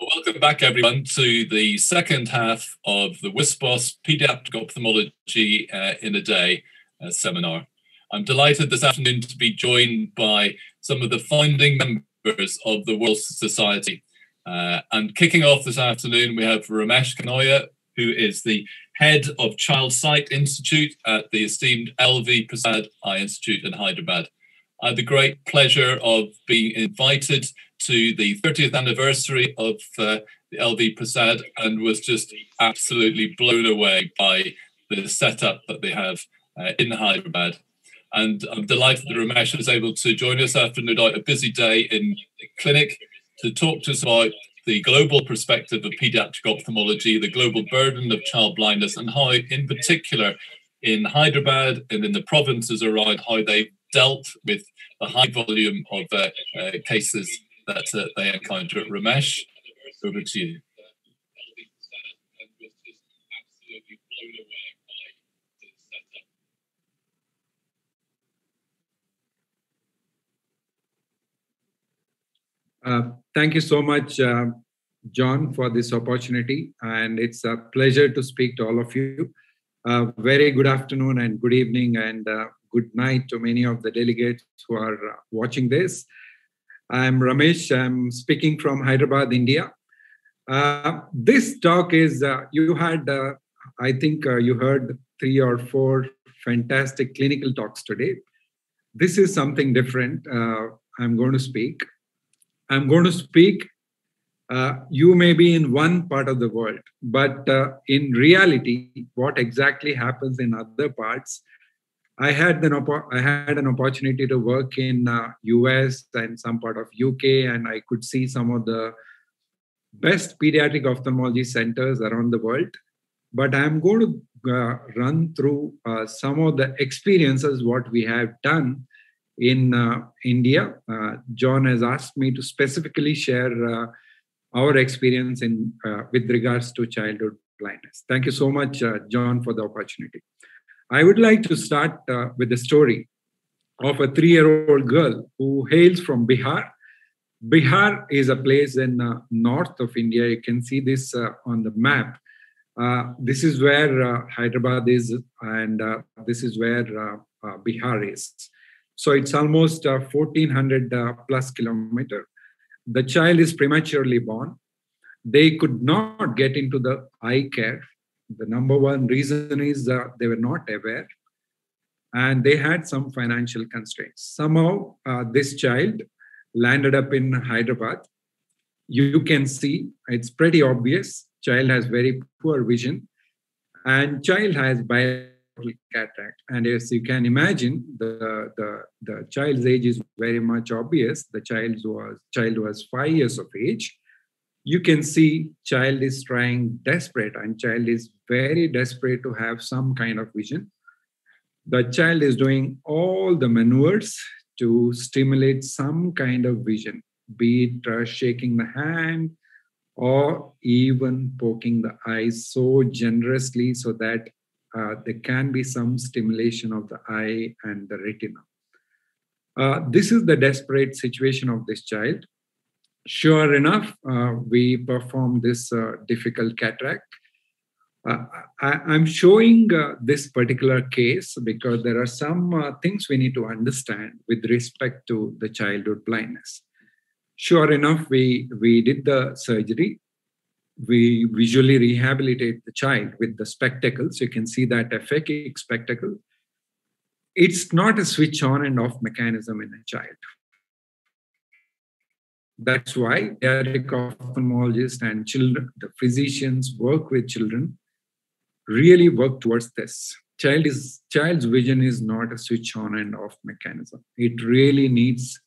Welcome back, everyone, to the second half of the WSPOS Pediatric Ophthalmology uh, in a Day uh, seminar. I'm delighted this afternoon to be joined by some of the founding members of the World Society. Uh, and kicking off this afternoon, we have Ramesh Kekunnaya, who is the head of Child Sight Institute at the esteemed LV Prasad Eye Institute in Hyderabad. I had the great pleasure of being invited to the 30th anniversary of uh, the LV Prasad and was just absolutely blown away by the setup that they have uh, in Hyderabad. And I'm delighted that Ramesh was able to join us after no doubt a busy day in the clinic to talk to us about the global perspective of pediatric ophthalmology, the global burden of child blindness, and how, in particular, in Hyderabad and in the provinces around, how they dealt with the high volume of uh, uh, cases that uh, they encounter. Ramesh, over to you. Uh, thank you so much, uh, John, for this opportunity. And it's a pleasure to speak to all of you. Uh, very good afternoon and good evening and uh, good night to many of the delegates who are uh, watching this. I'm Ramesh. I'm speaking from Hyderabad, India. Uh, this talk is, uh, you had, uh, I think uh, you heard three or four fantastic clinical talks today. This is something different. Uh, I'm going to speak. I'm going to speak. you may be in one part of the world, but in reality, what exactly happens in other parts I had an I had an opportunity to work in uh, US and some part of UK, and I could see some of the best pediatric ophthalmology centers around the world. But I'm going to uh, run through uh, some of the experiences what we have done in uh, India. Uh, John has asked me to specifically share uh, our experience in with regards to childhood blindness. Thank you so much, John, for the opportunity. I would like to start uh, with the story of a three year old girl who hails from Bihar. Bihar is a place in uh, north of India. You can see this uh, on the map. Uh, this is where uh, Hyderabad is, and uh, this is where Bihar is. So it's almost 1400 plus kilometer. The child is prematurely born. They could not get into the eye care the number one reason is that they were not aware and they had some financial constraints. Somehow, uh, this child landed up in Hyderabad. You can see it's pretty obvious. Child has very poor vision, and child has bilateral cataract. And as you can imagine, the, the, the child's age is very much obvious. The child was child was five years of age, you can see child is trying desperate and child is very desperate to have some kind of vision. The child is doing all the maneuvers to stimulate some kind of vision be it uh, shaking the hand or even poking the eyes so generously so that uh, there can be some stimulation of the eye and the retina. Uh, this is the desperate situation of this child sure enough, uh, we performed this uh, difficult cataract. Uh, I, am showing uh, this particular case because there are some uh, things we need to understand with respect to the childhood blindness. Sure enough, we, we did the surgery. We visually rehabilitate the child with the spectacles. You can see that aphakic spectacle. It's not a switch on and off mechanism in a child that's why pediatric ophthalmologists and children, the physicians work with children, really work towards this. Child is child's vision is not a switch on and off mechanism. It really needs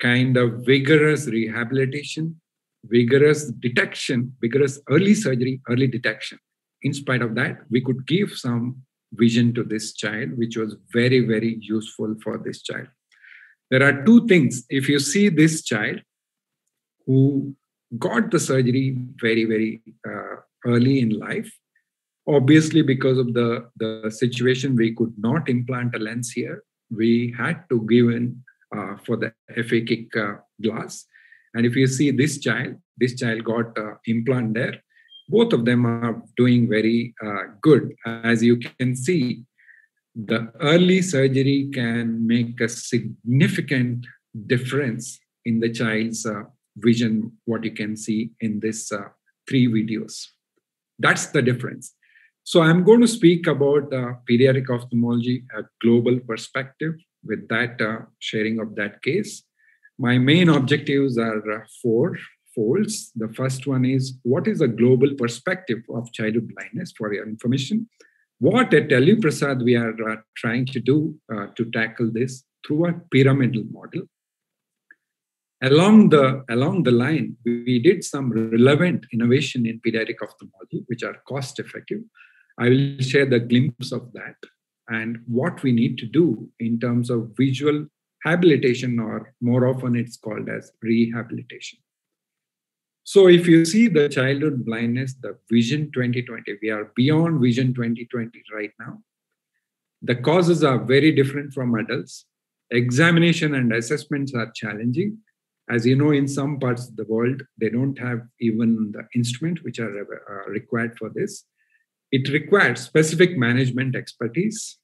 kind of vigorous rehabilitation, vigorous detection, vigorous early surgery, early detection. In spite of that, we could give some vision to this child, which was very, very useful for this child. There are two things. If you see this child, who got the surgery very, very uh, early in life. Obviously, because of the, the situation, we could not implant a lens here. We had to give in uh, for the aphakic uh, glass. And if you see this child, this child got uh, implant there. Both of them are doing very uh, good. As you can see, the early surgery can make a significant difference in the child's uh, vision, what you can see in this uh, three videos. That's the difference. So I'm going to speak about uh, pediatric ophthalmology, a global perspective with that uh, sharing of that case. My main objectives are uh, four folds. The first one is what is a global perspective of childhood blindness for your information? What at LV Prasad we are uh, trying to do uh, to tackle this through a pyramidal model. Along the, along the line, we did some relevant innovation in pediatric ophthalmology, which are cost effective. I will share the glimpse of that and what we need to do in terms of visual habilitation, or more often it's called as rehabilitation. So if you see the childhood blindness, the Vision 2020, we are beyond Vision 2020 right now. The causes are very different from adults. Examination and assessments are challenging. As you know, in some parts of the world, they don't have even the instrument which are uh, required for this. It requires specific management expertise.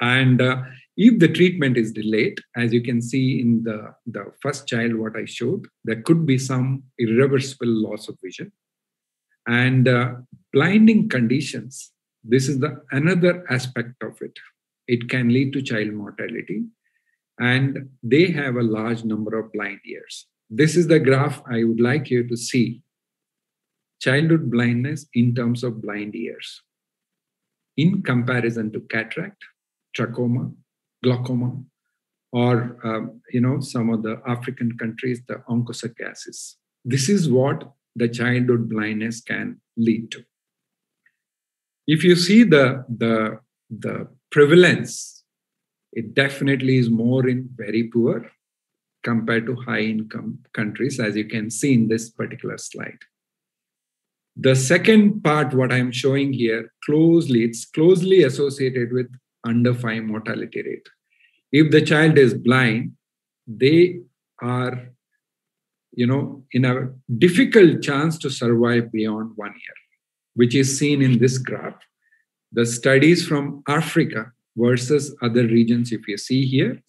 And uh, if the treatment is delayed, as you can see in the, the first child, what I showed, there could be some irreversible loss of vision. And uh, blinding conditions, this is the another aspect of it. It can lead to child mortality. And they have a large number of blind years. This is the graph I would like you to see. Childhood blindness in terms of blind years in comparison to cataract, trachoma, glaucoma, or um, you know some of the African countries, the onchocerciasis. This is what the childhood blindness can lead to. If you see the the the prevalence, it definitely is more in very poor compared to high income countries, as you can see in this particular slide. The second part, what I'm showing here, closely, it's closely associated with under five mortality rate. If the child is blind, they are, you know, in a difficult chance to survive beyond one year, which is seen in this graph. The studies from Africa versus other regions, if you see here,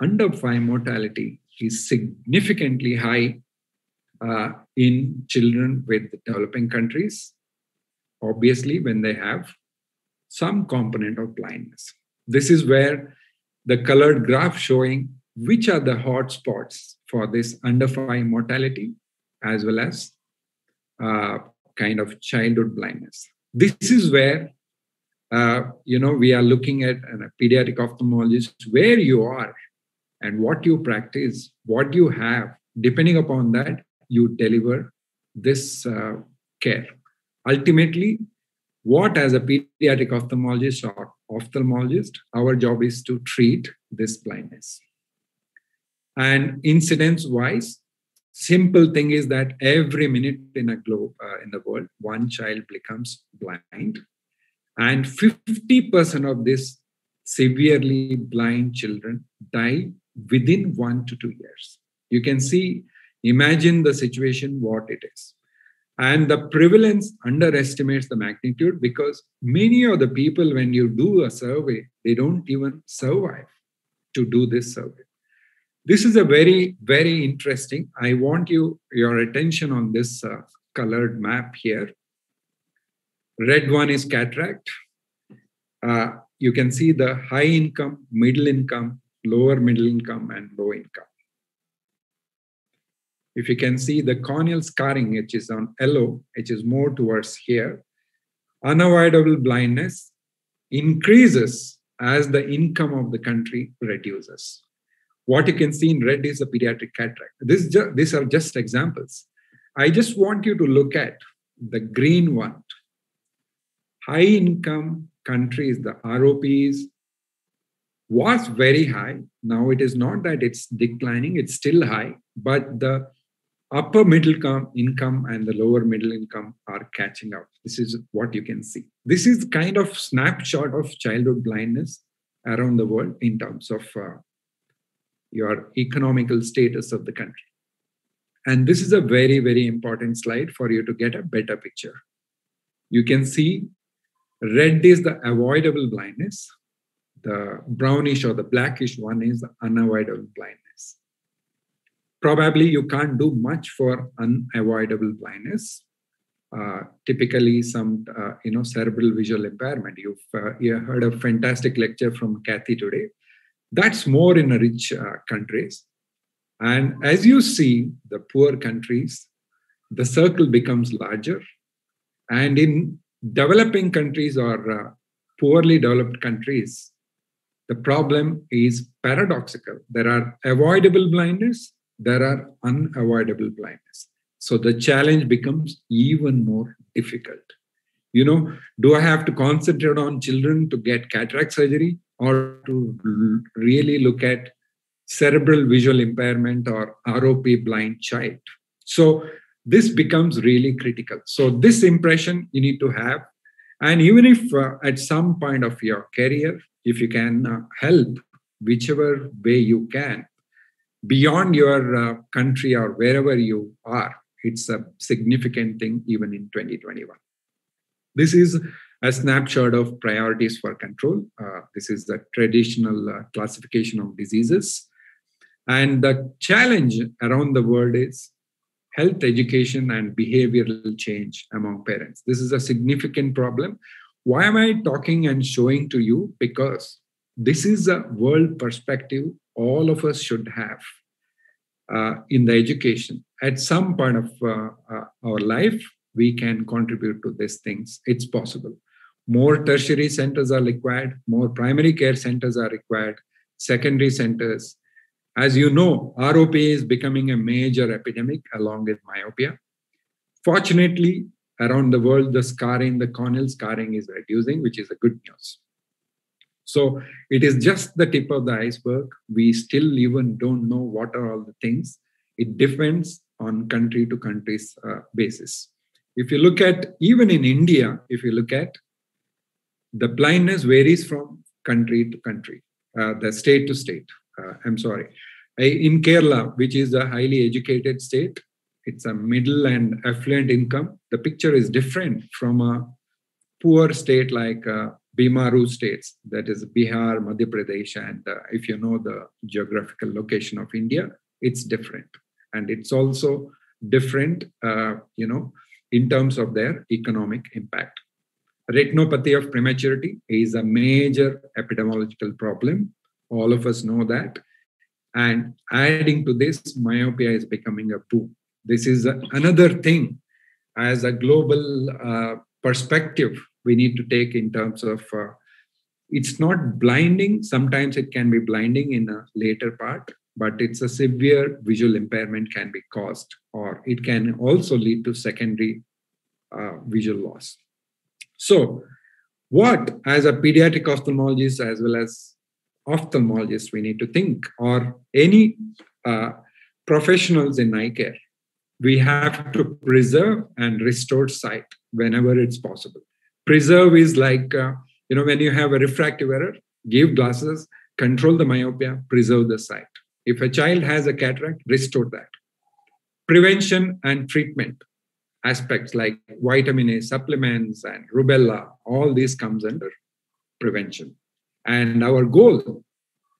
under five mortality is significantly high uh, in children with developing countries, obviously, when they have some component of blindness. This is where the colored graph showing which are the hot spots for this under five mortality as well as uh, kind of childhood blindness. This is where uh, you know we are looking at a pediatric ophthalmologist where you are and what you practice, what you have. Depending upon that, you deliver this uh, care. Ultimately, what as a pediatric ophthalmologist or ophthalmologist, our job is to treat this blindness. And incidence wise, simple thing is that every minute in a globe uh, in the world, one child becomes blind. And 50% of these severely blind children die within one to two years. You can see, imagine the situation, what it is. And the prevalence underestimates the magnitude because many of the people, when you do a survey, they don't even survive to do this survey. This is a very, very interesting. I want you your attention on this uh, colored map here. Red one is cataract. Uh, you can see the high income, middle income, lower middle income, and low income. If you can see the corneal scarring, which is on yellow, which is more towards here, unavoidable blindness increases as the income of the country reduces. What you can see in red is the pediatric cataract. This these are just examples. I just want you to look at the green one. High income countries, the ROPs, was very high. Now it is not that it's declining, it's still high, but the upper middle income and the lower middle income are catching up. This is what you can see. This is kind of snapshot of childhood blindness around the world in terms of uh, your economical status of the country. And this is a very, very important slide for you to get a better picture. You can see red is the avoidable blindness. The brownish or the blackish one is the unavoidable blindness. Probably you can't do much for unavoidable blindness. Uh, typically some uh, you know cerebral visual impairment you've uh, you heard a fantastic lecture from Cathy today that's more in rich uh, countries and as you see the poor countries the circle becomes larger and in developing countries or uh, poorly developed countries the problem is paradoxical there are avoidable blindness there are unavoidable blindness so the challenge becomes even more difficult. You know, do I have to concentrate on children to get cataract surgery or to really look at cerebral visual impairment or ROP blind child? So this becomes really critical. So this impression you need to have. And even if uh, at some point of your career, if you can uh, help whichever way you can, beyond your uh, country or wherever you are, it's a significant thing even in 2021. This is a snapshot of priorities for control. Uh, this is the traditional uh, classification of diseases. And the challenge around the world is health education and behavioral change among parents. This is a significant problem. Why am I talking and showing to you? Because this is a world perspective all of us should have uh, in the education at some point of uh, uh, our life we can contribute to these things it's possible more tertiary centers are required more primary care centers are required secondary centers as you know rop is becoming a major epidemic along with myopia fortunately around the world the scarring the corneal scarring is reducing which is a good news so it is just the tip of the iceberg. We still even don't know what are all the things. It depends on country to country's uh, basis. If you look at, even in India, if you look at, the blindness varies from country to country, uh, the state to state. Uh, I'm sorry. In Kerala, which is a highly educated state, it's a middle and affluent income. The picture is different from a poor state like uh, Bimaru states, that is Bihar, Madhya Pradesh, and uh, if you know the geographical location of India, it's different. And it's also different, uh, you know, in terms of their economic impact. Retinopathy of prematurity is a major epidemiological problem. All of us know that. And adding to this, myopia is becoming a boom. This is another thing. As a global uh, perspective we need to take in terms of uh, it's not blinding. Sometimes it can be blinding in a later part but it's a severe visual impairment can be caused or it can also lead to secondary uh, visual loss. So what as a pediatric ophthalmologist as well as ophthalmologist we need to think or any uh, professionals in eye care we have to preserve and restore sight whenever it's possible. Preserve is like uh, you know when you have a refractive error give glasses control the myopia preserve the sight. If a child has a cataract restore that. Prevention and treatment aspects like vitamin a supplements and rubella all this comes under prevention and our goal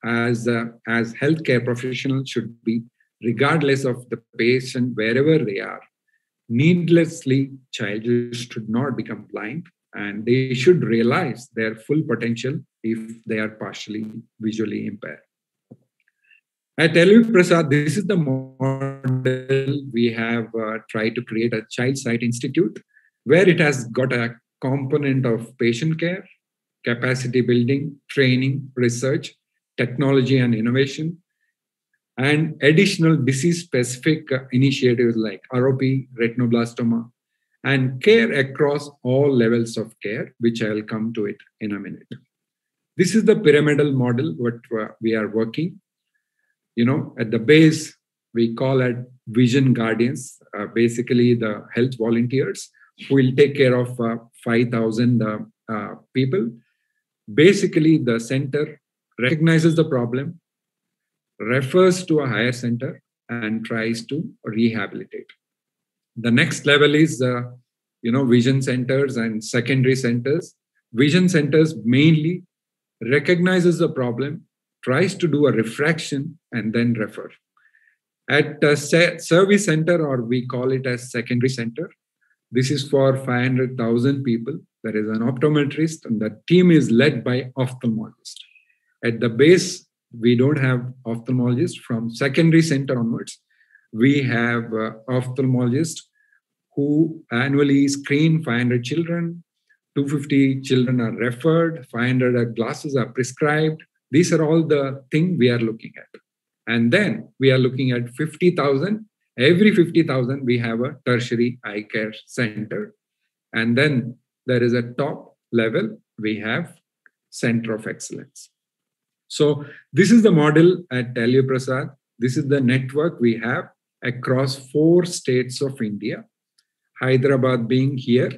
as uh, as healthcare professionals should be regardless of the patient wherever they are needlessly children should not become blind and they should realize their full potential if they are partially visually impaired. At LV Prasad, this is the model we have uh, tried to create a Child Sight Institute, where it has got a component of patient care, capacity building, training, research, technology and innovation, and additional disease-specific uh, initiatives like ROP, retinoblastoma, and care across all levels of care, which I'll come to it in a minute. This is the pyramidal model what we are working. You know, at the base, we call it vision guardians, uh, basically the health volunteers who will take care of uh, 5,000 uh, uh, people. Basically, the center recognizes the problem, refers to a higher center, and tries to rehabilitate. The next level is, uh, you know, vision centers and secondary centers. Vision centers mainly recognizes the problem, tries to do a refraction, and then refer. At a service center, or we call it as secondary center, this is for 500,000 people. There is an optometrist, and the team is led by ophthalmologist. At the base, we don't have ophthalmologists. From secondary center onwards, we have uh, ophthalmologists who annually screen 500 children. 250 children are referred, 500 glasses are prescribed. These are all the thing we are looking at. And then we are looking at 50,000. Every 50,000, we have a tertiary eye care center. And then there is a top level, we have center of excellence. So this is the model at LV Prasad. This is the network we have across four states of India. Hyderabad being here,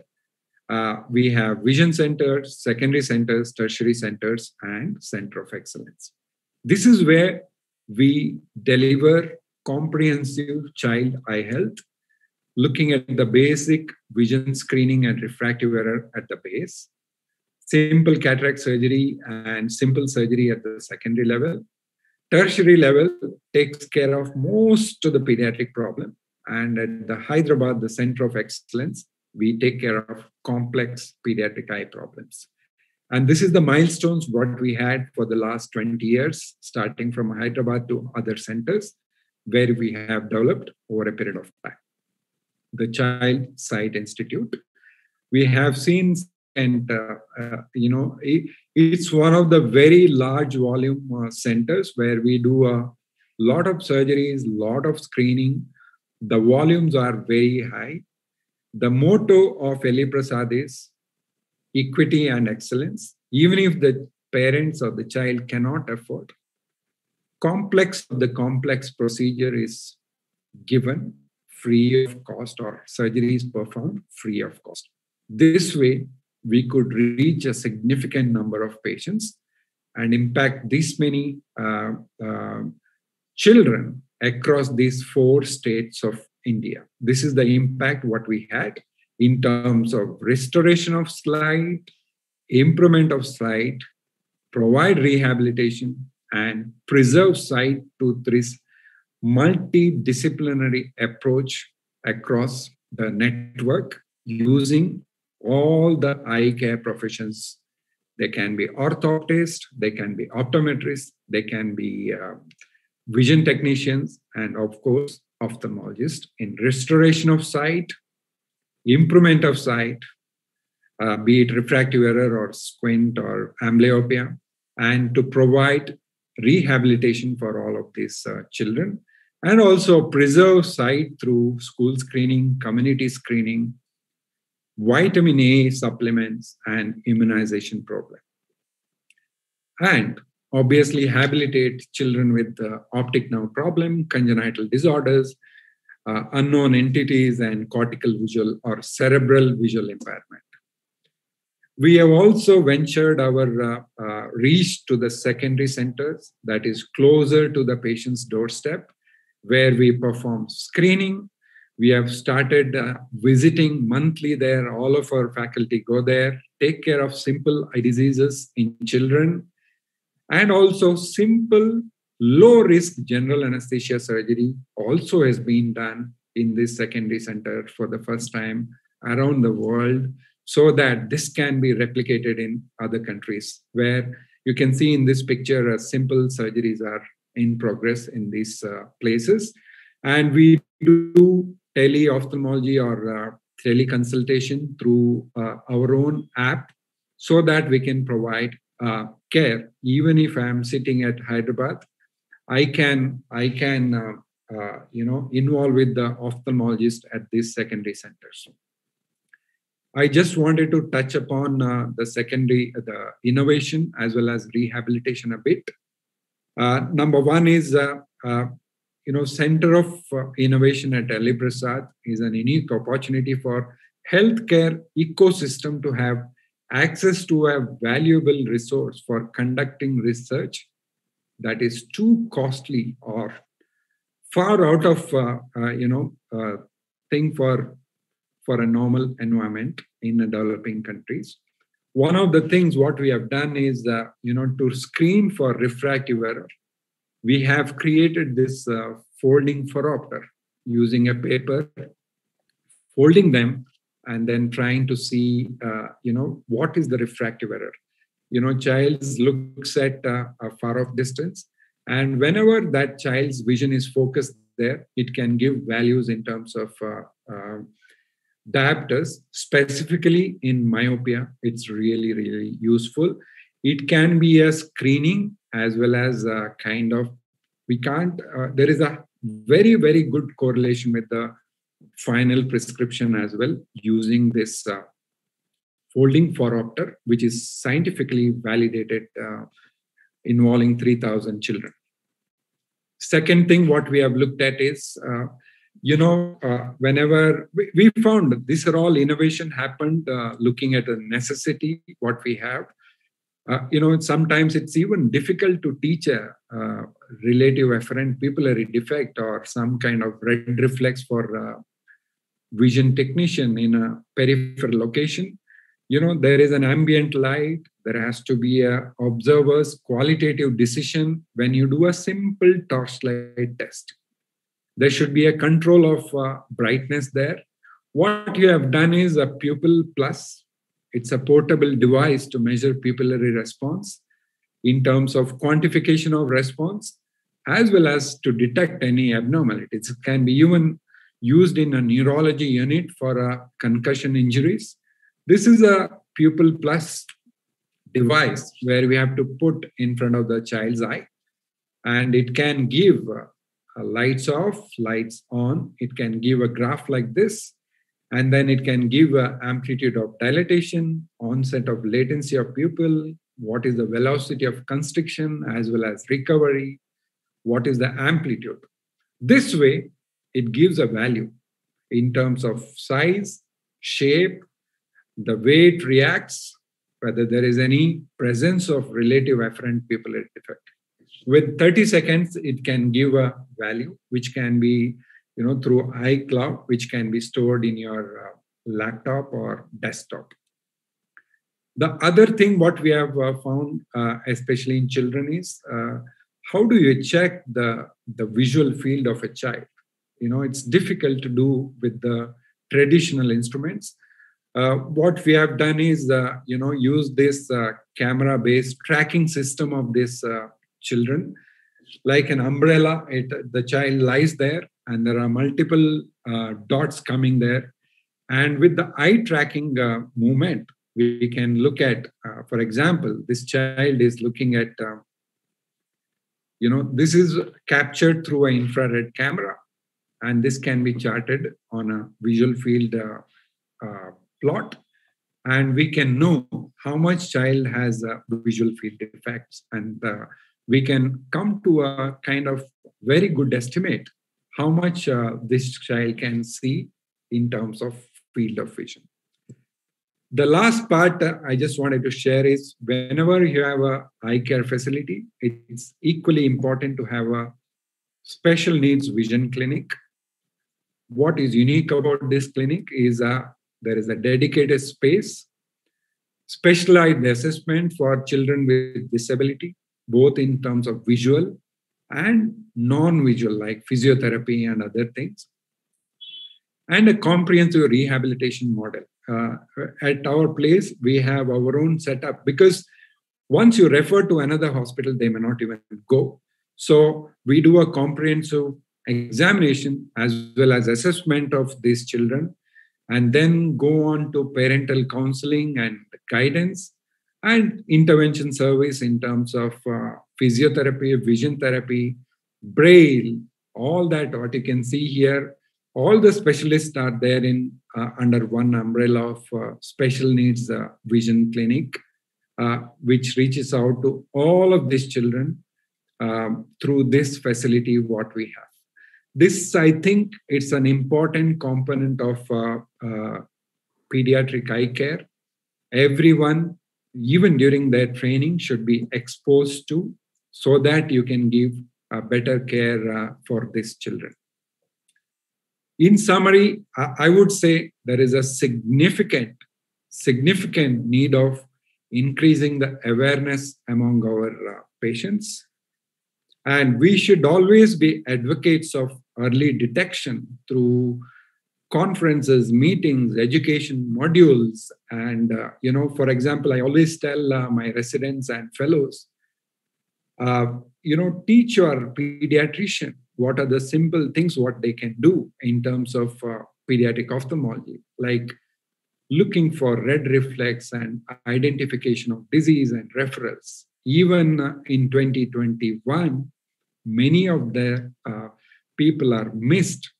uh, we have vision centers, secondary centers, tertiary centers, and center of excellence. This is where we deliver comprehensive child eye health, looking at the basic vision screening and refractive error at the base, simple cataract surgery and simple surgery at the secondary level. Tertiary level takes care of most of the pediatric problem. And at the Hyderabad, the center of excellence, we take care of complex pediatric eye problems. And this is the milestones what we had for the last 20 years, starting from Hyderabad to other centers, where we have developed over a period of time. The Child Sight Institute. We have seen and uh, uh, you know it, it's one of the very large volume uh, centers where we do a lot of surgeries lot of screening the volumes are very high the motto of LV Prasad is equity and excellence even if the parents or the child cannot afford complex of the complex procedure is given free of cost or surgery is performed free of cost this way we could reach a significant number of patients and impact this many uh, uh, children across these four states of India. This is the impact what we had in terms of restoration of sight, improvement of sight, provide rehabilitation, and preserve sight to this multidisciplinary approach across the network using all the eye care professions. They can be orthoptists, they can be optometrists, they can be uh, vision technicians, and of course, ophthalmologists in restoration of sight, improvement of sight, uh, be it refractive error or squint or amblyopia, and to provide rehabilitation for all of these uh, children and also preserve sight through school screening, community screening, vitamin A supplements, and immunization program. And obviously habilitate children with uh, optic nerve problem, congenital disorders, uh, unknown entities, and cortical visual or cerebral visual impairment. We have also ventured our uh, uh reach to the secondary centers that is closer to the patient's doorstep, where we perform screening, we have started uh, visiting monthly there. All of our faculty go there, take care of simple eye diseases in children, and also simple low risk general anesthesia surgery also has been done in this secondary center for the first time around the world so that this can be replicated in other countries where you can see in this picture uh, simple surgeries are in progress in these uh, places. And we do tele-ophthalmology or uh, teleconsultation through uh, our own app so that we can provide uh, care. Even if i'm sitting at hyderabad i can i can uh, uh, you know involve with the ophthalmologist at these secondary centers i just wanted to touch upon uh, the secondary the innovation as well as rehabilitation a bit. Number one is you know, Center of uh, Innovation at LV Prasad is an unique opportunity for healthcare ecosystem to have access to a valuable resource for conducting research that is too costly or far out of uh, uh, you know uh, thing for for a normal environment in developing countries. One of the things what we have done is uh, you know to screen for refractive error. We have created this uh, folding phoropter using a paper, folding them, and then trying to see uh, you know what is the refractive error. You know, child looks at a far off distance and whenever that child's vision is focused there, it can give values in terms of diopters, specifically in myopia. It's really, really useful. It can be a screening as well as a kind of, we can't, uh, there is a very, very good correlation with the final prescription as well using this uh, folding phoropter, which is scientifically validated uh, involving 3,000 children. Second thing, what we have looked at is, uh, you know, uh, whenever we, we, found these are all innovation happened uh, looking at a necessity, what we have. Uh, you know, sometimes it's even difficult to teach a relative afferent pupillary defect or some kind of red reflex for vision technician in a peripheral location you know there is an ambient light there has to be a observer's qualitative decision when you do a simple torchlight test there should be a control of uh, brightness there. What you have done is a pupil plus. It's a portable device to measure pupillary response in terms of quantification of response as well as to detect any abnormalities. It can be even used in a neurology unit for uh, concussion injuries. This is a pupil plus device where we have to put in front of the child's eye and it can give uh, Uh, lights off, lights on. It can give a graph like this and then it can give an amplitude of dilatation, onset of latency of pupil, what is the velocity of constriction as well as recovery, what is the amplitude. This way, it gives a value in terms of size, shape, the way it reacts, whether there is any presence of relative afferent pupillary defect. With 30 seconds, it can give a value which can be, you know, through iCloud, which can be stored in your uh, laptop or desktop. The other thing what we have uh, found, uh, especially in children, is uh, how do you check the, the visual field of a child? You know, it's difficult to do with the traditional instruments uh, what we have done is, uh, you know, use this uh, camera-based tracking system of this uh, children, like an umbrella. It, the child lies there, and there are multiple uh, dots coming there. And with the eye tracking uh, movement, we can look at, for example, this child is looking at, you know, this is captured through an infrared camera, and this can be charted on a visual field plot and we can know how much child has uh, visual field defects and uh, we can come to a kind of very good estimate how much uh, this child can see in terms of field of vision. The last part i just wanted to share is whenever you have a eye care facility it's equally important to have a special needs vision clinic. What is unique about this clinic is uh, there is a dedicated space, specialized assessment for children with disability, both in terms of visual and non-visual, like physiotherapy and other things, and a comprehensive rehabilitation model. Uh, at our place, we have our own setup because once you refer to another hospital, they may not even go. So we do a comprehensive examination as well as assessment of these children and then go on to parental counseling and guidance and intervention service in terms of uh, physiotherapy, vision therapy, braille, all that what you can see here. All the specialists are there in uh, under one umbrella of uh, special needs uh, vision clinic, uh, which reaches out to all of these children um, through this facility what we have this i think it's an important component of uh, pediatric eye care everyone even during their training should be exposed to so that you can give uh, better care uh, for these children. In summary, I would say there is a significant, significant need of increasing the awareness among our uh, patients. And we should always be advocates of early detection through conferences, meetings, education modules. And, uh, you know, for example, I always tell uh, my residents and fellows, uh, you know, teach your pediatrician what are the simple things what they can do in terms of uh, pediatric ophthalmology, like looking for red reflex and identification of disease and referrals. Even in 2021, many of the uh, people are missed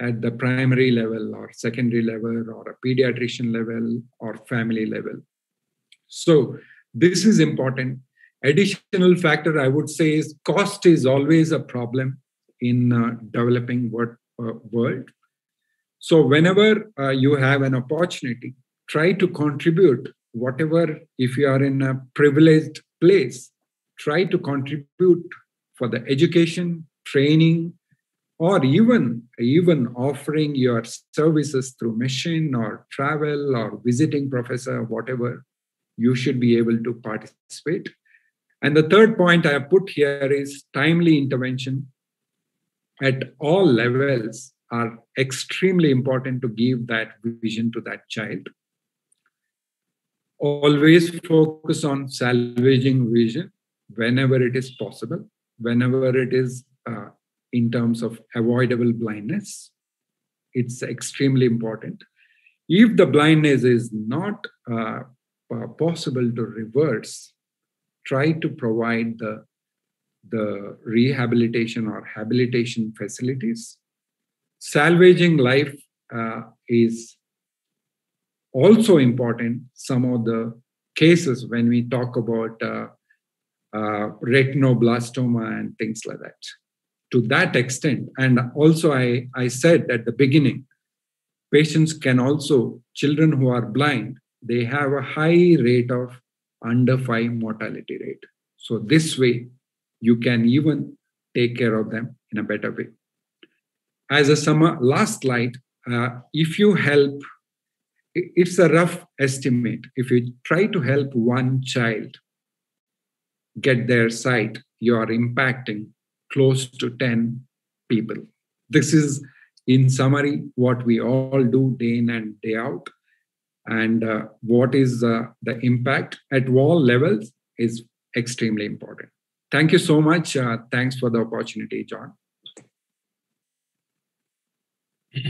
at the primary level or secondary level or a pediatrician level or family level. So this is important. Additional factor I would say is cost is always a problem in uh, developing world, uh, world. So whenever uh, you have an opportunity, try to contribute whatever, if you are in a privileged place, try to contribute for the education, training, or even even offering your services through mission or travel or visiting professor whatever you should be able to participate. And the third point i have put here is timely intervention at all levels are extremely important to give that vision to that child. Always focus on salvaging vision whenever it is possible whenever it is uh, in terms of avoidable blindness. It's extremely important. If the blindness is not uh, possible to reverse, try to provide the, the rehabilitation or habilitation facilities. Salvaging life uh, is also important. Some of the cases when we talk about uh, uh, retinoblastoma and things like that to that extent and also i i said at the beginning patients can also children who are blind they have a high rate of under 5 mortality rate. So this way you can even take care of them in a better way. As a summer last slide uh, if you help it's a rough estimate. If you try to help one child get their sight you are impacting close to 10 people. This is, in summary, what we all do day in and day out. And uh, what is uh, the impact at all levels is extremely important. Thank you so much. Uh, thanks for the opportunity, John.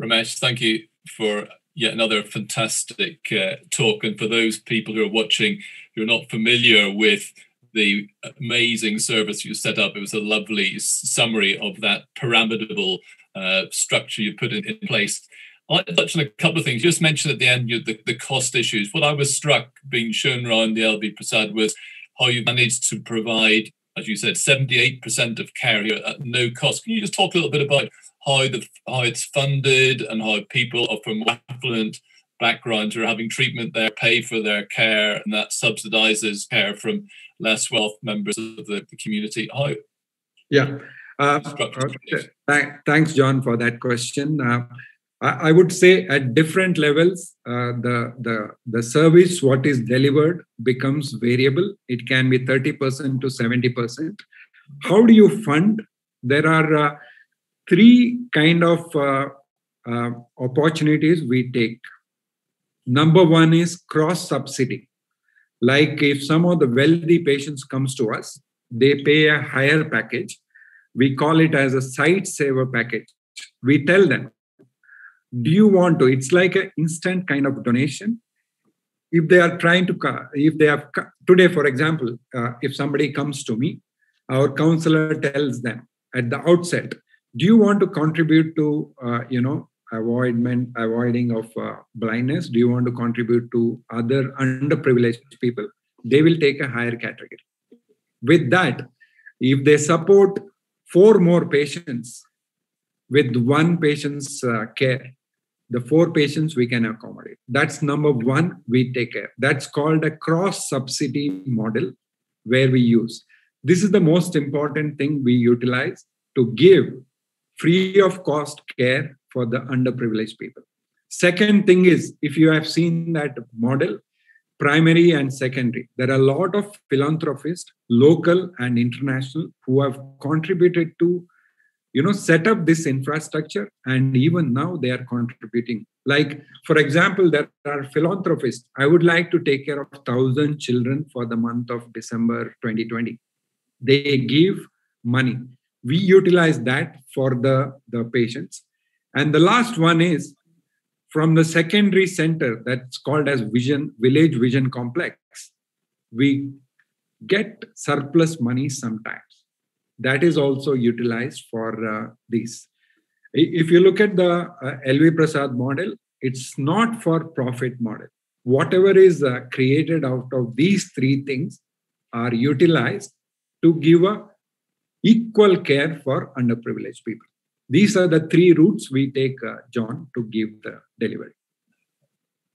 Ramesh, thank you for yet another fantastic uh, talk. And for those people who are watching who are not familiar with the amazing service you set up. It was a lovely summary of that pyramidal uh, structure you put in, in place. I touched on a couple of things. You just mentioned at the end you, the, the cost issues. What I was struck being shown around the LV Prasad was how you managed to provide, as you said, 78% of care at no cost. Can you just talk a little bit about how the how it's funded and how people are from affluent backgrounds who are having treatment there pay for their care and that subsidizes care from less wealth members of the, the community? How? Yeah. Uh, th- thanks, John, for that question. Uh, I, I, would say at different levels, uh, the, the, the service, what is delivered, becomes variable. It can be 30% to 70%. How do you fund? There are uh, three kind of uh, uh, opportunities we take. Number one is cross subsidy. Like if some of the wealthy patients comes to us they pay a higher package. We call it as a sight saver package. We tell them do you want to? It's like an instant kind of donation. If they are trying to if they have today for example uh, if somebody comes to me our counselor tells them at the outset do you want to contribute to uh, you know avoidment avoiding of uh, blindness? Do you want to contribute to other underprivileged people? They will take a higher category. With that if they support four more patients with one patient's uh, care the four patients we can accommodate. That's number one we take care. That's called a cross subsidy model where we use. This is the most important thing we utilize to give free of cost care for the underprivileged people. Second thing is, if you have seen that model, primary and secondary, there are a lot of philanthropists, local and international, who have contributed to you know set up this infrastructure and even now they are contributing. Like for example there are philanthropists. I would like to take care of 1000 children for the month of december 2020 they give money. We utilize that for the the patients and the last one is from the secondary center that's called as vision village vision complex we get surplus money sometimes that is also utilized for uh, these. If you look at the uh, LV Prasad model, it's not for profit model. Whatever is uh, created out of these three things are utilized to give a equal care for underprivileged people. These are the three routes we take, uh, John, to give the delivery.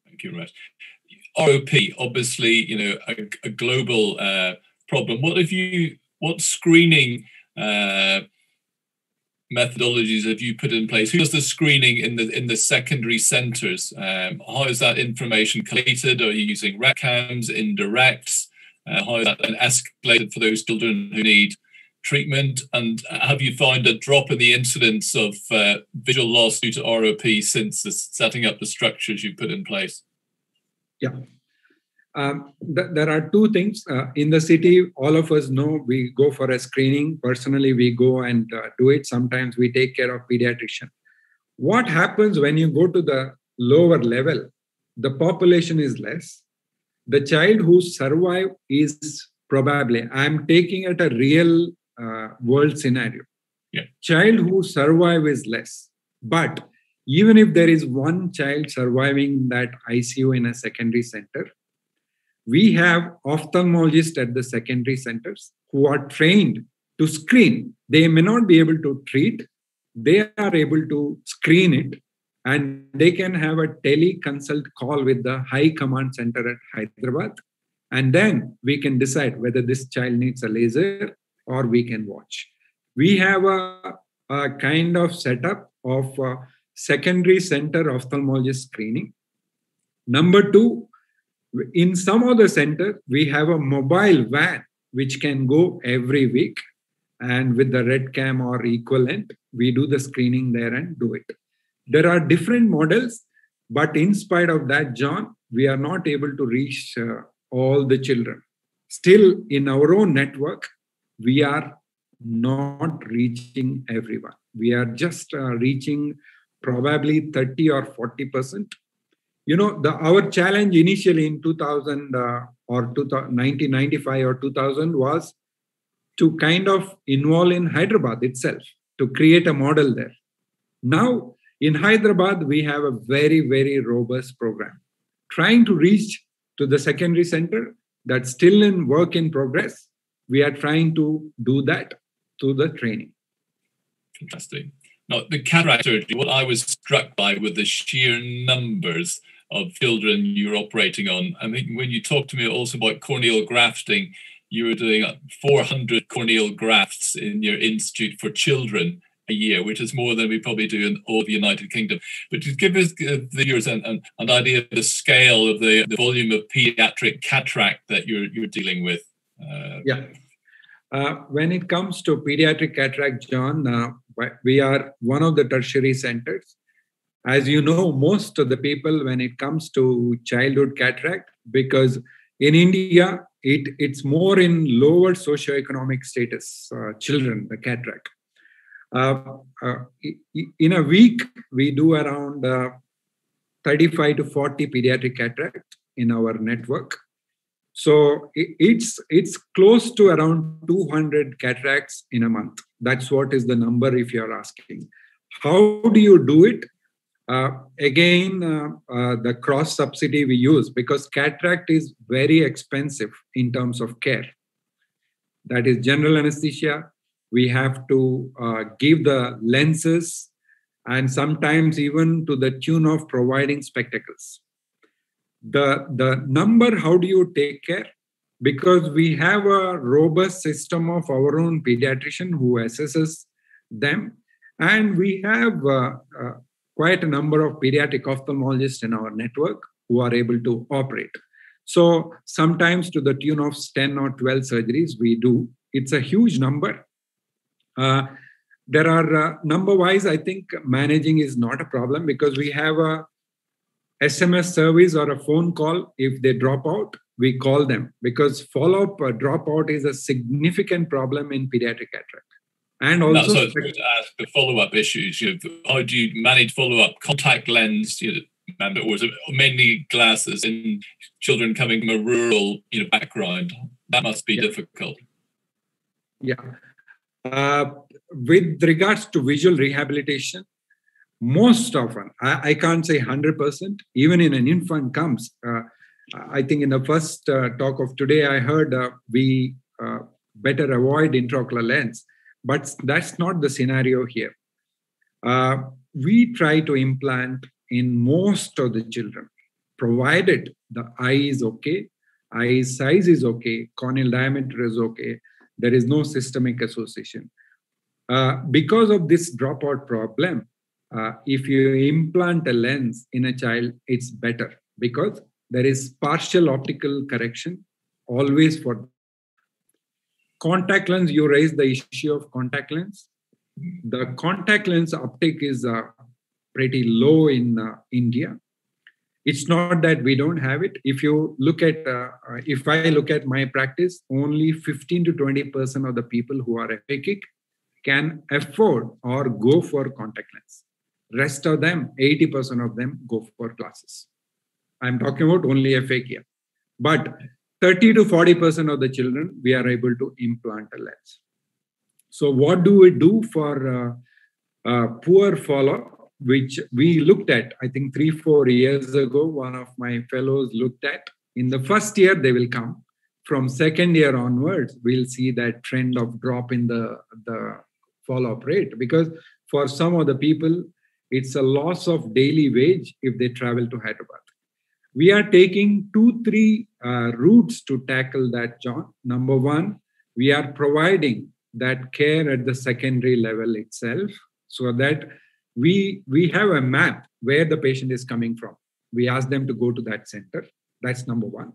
Thank you very much. ROP, obviously, you know, a, a global uh, problem. What have you what screening uh, methodologies have you put in place? Who does the screening in the in the secondary centres? Um, how is that information collated? Are you using RetCams, indirects? Uh, how is that then escalated for those children who need treatment? And have you found a drop in the incidence of uh, visual loss due to ROP since the, setting up the structures you put in place? Yeah, um, th- there are two things. Uh, in the city all of us know we go for a screening. Personally we go and uh, do it. Sometimes we take care of pediatrician. What happens when you go to the lower level? The population is less. The child who survive is probably i'm taking it a real uh, world scenario yeah. child who survive is less but even if there is one child surviving that icu in a secondary center we have ophthalmologists at the secondary centers who are trained to screen. They may not be able to treat, they are able to screen it, and they can have a teleconsult call with the high command center at Hyderabad. And then we can decide whether this child needs a laser or we can watch. We have a, a kind of setup of secondary center ophthalmologist screening. Number two, in some other center, we have a mobile van which can go every week. And with the RetCam or equivalent, we do the screening there and do it. There are different models, but in spite of that, John, we are not able to reach uh, all the children. Still, in our own network, we are not reaching everyone. We are just uh, reaching probably 30 or 40 percent. You know the our challenge initially in 2000 uh, or 1995 or 2000 was to kind of involve in hyderabad itself to create a model there. Now in hyderabad we have a very very robust program. Trying to reach to the secondary center that's still in work in progress we are trying to do that through the training fantastic now the cataract surgery what i was struck by were the sheer numbers of children you're operating on. I mean, when you talk to me also about corneal grafting, you were doing 400 corneal grafts in your institute for children a year, which is more than we probably do in all the United Kingdom. But to give us the viewers an, an, an, idea of the scale of the, the volume of pediatric cataract that you're you're dealing with. Yeah. Uh, when it comes to pediatric cataract, John, uh, we are one of the tertiary centers as you know, most of the people, when it comes to childhood cataract, because in India, it, it's more in lower socioeconomic status uh, children, the cataract. Uh, uh, in a week, we do around uh, 35 to 40 pediatric cataract in our network. So it's it's close to around 200 cataracts in a month. That's what is the number if you're asking. How do you do it? Uh, again, uh, uh, the cross subsidy we use because cataract is very expensive in terms of care. That is general anesthesia. We have to uh, give the lenses and sometimes even to the tune of providing spectacles. The, the number, how do you take care? because we have a robust system of our own pediatrician who assesses them. And we have uh, uh, quite a number of pediatric ophthalmologists in our network who are able to operate. So sometimes to the tune of 10 or 12 surgeries we do. It's a huge number. Uh, there are uh, number wise i think managing is not a problem because we have a sms service or a phone call if they drop out we call them because follow up uh, dropout is a significant problem in pediatric cataract. And also, That's what I was to ask the follow up issues. You know, how do you manage follow up? Contact lens, you know, remember, or was mainly glasses in children coming from a rural you know, background? That must be yeah. difficult. Yeah. Uh, with regards to visual rehabilitation, most often, I, I can't say 100%, even in an infant comes, uh, I think in the first uh, talk of today, I heard uh, we uh, better avoid intraocular lens, but that's not the scenario here. Uh, we try to implant in most of the children, provided the eye is okay, eye size is okay, corneal diameter is okay, there is no systemic association. Uh, because of this dropout problem, uh, if you implant a lens in a child, it's better because there is partial optical correction always for contact lens you raise the issue of contact lens. The contact lens uptake is uh, pretty low in uh, india. It's not that we don't have it. If you look at uh, uh if i look at my practice only 15 to 20 percent of the people who are aphakic can afford or go for contact lens rest of them 80 percent of them go for classes. I'm talking about only aphakia. But 30 to 40% of the children, we are able to implant a lens. So, what do we do for uh, uh, poor follow, which we looked at, I think three, four years ago, one of my fellows looked at. In the first year, they will come. From second year onwards, we'll see that trend of drop in the, the follow up rate because for some of the people, it's a loss of daily wage if they travel to Hyderabad we are taking two, three uh, routes to tackle that, John. Number one, we are providing that care at the secondary level itself so that we, we have a map where the patient is coming from. We ask them to go to that center. That's number one.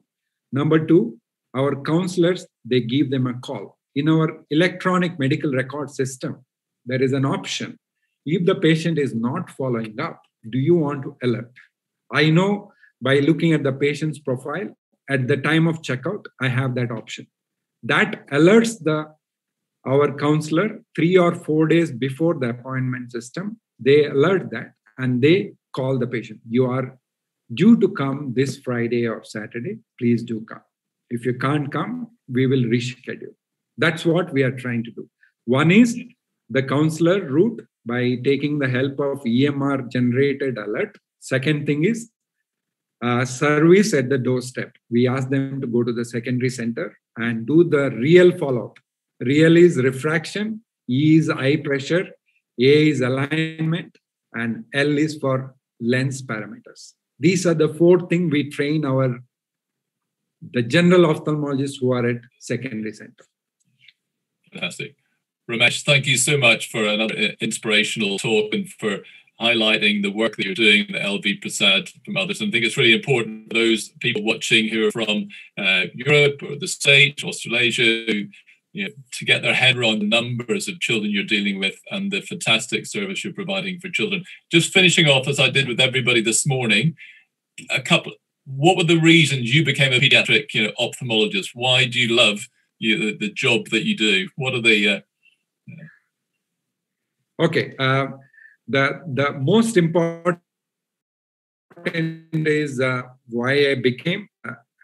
Number two, our counselors, they give them a call. In our electronic medical record system, there is an option. If the patient is not following up, do you want to alert? I know by looking at the patient's profile at the time of checkout i have that option. That alerts the our counselor 3 or 4 days before the appointment system. They alert that and they call the patient. You are due to come this friday or saturday. Please do come. If you can't come we will reschedule. That's what we are trying to do. One is the counselor route by taking the help of emr generated alert second thing is uh, service at the doorstep. We ask them to go to the secondary center and do the real follow up. Real is refraction, E is eye pressure, A is alignment, and L is for lens parameters. These are the four things we train our the general ophthalmologists who are at secondary center. Fantastic. Ramesh, thank you so much for another inspirational talk and for highlighting the work that you're doing, the LV Prasad from others. And I think it's really important for those people watching who are from uh, Europe or the States, Australasia, who, you know, to get their head around the numbers of children you're dealing with and the fantastic service you're providing for children. Just finishing off, as I did with everybody this morning, a couple. What were the reasons you became a pediatric, you know, ophthalmologist? Why do you love you know, the, the job that you do? What are the uh, Okay. Uh, the the most important is uh, why I became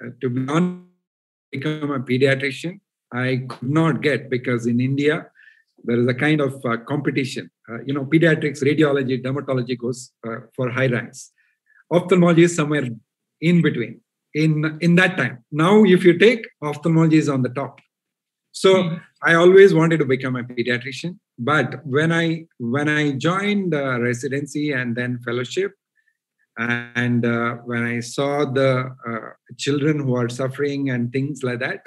uh, to be honest, become a pediatrician. I could not get because in India there is a kind of uh, competition. Uh, you know, pediatrics, radiology, dermatology goes uh, for high ranks. Ophthalmology is somewhere in between. In in that time, now if you take ophthalmology is on the top. So mm-hmm. I always wanted to become a pediatrician but when i when i joined the residency and then fellowship And uh, when I saw the uh, children who are suffering and things like that,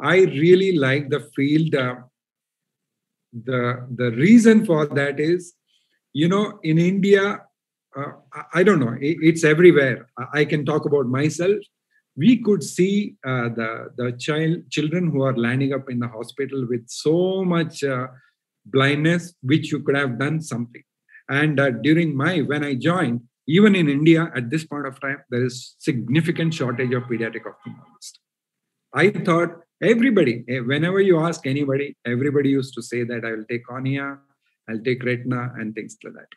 I really like the field. Uh, the the reason for that is, you know, in India, uh, I don't know, it, it's everywhere. I can talk about myself. We could see uh, the the child children who are landing up in the hospital with so much uh, blindness, which you could have done something. And during my when I joined, even in India at this point of time, there is significant shortage of pediatric ophthalmologists. I thought everybody, eh, whenever you ask anybody, everybody used to say that I will take cornea, I'll take retina, and things like that.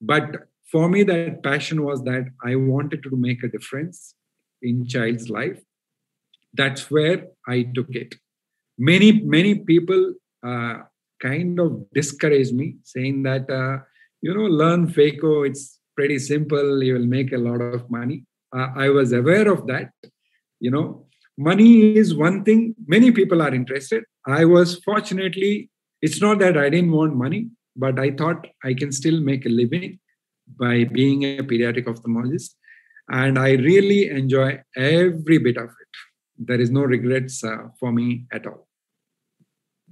But for me, that passion was that I wanted to make a difference in child's life. That's where I took it. Many, many people uh, kind of discouraged me, saying that, uh, you know, learn phaco, it's pretty simple you will make a lot of money. Uh, i was aware of that you know. Money is one thing many people are interested. I was fortunately it's not that i didn't want money but i thought i can still make a living by being a pediatric ophthalmologist and i really enjoy every bit of it. There is no regrets uh, for me at all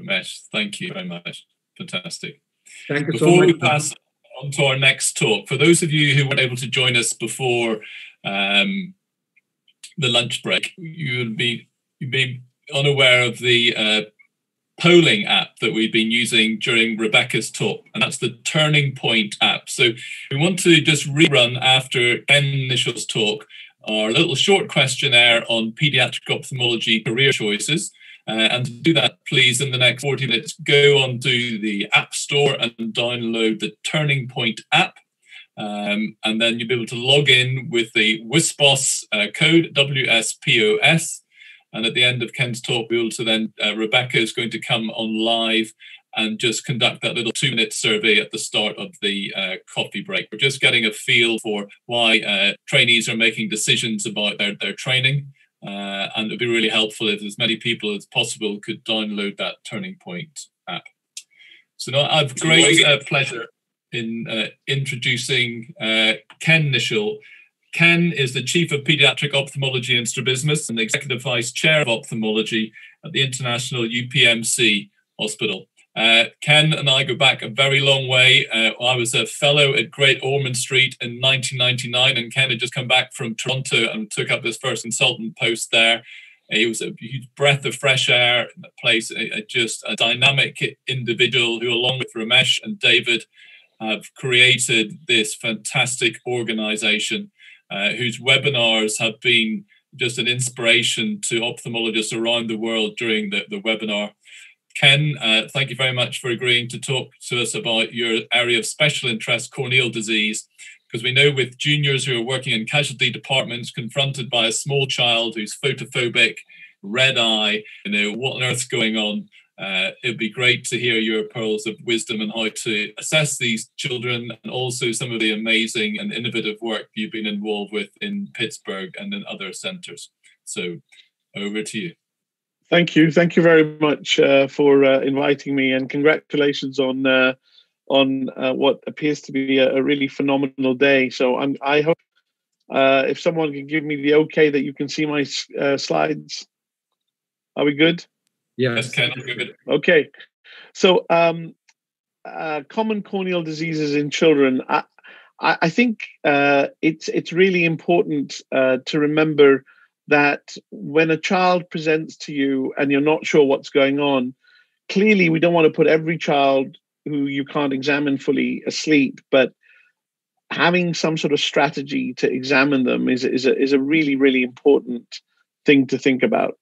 ramesh thank you very much fantastic thank you before so much we pass on to our next talk. For those of you who weren't able to join us before um, the lunch break, you would be you'd be unaware of the uh, polling app that we've been using during Rebecca's talk, and that's the Turning Point app. So we want to just rerun after Ken Nischal's talk our little short questionnaire on pediatric ophthalmology career choices. Uh, and to do that, please, in the next 40 minutes, go onto the App Store and download the Turning Point app. Um, and then you'll be able to log in with the WISPOS uh, code, WSPOS. And at the end of Ken's talk, we'll to then, uh, Rebecca is going to come on live and just conduct that little two minute survey at the start of the uh, coffee break. We're just getting a feel for why uh, trainees are making decisions about their, their training. Uh, and it would be really helpful if as many people as possible could download that Turning Point app. So now I have great uh, pleasure in uh, introducing uh, Ken Nischal. Ken is the Chief of Pediatric Ophthalmology and Strabismus and the Executive Vice Chair of Ophthalmology at the International UPMC Hospital. Uh, Ken and I go back a very long way. Uh, I was a fellow at Great Ormond Street in 1999, and Ken had just come back from Toronto and took up his first consultant post there. He was a huge breath of fresh air in the place, a, just a dynamic individual who, along with Ramesh and David, have created this fantastic organization uh, whose webinars have been just an inspiration to ophthalmologists around the world during the, the webinar Ken, uh, thank you very much for agreeing to talk to us about your area of special interest, corneal disease, because we know with juniors who are working in casualty departments confronted by a small child who's photophobic, red eye, you know, what on earth's going on? Uh, it'd be great to hear your pearls of wisdom and how to assess these children and also some of the amazing and innovative work you've been involved with in Pittsburgh and in other centers. So over to you. Thank you, thank you very much uh, for uh, inviting me, and congratulations on uh, on uh, what appears to be a, a, really phenomenal day. So I'm, I hope uh, if someone can give me the okay that you can see my uh, slides. Are we good? Yes, Ken. Good. Okay, so um, common corneal diseases in children. I, I think it's it's really important to remember that when a child presents to you and you're not sure what's going on, clearly we don't want to put every child who you can't examine fully asleep, but having some sort of strategy to examine them is, is, a, is a really, really important thing to think about.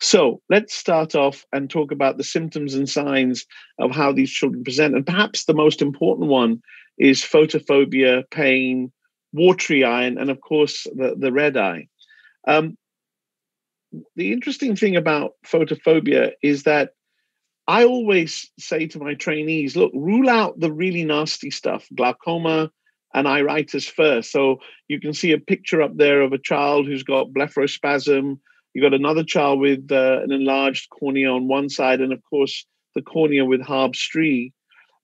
So let's start off and talk about the symptoms and signs of how these children present. And perhaps the most important one is photophobia, pain, watery eye, and, and of course, the, the red eye. Um, the interesting thing about photophobia is that I always say to my trainees, look, rule out the really nasty stuff, glaucoma and iritis first. So you can see a picture up there of a child who's got blepharospasm. You've got another child with uh, an enlarged cornea on one side, and of course the cornea with Haab's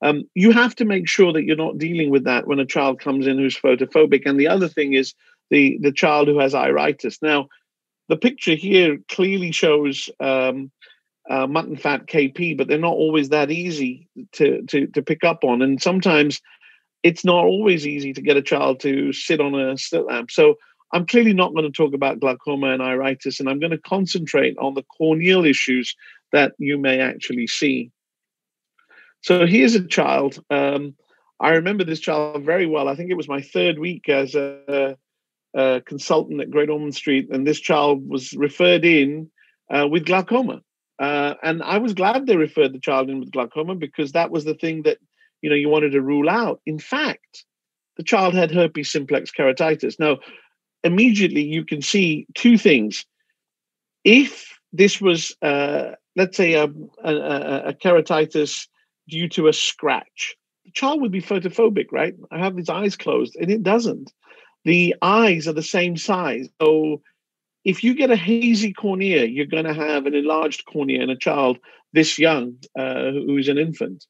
Um, you have to make sure that you're not dealing with that when a child comes in who's photophobic. And the other thing is the the child who has iritis. Now, the picture here clearly shows um, uh, mutton fat KP, but they're not always that easy to, to to pick up on, and sometimes it's not always easy to get a child to sit on a slit lamp. So I'm clearly not going to talk about glaucoma and iritis, and I'm going to concentrate on the corneal issues that you may actually see. So here's a child. Um, I remember this child very well. I think it was my third week as a, a consultant at Great Ormond Street, and this child was referred in uh, with glaucoma. Uh, and I was glad they referred the child in with glaucoma because that was the thing that you know you wanted to rule out. In fact, the child had herpes simplex keratitis. Now, immediately you can see two things. If this was, uh, let's say, a, a, a, keratitis due to a scratch, the child would be photophobic, right? I have his eyes closed, and it doesn't. The eyes are the same size. So if you get a hazy cornea, you're going to have an enlarged cornea in a child this young uh, who's an infant.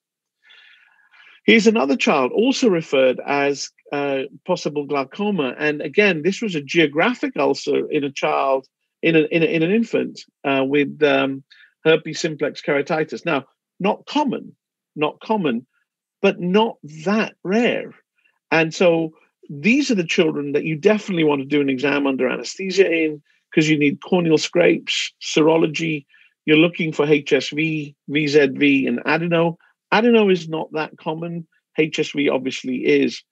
Here's another child also referred as uh, possible glaucoma. And again, this was a geographic ulcer in a child, in, a, in, a, in an infant uh, with um, herpes simplex keratitis. Now, not common, not common, but not that rare. And so these are the children that you definitely want to do an exam under anesthesia in because you need corneal scrapes, serology. You're looking for HSV, VZV, and adeno. Adeno is not that common. HSV obviously is.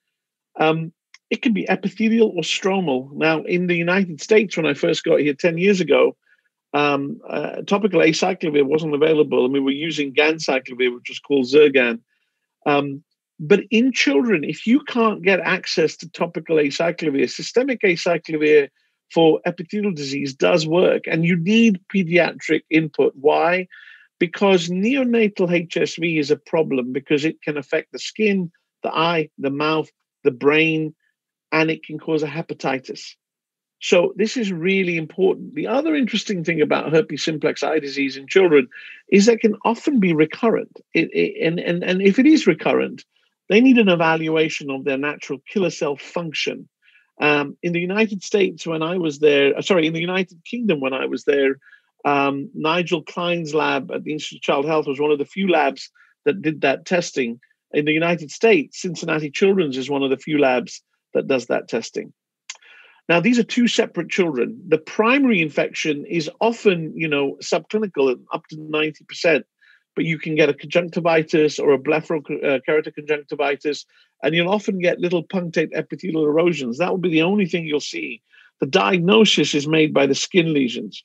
Um, it can be epithelial or stromal. Now, in the United States, when I first got here 10 years ago, um, uh, topical acyclovir wasn't available, and we were using ganciclovir, which was called Zirgan. Um, but in children, if you can't get access to topical acyclovir, systemic acyclovir for epithelial disease does work, and you need pediatric input. Why? because neonatal HSV is a problem because it can affect the skin, the eye, the mouth, the brain, and it can cause a hepatitis. So this is really important. The other interesting thing about herpes simplex eye disease in children is that it can often be recurrent. It, it, and, and, and if it is recurrent, they need an evaluation of their natural killer cell function. Um, in the United States, when I was there, uh, sorry, in the United Kingdom, when I was there, um, Nigel Klein's lab at the Institute of Child Health was one of the few labs that did that testing. In the United States, Cincinnati Children's is one of the few labs that does that testing. Now, these are two separate children. The primary infection is often, you know, subclinical, up to 90%, but you can get a conjunctivitis or a blepharokeratoconjunctivitis, uh, and you'll often get little punctate epithelial erosions. That will be the only thing you'll see. The diagnosis is made by the skin lesions.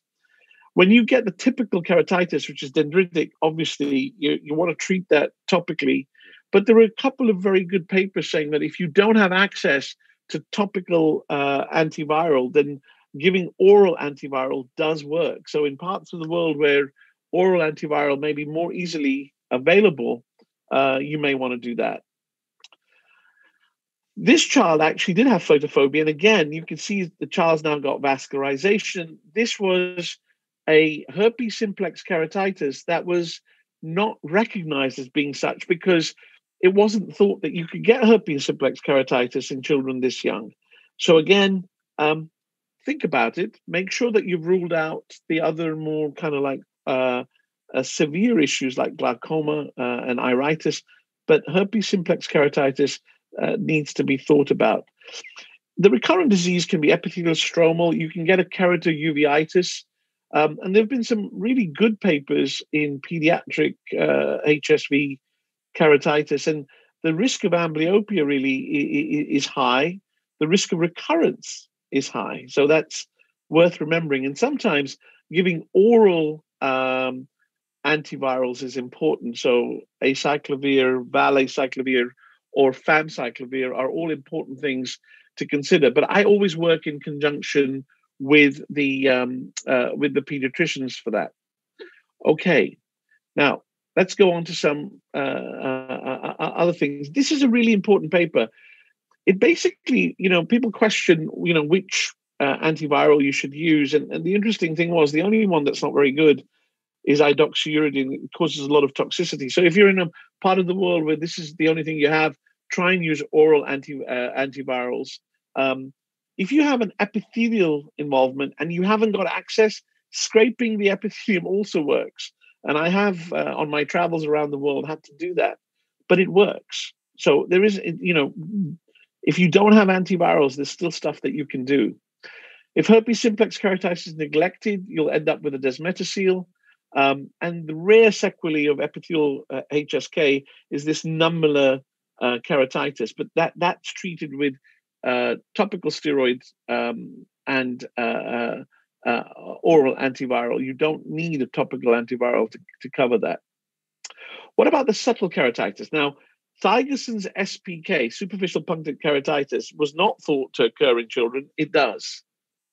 When you get the typical keratitis, which is dendritic, obviously you, you want to treat that topically. But there are a couple of very good papers saying that if you don't have access to topical uh, antiviral, then giving oral antiviral does work. So in parts of the world where oral antiviral may be more easily available, uh, you may want to do that. This child actually did have photophobia, and again, you can see the child's now got vascularization. This was a herpes simplex keratitis that was not recognized as being such because it wasn't thought that you could get herpes simplex keratitis in children this young. So again, um, think about it. Make sure that you've ruled out the other more kind of like uh, uh, severe issues like glaucoma uh, and iritis, but herpes simplex keratitis uh, needs to be thought about. The recurrent disease can be epithelial stromal. You can get a keratouveitis, um, and there have been some really good papers in pediatric uh, HSV keratitis, and the risk of amblyopia really is high. The risk of recurrence is high. So that's worth remembering. And sometimes giving oral um, antivirals is important. So acyclovir, valacyclovir, or famciclovir are all important things to consider. But I always work in conjunction with the um, uh, with the pediatricians for that. Okay, now let's go on to some uh, uh, uh, other things. This is a really important paper. It basically, you know, people question, you know, which uh, antiviral you should use, and, and the interesting thing was the only one that's not very good is idoxuridine. It causes a lot of toxicity. So if you're in a part of the world where this is the only thing you have, try and use oral anti uh, antivirals. Um, if you have an epithelial involvement and you haven't got access, scraping the epithelium also works. And I have uh, on my travels around the world had to do that, but it works. So there is, you know, if you don't have antivirals, there's still stuff that you can do. If herpes simplex keratitis is neglected, you'll end up with a descemetocele. Um, and the rare sequelae of epithelial uh, HSK is this nummular uh, keratitis, but that that's treated with uh, topical steroids um, and uh, uh, uh, oral antiviral. You don't need a topical antiviral to, to cover that. What about the subtle keratitis? Now, Thygeson's SPK, superficial punctate keratitis, was not thought to occur in children. It does.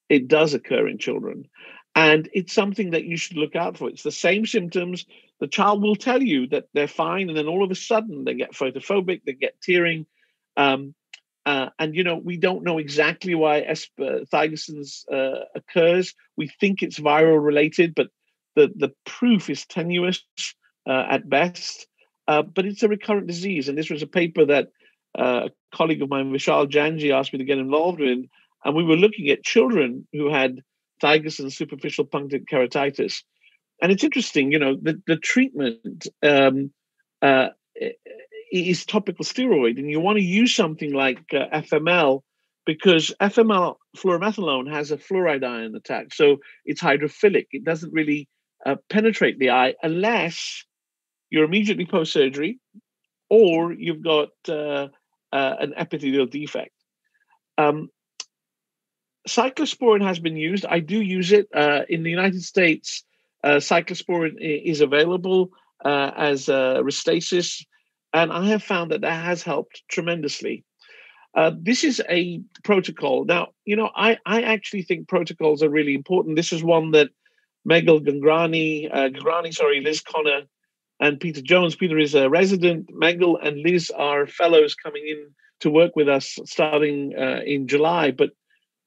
It does occur in children. And it's something that you should look out for. It's the same symptoms. The child will tell you that they're fine, and then all of a sudden they get photophobic, they get tearing. Um, uh, and you know we don't know exactly why Thygeson's uh, occurs. We think it's viral related, but the the proof is tenuous uh, at best. Uh, but it's a recurrent disease, and this was a paper that uh, a colleague of mine, Vishal Jhanji, asked me to get involved in, and we were looking at children who had Thygeson superficial punctate keratitis, and it's interesting. You know, the the treatment. Um, uh, is topical steroid, and you want to use something like uh, FML because FML fluorometholone has a fluoride ion attached, so it's hydrophilic. It doesn't really uh, penetrate the eye unless you're immediately post surgery or you've got uh, uh, an epithelial defect. Um, cyclosporin has been used. I do use it uh, in the United States. Uh, cyclosporin is available uh, as uh, Restasis and I have found that that has helped tremendously. Uh, this is a protocol. Now, you know, I, I actually think protocols are really important. This is one that Megal Gangrani, uh, Gangrani, sorry, Liz Connor, and Peter Jones. Peter is a resident. Megal and Liz are fellows coming in to work with us starting uh, in July. But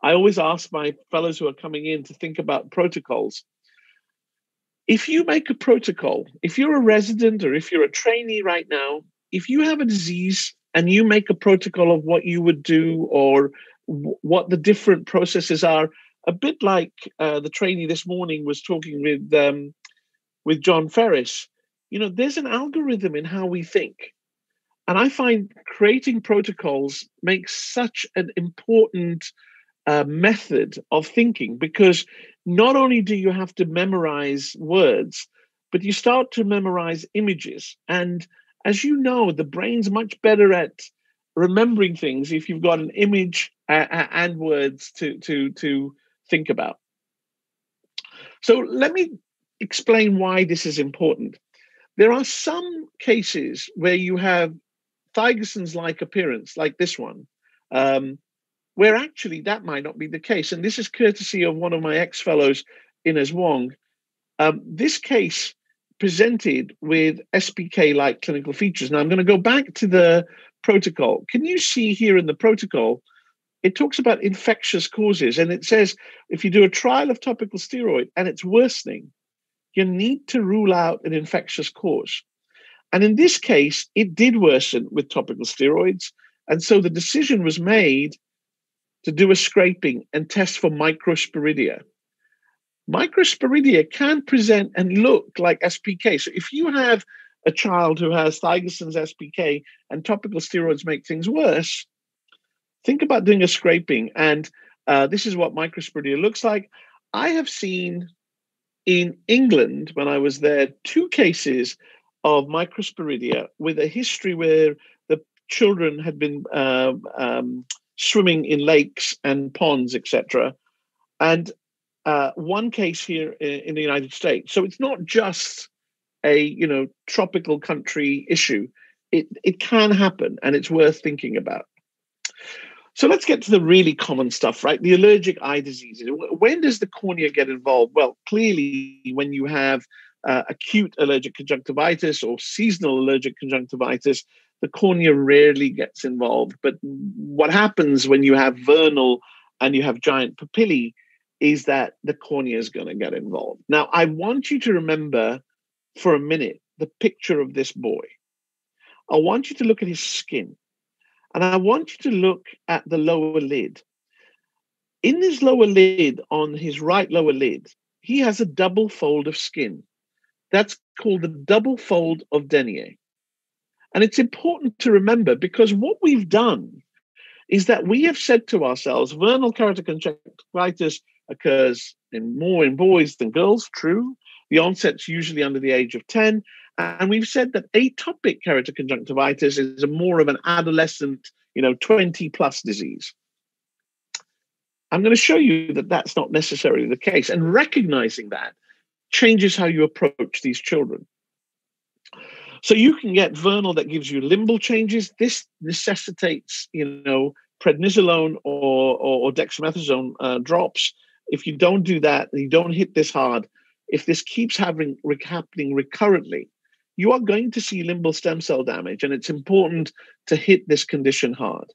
I always ask my fellows who are coming in to think about protocols if you make a protocol, if you're a resident or if you're a trainee right now, if you have a disease and you make a protocol of what you would do or what the different processes are, a bit like uh, the trainee this morning was talking with um, with John Ferris. You know, there's an algorithm in how we think, and I find creating protocols makes such an important uh, method of thinking because not only do you have to memorize words, but you start to memorize images. And as you know, the brain's much better at remembering things if you've got an image and words to to to think about. So let me explain why this is important. There are some cases where you have Thygeson's like appearance, like this one, um, where actually that might not be the case. And this is courtesy of one of my ex fellows, Inez Wong. Um, this case presented with SPK like clinical features. Now, I'm going to go back to the protocol. Can you see here in the protocol? It talks about infectious causes, and it says if you do a trial of topical steroid and it's worsening, you need to rule out an infectious cause. And in this case, it did worsen with topical steroids. And so the decision was made to do a scraping and test for microsporidia. Microsporidia can present and look like SPK. So if you have a child who has Thygeson's SPK and topical steroids make things worse, think about doing a scraping. And uh, this is what microsporidia looks like. I have seen in England, when I was there, two cases of microsporidia with a history where the children had been uh, um, swimming in lakes and ponds, etc. And uh, one case here in, the United States. So it's not just a you know tropical country issue. It it can happen, and it's worth thinking about. So let's get to the really common stuff, right? The allergic eye diseases. When does the cornea get involved? Well, clearly when you have uh, acute allergic conjunctivitis or seasonal allergic conjunctivitis, the cornea rarely gets involved. But what happens when you have vernal and you have giant papillae is that the cornea is going to get involved. Now, I want you to remember for a minute the picture of this boy. I want you to look at his skin. And I want you to look at the lower lid. In his lower lid, on his right lower lid, he has a double fold of skin. That's called the double fold of Dennie. And it's important to remember because what we've done is that we have said to ourselves, vernal keratoconjunctivitis occurs in more in boys than girls, true. The onset's usually under the age of 10. And we've said that atopic keratoconjunctivitis is a more of an adolescent, you know, 20 plus disease. I'm going to show you that that's not necessarily the case. And recognizing that changes how you approach these children. So you can get vernal that gives you limbal changes. This necessitates, you know, prednisolone or, or, or dexamethasone uh, drops. If you don't do that, you don't hit this hard, if this keeps having happening recurrently, you are going to see limbal stem cell damage, and it's important to hit this condition hard.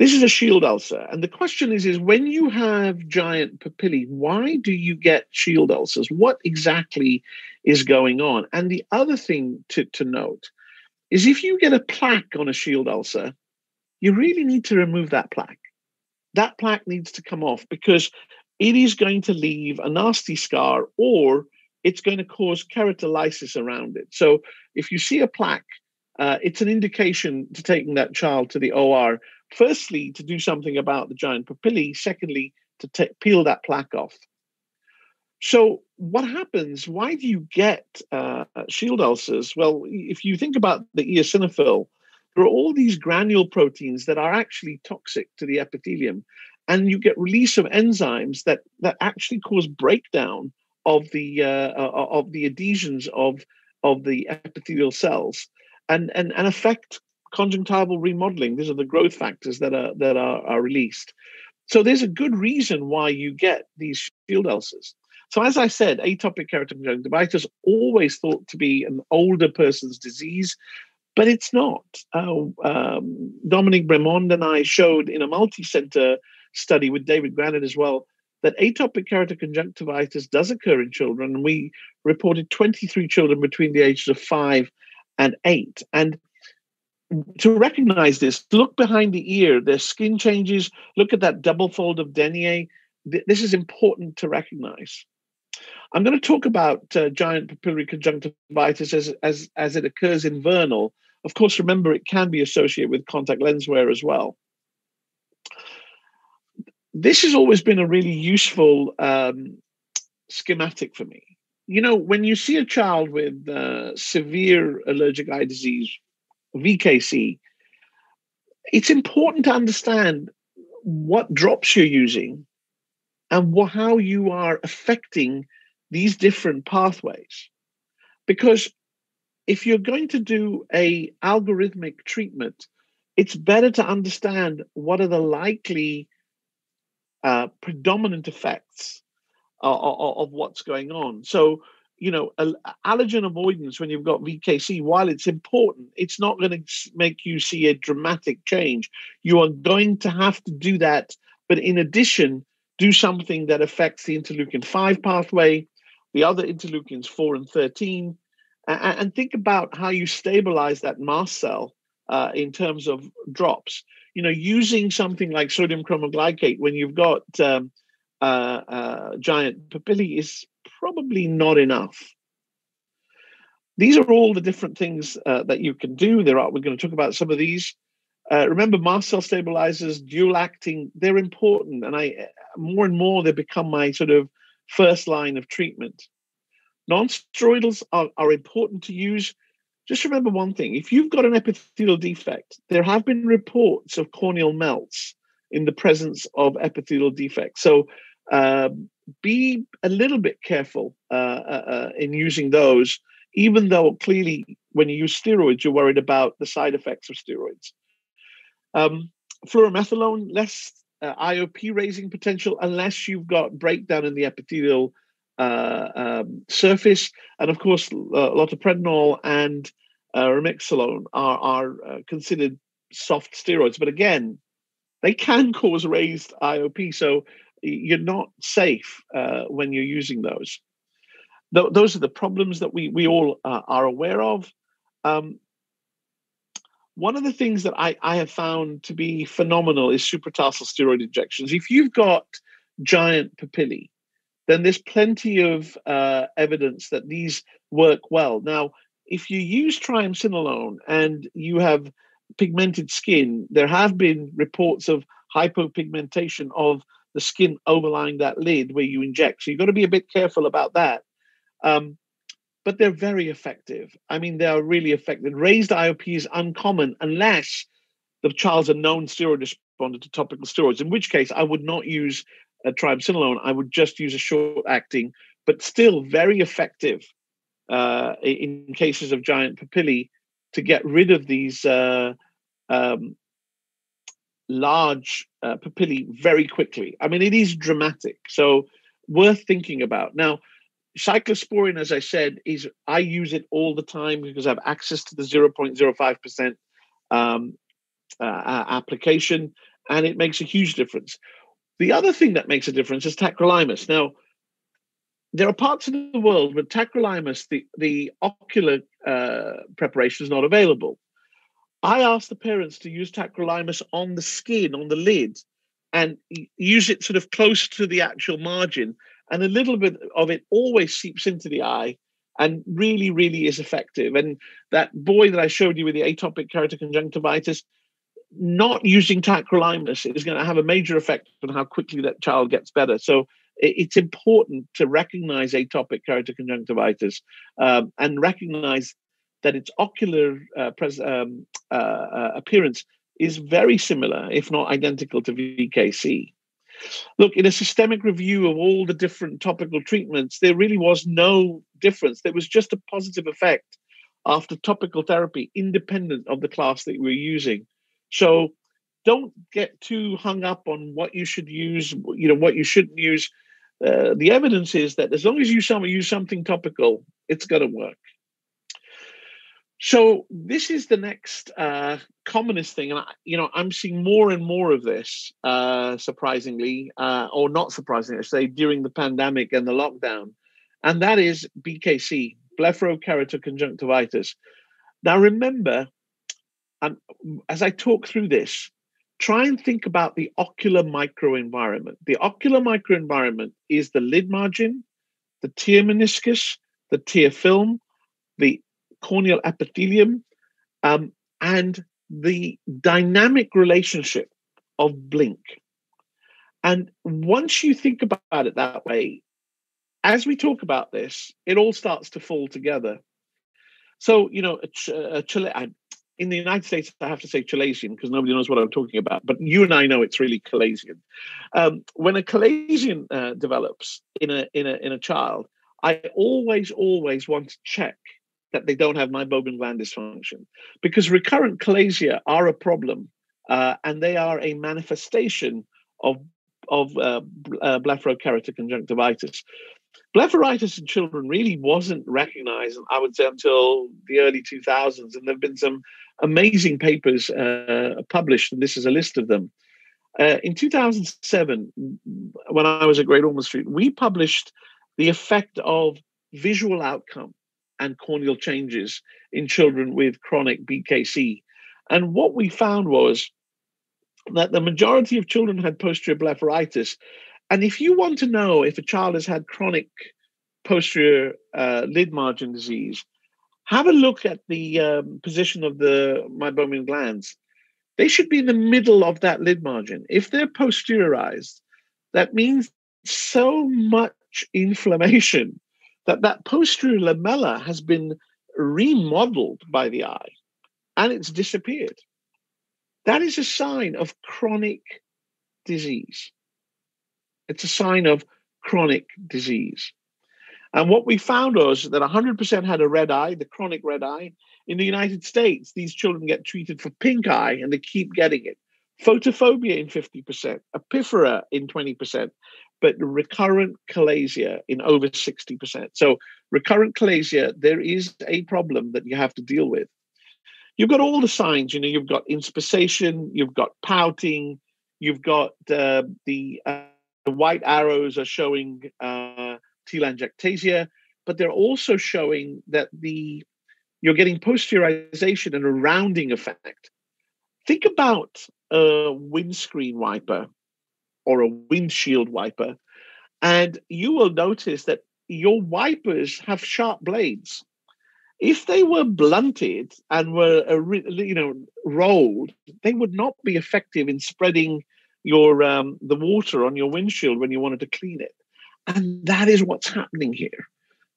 This is a shield ulcer, and the question is: is when you have giant papillae, why do you get shield ulcers? What exactly is going on? And the other thing to, to note is if you get a plaque on a shield ulcer, you really need to remove that plaque. That plaque needs to come off because it is going to leave a nasty scar or it's going to cause keratolysis around it. So if you see a plaque, uh, it's an indication to taking that child to the OR. Firstly, to do something about the giant papillae. Secondly, to t- peel that plaque off. So, what happens? Why do you get uh, shield ulcers? Well, if you think about the eosinophil, there are all these granule proteins that are actually toxic to the epithelium, and you get release of enzymes that that actually cause breakdown of the uh, of the adhesions of of the epithelial cells and and, and affect conjunctival remodeling. These are the growth factors that are that are, are released. So there's a good reason why you get these shield ulcers. So as I said, atopic keratoconjunctivitis always thought to be an older person's disease, but it's not. Uh, um, Dominique Bremond and I showed in a multi-center study with David Granet as well that atopic keratoconjunctivitis does occur in children, and we reported 23 children between the ages of five and eight. And to recognize this, look behind the ear, their skin changes, look at that double fold of Dennie. This is important to recognize. I'm going to talk about uh, giant papillary conjunctivitis as, as, as it occurs in vernal. Of course, remember it can be associated with contact lens wear as well this has always been a really useful um, schematic for me. You know, when you see a child with uh, severe allergic eye disease, VKC, it's important to understand what drops you're using and what, how you are affecting these different pathways. Because if you're going to do a algorithmic treatment, it's better to understand what are the likely uh, predominant effects of, of, of what's going on. So, you know, allergen avoidance when you've got VKC, while it's important, it's not going to make you see a dramatic change. You are going to have to do that, but in addition, do something that affects the interleukin 5 pathway, the other interleukins 4 and 13, and, think about how you stabilize that mast cell uh, in terms of drops you know, using something like sodium cromoglycate when you've got um, uh, uh, giant papillae is probably not enough. These are all the different things uh, that you can do. There are. We're going to talk about some of these. Uh, remember, mast cell stabilizers, dual acting, they're important, and I more and more they become my sort of first line of treatment. Non-steroidals are, are important to use just remember one thing if you've got an epithelial defect, there have been reports of corneal melts in the presence of epithelial defects. So uh, be a little bit careful uh, uh, uh, in using those, even though clearly when you use steroids, you're worried about the side effects of steroids. Um, fluorometholone, less uh, IOP raising potential unless you've got breakdown in the epithelial uh, um, surface. And of course, uh, loteprednol and uh, are, are uh, considered soft steroids. But again, they can cause raised IOP. So you're not safe uh, when you're using those. Th- those are the problems that we we all uh, are aware of. Um, one of the things that I, I have found to be phenomenal is supratarsal steroid injections. If you've got giant papillae, then there's plenty of uh, evidence that these work well. Now, if you use triamcinolone and you have pigmented skin, there have been reports of hypopigmentation of the skin overlying that lid where you inject. So you've got to be a bit careful about that. Um, but they're very effective. I mean, they are really effective. Raised IOP is uncommon unless the child's a known steroid responder to topical steroids, in which case I would not use a triamcinolone. I would just use a short acting, but still very effective uh, in cases of giant papillae to get rid of these uh, um, large uh, papillae very quickly. I mean, it is dramatic. So worth thinking about. Now, cyclosporin, as I said, is I use it all the time because I have access to the 0.05% um, uh, application, and it makes a huge difference. The other thing that makes a difference is tacrolimus. Now, there are parts of the world where tacrolimus, the, the ocular uh, preparation, is not available. I ask the parents to use tacrolimus on the skin, on the lid, and use it sort of close to the actual margin and a little bit of it always seeps into the eye and really, really is effective. And that boy that I showed you with the atopic keratoconjunctivitis, not using tacrolimus is going to have a major effect on how quickly that child gets better. So it's important to recognize atopic keratoconjunctivitis um, and recognize that its ocular uh, pres- um, uh, uh, appearance is very similar, if not identical, to VKC. Look, in a systemic review of all the different topical treatments, there really was no difference. There was just a positive effect after topical therapy, independent of the class that we're using. So don't get too hung up on what you should use, you know, what you shouldn't use. Uh, the evidence is that as long as you use something topical, it's going to work. So this is the next uh, commonest thing, and I, you know I'm seeing more and more of this, uh, surprisingly, uh, or not surprisingly, I say, during the pandemic and the lockdown, and that is BKC, blepharokeratoconjunctivitis. Now remember, and as I talk through this, try and think about the ocular microenvironment. The ocular microenvironment is the lid margin, the tear meniscus, the tear film, the corneal epithelium, um, and the dynamic relationship of blink. And once you think about it that way, as we talk about this, it all starts to fall together. So, you know, a, Chile, in the United States, I have to say chalazion because nobody knows what I'm talking about. But you and I know it's really chalazion. Um, when a chalazion uh, develops in a in a in a child, I always always want to check that they don't have meibomian gland dysfunction because recurrent chalazion are a problem uh, and they are a manifestation of of uh, uh, blepharokeratoconjunctivitis. Blepharitis in children really wasn't recognized, I would say, until the early 2000s. And there have been some amazing papers uh, published, and this is a list of them. Uh, in 2007, when I was at Great Ormond Street, we published the effect of visual outcome and corneal changes in children with chronic BKC. And what we found was that the majority of children had posterior blepharitis. And if you want to know if a child has had chronic posterior uh, lid margin disease, have a look at the um, position of the meibomian glands. They should be in the middle of that lid margin. If they're posteriorized, that means so much inflammation that that posterior lamella has been remodeled by the eye and it's disappeared. That is a sign of chronic disease. It's a sign of chronic disease. And what we found was that 100% had a red eye, the chronic red eye. In the United States, these children get treated for pink eye and they keep getting it. Photophobia in 50%, epiphora in 20%, but recurrent chalazion in over 60%. So, recurrent chalazion, there is a problem that you have to deal with. You've got all the signs, you know, you've got inspissation, you've got pouting, you've got uh, the the white arrows are showing uh, telangiectasia, but they're also showing that the you're getting posteriorization and a rounding effect. Think about a windscreen wiper or a windshield wiper, and you will notice that your wipers have sharp blades. If they were blunted and were you know rolled, they would not be effective in spreading your um, the water on your windshield when you wanted to clean it. And that is what's happening here.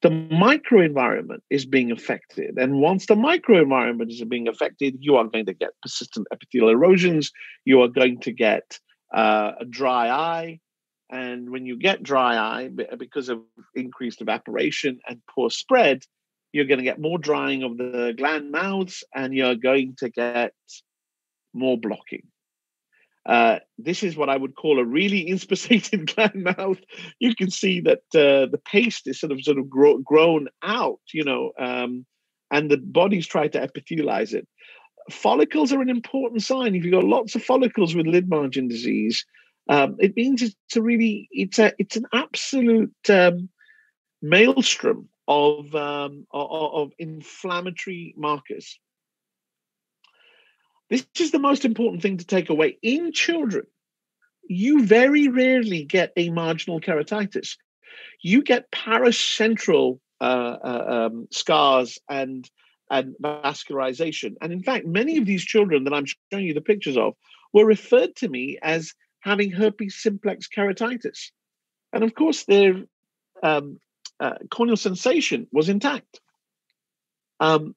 The microenvironment is being affected. And once the microenvironment is being affected, you are going to get persistent epithelial erosions. You are going to get uh, a dry eye. And when you get dry eye, because of increased evaporation and poor spread, you're going to get more drying of the gland mouths and you're going to get more blocking. Uh, this is what I would call a really inspissated gland mouth. You can see that uh, the paste is sort of sort of grow, grown out, you know, um, and the body's tried to epithelialize it. Follicles are an important sign. If you've got lots of follicles with lid margin disease, um, it means it's a really it's a it's an absolute um, maelstrom of, um, of of inflammatory markers. This is the most important thing to take away. In children, you very rarely get a marginal keratitis. You get paracentral uh, uh, um, scars and and vascularization. And in fact, many of these children that I'm showing you the pictures of were referred to me as having herpes simplex keratitis. And of course, their um, uh, corneal sensation was intact. Um,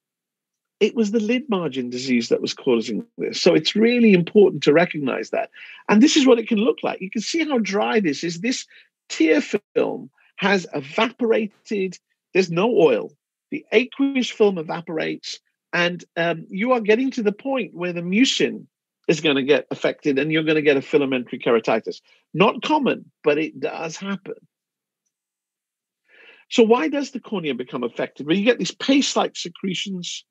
it was the lid margin disease that was causing this. So it's really important to recognize that. And this is what it can look like. You can see how dry this is. This tear film has evaporated, there's no oil. The aqueous film evaporates, and um, you are getting to the point where the mucin is going to get affected and you're going to get a filamentary keratitis. Not common, but it does happen. So, why does the cornea become affected? Well, you get these paste like secretions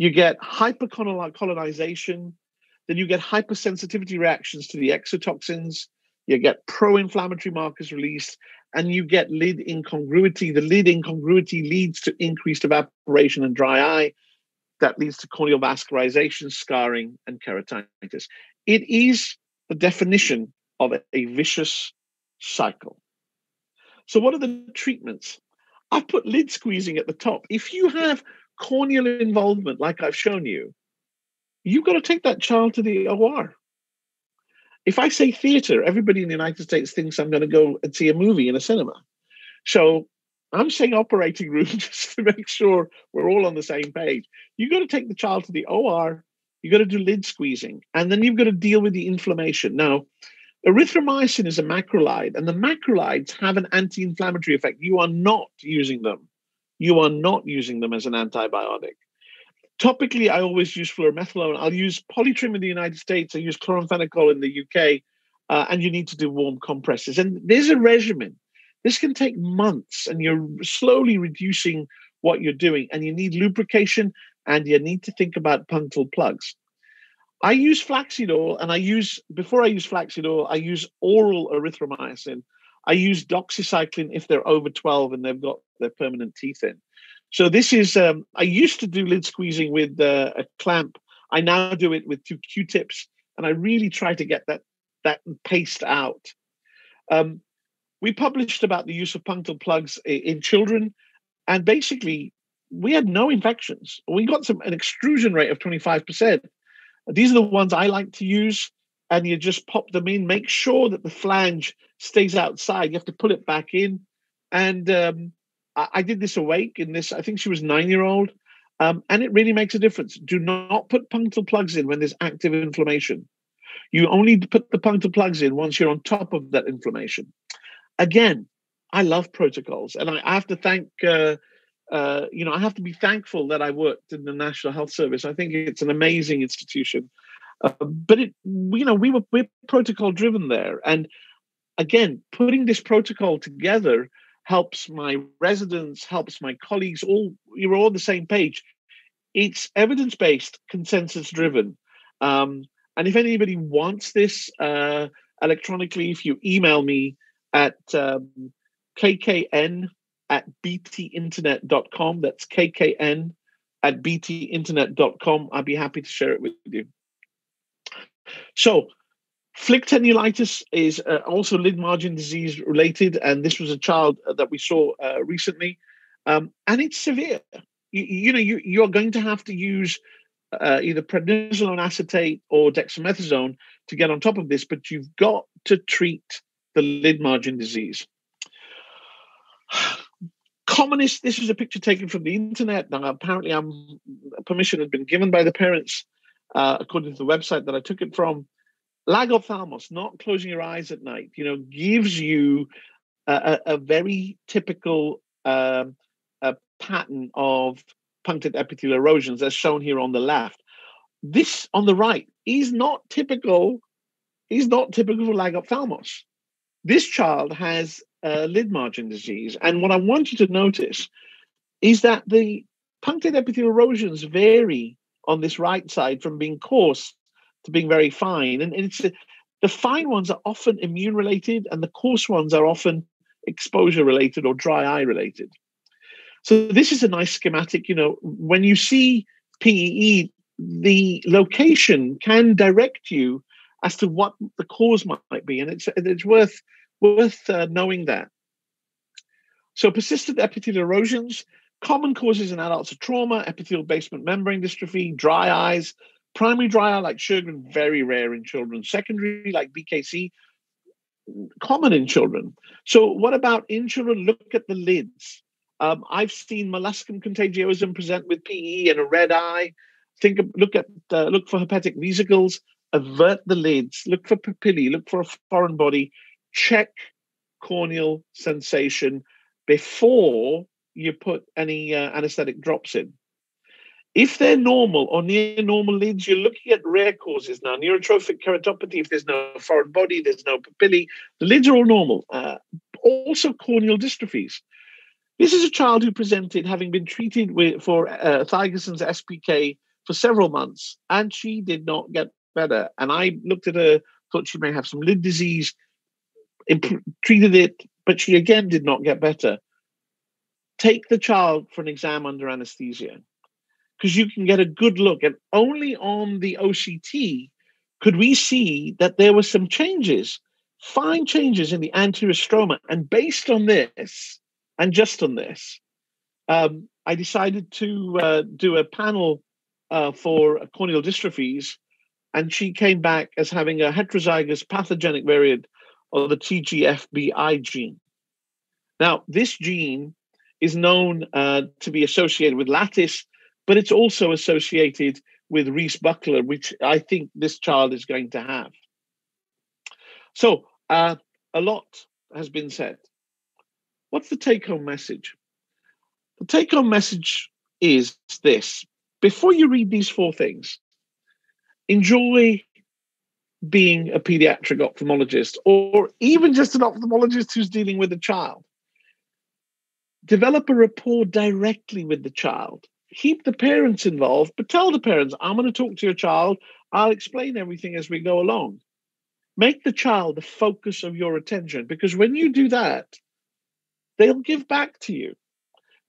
you get hypercolonization, then you get hypersensitivity reactions to the exotoxins, you get pro inflammatory markers released, and you get lid incongruity. The lid incongruity leads to increased evaporation and dry eye. That leads to corneal vascularization, scarring, and keratitis. It is the definition of a, a vicious cycle. So, what are the treatments? I've put lid squeezing at the top. If you have corneal involvement, like I've shown you, you've got to take that child to the OR. If I say theater, everybody in the United States thinks I'm going to go and see a movie in a cinema. So I'm saying operating room just to make sure we're all on the same page. You've got to take the child to the OR, you've got to do lid squeezing, and then you've got to deal with the inflammation. Now, erythromycin is a macrolide, and the macrolides have an anti inflammatory effect. You are not using them you are not using them as an antibiotic. Topically, I always use fluorometholone. I'll use polytrim in the United States. I use chloramphenicol in the UK. Uh, and you need to do warm compresses. And there's a regimen. This can take months, and you're slowly reducing what you're doing. And you need lubrication, and you need to think about punctal plugs. I use flaxseed oil, and I use before I use flaxseed oil, I use oral erythromycin I use doxycycline if they're over 12 and they've got their permanent teeth in. So this is, um, I used to do lid squeezing with uh, a clamp. I now do it with two Q-tips, and I really try to get that that paste out. Um, we published about the use of punctal plugs in children, and basically we had no infections. We got some an extrusion rate of 25%. These are the ones I like to use, and you just pop them in. Make sure that the flange stays outside. You have to pull it back in. And um, I, did this awake in this, I think she was nine year old. Um, and it really makes a difference. Do not put punctal plugs in when there's active inflammation. You only put the punctal plugs in once you're on top of that inflammation. Again, I love protocols, and I have to thank, uh, uh, you know, I have to be thankful that I worked in the National Health Service. I think it's an amazing institution, uh, but it, you know, we were we're protocol driven there, and again, putting this protocol together helps my residents, helps my colleagues. All you're all on the same page. It's evidence based, consensus driven. Um, and if anybody wants this uh, electronically, if you email me, at um, kkn at btinternet.com. That's kkn at btinternet.com. I'd be happy to share it with you. So, flick tenulitis is uh, also lid margin disease related, and this was a child that we saw uh, recently, um, and it's severe. You, you, know, you you are going to have to use uh, either prednisolone acetate or dexamethasone to get on top of this, but you've got to treat the lid margin disease. Commonest, this is a picture taken from the internet. Now, apparently, I'm, permission had been given by the parents, uh, according to the website that I took it from. Lagophthalmos, not closing your eyes at night, you know, gives you a, a, a very typical um, a pattern of punctate epithelial erosions, as shown here on the left. This on the right is not typical. Is not typical for lagophthalmos. This child has a lid margin disease, and what I want you to notice is that the punctate epithelial erosions vary on this right side from being coarse to being very fine, and it's the fine ones are often immune related, and the coarse ones are often exposure related or dry eye related. So this is a nice schematic. You know, when you see PEE, the location can direct you as to what the cause might be, and it's it's worth worth uh, knowing that. So persistent epithelial erosions, common causes in adults of trauma, epithelial basement membrane dystrophy, dry eyes, primary dry eye like Sjogren, very rare in children. Secondary like BKC, common in children. So what about in children? Look at the lids. Um, I've seen molluscum contagiosum present with PE and a red eye. Think, look at, uh, look for herpetic vesicles. Avert the lids. Look for papillae. Look for a foreign body. Check corneal sensation before you put any uh, anesthetic drops in. If they're normal or near normal lids, you're looking at rare causes now. Neurotrophic keratopathy, if there's no foreign body, there's no papillae, the lids are all normal. Uh, also, corneal dystrophies. This is a child who presented having been treated with, for uh, Thygeson's SPK for several months, and she did not get better. And I looked at her, thought she may have some lid disease, imp- treated it, but she again did not get better. Take the child for an exam under anesthesia because you can get a good look. And only on the OCT could we see that there were some changes, fine changes in the anterior stroma. And based on this, and just on this, um, I decided to uh, do a panel uh, for corneal dystrophies, and she came back as having a heterozygous pathogenic variant of the TGFBI gene. Now, this gene is known uh, to be associated with lattice, but it's also associated with Reis-Bückler, which I think this child is going to have. So, uh, a lot has been said. What's the take home message? The take home message is this before you read these four things, enjoy being a pediatric ophthalmologist or even just an ophthalmologist who's dealing with a child. Develop a rapport directly with the child. Keep the parents involved, but tell the parents, I'm going to talk to your child. I'll explain everything as we go along. Make the child the focus of your attention because when you do that, they'll give back to you.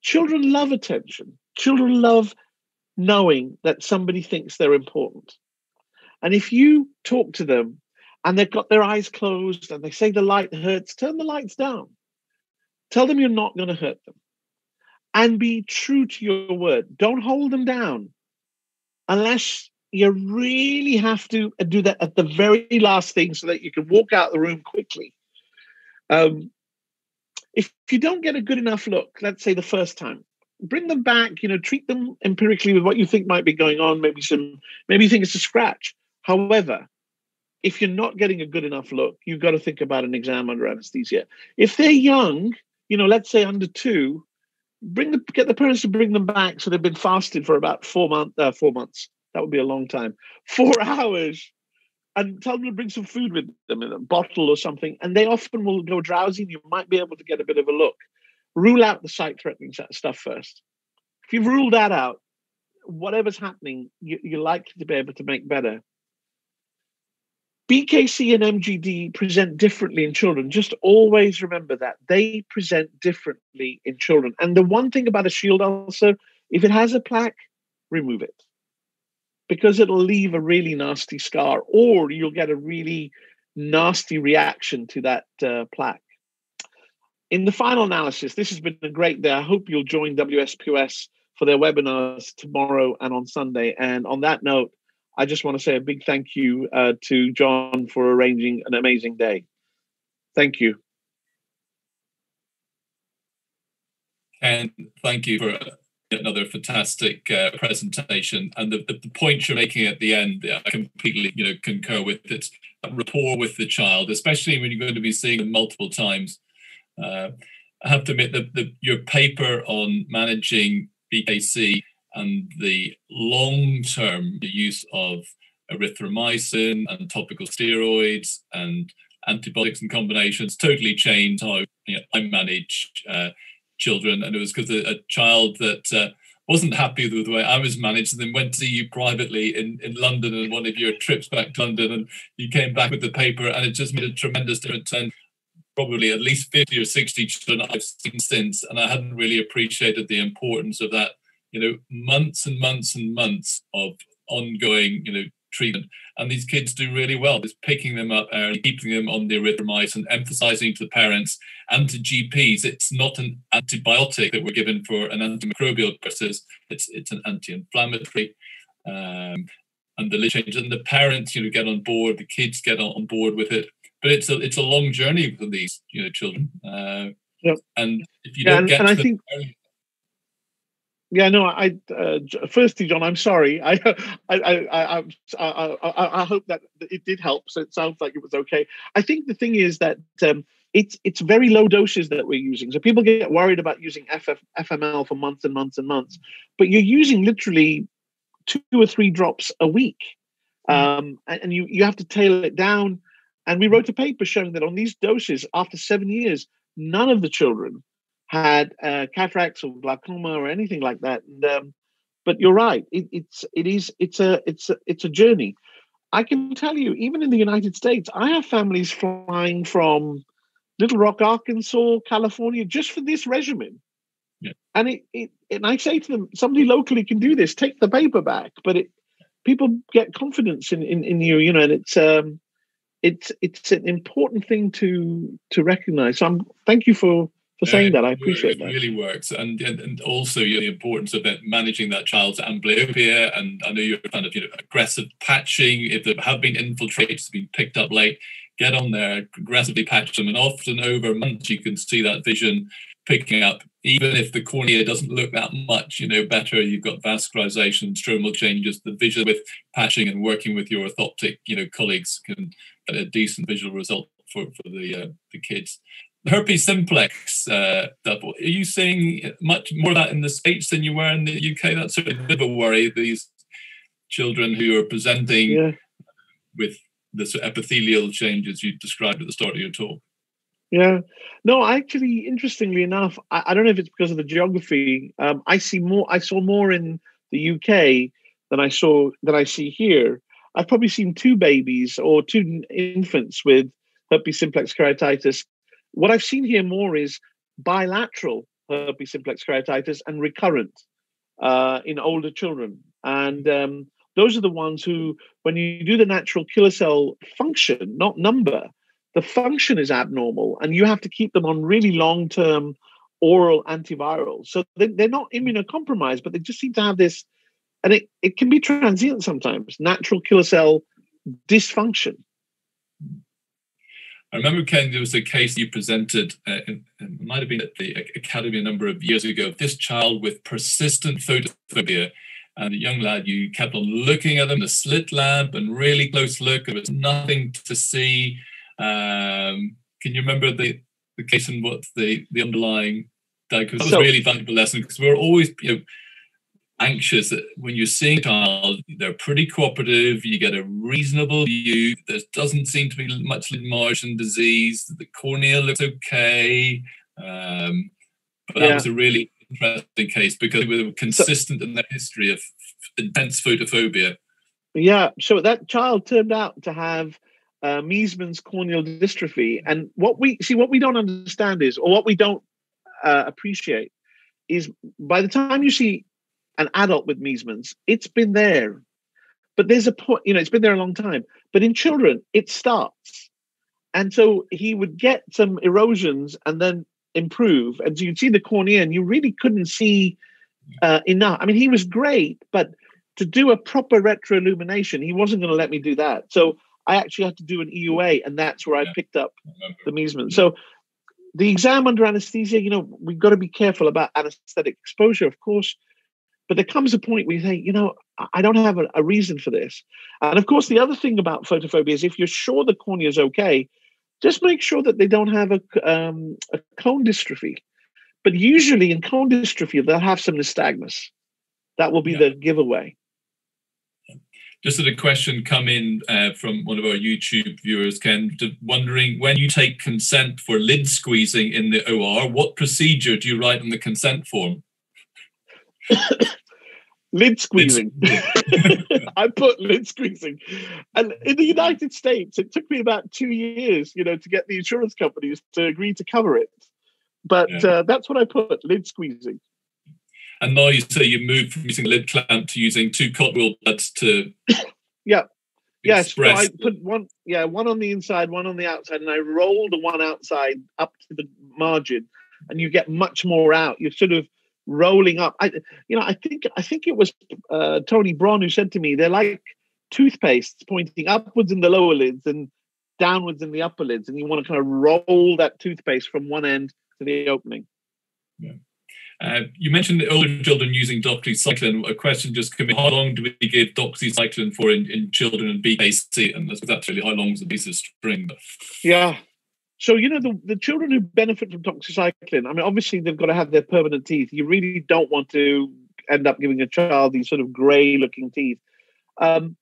Children love attention. Children love knowing that somebody thinks they're important. And if you talk to them and they've got their eyes closed and they say the light hurts, turn the lights down. Tell them you're not going to hurt them. And be true to your word. Don't hold them down unless you really have to do that at the very last thing so that you can walk out the room quickly. Um, if you don't get a good enough look, let's say the first time, bring them back, you know, treat them empirically with what you think might be going on, maybe some, maybe you think it's a scratch. However, if you're not getting a good enough look, you've got to think about an exam under anesthesia. If they're young, you know, let's say under two, bring the get the parents to bring them back so they've been fasted for about four months. Uh, four months. That would be a long time. Four hours and tell them to bring some food with them in a bottle or something, and they often will go drowsy and you might be able to get a bit of a look. Rule out the sight threatening stuff first. If you've ruled that out, whatever's happening, you, you're likely to be able to make better. BKC and MGD present differently in children. Just always remember that they present differently in children. And the one thing about a shield ulcer, if it has a plaque, remove it because it'll leave a really nasty scar or you'll get a really nasty reaction to that uh, plaque. In the final analysis, this has been a great day. I hope you'll join WSPOS for their webinars tomorrow and on Sunday. And on that note, I just want to say a big thank you uh, to John for arranging an amazing day. Thank you. And thank you for another fantastic uh, presentation. And the, the, the, point you're making at the end, I completely you know concur with it. Rapport with the child, especially when you're going to be seeing them multiple times. Uh, I have to admit that the, your paper on managing BKC and the long-term use of erythromycin and topical steroids and antibiotics and combinations totally changed how you know, I manage uh, children. And it was because a, a, child that uh, wasn't happy with the way I was managed and then went to see you privately in, in London and one of your trips back to London and you came back with the paper and it just made a tremendous difference. And probably at least 50 or 60 children I've seen since. And I hadn't really appreciated the importance of that you know, months and months and months of ongoing, you know, treatment. And these kids do really well. It's picking them up early, keeping them on the erythromycin, emphasizing to the parents and to GPs, it's not an antibiotic that we're given for an antimicrobial purposes. It's it's an anti-inflammatory. Um, and the change and the parents, you know, get on board, the kids get on board with it. But it's a it's a long journey for these, you know, children. Uh, yep. And if you don't and, get and to I the think yeah, no. I uh, firstly, John, I'm sorry. I I, I, I, I, I hope that it did help. So it sounds like it was okay. I think the thing is that um, it's it's very low doses that we're using. So people get worried about using FF, FML for months and months and months, but you're using literally two or three drops a week, hmm. um, and, and you you have to tail it down. And we wrote a paper showing that on these doses, after seven years, none of the children had uh, cataracts or glaucoma or anything like that. And, um, but you're right. It, it's it is it's a it's a it's a journey. I can tell you, even in the United States, I have families flying from Little Rock, Arkansas, California, just for this regimen. Yeah. And it, it and I say to them, somebody locally can do this. Take the paper back, but it people get confidence in in, in you, you know, and it's um it's it's an important thing to to recognize. So I'm thank you for for saying that. I appreciate it that. really works, and and and also you know, the importance of that managing that child's amblyopia. And I know you're kind of you know aggressive patching. If there have been infiltrates, been picked up late, get on there, aggressively patch them, and often over months you can see that vision picking up. Even if the cornea doesn't look that much, you know, better. You've got vascularization, stromal changes. The vision with patching and working with your orthoptic, you know, colleagues can get a decent visual result for for the uh, the kids herpes simplex uh, double. Are you seeing much more of that in the States than you were in the UK? That's sort of a bit of a worry, these children who are presenting yeah. with the sort of epithelial changes you described at the start of your talk. Yeah, no, actually, interestingly enough, I, I don't know if it's because of the geography. Um, I see more. I saw more in the UK than I saw than I see here. I've probably seen two babies or two infants with herpes simplex keratitis what I've seen here more is bilateral herpes simplex keratitis and recurrent uh, in older children. And um, those are the ones who, when you do the natural killer cell function, not number, the function is abnormal, and you have to keep them on really long term oral antivirals. So they, they're not immunocompromised, but they just seem to have this, and it, it can be transient sometimes natural killer cell dysfunction. I remember, Ken, there was a case you presented, uh, in, it might have been at the Academy a number of years ago, of this child with persistent photophobia. And the young lad, you kept on looking at them, the slit lamp and really close look. There was nothing to see. Um, can you remember the, the case and what the, the underlying diagnosis? That was so, really valuable lesson because we we're always, you know, anxious that when you're seeing a child, they're pretty cooperative, you get a reasonable view, there doesn't seem to be much margin disease, the cornea looks okay. Um, but that yeah. was a really interesting case because they were consistent so, in their history of intense photophobia. Yeah, so that child turned out to have uh, Meesmann's corneal dystrophy. And what we see, what we don't understand is, or what we don't uh, appreciate, is by the time you see an adult with Meesmann's, it's been there. But there's a point, you know, it's been there a long time. But in children, it starts. And so he would get some erosions and then improve. And so you'd see the cornea and you really couldn't see uh, enough. I mean, he was great, but to do a proper retroillumination, he wasn't going to let me do that. So I actually had to do an EUA, and that's where I picked up the Meesman. So the exam under anesthesia, you know, we've got to be careful about anesthetic exposure, of course. But there comes a point where you think, you know, I don't have a, a reason for this. And of course, the other thing about photophobia is if you're sure the cornea is okay, just make sure that they don't have a, um, a cone dystrophy. But usually in cone dystrophy, they'll have some nystagmus. That will be yeah. the giveaway. Just had a question come in uh, from one of our YouTube viewers, Ken, wondering when you take consent for lid squeezing in the OR, what procedure do you write on the consent form? lid squeezing. I put lid squeezing. And in the United States, it took me about two years, you know, to get the insurance companies to agree to cover it. But yeah. uh, that's what I put, lid squeezing. And now you say you moved from using a lid clamp to using two cottonwool buds to. yeah. Yes, so I put one, yeah, one on the inside, one on the outside, and I roll the one outside up to the margin, and you get much more out. You're sort of rolling up. I, you know, I think I think it was uh, Tony Braun who said to me, they're like toothpastes pointing upwards in the lower lids and downwards in the upper lids, and you want to kind of roll that toothpaste from one end to the opening. Yeah. Uh, you mentioned the older children using doxycycline. A question just came in. How long do we give doxycycline for in, in children and BKC? And that's, that's really how long is a piece of string? Yeah. So, you know, the, the children who benefit from doxycycline, I mean, obviously they've got to have their permanent teeth. You really don't want to end up giving a child these sort of grey looking teeth. Um,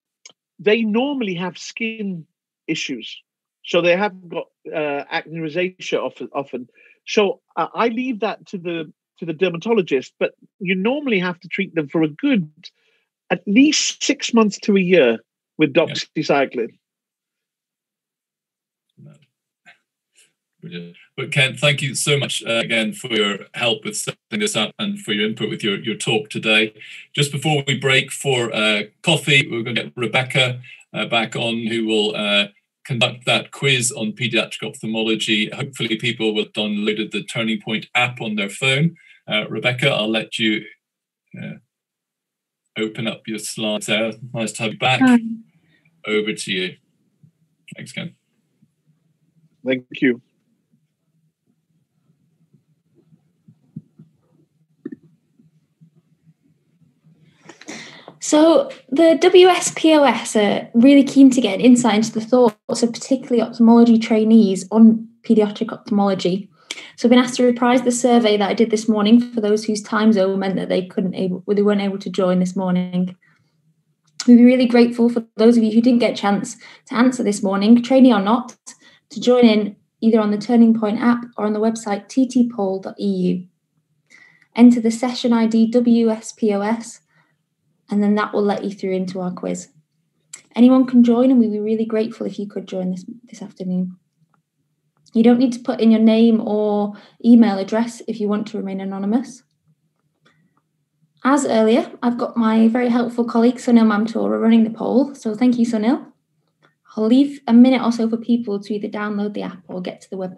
they normally have skin issues. So they have got uh, acne rosacea often. often. So uh, I leave that to the to the dermatologist, but you normally have to treat them for a good at least six months to a year with doxycycline. Brilliant. But Ken, thank you so much uh, again for your help with setting this up and for your input with your, your talk today. Just before we break for uh, coffee, we're going to get Rebecca uh, back on who will uh, conduct that quiz on pediatric ophthalmology. Hopefully people will have downloaded the Turning Point app on their phone uh, Rebecca, I'll let you uh, open up your slides there. Nice to have you back. Hi. Over to you. Thanks, Ken. Thank you. So the WSPOS are really keen to get an insight into the thoughts of particularly ophthalmology trainees on paediatric ophthalmology. So I've been asked to reprise the survey that I did this morning for those whose time zone meant that they couldn't able they weren't able to join this morning. We'd be really grateful for those of you who didn't get a chance to answer this morning, trainee or not, to join in either on the Turning Point app or on the website ttpoll.eu. Enter the session ID WSPOS, and then that will let you through into our quiz. Anyone can join, and we'd be really grateful if you could join this this afternoon. You don't need to put in your name or email address if you want to remain anonymous. As earlier, I've got my very helpful colleague Sunil Mamtora running the poll, so thank you, Sunil. I'll leave a minute or so for people to either download the app or get to the web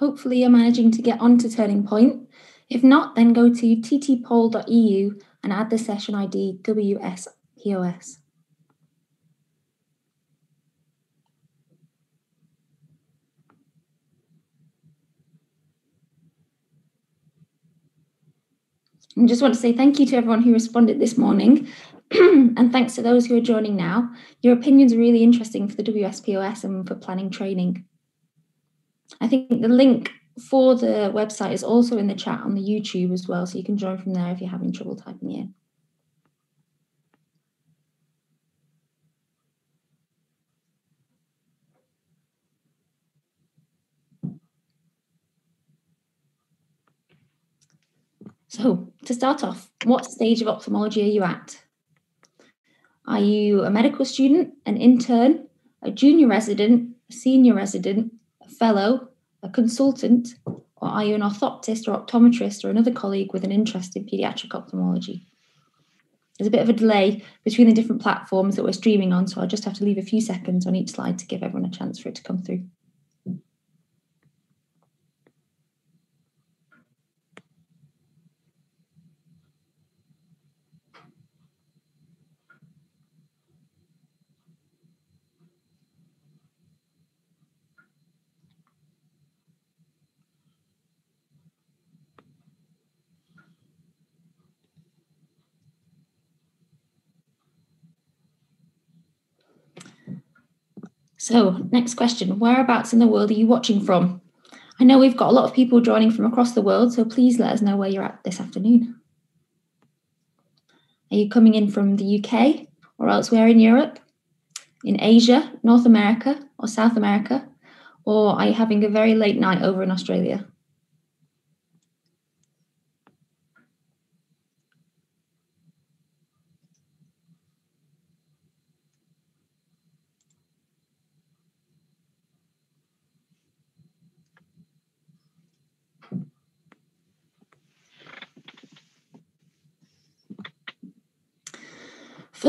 Hopefully, you're managing to get onto Turning Point. If not, then go to ttpoll.eu and add the session ID WSPOS. And just want to say thank you to everyone who responded this morning. and thanks to those who are joining now. Your opinions are really interesting for the WSPOS and for planning training. I think the link for the website is also in the chat on the YouTube as well, so you can join from there if you're having trouble typing in. So, to start off, what stage of ophthalmology are you at? Are you a medical student, an intern, a junior resident, a senior resident, fellow, a consultant, or are you an orthoptist or optometrist or another colleague with an interest in paediatric ophthalmology? There's a bit of a delay between the different platforms that we're streaming on, so I'll just have to leave a few seconds on each slide to give everyone a chance for it to come through. So, next question Whereabouts in the world are you watching from? I know we've got a lot of people joining from across the world, so please let us know where you're at this afternoon. Are you coming in from the UK or elsewhere in Europe, in Asia, North America, or South America? Or are you having a very late night over in Australia?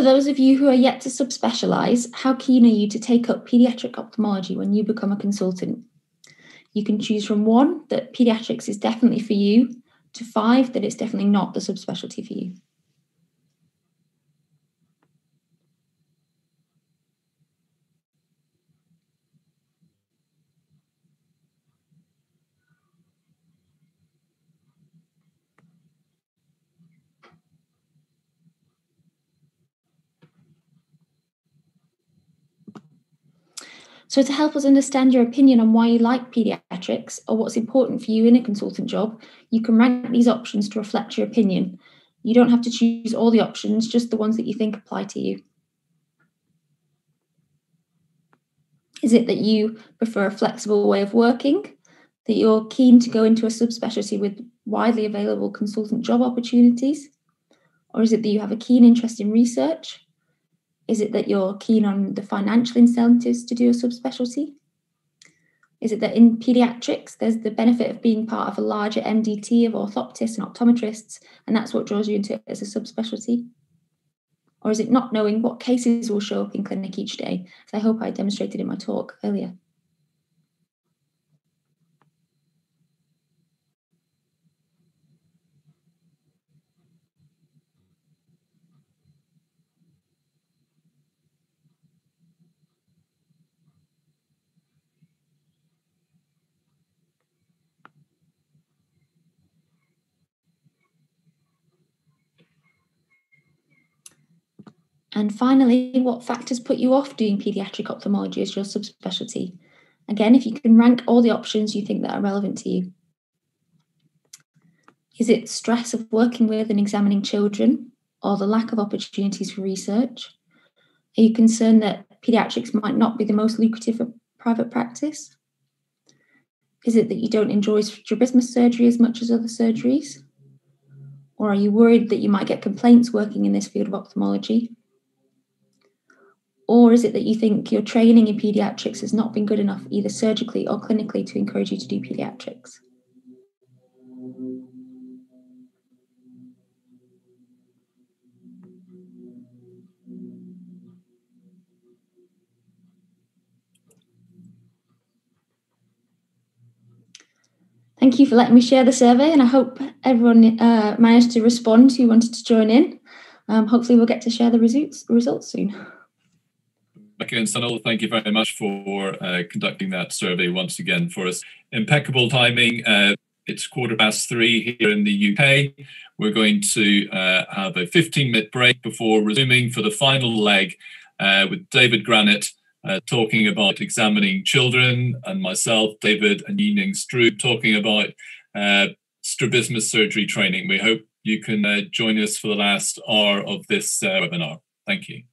For those of you who are yet to subspecialize, how keen are you to take up pediatric ophthalmology when you become a consultant? You can choose from one, that pediatrics is definitely for you, to five, that it's definitely not the subspecialty for you. So, to help us understand your opinion on why you like paediatrics or what's important for you in a consultant job, you can rank these options to reflect your opinion. You don't have to choose all the options, just the ones that you think apply to you. Is it that you prefer a flexible way of working? That you're keen to go into a subspecialty with widely available consultant job opportunities? Or is it that you have a keen interest in research? Is it that you're keen on the financial incentives to do a subspecialty? Is it that in pediatrics, there's the benefit of being part of a larger MDT of orthoptists and optometrists, and that's what draws you into it as a subspecialty? Or is it not knowing what cases will show up in clinic each day, as I hope I demonstrated in my talk earlier? And finally, what factors put you off doing paediatric ophthalmology as your subspecialty? Again, if you can rank all the options you think that are relevant to you. Is it stress of working with and examining children or the lack of opportunities for research? Are you concerned that paediatrics might not be the most lucrative for private practice? Is it that you don't enjoy strabismus surgery as much as other surgeries? Or are you worried that you might get complaints working in this field of ophthalmology? Or is it that you think your training in pediatrics has not been good enough, either surgically or clinically, to encourage you to do pediatrics? Thank you for letting me share the survey, and I hope everyone uh, managed to respond who wanted to join in. Um, hopefully, we'll get to share the results, results soon. And Sunil, thank you very much for uh, conducting that survey once again for us. Impeccable timing. Uh, it's quarter past three here in the UK. We're going to uh, have a 15 minute break before resuming for the final leg uh, with David Granet uh, talking about examining children, and myself, David and Yi Ning Strube, talking about uh, strabismus surgery training. We hope you can join us for the last hour of this webinar. Thank you.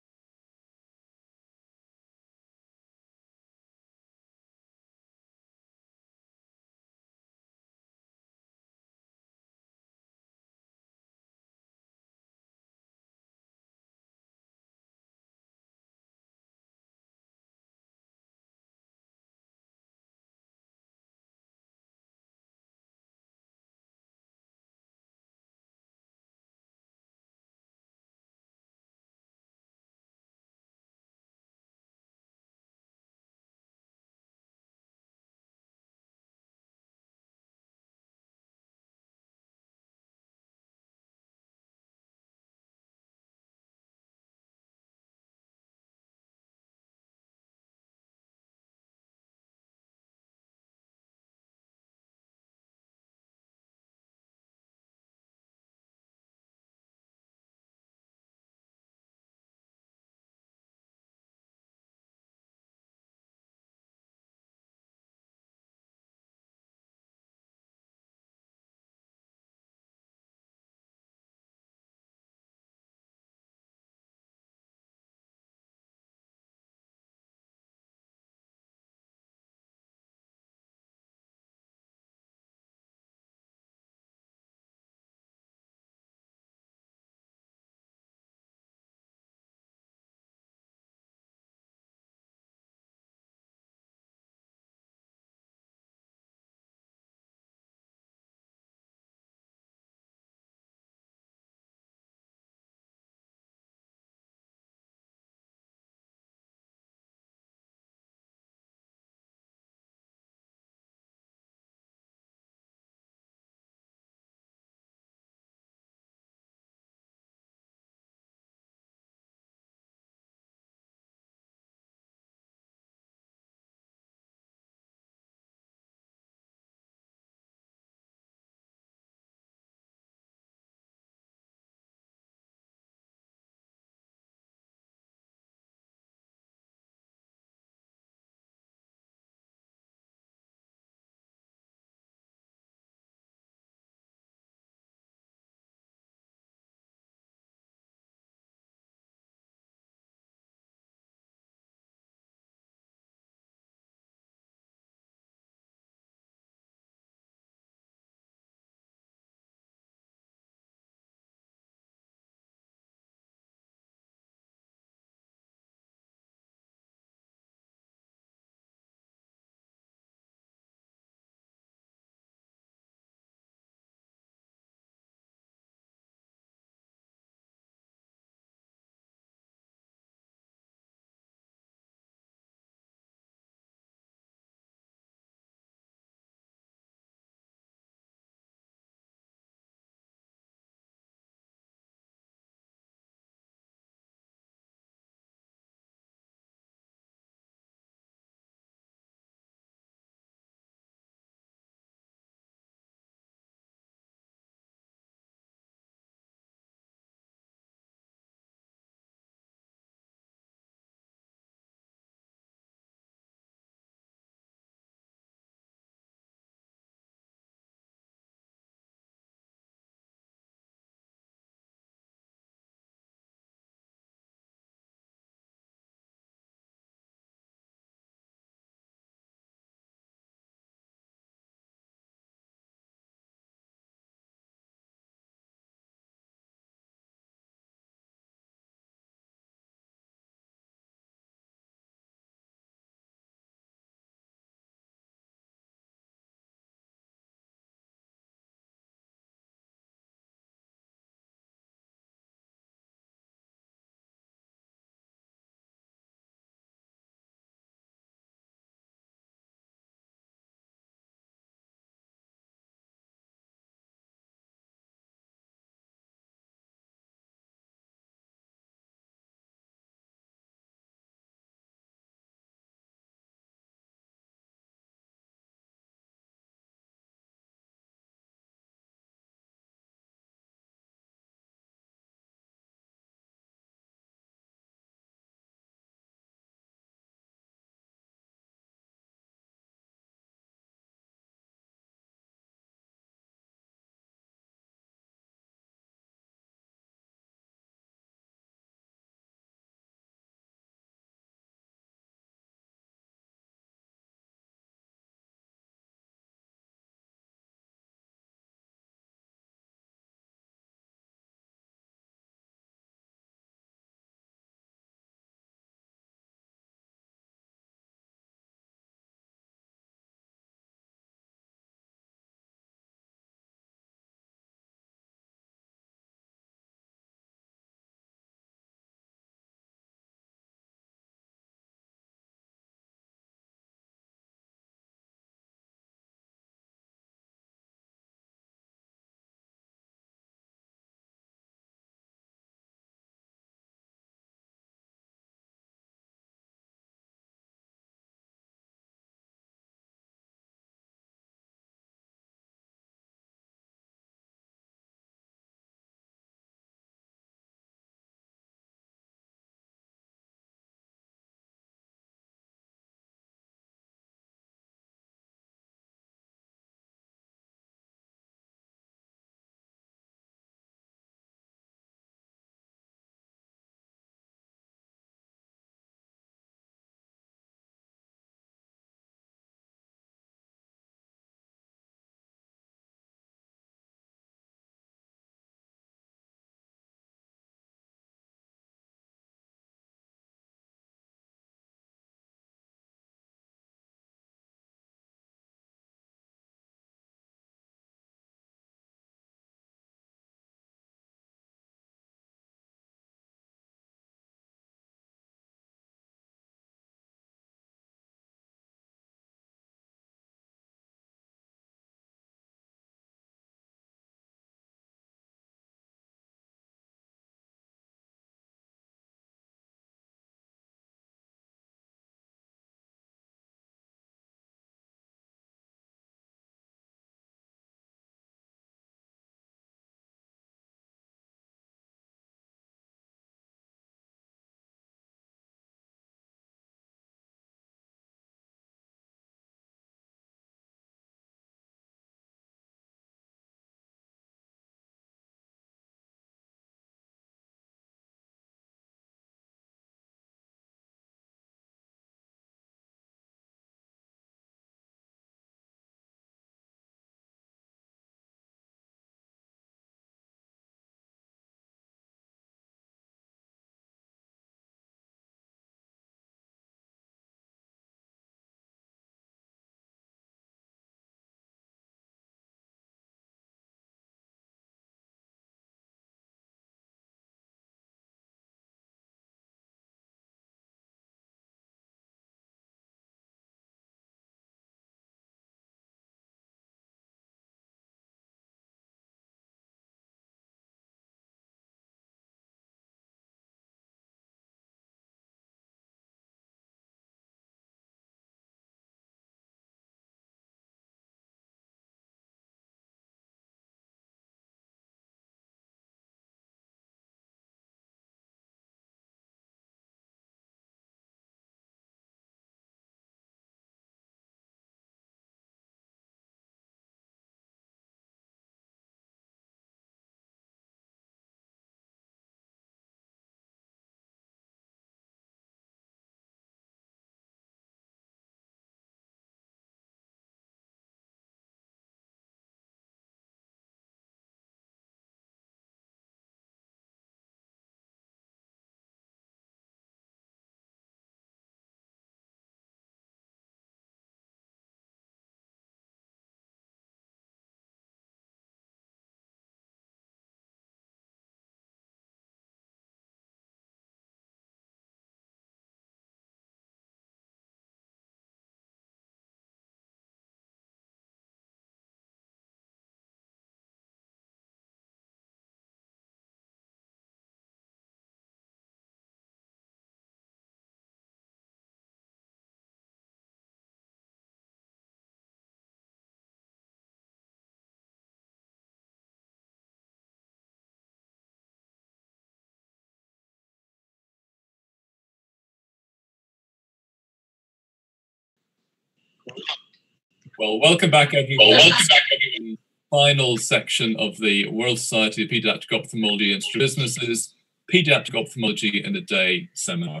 Well, welcome back, everyone. Well, welcome back, everyone. Final section of the World Society of Pediatric Ophthalmology and Strabismus Pediatric Ophthalmology in a Day seminar.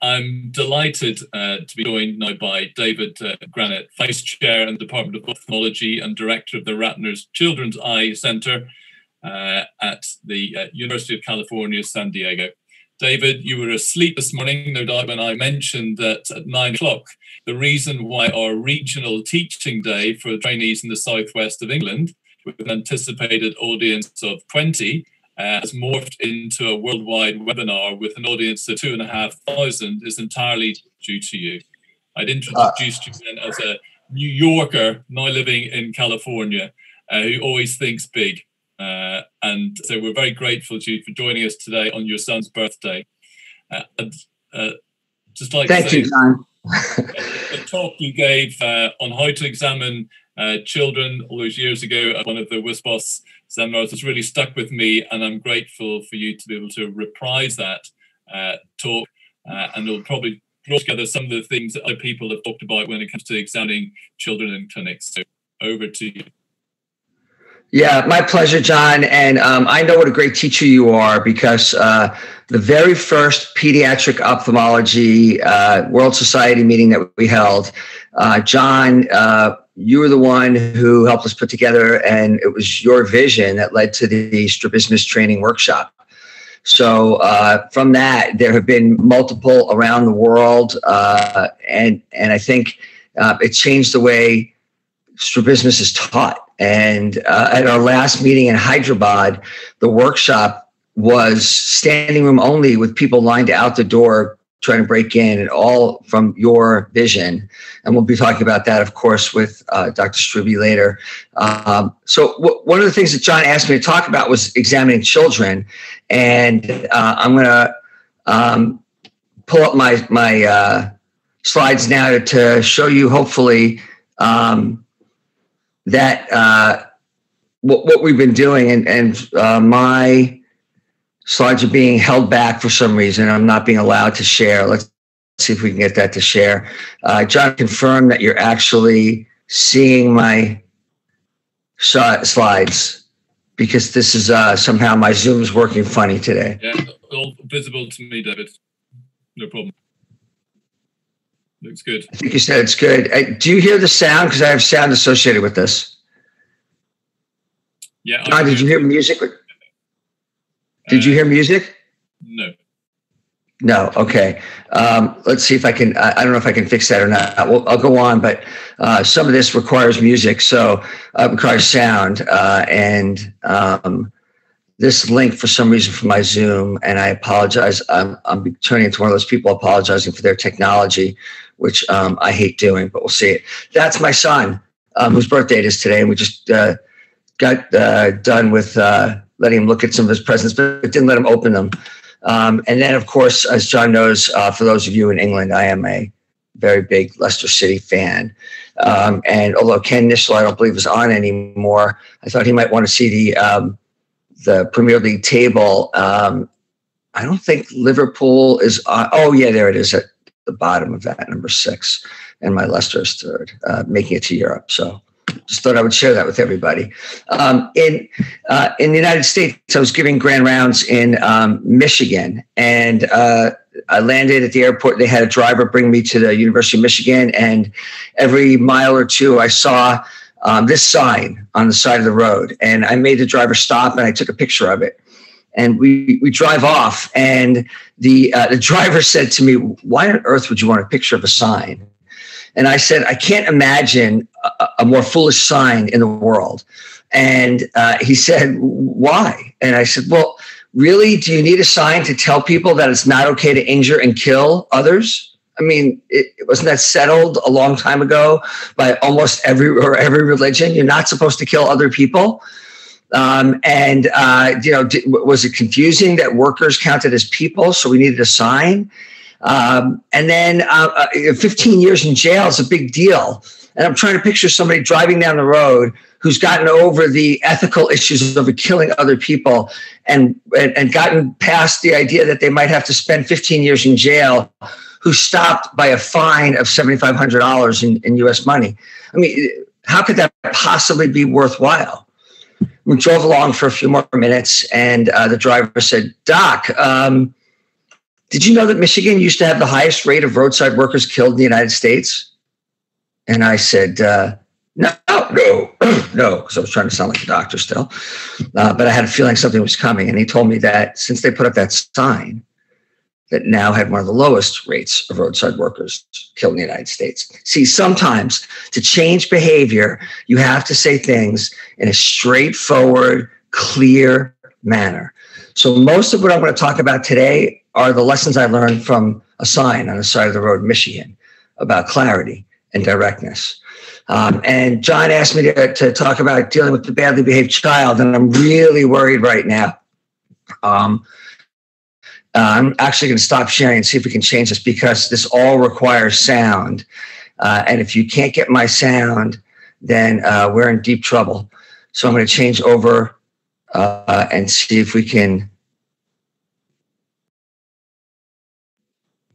I'm delighted uh, to be joined now by David uh, Granet, Vice Chair in the Department of Ophthalmology and Director of the Ratner's Children's Eye Center uh, at the uh, University of California, San Diego. David, you were asleep this morning, no doubt, when I mentioned that at nine o'clock, the reason why our regional teaching day for trainees in the southwest of England, with an anticipated audience of 20, uh, has morphed into a worldwide webinar with an audience of two and a half thousand is entirely due to you. I'd introduced you as a New Yorker now living in California uh, who always thinks big. Uh, and so we're very grateful to you for joining us today on your son's birthday. Uh, and uh, just like thank say, you, John. the talk you gave on how to examine children all those years ago at one of the WSPOS seminars has really stuck with me, and I'm grateful for you to be able to reprise that uh, talk, uh, and it'll probably draw together some of the things that other people have talked about when it comes to examining children in clinics. So over to you. Yeah, my pleasure, John. And um, I know what a great teacher you are because uh, the very first pediatric ophthalmology uh, World Society meeting that we held, uh, John uh, you were the one who helped us put together, and it was your vision that led to the strabismus training workshop. So uh, from that, there have been multiple around the world, uh, and and I think it changed the way strabismus is taught. And uh, at our last meeting in Hyderabad, the workshop was standing room only with people lined out the door trying to break in and all from your vision. And we'll be talking about that, of course, with uh, Dr. Strube later. Um, so w- one of the things that John asked me to talk about was examining children. And uh, I'm going to um, pull up my, my uh, slides now to show you, hopefully, um, that uh, what, what we've been doing. And, and uh, my slides are being held back for some reason. I'm not being allowed to share. Let's see if we can get that to share. Uh, John, confirm that you're actually seeing my slides because this is uh, somehow my Zoom is working funny today. Yeah, all visible to me, David. No problem. Looks good. I think you said it's good. Uh, do you hear the sound? Because I have sound associated with this. Yeah. John, did you hear music? Did you hear music? No. No. Okay. Um, let's see if I can. I, I, don't know if I can fix that or not. Well, I'll go on, but uh, some of this requires music, so uh, requires sound. Uh, and um, this link, for some reason, for my Zoom, and I apologize. I'm, I'm turning into one of those people apologizing for their technology, which um, I hate doing, but we'll see it. That's my son, um, whose birthday it is today, and we just uh, got uh, done with uh, letting him look at some of his presents, but didn't let him open them. Um, and then, of course, as John knows, uh, for those of you in England, I am a very big Leicester City fan. Um, and although Ken Nischal, I don't believe, is on anymore, I thought he might want to see the um, the Premier League table. Um, I don't think Liverpool is on. Oh, yeah, there it is at the bottom of that, number six. And my Leicester is third, uh, making it to Europe. So just thought I would share that with everybody. Um, in uh, in the United States, I was giving grand rounds in um, Michigan, and uh, I landed at the airport. They had a driver bring me to the University of Michigan, and every mile or two, I saw um, this sign on the side of the road, and I made the driver stop, and I took a picture of it. And we we drive off, and the uh, the driver said to me, "Why on earth would you want a picture of a sign?" And I said, I can't imagine a, a more foolish sign in the world. And uh, he said, Why? And I said, Well, really, do you need a sign to tell people that it's not okay to injure and kill others? I mean, it, wasn't that settled a long time ago by almost every or every religion? You're not supposed to kill other people. Um, and uh, you know, was it confusing that workers counted as people, so we needed a sign? Um, and then uh, uh, 15 years in jail is a big deal. And I'm trying to picture somebody driving down the road who's gotten over the ethical issues of killing other people and, and, and gotten past the idea that they might have to spend 15 years in jail who's stopped by a fine of $7,500 in, in US money. I mean, how could that possibly be worthwhile? We drove along for a few more minutes, and uh, the driver said, Doc, um, did you know that Michigan used to have the highest rate of roadside workers killed in the United States? And I said, uh, no, no, no, because I was trying to sound like a doctor still. Uh, but I had a feeling something was coming. And he told me that since they put up that sign, that now had one of the lowest rates of roadside workers killed in the United States. See, sometimes to change behavior, you have to say things in a straightforward, clear manner. So, most of what I'm going to talk about today are the lessons I learned from a sign on the side of the road in Michigan about clarity and directness. Um, and John asked me to, to, talk about dealing with the badly behaved child, and I'm really worried right now. Um, uh, I'm actually going to stop sharing and see if we can change this because this all requires sound. Uh, and if you can't get my sound, then uh, we're in deep trouble. So I'm going to change over uh, and see if we can.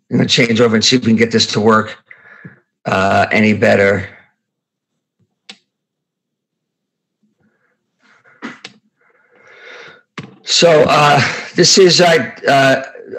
I'm going to change over and see if we can get this to work uh, any better. So uh, this is uh,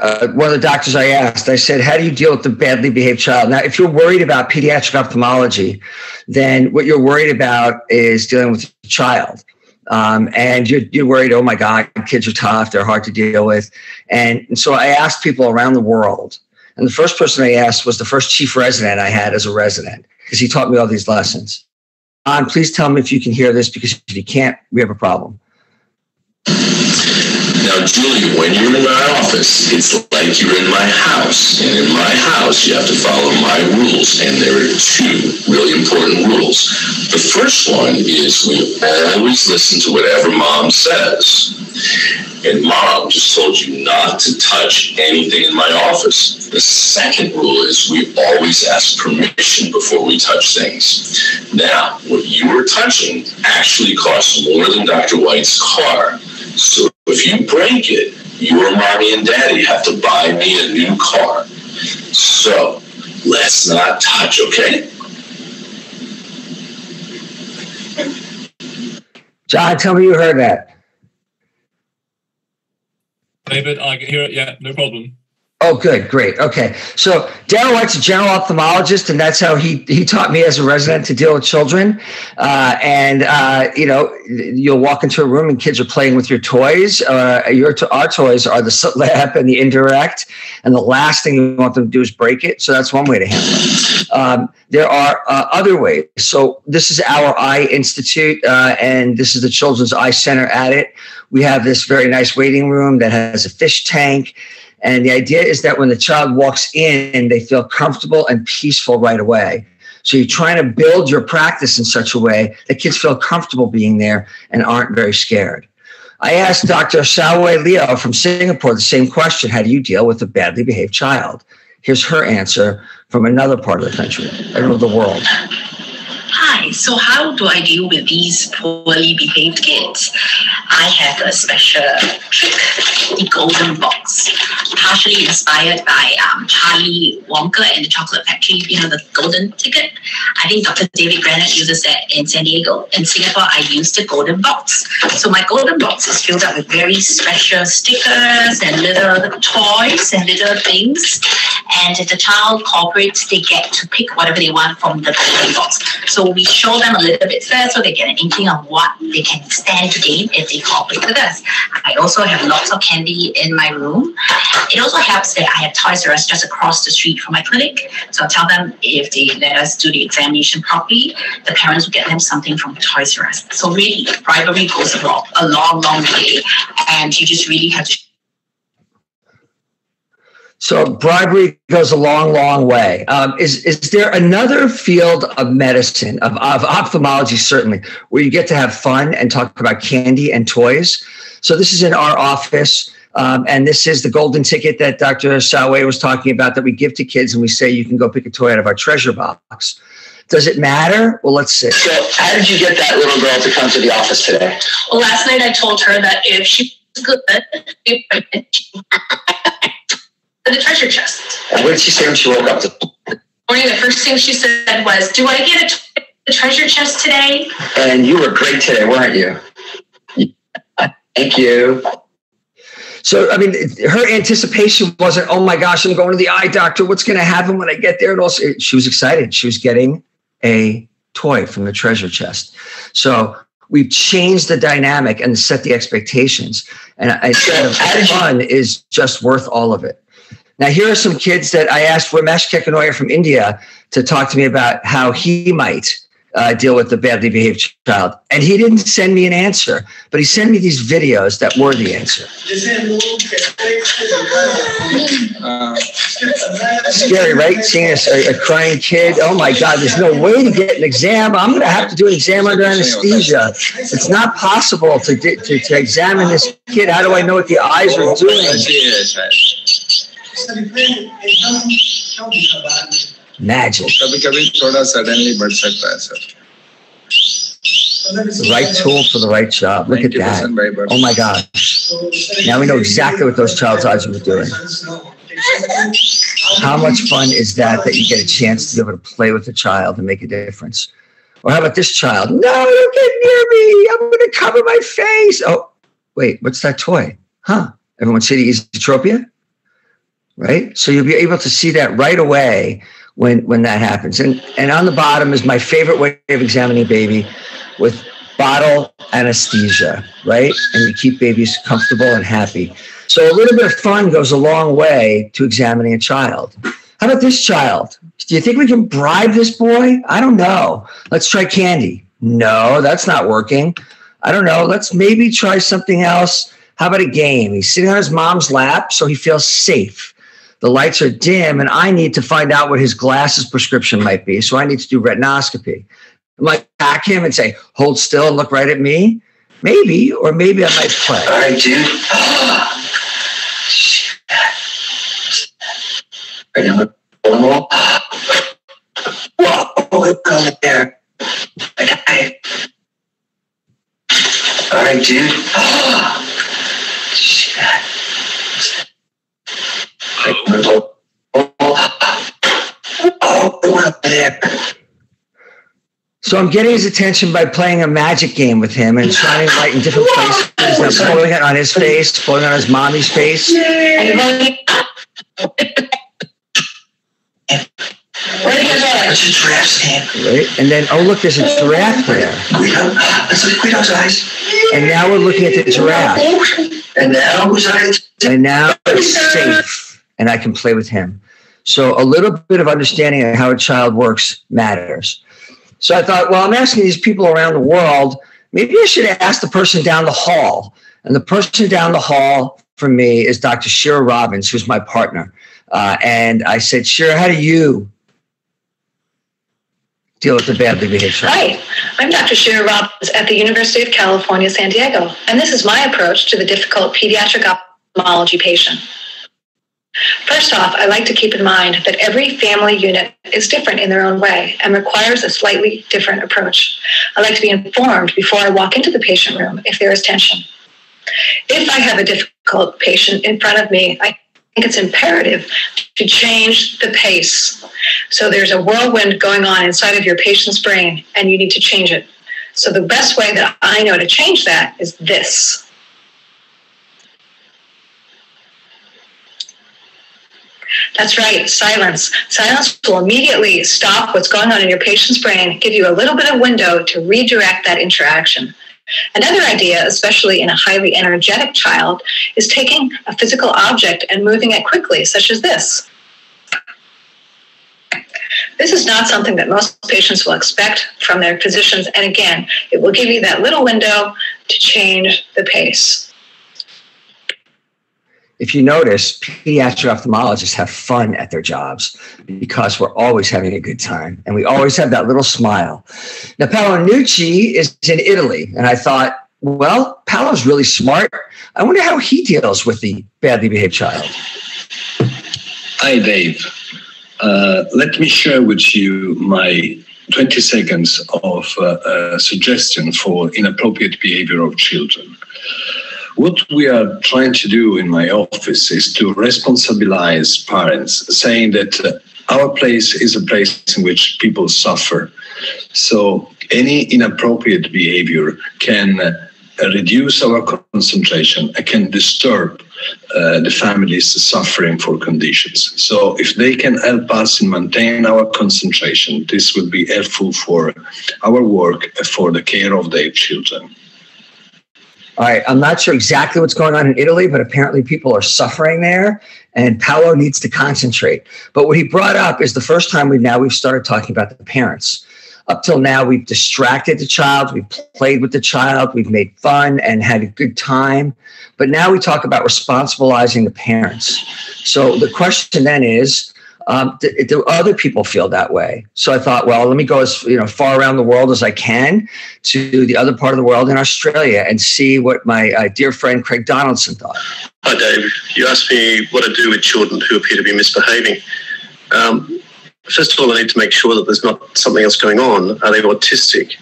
uh, one of the doctors I asked. I said, "How do you deal with the badly behaved child?" Now, if you're worried about pediatric ophthalmology, then what you're worried about is dealing with the child. Um, and you're, you're worried, oh my God, kids are tough, they're hard to deal with. And, and so I asked people around the world. And the first person I asked was the first chief resident I had as a resident, because he taught me all these lessons. John, please tell me if you can hear this, because if you can't, we have a problem. Now, Julie, when you're in my office, it's like you're in my house. And in my house, you have to follow my rules. And there are two really important rules. The first one is we always listen to whatever mom says. And mom just told you not to touch anything in my office. The second rule is we always ask permission before we touch things. Now, what you were touching actually costs more than Dr. White's car. So if you break it, your mommy and daddy have to buy me a new car. So let's not touch, okay? John, tell me you heard that. David, I can hear it. Yeah, no problem. Oh, good, great. Okay, so Darrell White's a general ophthalmologist, and that's how he he taught me as a resident to deal with children. Uh, and uh, you know, you'll walk into a room and kids are playing with your toys. Uh, your our toys are the slap and the indirect, and the last thing you want them to do is break it. So that's one way to handle it. Um, there are uh, other ways. So this is our Eye Institute, uh, and this is the Children's Eye Center at it. We have this very nice waiting room that has a fish tank and the idea is that when the child walks in, they feel comfortable and peaceful right away. So you're trying to build your practice in such a way that kids feel comfortable being there and aren't very scared. I asked Dr. Xiaowei Liu from Singapore the same question How do you deal with a badly behaved child? Here's her answer from another part of the country, of the world. Hi, so how do I deal with these poorly behaved kids? I have a special trick, the golden box, partially inspired by um, Charlie Wonka and the Chocolate Factory, you know, the golden ticket. I think Dr. David Granet uses that in San Diego. In Singapore, I use the golden box. So my golden box is filled up with very special stickers and little toys and little things. And if the child cooperates, they get to pick whatever they want from the golden box. So we show them a little bit first so they get an inkling of what they can stand to gain if they cooperate with us. I also have lots of candy in my room. It also helps that I have Toys R Us just across the street from my clinic. So I tell them if they let us do the examination properly, the parents will get them something from Toys R Us. So really, bribery goes a long, a long, long way. And you just really have to so bribery goes a long, long way. Um, is is there another field of medicine, of, of ophthalmology, certainly, where you get to have fun and talk about candy and toys? So this is in our office. Um, and this is the golden ticket that Dr. Xiaowei was talking about that we give to kids, and we say you can go pick a toy out of our treasure box. Does it matter? Well, let's see. So, how did you get that little girl to come to the office today? Well, last night I told her that if she was good, the treasure chest. And what did she say when she woke up? Morning, the first thing she said was, "Do I get a treasure chest today?" And you were great today, weren't you? Thank you. So, I mean, her anticipation wasn't, oh my gosh, I'm going to the eye doctor. What's going to happen when I get there? And also, she was excited. She was getting a toy from the treasure chest. So, we've changed the dynamic and set the expectations. And I said, fun is just worth all of it. Now, here are some kids that I asked Ramesh Kekunnaya from India to talk to me about how he might uh, deal with the badly behaved child. And he didn't send me an answer, but he sent me these videos that were the answer. Scary, right? Seeing a, a, crying kid. Oh my God, there's no way to get an exam. I'm going to have to do an exam under anesthesia. It's not possible to, to, to examine this kid. How do I know what the eyes are doing? Magic. कभी कभी थोड़ा suddenly बढ़ सकता है sir the right tool for the right job. Look at that. Oh my God. Now we know exactly what those child's eyes were doing. How much fun is that that you get a chance to be able to play with a child and make a difference? Or how about this child? No, don't get near me. I'm going to cover my face. Oh, wait, what's that toy? Huh? Everyone see the esotropia? Right? So you'll be able to see that right away when when that happens. And and on the bottom is my favorite way of examining baby with bottle anesthesia, right? And we keep babies comfortable and happy. So a little bit of fun goes a long way to examining a child. How about this child? Do you think we can bribe this boy? I don't know. Let's try candy. No, that's not working. I don't know. Let's maybe try something else. How about a game? He's sitting on his mom's lap, so he feels safe the lights are dim and I need to find out what his glasses prescription might be. So I need to do retinoscopy. I might pack him and say, hold still and look right at me. Maybe, or maybe I might play. All right, dude. Whoa, there. All right, dude. So I'm getting his attention by playing a magic game with him and shining light in different places. I'm pulling it on his face, pulling on his mommy's face. Right? And then, oh, look, there's a giraffe there. Guido's eyes. And now we're looking at the giraffe. And now, and now it's safe and I can play with him. So a little bit of understanding of how a child works matters. So I thought, well, I'm asking these people around the world, maybe I should ask the person down the hall. And the person down the hall for me is Dr. Shira Robbins, who's my partner. Uh, and I said, Shira, how do you deal with the badly behaved child? Hi, I'm Dr. Shira Robbins at the University of California, San Diego. And this is my approach to the difficult pediatric ophthalmology patient. First off, I like to keep in mind that every family unit is different in their own way and requires a slightly different approach. I like to be informed before I walk into the patient room if there is tension. If I have a difficult patient in front of me, I think it's imperative to change the pace. So there's a whirlwind going on inside of your patient's brain, and you need to change it. So the best way that I know to change that is this. That's right, silence. Silence will immediately stop what's going on in your patient's brain, give you a little bit of window to redirect that interaction. Another idea, especially in a highly energetic child, is taking a physical object and moving it quickly, such as this. This is not something that most patients will expect from their physicians. And again, it will give you that little window to change the pace if you notice, pediatric ophthalmologists have fun at their jobs because we're always having a good time and we always have that little smile. Now, Paolo Nucci is in Italy, and I thought, well, Paolo's really smart. I wonder how he deals with the badly behaved child. Hi, Dave. Uh, let me share with you my 20 seconds of uh, uh, suggestion for inappropriate behavior of children. What we are trying to do in my office is to responsibilize parents, saying that uh, our place is a place in which people suffer. So any inappropriate behavior can uh, reduce our concentration and can disturb uh, the families suffering for conditions. So if they can help us in maintain our concentration, this will be helpful for our work for the care of their children. All right, I'm not sure exactly what's going on in Italy, but apparently people are suffering there, and Paolo needs to concentrate. But what he brought up is the first time we've now we've started talking about the parents. Up till now, we've distracted the child, we've played with the child, we've made fun and had a good time. But now we talk about responsibilizing the parents. So the question then is, um, do, do, other people feel that way? So I thought, well, let me go as you know far around the world as I can to the other part of the world in Australia and see what my uh, dear friend Craig Donaldson thought. Hi, Dave. You asked me what I do with children who appear to be misbehaving. Um, first of all, I need to make sure that there's not something else going on. Are they autistic?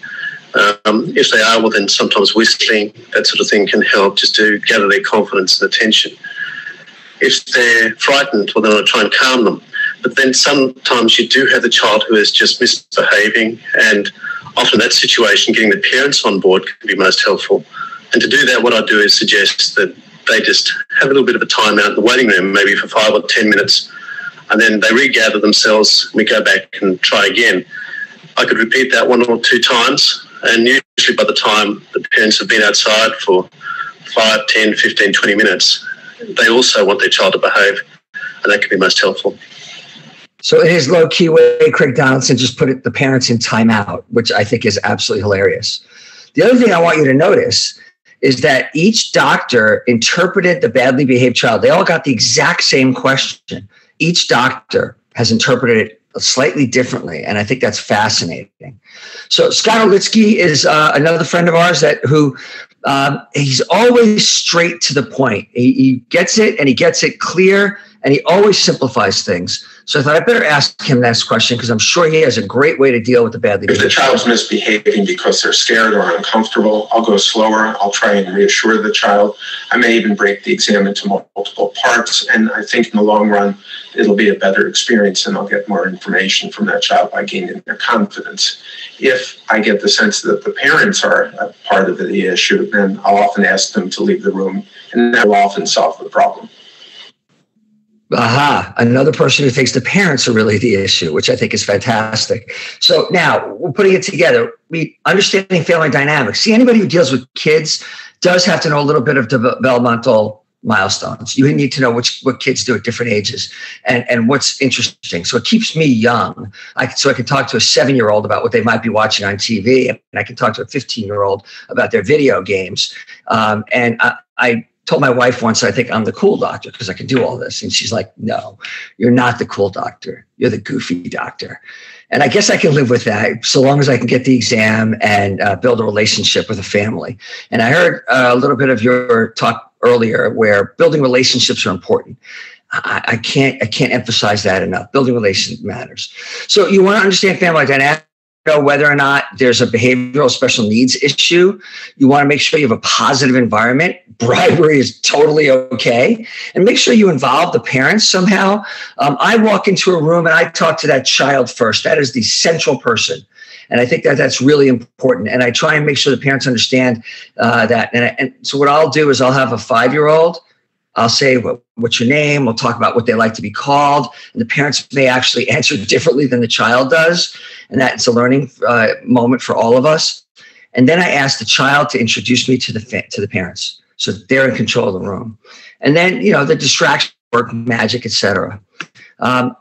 Um, if they are, well, then sometimes whistling, that sort of thing can help just to gather their confidence and attention. If they're frightened, well, then I try and calm them. But then sometimes you do have the child who is just misbehaving, and often that situation, getting the parents on board can be most helpful. And to do that, what I do is suggest that they just have a little bit of a time out in the waiting room, maybe for five or 10 minutes, and then they regather themselves. We go back and try again. I could repeat that one or two times, and usually by the time the parents have been outside for 5, 10, 15, 20 minutes, they also want their child to behave, and that can be most helpful. So in his low key way, Craig Donaldson just put it, the parents in timeout, which I think is absolutely hilarious. The other thing I want you to notice is that each doctor interpreted the badly behaved child. They all got the exact same question each doctor has interpreted it slightly differently, and I think that's fascinating. So Scott Olitsky is uh, another friend of ours that who um, he's always straight to the point. He, he gets it, and he gets it clear, and he always simplifies things. So I thought I better ask him this question because I'm sure he has a great way to deal with the badly. If the child's misbehaving because they're scared or uncomfortable, I'll go slower. I'll try and reassure the child. I may even break the exam into multiple parts. And I think in the long run, it'll be a better experience and I'll get more information from that child by gaining their confidence. If I get the sense that the parents are a part of the issue, then I'll often ask them to leave the room and that will often solve the problem aha, another person who thinks the parents are really the issue, which I think is fantastic. So now we're putting it together. We understanding family dynamics. See, anybody who deals with kids does have to know a little bit of developmental milestones. You need to know which what kids do at different ages and, and what's interesting. So it keeps me young. I so I can talk to a seven year old about what they might be watching on TV, and I can talk to a 15 year old about their video games. Um, and I, I told my wife once I think I'm the cool doctor because I can do all this. And she's like, no, you're not the cool doctor. You're the goofy doctor. And I guess I can live with that so long as I can get the exam and uh, build a relationship with a family. And I heard uh, a little bit of your talk earlier where building relationships are important. I, I can't I can't emphasize that enough. Building relationships matters. So you want to understand family dynamics know whether or not there's a behavioral special needs issue. You want to make sure you have a positive environment. Bribery is totally okay. And make sure you involve the parents somehow. Um, I walk into a room and I talk to that child first. That is the central person. And I think that that's really important. And I try and make sure the parents understand uh, that. And, and so what I'll do is I'll have a five year old I'll say, what, What's your name? We'll talk about what they like to be called. And the parents may actually answer differently than the child does. And that's a learning uh, moment for all of us. And then I ask the child to introduce me to the, fa- to the parents so they're in control of the room. And then, you know, the distraction work, magic, etc. Um,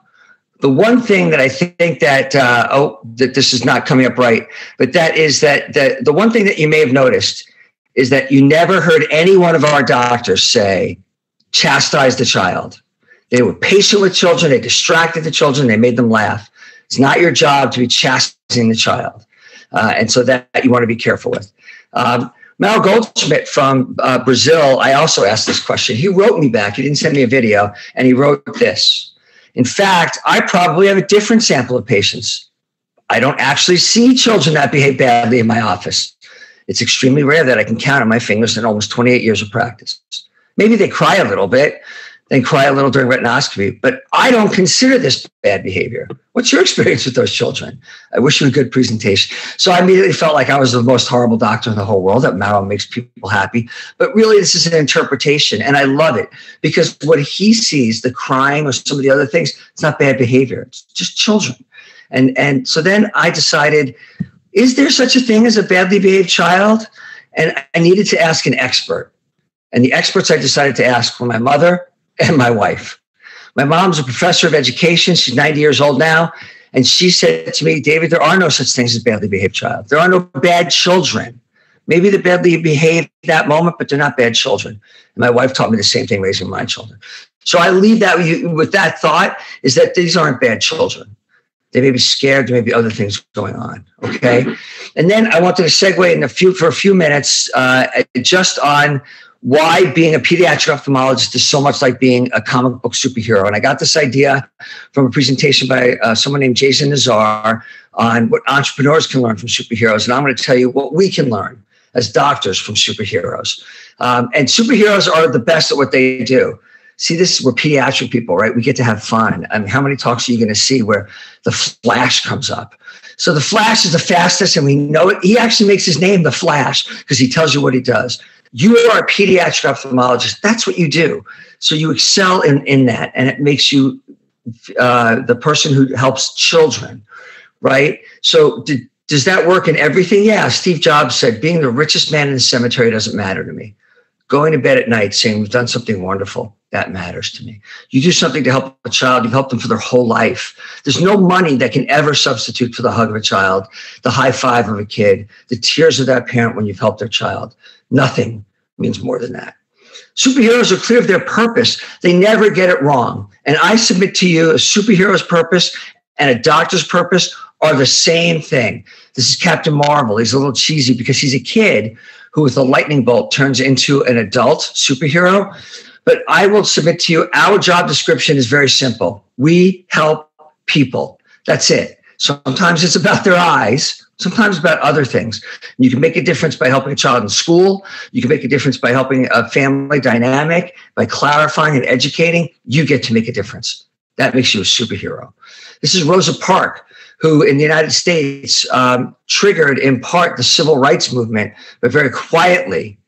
the one thing that I think that uh, oh that this is not coming up right, but that is that the the one thing that you may have noticed is that you never heard any one of our doctors say chastised the child. They were patient with children, they distracted the children, they made them laugh. It's not your job to be chastising the child. Uh, and so that you want to be careful with. Um, Mal Goldchmit from uh, Brazil, I also asked this question. He wrote me back, he didn't send me a video, and he wrote this. In fact, I probably have a different sample of patients. I don't actually see children that behave badly in my office. It's extremely rare that I can count on my fingers in almost 28 years of practice. Maybe they cry a little bit, they cry a little during retinoscopy, but I don't consider this bad behavior. What's your experience with those children? I wish you a good presentation. So I immediately felt like I was the most horrible doctor in the whole world. That Mauro makes people happy. But really, this is an interpretation, and I love it because what he sees, the crying or some of the other things, it's not bad behavior. It's just children. And and so then I decided, is there such a thing as a badly behaved child? And I needed to ask an expert. And the experts I decided to ask were my mother and my wife. My mom's a professor of education. She's 90 years old now. And she said to me, David, there are no such things as badly behaved child. There are no bad children. Maybe they're badly behaved that moment, but they're not bad children. And my wife taught me the same thing raising my children. So I leave that with, you, with that thought is that these aren't bad children. They may be scared. There may be other things going on. Okay. And then I wanted to segue in a few for a few minutes uh, just on why being a pediatric ophthalmologist is so much like being a comic book superhero. And I got this idea from a presentation by uh, someone named Jason Nazar on what entrepreneurs can learn from superheroes. And I'm going to tell you what we can learn as doctors from superheroes. Um, and superheroes are the best at what they do. See, this we're pediatric people, right? We get to have fun. I mean, how many talks are you going to see where the Flash comes up? So the Flash is the fastest, and we know it. He actually makes his name the Flash because he tells you what he does. You are a pediatric ophthalmologist. That's what you do. So you excel in, in that, and it makes you uh, the person who helps children, right? So did, does that work in everything? Yeah. Steve Jobs said, being the richest man in the cemetery doesn't matter to me. Going to bed at night saying we've done something wonderful, that matters to me. You do something to help a child, you've helped them for their whole life. There's no money that can ever substitute for the hug of a child, the high five of a kid, the tears of that parent when you've helped their child. Nothing means more than that. Superheroes are clear of their purpose. They never get it wrong. And I submit to you a superhero's purpose and a doctor's purpose are the same thing. This is Captain Marvel. He's a little cheesy because he's a kid who, with a lightning bolt, turns into an adult superhero. But I will submit to you our job description is very simple. We help people. That's it. Sometimes it's about their eyes, sometimes about other things. You can make a difference by helping a child in school. You can make a difference by helping a family dynamic, by clarifying and educating. You get to make a difference. That makes you a superhero. This is Rosa Parks, who in the United States um, triggered in part the civil rights movement, but very quietly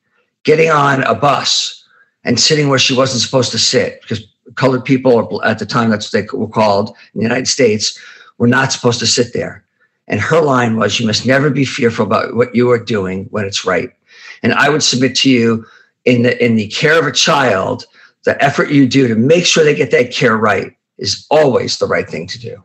getting on a bus and sitting where she wasn't supposed to sit because colored people, at the time that's what they were called in the United States, were not supposed to sit there and her line was, You must never be fearful about what you are doing when it's right. And I would submit to you in the, in the care of a child, the effort you do to make sure they get that care right is always the right thing to do.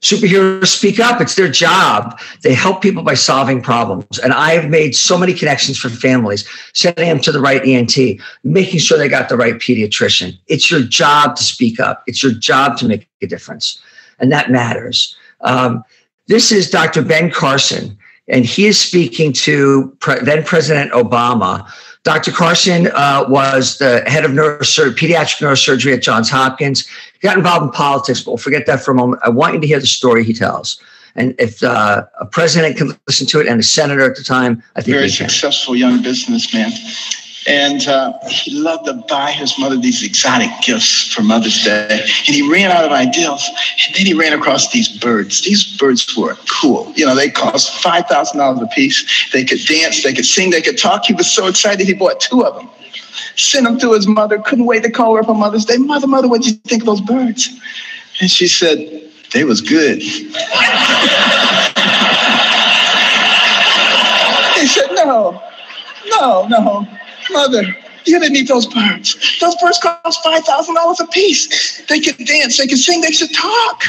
Superheroes speak up. It's their job. They help people by solving problems. And I've made so many connections for families, sending them to the right ENT, making sure they got the right pediatrician. It's your job to speak up. It's your job to make a difference. And that matters. Um, this is Dr. Ben Carson, and he is speaking to pre- then President Obama. Dr. Carson uh, was the head of pediatric neurosurgery at Johns Hopkins. He got involved in politics, but we'll forget that for a moment. I want you to hear the story he tells. And if uh, a president can listen to it and a senator at the time, I think very successful young businessman. And uh, he loved to buy his mother these exotic gifts for Mother's Day. And he ran out of ideas. And then he ran across these birds. These birds were cool. You know, they cost $5,000 a piece. They could dance, they could sing, they could talk. He was so excited, he bought two of them. Sent them to his mother, couldn't wait to call her for Mother's Day. Mother, mother, what'd you think of those birds? And she said, they was good. he said, no, no, no. Mother, you didn't need those birds. Those birds cost $5,000 a piece. They could dance, they could sing, they should talk.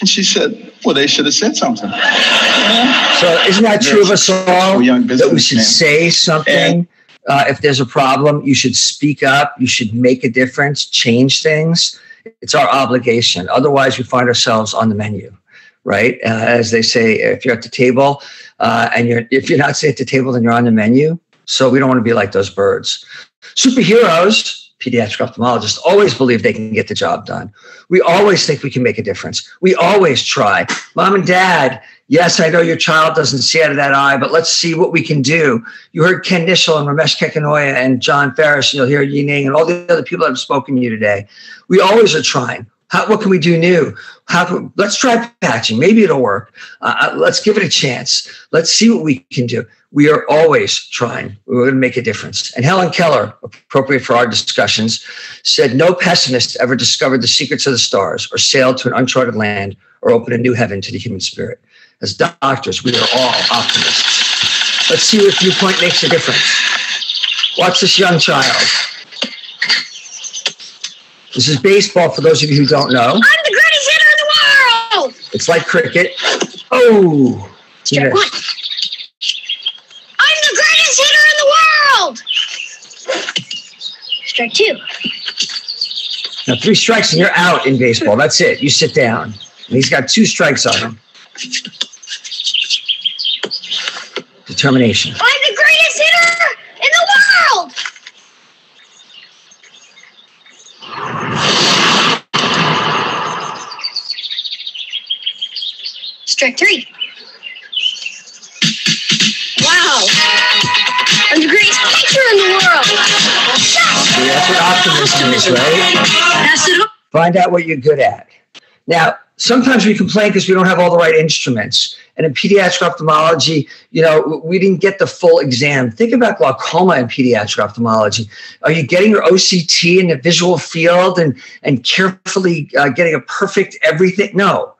And she said, Well, they should have said something. So, isn't that true of us all? That we should say something. Uh, if there's a problem, you should speak up. You should make a difference, change things. It's our obligation. Otherwise, we find ourselves on the menu, right? Uh, as they say, if you're at the table uh, and you're if you're not sitting at the table, then you're on the menu. So we don't want to be like those birds. Superheroes pediatric ophthalmologists always believe they can get the job done. We always think we can make a difference. We always try. Mom and dad, yes, I know your child doesn't see out of that eye, but let's see what we can do. You heard Ken Nischal and Ramesh Kekunnaya and John Ferris, and you'll hear Yi Ning and all the other people that have spoken to you today. We always are trying. How, what can we do new? How can, let's try patching. Maybe it'll work. Uh, uh let's give it a chance. Let's see what we can do. We are always trying. We're going to make a difference. And Helen Keller, appropriate for our discussions, said no pessimist ever discovered the secrets of the stars or sailed to an uncharted land or opened a new heaven to the human spirit. As doctors, we are all optimists. Let's see what viewpoint makes a difference. Watch this young child. This is baseball for those of you who don't know. I'm the greatest hitter in the world. It's like cricket. Oh. Strike one. I'm the greatest hitter in the world. Strike two. Now, three strikes and you're out in baseball. That's it. You sit down. And he's got two strikes on him. Determination. I'm the greatest hitter in the world. Strike three. Wow. I'm the greatest pitcher in the world. See, that's what optimism is, right? Pass it on. Find out what you're good at. Now, sometimes we complain because we don't have all the right instruments. And in pediatric ophthalmology, you know, we didn't get the full exam. Think about glaucoma in pediatric ophthalmology. Are you getting your OCT in the visual field and, and carefully uh, getting a perfect everything? No,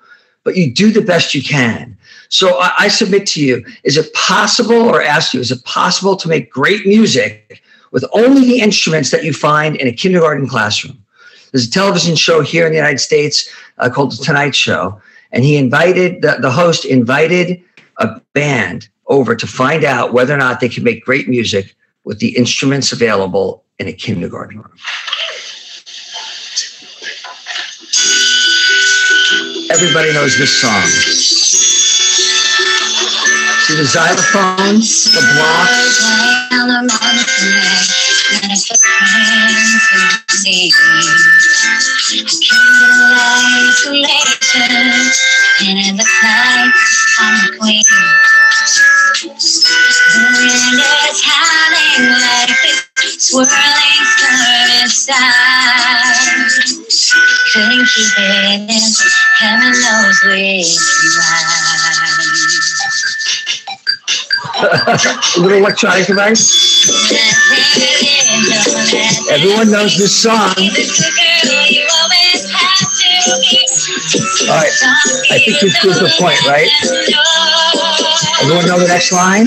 but you do the best you can. So I, I submit to you, is it possible, or ask you, is it possible to make great music with only the instruments that you find in a kindergarten classroom? There's a television show here in the United States uh, called The Tonight Show and he invited the, the host invited a band over to find out whether or not they could make great music with the instruments available in a kindergarten room. Everybody knows this song. See the xylophone, the blocks. And I'm queen. Is howling like this swirling. Couldn't keep it in, heaven knows we. A little electronic device. Everyone knows this song. All right. I think this proves the point, right? Everyone know the next line?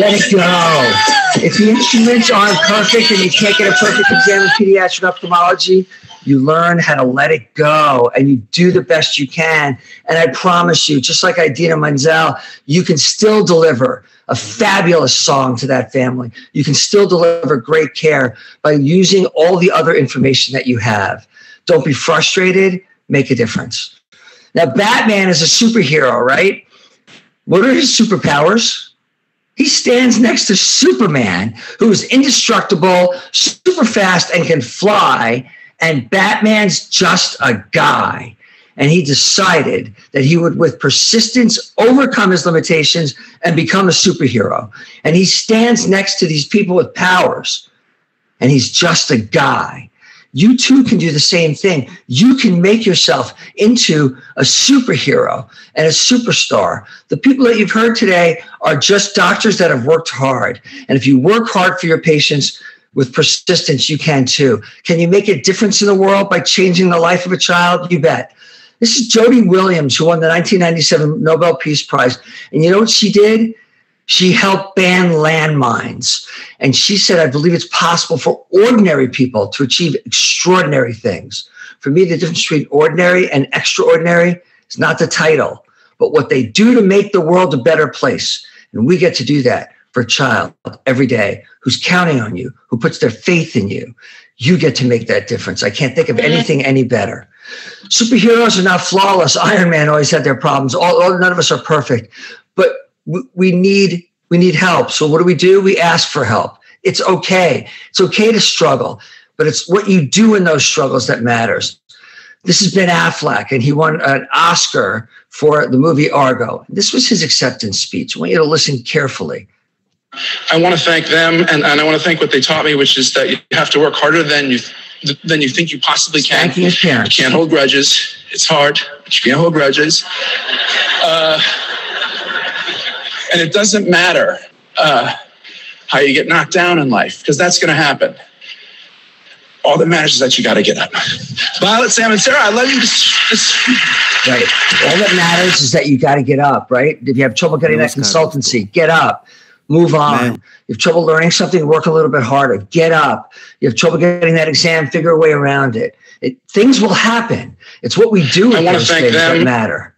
Let it go. If the instruments aren't perfect and you can't get a perfect exam in pediatric ophthalmology, you learn how to let it go and you do the best you can. And I promise you, just like Idina Menzel, you can still deliver a fabulous song to that family. You can still deliver great care by using all the other information that you have. Don't be frustrated, make a difference. Now, Batman is a superhero, right? What are his superpowers? He stands next to Superman, who is indestructible, super fast, and can fly. And Batman's just a guy. And he decided that he would, with persistence, overcome his limitations and become a superhero. And he stands next to these people with powers. And he's just a guy. You too can do the same thing. You can make yourself into a superhero and a superstar. The people that you've heard today are just doctors that have worked hard. And if you work hard for your patients, with persistence, you can too. Can you make a difference in the world by changing the life of a child? You bet. This is Jody Williams, who won the 1997 Nobel Peace Prize. And you know what she did? She helped ban landmines. And she said, I believe it's possible for ordinary people to achieve extraordinary things. For me, the difference between ordinary and extraordinary is not the title, but what they do to make the world a better place. And we get to do that for a child every day who's counting on you, who puts their faith in you. You get to make that difference. I can't think of mm-hmm. anything any better. Superheroes are not flawless. Iron Man always had their problems. All, all none of us are perfect, but we need We need help. So what do we do? We ask for help. It's okay. It's okay to struggle, but it's what you do in those struggles that matters. This is Ben Affleck, and he won an Oscar for the movie Argo. This was his acceptance speech. I want you to listen carefully. I want to thank them, and, and I want to thank what they taught me, which is that you have to work harder than you than you think you possibly can. Thanking his parents. You can't hold grudges. It's hard, but you can't hold grudges. Uh, and it doesn't matter uh, how you get knocked down in life, because that's going to happen. All that matters is that you got to get up. Violet, Sam, and Sarah, I love you. Right. All that matters is that you got to get up, right? If you have trouble getting that consultancy, get up, move on. Man. You have trouble learning something, work a little bit harder, get up. You have trouble getting that exam, figure a way around it. it things will happen. It's what we do I in wanna those thank things that them. matter.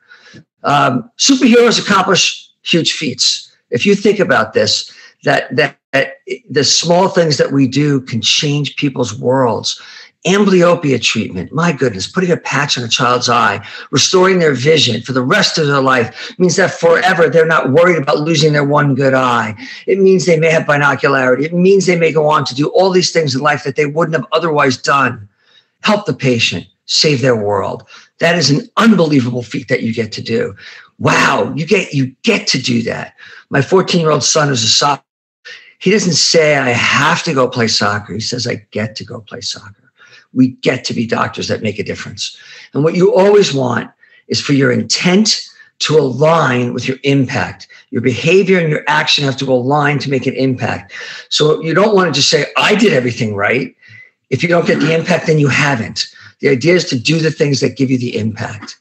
Um, superheroes accomplish huge feats. If you think about this, that that, that the small things that we do can change people's worlds. Amblyopia treatment, my goodness, putting a patch on a child's eye, restoring their vision for the rest of their life means that forever they're not worried about losing their one good eye. It means they may have binocularity. It means they may go on to do all these things in life that they wouldn't have otherwise done. Help the patient, save their world. That is an unbelievable feat that you get to do. Wow, you get you get to do that. My 14-year-old son is a soccer. He doesn't say I have to go play soccer. He says I get to go play soccer we get to be doctors that make a difference. And what you always want is for your intent to align with your impact. Your behavior and your action have to align to make an impact. So you don't want to just say, I did everything right. If you don't get the impact, then you haven't. The idea is to do the things that give you the impact.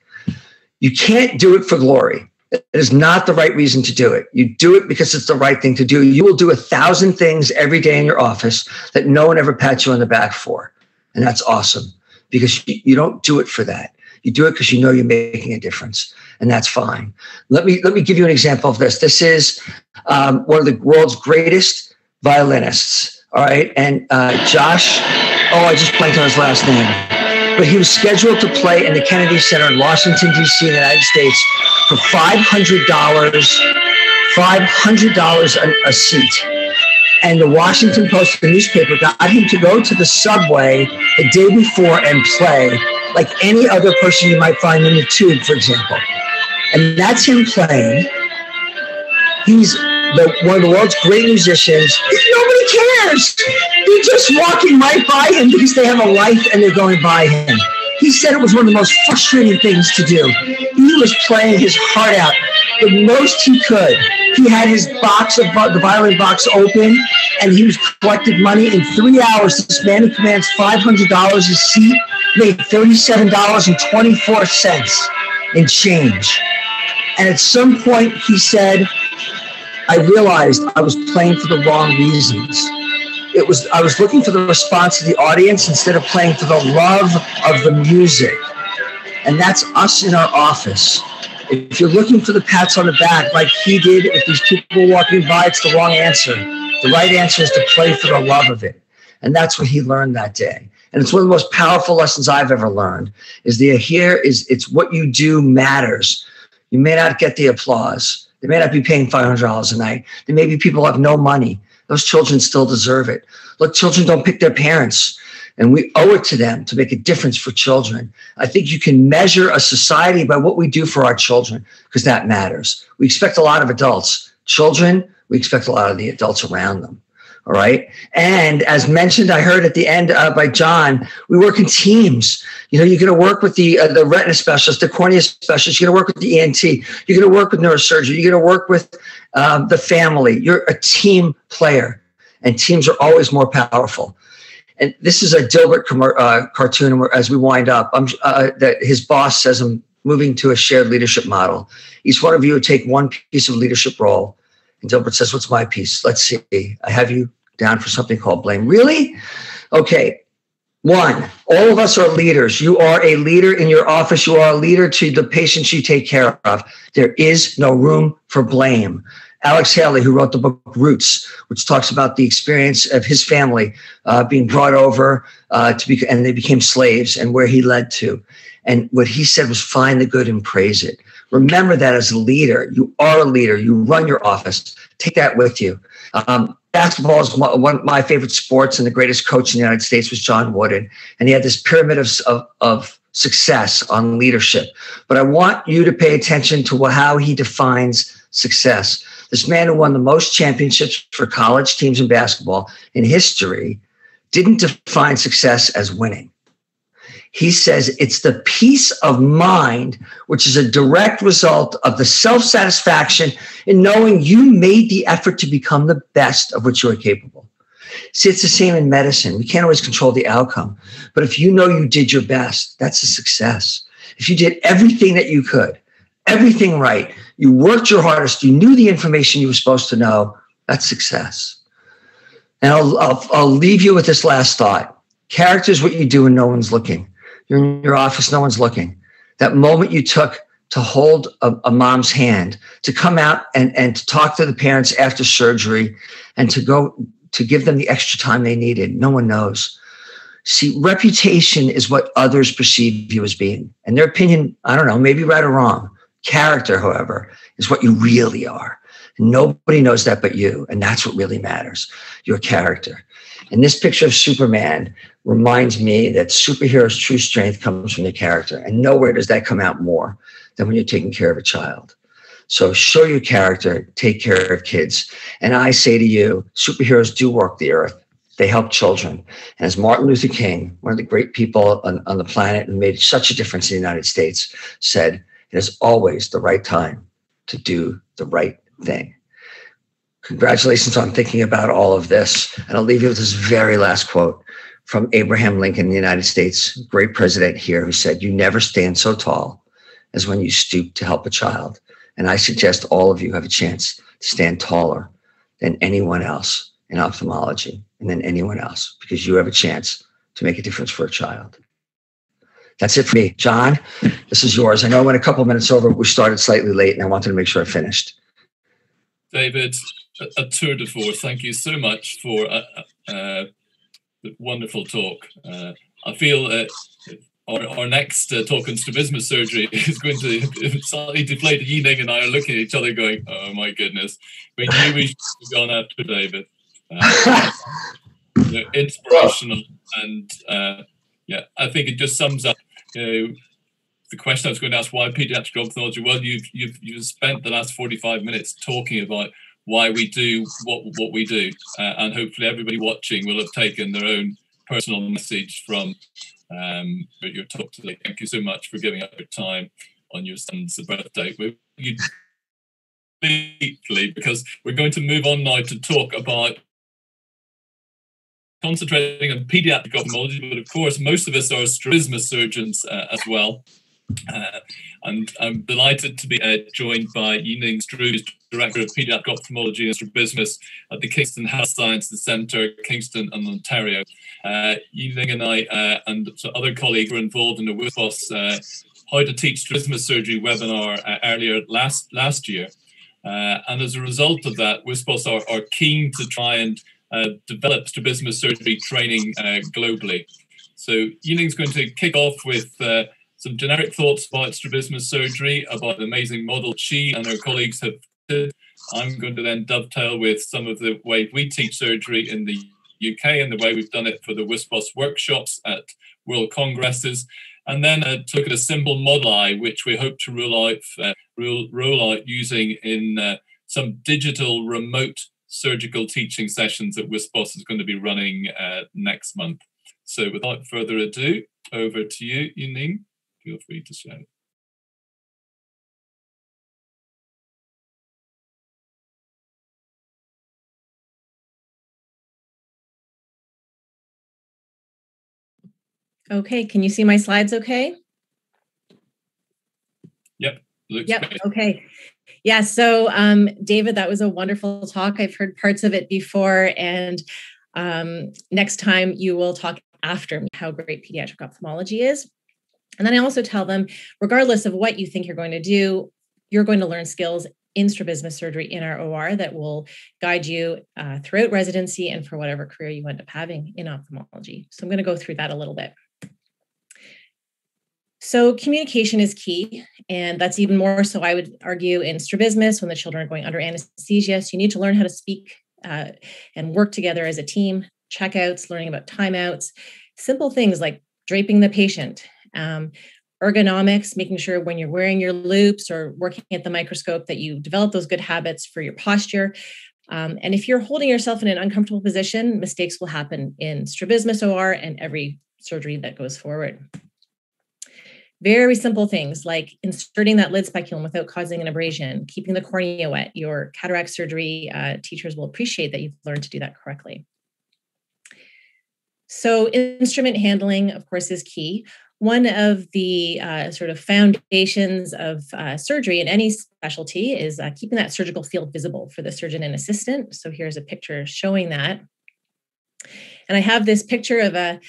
You can't do it for glory. It is not the right reason to do it. You do it because it's the right thing to do. You will do a thousand things every day in your office that no one ever pats you on the back for. And that's awesome because you, don't do it for that. You do it because you know you're making a difference, and that's fine. Let me let me give you an example of this. This is um, one of the world's greatest violinists. All right, and uh, Josh. Oh, I just blanked on his last name, but he was scheduled to play in the Kennedy Center in Washington D.C. in the United States for five hundred dollars. Five hundred dollars a seat and the Washington Post, the newspaper, got him to go to the subway the day before and play like any other person you might find in the tube, for example. And that's him playing. He's the, one of the world's great musicians. Cares. They're just walking right by him because they have a life and they're going by him. He said it was one of the most frustrating things to do. He was playing his heart out the most he could. He had his box of the violin box open, and he was collected money in three hours. This man who commands five hundred dollars a seat made thirty-seven dollars and twenty-four cents in change. And at some point, he said, "I realized I was playing for the wrong reasons." It was I was looking for the response of the audience instead of playing for the love of the music. And that's us in our office. If you're looking for the pats on the back like he did, if these people walking by, it's the wrong answer. The right answer is to play for the love of it. And that's what he learned that day. And it's one of the most powerful lessons I've ever learned is the here is it's what you do matters. You may not get the applause. They may not be paying $500 a night. There may be people who have no money. Those children still deserve it. Look, children don't pick their parents. And we owe it to them to make a difference for children. I think you can measure a society by what we do for our children because that matters. We expect a lot of adults. Children, we expect a lot of the adults around them. All right. And as mentioned, I heard at the end uh, by John, we work in teams. You know, you're going to work with the uh, the retina specialist, the cornea specialist. You're going to work with the ENT. You're going to work with neurosurgery. You're going to work with um, the family. You're a team player, and teams are always more powerful. And this is a Dilbert com- uh, cartoon. As we wind up, uh, that his boss says I'm moving to a shared leadership model. Each one of you would take one piece of leadership role. And Dilbert says, What's my piece? Let's see. I have you down for something called blame. Really? Okay. One, all of us are leaders. You are a leader in your office. You are a leader to the patients you take care of. There is no room for blame. Alex Haley, who wrote the book Roots, which talks about the experience of his family uh, being brought over uh, to be, and they became slaves and where he led to. And what he said was find the good and praise it. Remember that as a leader, you are a leader. You run your office. Take that with you. Um, basketball is one of my favorite sports, and the greatest coach in the United States was John Wooden, and he had this pyramid of, of, of success on leadership. But I want you to pay attention to how he defines success. This man who won the most championships for college teams in basketball in history didn't define success as winning. He says it's the peace of mind, which is a direct result of the self satisfaction in knowing you made the effort to become the best of which you are capable. See, it's the same in medicine. We can't always control the outcome, but if you know you did your best, that's a success. If you did everything that you could, everything right, you worked your hardest, you knew the information you were supposed to know, that's success. And I'll, I'll, I'll leave you with this last thought. Character is what you do when no one's looking. You're in your office, no one's looking. That moment you took to hold a, a, mom's hand, to come out and, and to talk to the parents after surgery, and to go to give them the extra time they needed. No one knows. See, reputation is what others perceive you as being. And their opinion, I don't know, maybe right or wrong. Character, however, is what you really are. Nobody knows that but you. And that's what really matters your character. And this picture of Superman reminds me that superheroes' true strength comes from their character. And nowhere does that come out more than when you're taking care of a child. So show your character, take care of kids. And I say to you, superheroes do work the earth. They help children. And as Martin Luther King, one of the great people on, on the planet who made such a difference in the United States, said, it is always the right time to do the right thing. Congratulations on thinking about all of this. And I'll leave you with this very last quote from Abraham Lincoln the United States, great president here, who said, You never stand so tall as when you stoop to help a child. And I suggest all of you have a chance to stand taller than anyone else in ophthalmology and than anyone else because you have a chance to make a difference for a child. That's it for me. John, this is yours. I know I went a couple minutes over. We started slightly late and I wanted to make sure I finished. David, a, tour de force. Thank you so much for a, a, a wonderful talk. Uh, I feel uh, our, our next uh, talk on strabismus surgery is going to slightly deflate. Yi Ning and I are looking at each other going, oh my goodness, we knew we should have gone after David. Uh, you know, inspirational and uh, yeah, I think it just sums up you know, the question I was going to ask: Why pediatric ophthalmology? Well, you've you've you've spent the last forty-five minutes talking about why we do what what we do, uh, and hopefully everybody watching will have taken their own personal message from um, your talk today. Thank you so much for giving up your time on your son's birthday. We because we're going to move on now to talk about concentrating on pediatric ophthalmology, but of course, most of us are strabismus surgeons uh, as well. Uh, and I'm delighted to be uh, joined by Yi Ning Strube, Director of Pediatric Ophthalmology and Strabismus at the Kingston Health Sciences Centre, Kingston and Ontario. Uh, Yi Ning and I uh, and other colleagues were involved in the WSPOS uh, How to Teach Strabismus Surgery webinar uh, earlier last, last year. Uh, and as a result of that, WSPOS are, are keen to try and uh, develop strabismus surgery training globally. So Yi Ning's going to kick off with some generic thoughts about strabismus surgery, about the amazing model she and her colleagues have I'm going to then dovetail with some of the way we teach surgery in the UK and the way we've done it for the WSPOS workshops at World Congresses. And then uh, look at a simple model eye, which we hope to roll out, uh, roll, out using in uh, some digital remote surgical teaching sessions that WSPOS is going to be running uh, next month. So without further ado, over to you, Yi Ning feel free to share. Okay, can you see my slides okay? Yep. yep. Great. Okay. Yeah. So, um, David, that was a wonderful talk. I've heard parts of it before. And um, next time you will talk after me how great pediatric ophthalmology is. And then I also tell them, regardless of what you think you're going to do, you're going to learn skills in strabismus surgery in our OR that will guide you uh, throughout residency and for whatever career you end up having in ophthalmology. So I'm going to go through that a little bit. So communication is key, and that's even more so, I would argue, in strabismus when the children are going under anesthesia. So you need to learn how to speak uh, and work together as a team, checkouts, learning about timeouts, simple things like draping the patient, um, ergonomics, making sure when you're wearing your loupes or working at the microscope that you develop those good habits for your posture. Um, and if you're holding yourself in an uncomfortable position, mistakes will happen in strabismus OR and every surgery that goes forward. Very simple things like inserting that lid speculum without causing an abrasion, keeping the cornea wet. Your cataract surgery uh, teachers will appreciate that you've learned to do that correctly. So, instrument handling, of course, is key. One of the uh, sort of foundations of uh, surgery in any specialty is uh, keeping that surgical field visible for the surgeon and assistant. So, here's a picture showing that. And I have this picture of a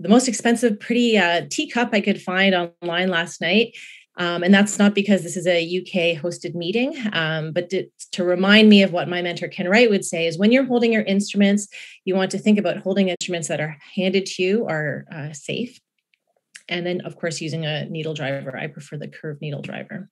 the most expensive, pretty uh, teacup I could find online last night. Um, and that's not because this is a UK hosted meeting, um, but to, to, remind me of what my mentor Ken Wright would say is when you're holding your instruments, you want to think about holding instruments that are handed to you are uh, safe. And then, of course, using a needle driver. I prefer the curved needle driver.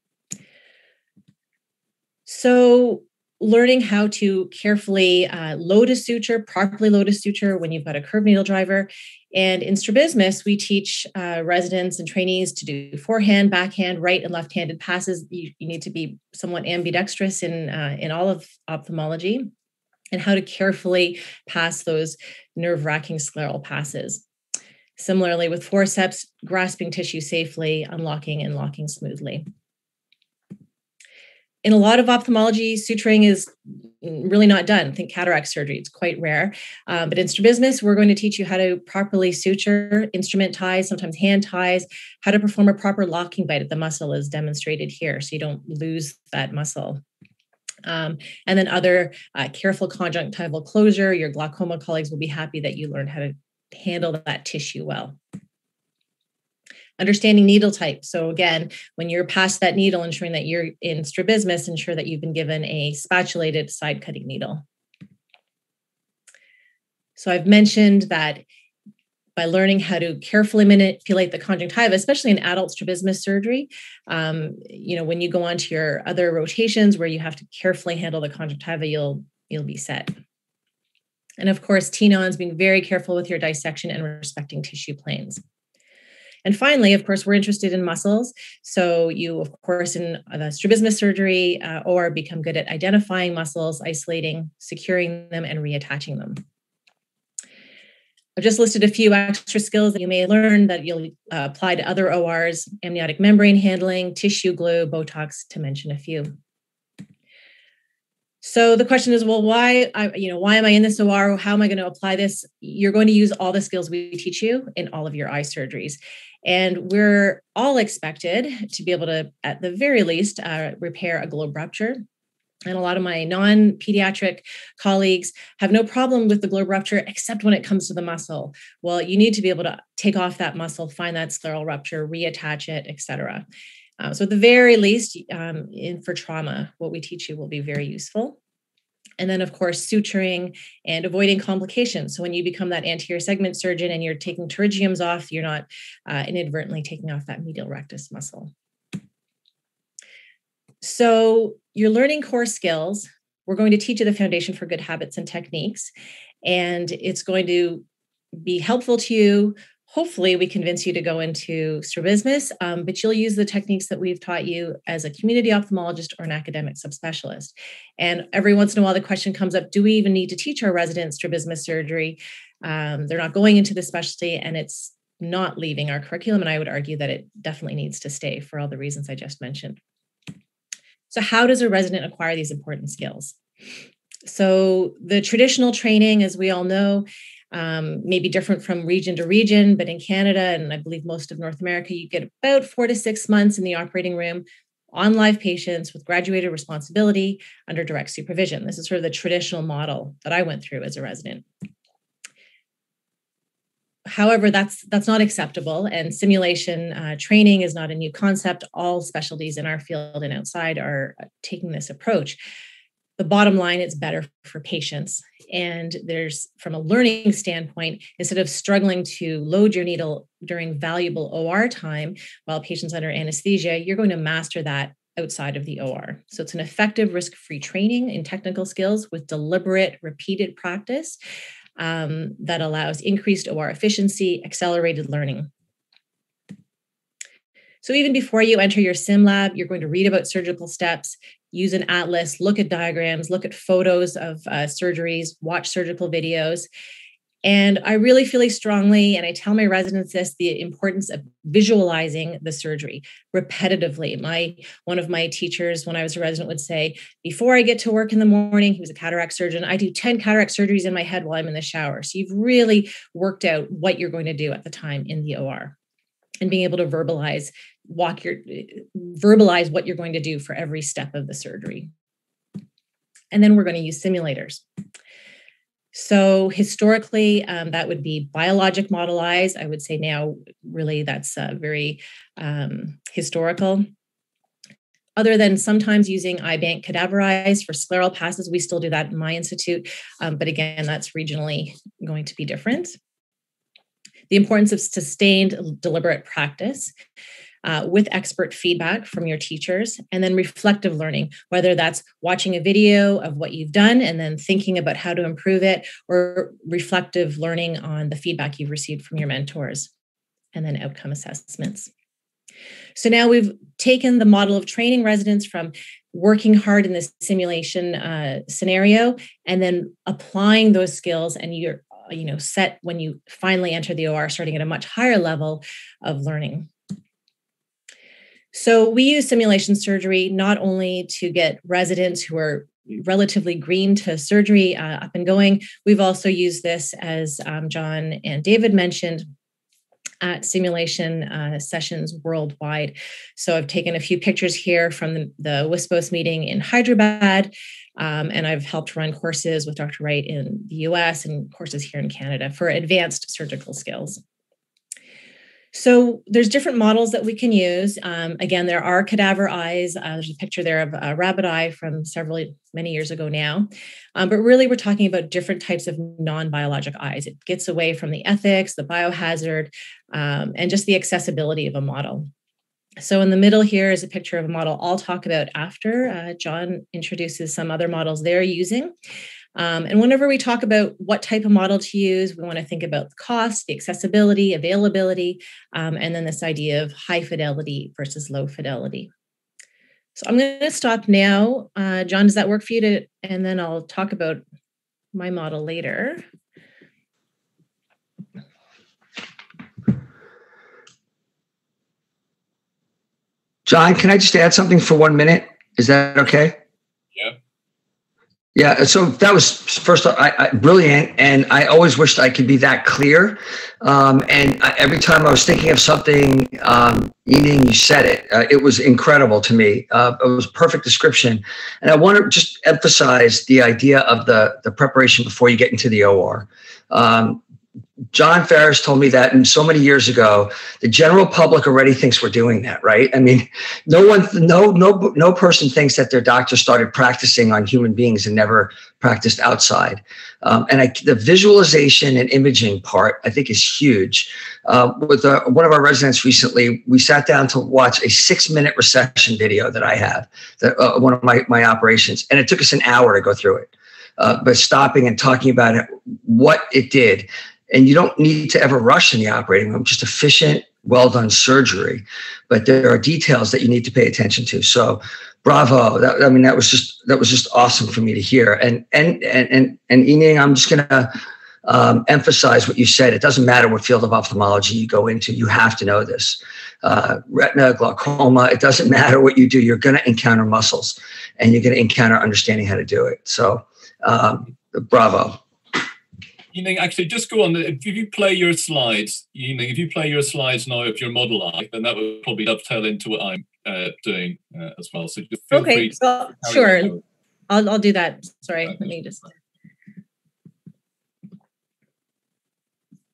So, learning how to carefully uh, load a suture, properly load a suture when you've got a curved needle driver. And in strabismus, we teach uh, residents and trainees to do forehand, backhand, right and left-handed passes. You, you need to be somewhat ambidextrous in uh, in all of ophthalmology, and how to carefully pass those nerve-wracking scleral passes. Similarly, with forceps, grasping tissue safely, unlocking and locking smoothly in a lot of ophthalmology, suturing is really not done. Think cataract surgery, it's quite rare. Um, but in strabismus, we're going to teach you how to properly suture, instrument ties, sometimes hand ties, how to perform a proper locking bite at the muscle is demonstrated here so you don't lose that muscle. Um, and then other uh, careful conjunctival closure. Your glaucoma colleagues will be happy that you learned how to handle that tissue well understanding needle type. So again, when you're past that needle, ensuring that you're in strabismus, ensure that you've been given a spatulated side cutting needle. So I've mentioned that by learning how to carefully manipulate the conjunctiva, especially in adult strabismus surgery, um, you know, when you go on to your other rotations where you have to carefully handle the conjunctiva, you'll you'll be set. And of course, Tenon's being very careful with your dissection and respecting tissue planes. And finally, of course, we're interested in muscles. So you, of course, in the strabismus surgery uh, or become good at identifying muscles, isolating, securing them, and reattaching them. I've just listed a few extra skills that you may learn that you'll uh, apply to other ORs, amniotic membrane handling, tissue glue, Botox, to mention a few. So the question is, well, why, I, you know, why am I in this OR? How am I going to apply this? You're going to use all the skills we teach you in all of your eye surgeries. And we're all expected to be able to, at the very least, uh, repair a globe rupture. And a lot of my non pediatric colleagues have no problem with the globe rupture, except when it comes to the muscle. Well, you need to be able to take off that muscle, find that scleral rupture, reattach it, etc. Uh, so, at the very least, um, in for trauma, what we teach you will be very useful. And then, of course, suturing and avoiding complications. So, when you become that anterior segment surgeon and you're taking pterygiums off, you're not uh, inadvertently taking off that medial rectus muscle. So, you're learning core skills. We're going to teach you the foundation for good habits and techniques. And it's going to be helpful to you hopefully we convince you to go into strabismus, um, but you'll use the techniques that we've taught you as a community ophthalmologist or an academic subspecialist. And every once in a while, the question comes up, do we even need to teach our residents strabismus surgery? Um, they're not going into the specialty and it's not leaving our curriculum. And I would argue that it definitely needs to stay for all the reasons I just mentioned. So how does a resident acquire these important skills? So the traditional training, as we all know, um, maybe different from region to region, but in Canada and I believe most of North America, you get about four to six months in the operating room on live patients with graduated responsibility under direct supervision. This is sort of the traditional model that I went through as a resident. However, that's that's not acceptable, and simulation uh, training is not a new concept. All specialties in our field and outside are uh, taking this approach. The bottom line, it's better for patients. And there's, from a learning standpoint, instead of struggling to load your needle during valuable OR time while patients under anesthesia, you're going to master that outside of the OR. So it's an effective risk free training in technical skills with deliberate, repeated practice um, that allows increased OR efficiency, accelerated learning. So even before you enter your sim lab, you're going to read about surgical steps, use an atlas, look at diagrams, look at photos of uh, surgeries, watch surgical videos. And I really feel strongly, and I tell my residents this, the importance of visualizing the surgery repetitively. My one of my teachers, when I was a resident, would say, before I get to work in the morning, he was a cataract surgeon, I do 10 cataract surgeries in my head while I'm in the shower. So you've really worked out what you're going to do at the time in the OR and being able to verbalize walk your verbalize what you're going to do for every step of the surgery. And then we're going to use simulators. So historically um, that would be biologic model eyes. I would say now really that's uh, very um, historical. Other than sometimes using eye bank cadaver for scleral passes, we still do that in my institute. Um, but again, that's regionally going to be different. The importance of sustained deliberate practice uh, with expert feedback from your teachers, and then reflective learning, whether that's watching a video of what you've done and then thinking about how to improve it, or reflective learning on the feedback you've received from your mentors, and then outcome assessments. So now we've taken the model of training residents from working hard in this simulation uh, scenario and then applying those skills and you're you know set when you finally enter the or starting at a much higher level of learning so we use simulation surgery not only to get residents who are relatively green to surgery uh, up and going, we've also used this, as um, John and David mentioned, at simulation uh, sessions worldwide. So I've taken a few pictures here from the, the WSPOS meeting in Hyderabad, um, and I've helped run courses with Dr. Wright in the US and courses here in Canada for advanced surgical skills. So there's different models that we can use. Um, again, there are cadaver eyes. Uh, there's a picture there of a rabbit eye from several many years ago now. Um, but really, we're talking about different types of non-biologic eyes. It gets away from the ethics, the biohazard, um, and just the accessibility of a model. So in the middle here is a picture of a model I'll talk about after. Uh, John introduces some other models they're using. Um, and whenever we talk about what type of model to use, we want to think about the cost, the accessibility, availability, um, and then this idea of high fidelity versus low fidelity. So I'm going to stop now. Uh, John, does that work for you to? And then I'll talk about my model later. John, can I just add something for one minute? Is that okay? Yeah, so that was first I, I, brilliant, and I always wished I could be that clear. Um, and I, every time I was thinking of something, um, you said it. Uh, it was incredible to me. Uh, it was perfect description, and I want to just emphasize the idea of the the preparation before you get into the OR. Um, John Ferris told me that and so many years ago. The general public already thinks we're doing that, right? I mean, no one, no, no, no person thinks that their doctor started practicing on human beings and never practiced outside. Um, and I, the visualization and imaging part, I think, is huge. Uh, with uh, one of our residents recently, we sat down to watch a six-minute resection video that I have, that uh, one of my my operations, and it took us an hour to go through it. Uh, but stopping and talking about it, what it did and you don't need to ever rush in the operating room, just efficient, well done surgery. But there are details that you need to pay attention to. So bravo. That, I mean, that was just that was just awesome for me to hear. And and and and and I'm just gonna um, emphasize what you said. It doesn't matter what field of ophthalmology you go into, you have to know this. Uh, retina, glaucoma, it doesn't matter what you do, you're going to encounter muscles and you're going to encounter understanding how to do it. So, um, bravo you know, actually, just go on. If you play your slides, you know, if you play your slides now of your model eye, then that would probably dovetail into what I'm uh, doing uh, as well. So just feel okay, free. So, sure, I'll I'll do that. Sorry, let me just.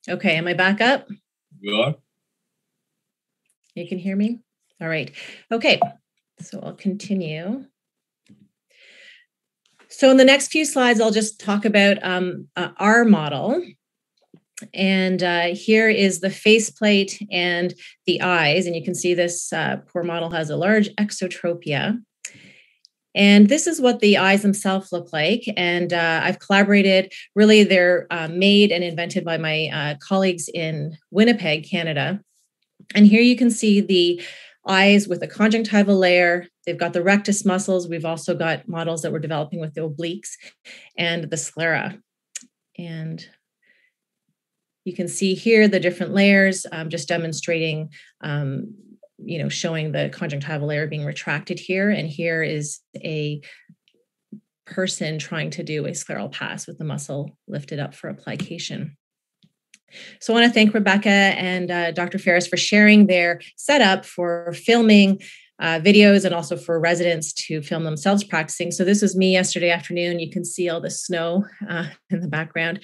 Okay, am I back up? You are. You can hear me. All right. Okay, so I'll continue. So in the next few slides, I'll just talk about um, uh, our model. And uh, here is the faceplate and the eyes. And you can see this uh, poor model has a large exotropia. And this is what the eyes themselves look like. And uh, I've collaborated, really, they're uh, made and invented by my uh, colleagues in Winnipeg, Canada. And here you can see the eyes with a conjunctival layer. They've got the rectus muscles. We've also got models that we're developing with the obliques and the sclera. And you can see here the different layers, um, just demonstrating um, you know, showing the conjunctival layer being retracted here. And here is a person trying to do a scleral pass with the muscle lifted up for application. So I want to thank Rebecca and uh, Dr. Ferris for sharing their setup for filming uh, videos and also for residents to film themselves practicing. So this was me yesterday afternoon. You can see all the snow uh, in the background.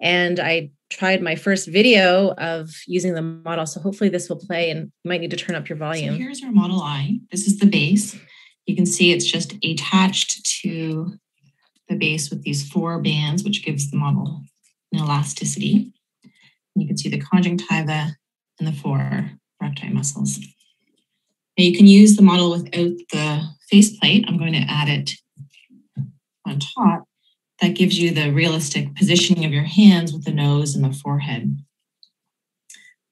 And I tried my first video of using the model. So hopefully this will play and you might need to turn up your volume. So here's our model eye. This is the base. You can see it's just attached to the base with these four bands, which gives the model an elasticity. And you can see the conjunctiva and the four recti muscles. Now you can use the model without the faceplate. I'm going to add it on top that gives you the realistic positioning of your hands with the nose and the forehead.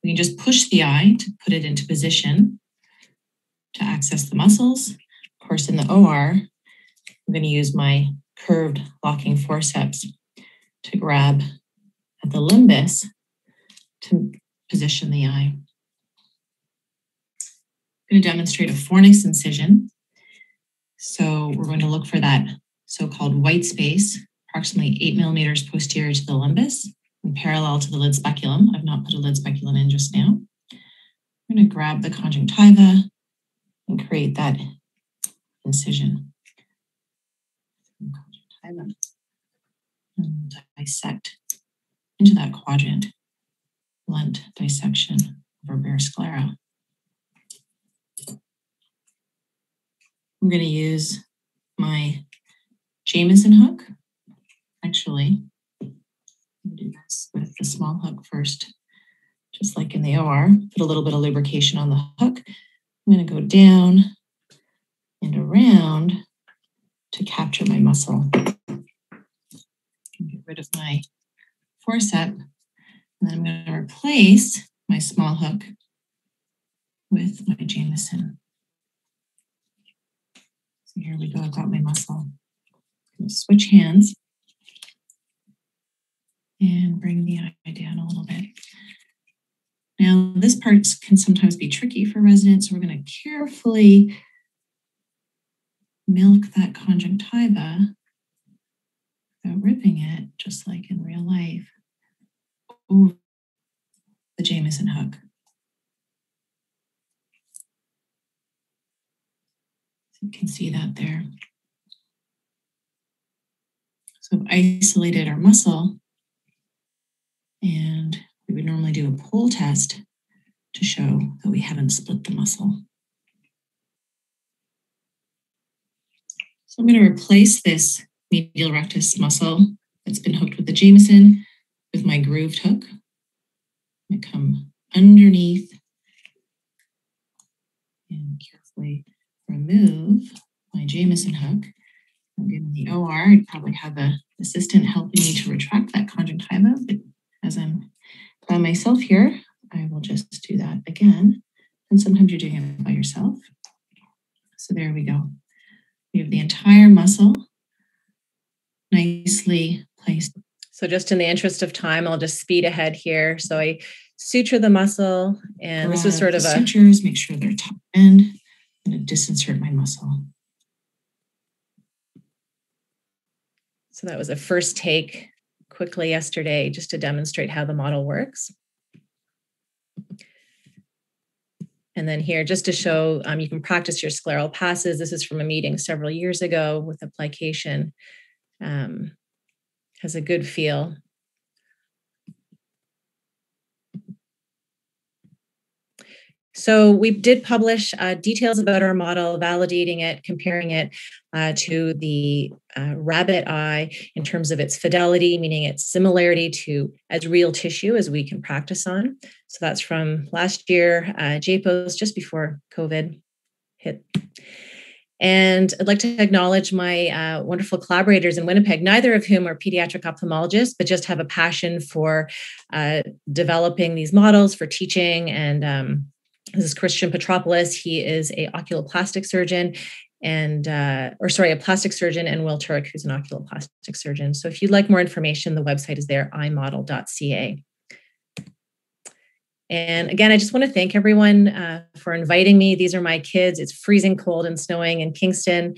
We can just push the eye to put it into position to access the muscles. Of course, in the OR, I'm going to use my curved locking forceps to grab at the limbus to position the eye. Going to demonstrate a fornix incision. So we're going to look for that so-called white space approximately eight millimeters posterior to the limbus and parallel to the lid speculum. I've not put a lid speculum in just now. I'm going to grab the conjunctiva and create that incision. Conjunctiva and dissect into that quadrant, blunt dissection of our bare sclera. I'm going to use my Jamieson hook actually do this with the small hook first, just like in the OR. Put a little bit of lubrication on the hook. I'm going to go down and around to capture my muscle. Get rid of my forcep. And then I'm going to replace my small hook with my Jamieson. So here we go. I've got my muscle. switch hands and bring the eye down a little bit. Now, this part can sometimes be tricky for residents, so we're going to carefully milk that conjunctiva without ripping it, just like in real life, over the Jamieson hook. You can see that there. So I've isolated our muscle and we would normally do a pull test to show that we haven't split the muscle. So I'm going to replace this medial rectus muscle that's been hooked with the Jamieson with my grooved hook. To come underneath and carefully remove my Jamieson hook. I'm in the OR, I'd probably have an assistant helping me to retract that conjunctiva, but as I'm by myself here, I will just do that again. And sometimes you're doing it by yourself. So there we go. We have the entire muscle nicely placed. So just in the interest of time, I'll just speed ahead here. So I suture the muscle, and this is sort of a sutures. Make sure they're top end. Going to disinsert my muscle. So that was a first take quickly yesterday just to demonstrate how the model works. And then here, just to show um, you can practice your scleral passes. This is from a meeting several years ago with application. Um, has a good feel. So we did publish uh, details about our model, validating it, comparing it uh, to the uh, rabbit eye in terms of its fidelity, meaning its similarity to as real tissue as we can practice on. So that's from last year, uh, JPOS, just before COVID hit. And I'd like to acknowledge my uh, wonderful collaborators in Winnipeg, neither of whom are pediatric ophthalmologists, but just have a passion for uh, developing these models for teaching. And um, this is Christian Petropoulos. He is a oculoplastic surgeon and uh, or sorry, a plastic surgeon, and Will Turek, who's an oculoplastic surgeon. So if you'd like more information, the website is there, imodel.ca. And again, I just want to thank everyone uh, for inviting me. These are my kids. It's freezing cold and snowing in Kingston.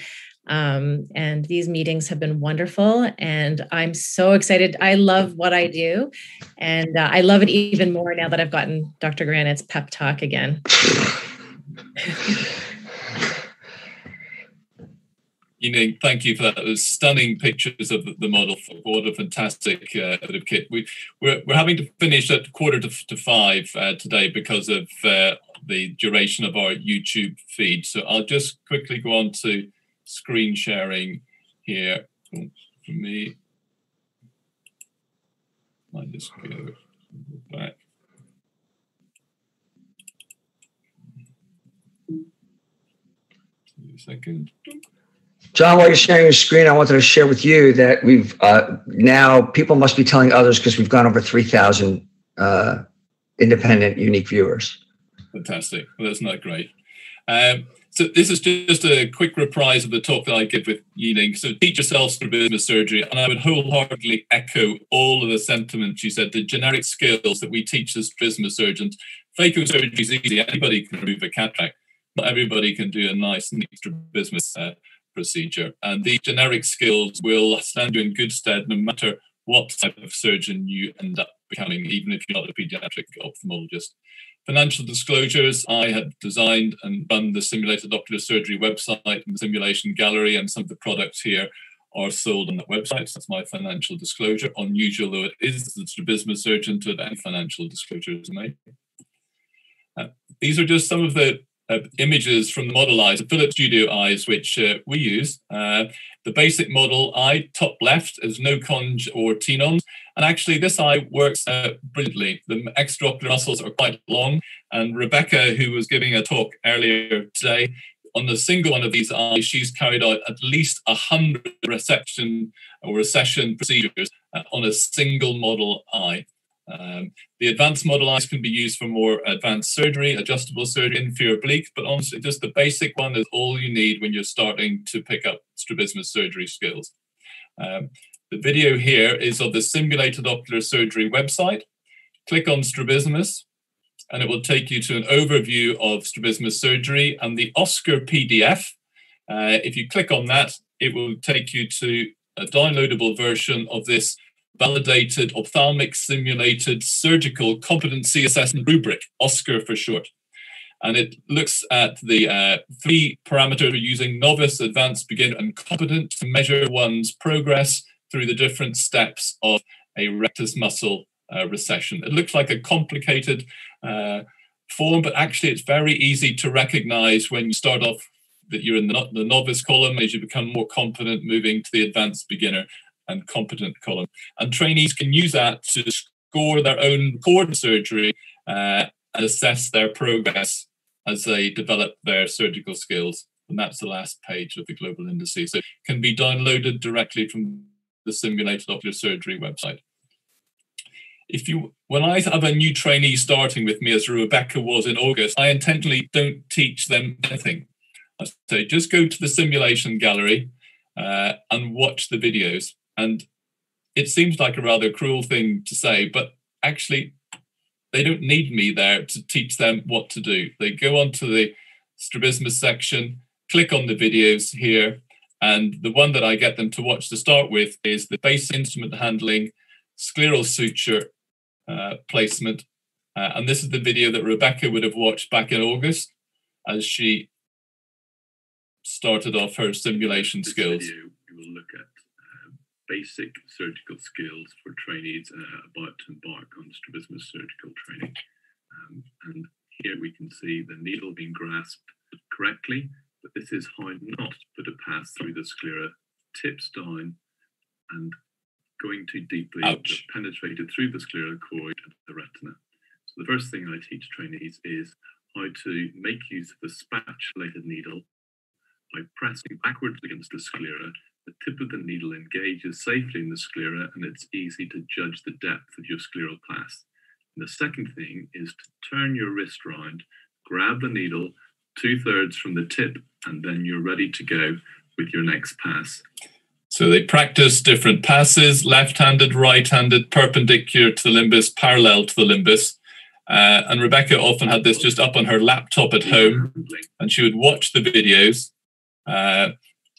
Um, and these meetings have been wonderful. And I'm so excited. I love what I do. And uh, I love it even more now that I've gotten Dr. Granet's pep talk again. Yi Ning, thank you for that. Those stunning pictures of the model. What a fantastic uh, kit. We, we're, we're having to finish at quarter to, to five uh, today because of uh, the duration of our YouTube feed. So I'll just quickly go on to screen sharing here for me. I just go back. Two seconds. John, while you're sharing your screen, I wanted to share with you that we've uh, now people must be telling others because we've gone over 3,000 uh, independent, unique viewers. Fantastic. Well, that's not great. Um, so this is just a quick reprise of the talk that I give with Yi Ning. So teach yourself strabismus surgery, and I would wholeheartedly echo all of the sentiments you said. The generic skills that we teach as strabismus surgeons. Phaco surgery is easy; anybody can remove a cataract. Not everybody can do a nice, neat strabismus uh, procedure. And these generic skills will stand you in good stead no matter what type of surgeon you end up becoming, even if you're not a pediatric ophthalmologist. Financial disclosures, I have designed and run the simulated ocular surgery website and the simulation gallery, and some of the products here are sold on that website. So that's my financial disclosure. Unusual though it is, the strabismus surgeon to have any financial disclosures made. Uh, these are just some of the uh, images from the model eyes, the Philips Studio eyes, which uh, we use. Uh, the basic model eye, top left, is no conj or tenons. And actually, this eye works uh, brilliantly. The extraocular muscles are quite long. And Rebecca, who was giving a talk earlier today, on the single one of these eyes, she's carried out at least 100 resection or recession procedures uh, on a single model eye. Um, the advanced model eyes can be used for more advanced surgery, adjustable surgery, inferior oblique, but honestly, just the basic one is all you need when you're starting to pick up strabismus surgery skills. Um, the video here is of the simulated ocular surgery website. Click on strabismus, and it will take you to an overview of strabismus surgery and the OSCAR PDF. Uh, if you click on that, it will take you to a downloadable version of this Validated Ophthalmic Simulated Surgical Competency Assessment Rubric, OSCAR for short. And it looks at the uh, three parameters using novice, advanced, beginner, and competent to measure one's progress through the different steps of a rectus muscle uh, recession. It looks like a complicated uh, form, but actually it's very easy to recognize when you start off that you're in the, the novice column as you become more confident moving to the advanced beginner and competent column. And trainees can use that to score their own cord surgery uh, and assess their progress as they develop their surgical skills. And that's the last page of the global indices. So it can be downloaded directly from the simulated ocular surgery website. If you, when I have a new trainee starting with me, as Rebecca was in August, I intentionally don't teach them anything. I say just go to the simulation gallery uh, and watch the videos. And it seems like a rather cruel thing to say, but actually, they don't need me there to teach them what to do. They go onto the strabismus section, click on the videos here, and the one that I get them to watch to start with is the base instrument handling, scleral suture uh, placement. Uh, and this is the video that Rebecca would have watched back in August as she started off her simulation this skills. Video, we will look at basic surgical skills for trainees uh, about to embark on strabismus surgical training. Um, and here we can see the needle being grasped correctly, but this is how not to put a pass through the sclera, tips down and going too deeply, penetrated through the scleral cord and the retina. So the first thing I teach trainees is how to make use of the spatulated needle by pressing backwards against the sclera. The tip of the needle engages safely in the sclera and it's easy to judge the depth of your scleral pass. And the second thing is to turn your wrist round, grab the needle two thirds from the tip, and then you're ready to go with your next pass. So they practice different passes, left-handed, right-handed, perpendicular to the limbus, parallel to the limbus. Uh, and Rebecca often had this just up on her laptop at home, and she would watch the videos uh,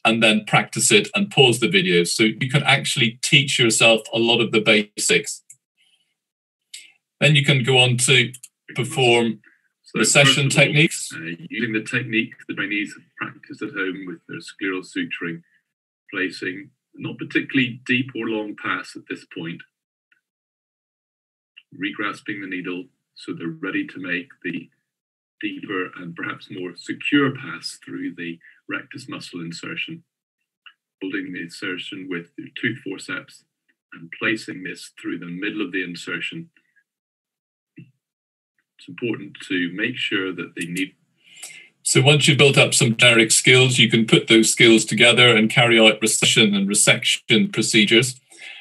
and then practice it and pause the video. So you can actually teach yourself a lot of the basics. Then you can go on to perform So recession first all, techniques. uh, using the technique the trainees have practiced at home with their scleral suturing, placing not particularly deep or long pass at this point, regrasping the needle so they're ready to make the deeper and perhaps more secure pass through the rectus muscle insertion, holding the insertion with the tooth forceps and placing this through the middle of the insertion. It's important to make sure that the need. So once you've built up some generic skills, you can put those skills together and carry out recession and resection procedures.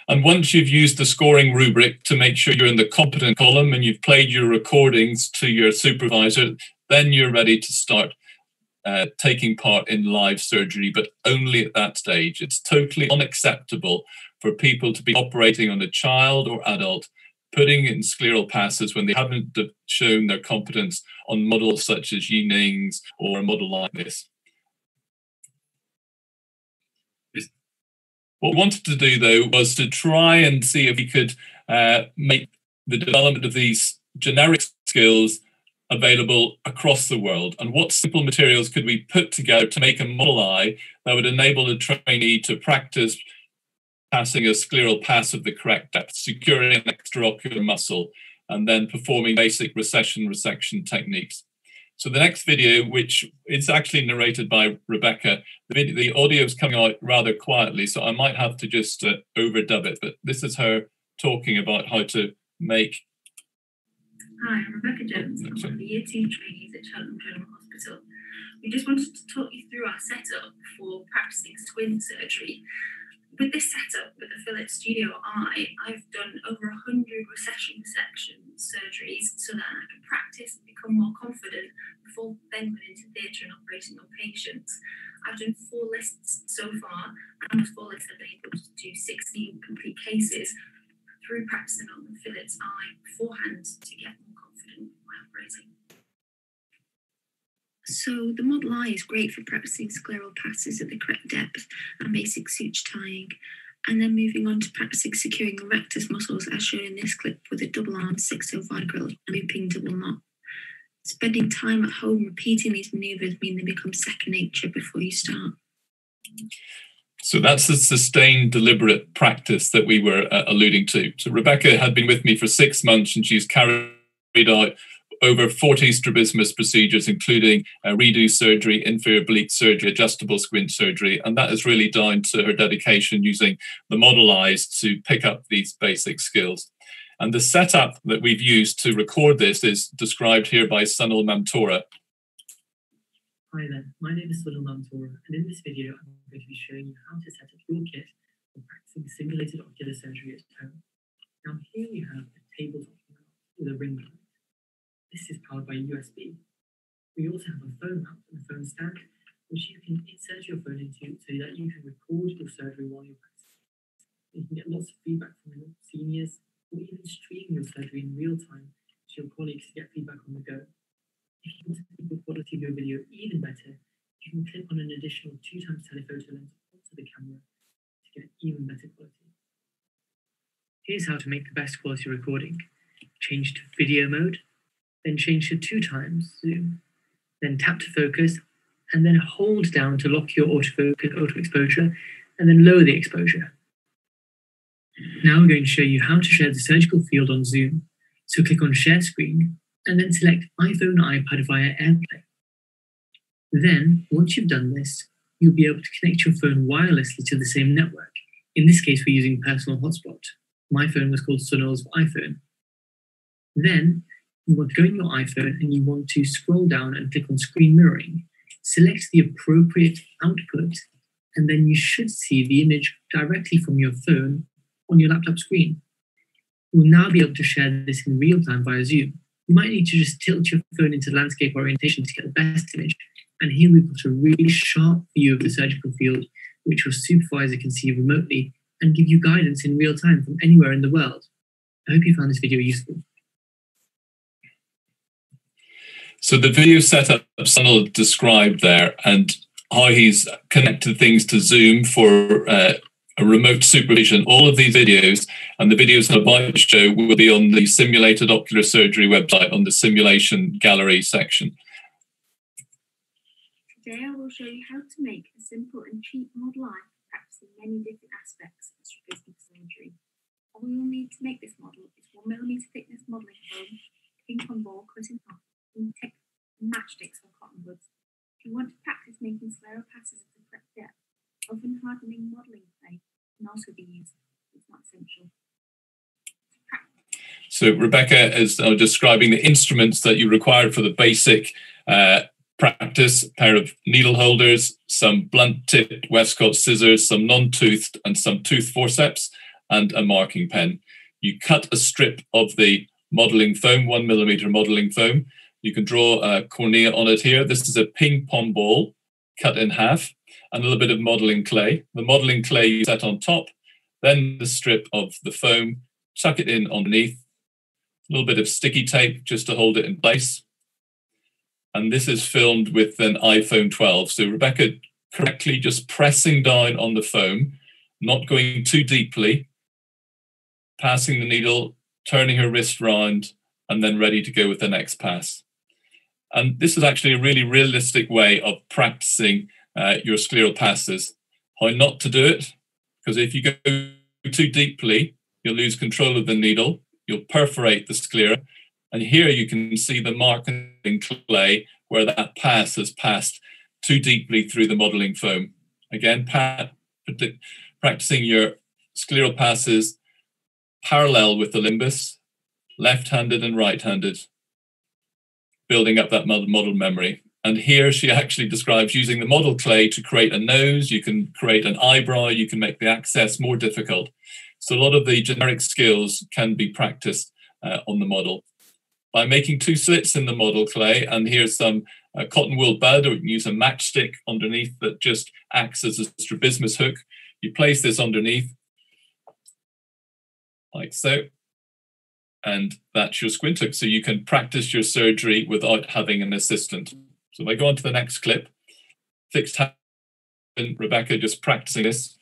And once you've used the scoring rubric to make sure you're in the competent column and you've played your recordings to your supervisor, then you're ready to start uh, taking part in live surgery, but only at that stage. It's totally unacceptable for people to be operating on a child or adult, putting in scleral passes when they haven't shown their competence on models such as Yi Ning's or a model like this. What we wanted to do, though, was to try and see if we could uh, make the development of these generic skills available across the world. And what simple materials could we put together to make a model eye that would enable a trainee to practice passing a scleral pass of the correct depth, securing an extraocular muscle, and then performing basic recession resection techniques. So the next video, which is actually narrated by Rebecca, the, video, the audio is coming out rather quietly, so I might have to just uh, overdub it. But this is her talking about how to make. Hi, I'm Rebecca Jones. I'm one of the Year 2 trainees at Cheltenham General Hospital. We just wanted to talk you through our setup for practicing squint surgery. With this setup with the Philips Studio Eye, I've done over 100 recession section surgeries so that I can practice and become more confident before then going into theatre and operating on patients. I've done four lists so far, and with four lists, I've been able to do 16 complete cases through practicing on the Philips Eye beforehand to get So the Model Eye is great for practicing scleral passes at the correct depth and basic suture tying, and then moving on to practicing securing the rectus muscles as shown in this clip with a double arm 6 vicryl and looping double knot. Spending time at home repeating these maneuvers mean they become second nature before you start. So that's the sustained, deliberate practice that we were uh, alluding to. So Rebecca had been with me for six months, and she's carried out over 40 strabismus procedures, including uh, redo surgery, inferior oblique surgery, adjustable squint surgery. And that is really down to her dedication using the model eyes to pick up these basic skills. And the setup that we've used to record this is described here by Sunil Mamtora. Hi there, my name is Sunil Mamtora, and in this video I'm going to be showing you how to set up your kit for practicing simulated ocular surgery at home. Now here we have a tabletop with a ring light. This is powered by USB. We also have a phone mount and a phone stand, which you can insert your phone into so that you can record your surgery while you're practicing. You can get lots of feedback from your seniors, or even stream your surgery in real time to your colleagues to get feedback on the go. If you want to make the quality of your video even better, you can clip on an additional two times telephoto lens onto the camera to get even better quality. Here's how to make the best quality recording. Change to video mode, then change to two times zoom, then tap to focus, and then hold down to lock your autofocus, auto exposure, and then lower the exposure. Now I'm going to show you how to share the surgical field on Zoom. So click on share screen and then select iPhone or iPad via AirPlay. Then, once you've done this, you'll be able to connect your phone wirelessly to the same network. In this case, we're using personal hotspot. My phone was called Sonor's iPhone. Then, you want to go in your iPhone and you want to scroll down and click on screen mirroring. Select the appropriate output, and then you should see the image directly from your phone on your laptop screen. You'll now be able to share this in real time via Zoom. You might need to just tilt your phone into landscape orientation to get the best image. And here we've got a really sharp view of the surgical field, which your supervisor can see remotely and give you guidance in real time from anywhere in the world. I hope you found this video useful. So the video setup Sunil described there and how he's connected things to Zoom for uh, a remote supervision. All of these videos and the videos the show will be on the Simulated Ocular Surgery website on the Simulation Gallery section. Today I will show you how to make a simple and cheap model eye practicing many different aspects of strabismus surgery. All you'll need to make this model is one millimeter thickness modelling foam, ping pong ball cut in half, and take matchsticks or cotton buds. If you want to practice making scleropasses at the correct depth, oven hardening modelling clay can also be used. It's not essential. So Rebecca is uh, describing the instruments that you required for the basic uh, practice, a pair of needle holders, some blunt tipped Westcott scissors, some non-toothed and some tooth forceps, and a marking pen. You cut a strip of the modeling foam, one millimeter modeling foam, you can draw a cornea on it here. This is a ping pong ball cut in half and a little bit of modeling clay. The modeling clay you set on top, then the strip of the foam, tuck it in underneath, a little bit of sticky tape just to hold it in place. And this is filmed with an iPhone 12. So Rebecca correctly just pressing down on the foam, not going too deeply, passing the needle, turning her wrist round, and then ready to go with the next pass. And this is actually a really realistic way of practicing uh, your scleral passes. How not to do it, because if you go too deeply, you'll lose control of the needle, you'll perforate the sclera, and here you can see the mark in clay where that pass has passed too deeply through the modeling foam. Again, practicing your scleral passes parallel with the limbus, left-handed and right-handed building up that model memory. And here she actually describes using the model clay to create a nose, you can create an eyebrow, you can make the access more difficult. So a lot of the generic skills can be practiced uh, on the model. By making two slits in the model clay, and here's some uh, cotton wool bud, or you can use a matchstick underneath that just acts as a strabismus hook. You place this underneath, like so, and that's your squint hook. So you can practice your surgery without having an assistant. So if I go on to the next clip, fixed hand, Rebecca just practicing this.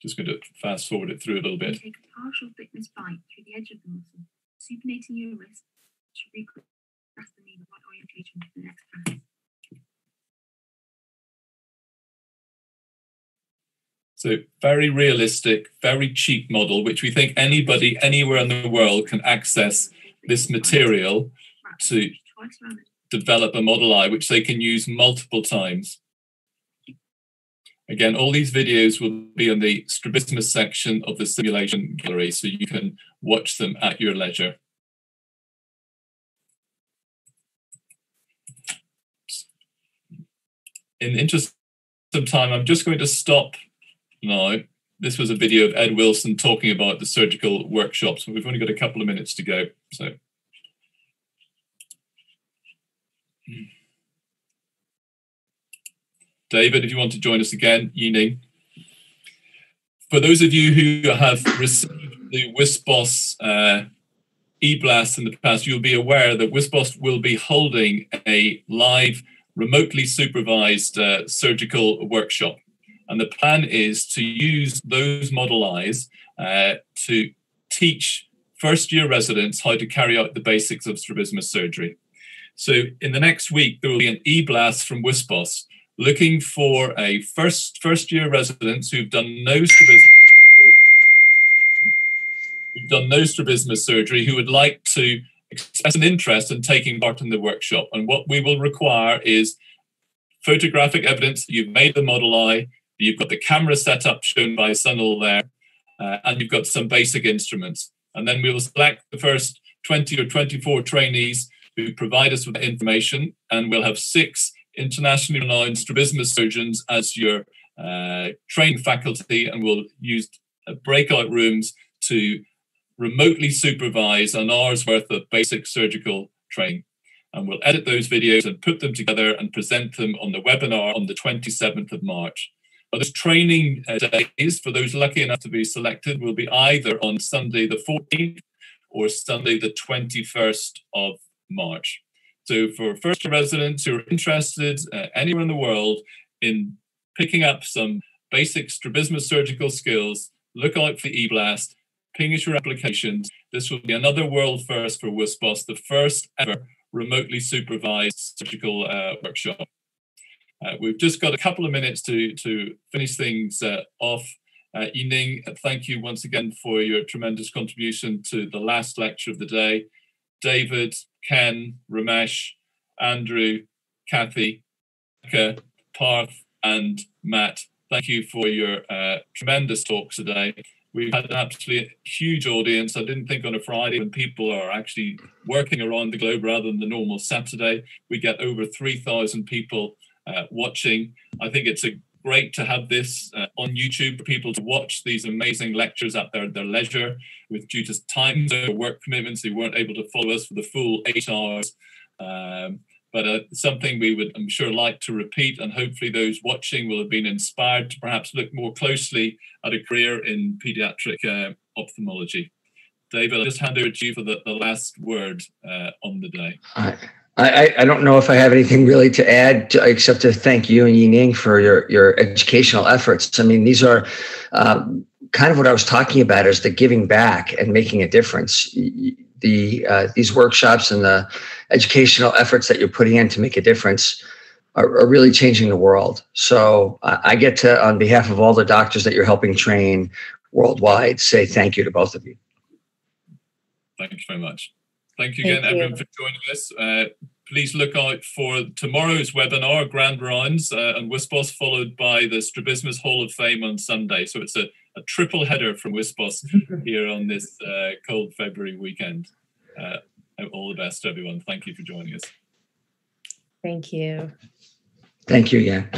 Just going to fast forward it through a little bit. Take a partial thickness bite through the edge of the muscle, supinating your wrist to recross the knee right orientation to the next pass. So very realistic, very cheap model, which we think anybody anywhere in the world can access this material to develop a model eye, which they can use multiple times. Again, all these videos will be in the strabismus section of the simulation gallery, so you can watch them at your leisure. In the interest of time, I'm just going to stop now. This was a video of Ed Wilson talking about the surgical workshops. We've only got a couple of minutes to go, so. David, if you want to join us again, Yi Ning. For those of you who have received the WSPOS uh, e-blast in the past, you'll be aware that WSPOS will be holding a live, remotely supervised uh, surgical workshop. And the plan is to use those model eyes uh, to teach first year residents how to carry out the basics of strabismus surgery. So in the next week, there will be an e-blast from WSPOS looking for a first first year residents who've done no strabismus done no strabismus surgery who would like to express an interest in taking part in the workshop. And what we will require is photographic evidence that you've made the model eye, you've got the camera set up shown by Sunil there, uh, and you've got some basic instruments. And then we will select the first 20 or 24 trainees who provide us with information, and we'll have six internationally renowned strabismus surgeons as your uh, faculty, and we'll use uh, breakout rooms to remotely supervise an hour's worth of basic surgical training. And we'll edit those videos and put them together and present them on the webinar on the 27th of March. But training uh, days for those lucky enough to be selected will be either on Sunday the 14th or Sunday the 21st of March. So for first residents who are interested uh, anywhere in the world in picking up some basic strabismus surgical skills, look out for eBlast, ping us your applications. This will be another world first for WSPOS, the first ever remotely supervised surgical uh, workshop. Uh, we've just got a couple of minutes to, to finish things uh, off. Uh, Yi Ning, thank you once again for your tremendous contribution to the last lecture of the day. David, Ken, Ramesh, Andrew, Cathy, Parth, and Matt, thank you for your uh, tremendous talks today. We've had an absolutely huge audience. I didn't think on a Friday when people are actually working around the globe rather than the normal Saturday, we get over 3,000 people uh, watching. I think it's a great to have this uh, on YouTube for people to watch these amazing lectures at their, their leisure with due to time or work commitments they weren't able to follow us for the full eight hours. Um, but uh, something we would i'm sure like to repeat and hopefully those watching will have been inspired to perhaps look more closely at a career in pediatric uh, ophthalmology. David i'll just hand over to you for the, the last word uh, on the day I, I don't know if I have anything really to add to, except to thank you and Yi Ning for your, your educational efforts. I mean, these are um, kind of what I was talking about is the giving back and making a difference. The uh, these workshops and the educational efforts that you're putting in to make a difference are, are really changing the world. So I, I get to, on behalf of all the doctors that you're helping train worldwide, say thank you to both of you. Thank you very much. Thank you again, Thank everyone, for joining us. Uh, please look out for tomorrow's webinar, Grand Rounds, uh, and WSPOS, followed by the Strabismus Hall of Fame on Sunday. So it's a, a triple header from WSPOS here on this uh, cold February weekend. Uh, all the best, everyone. Thank you for joining us. Thank you. Thank you again.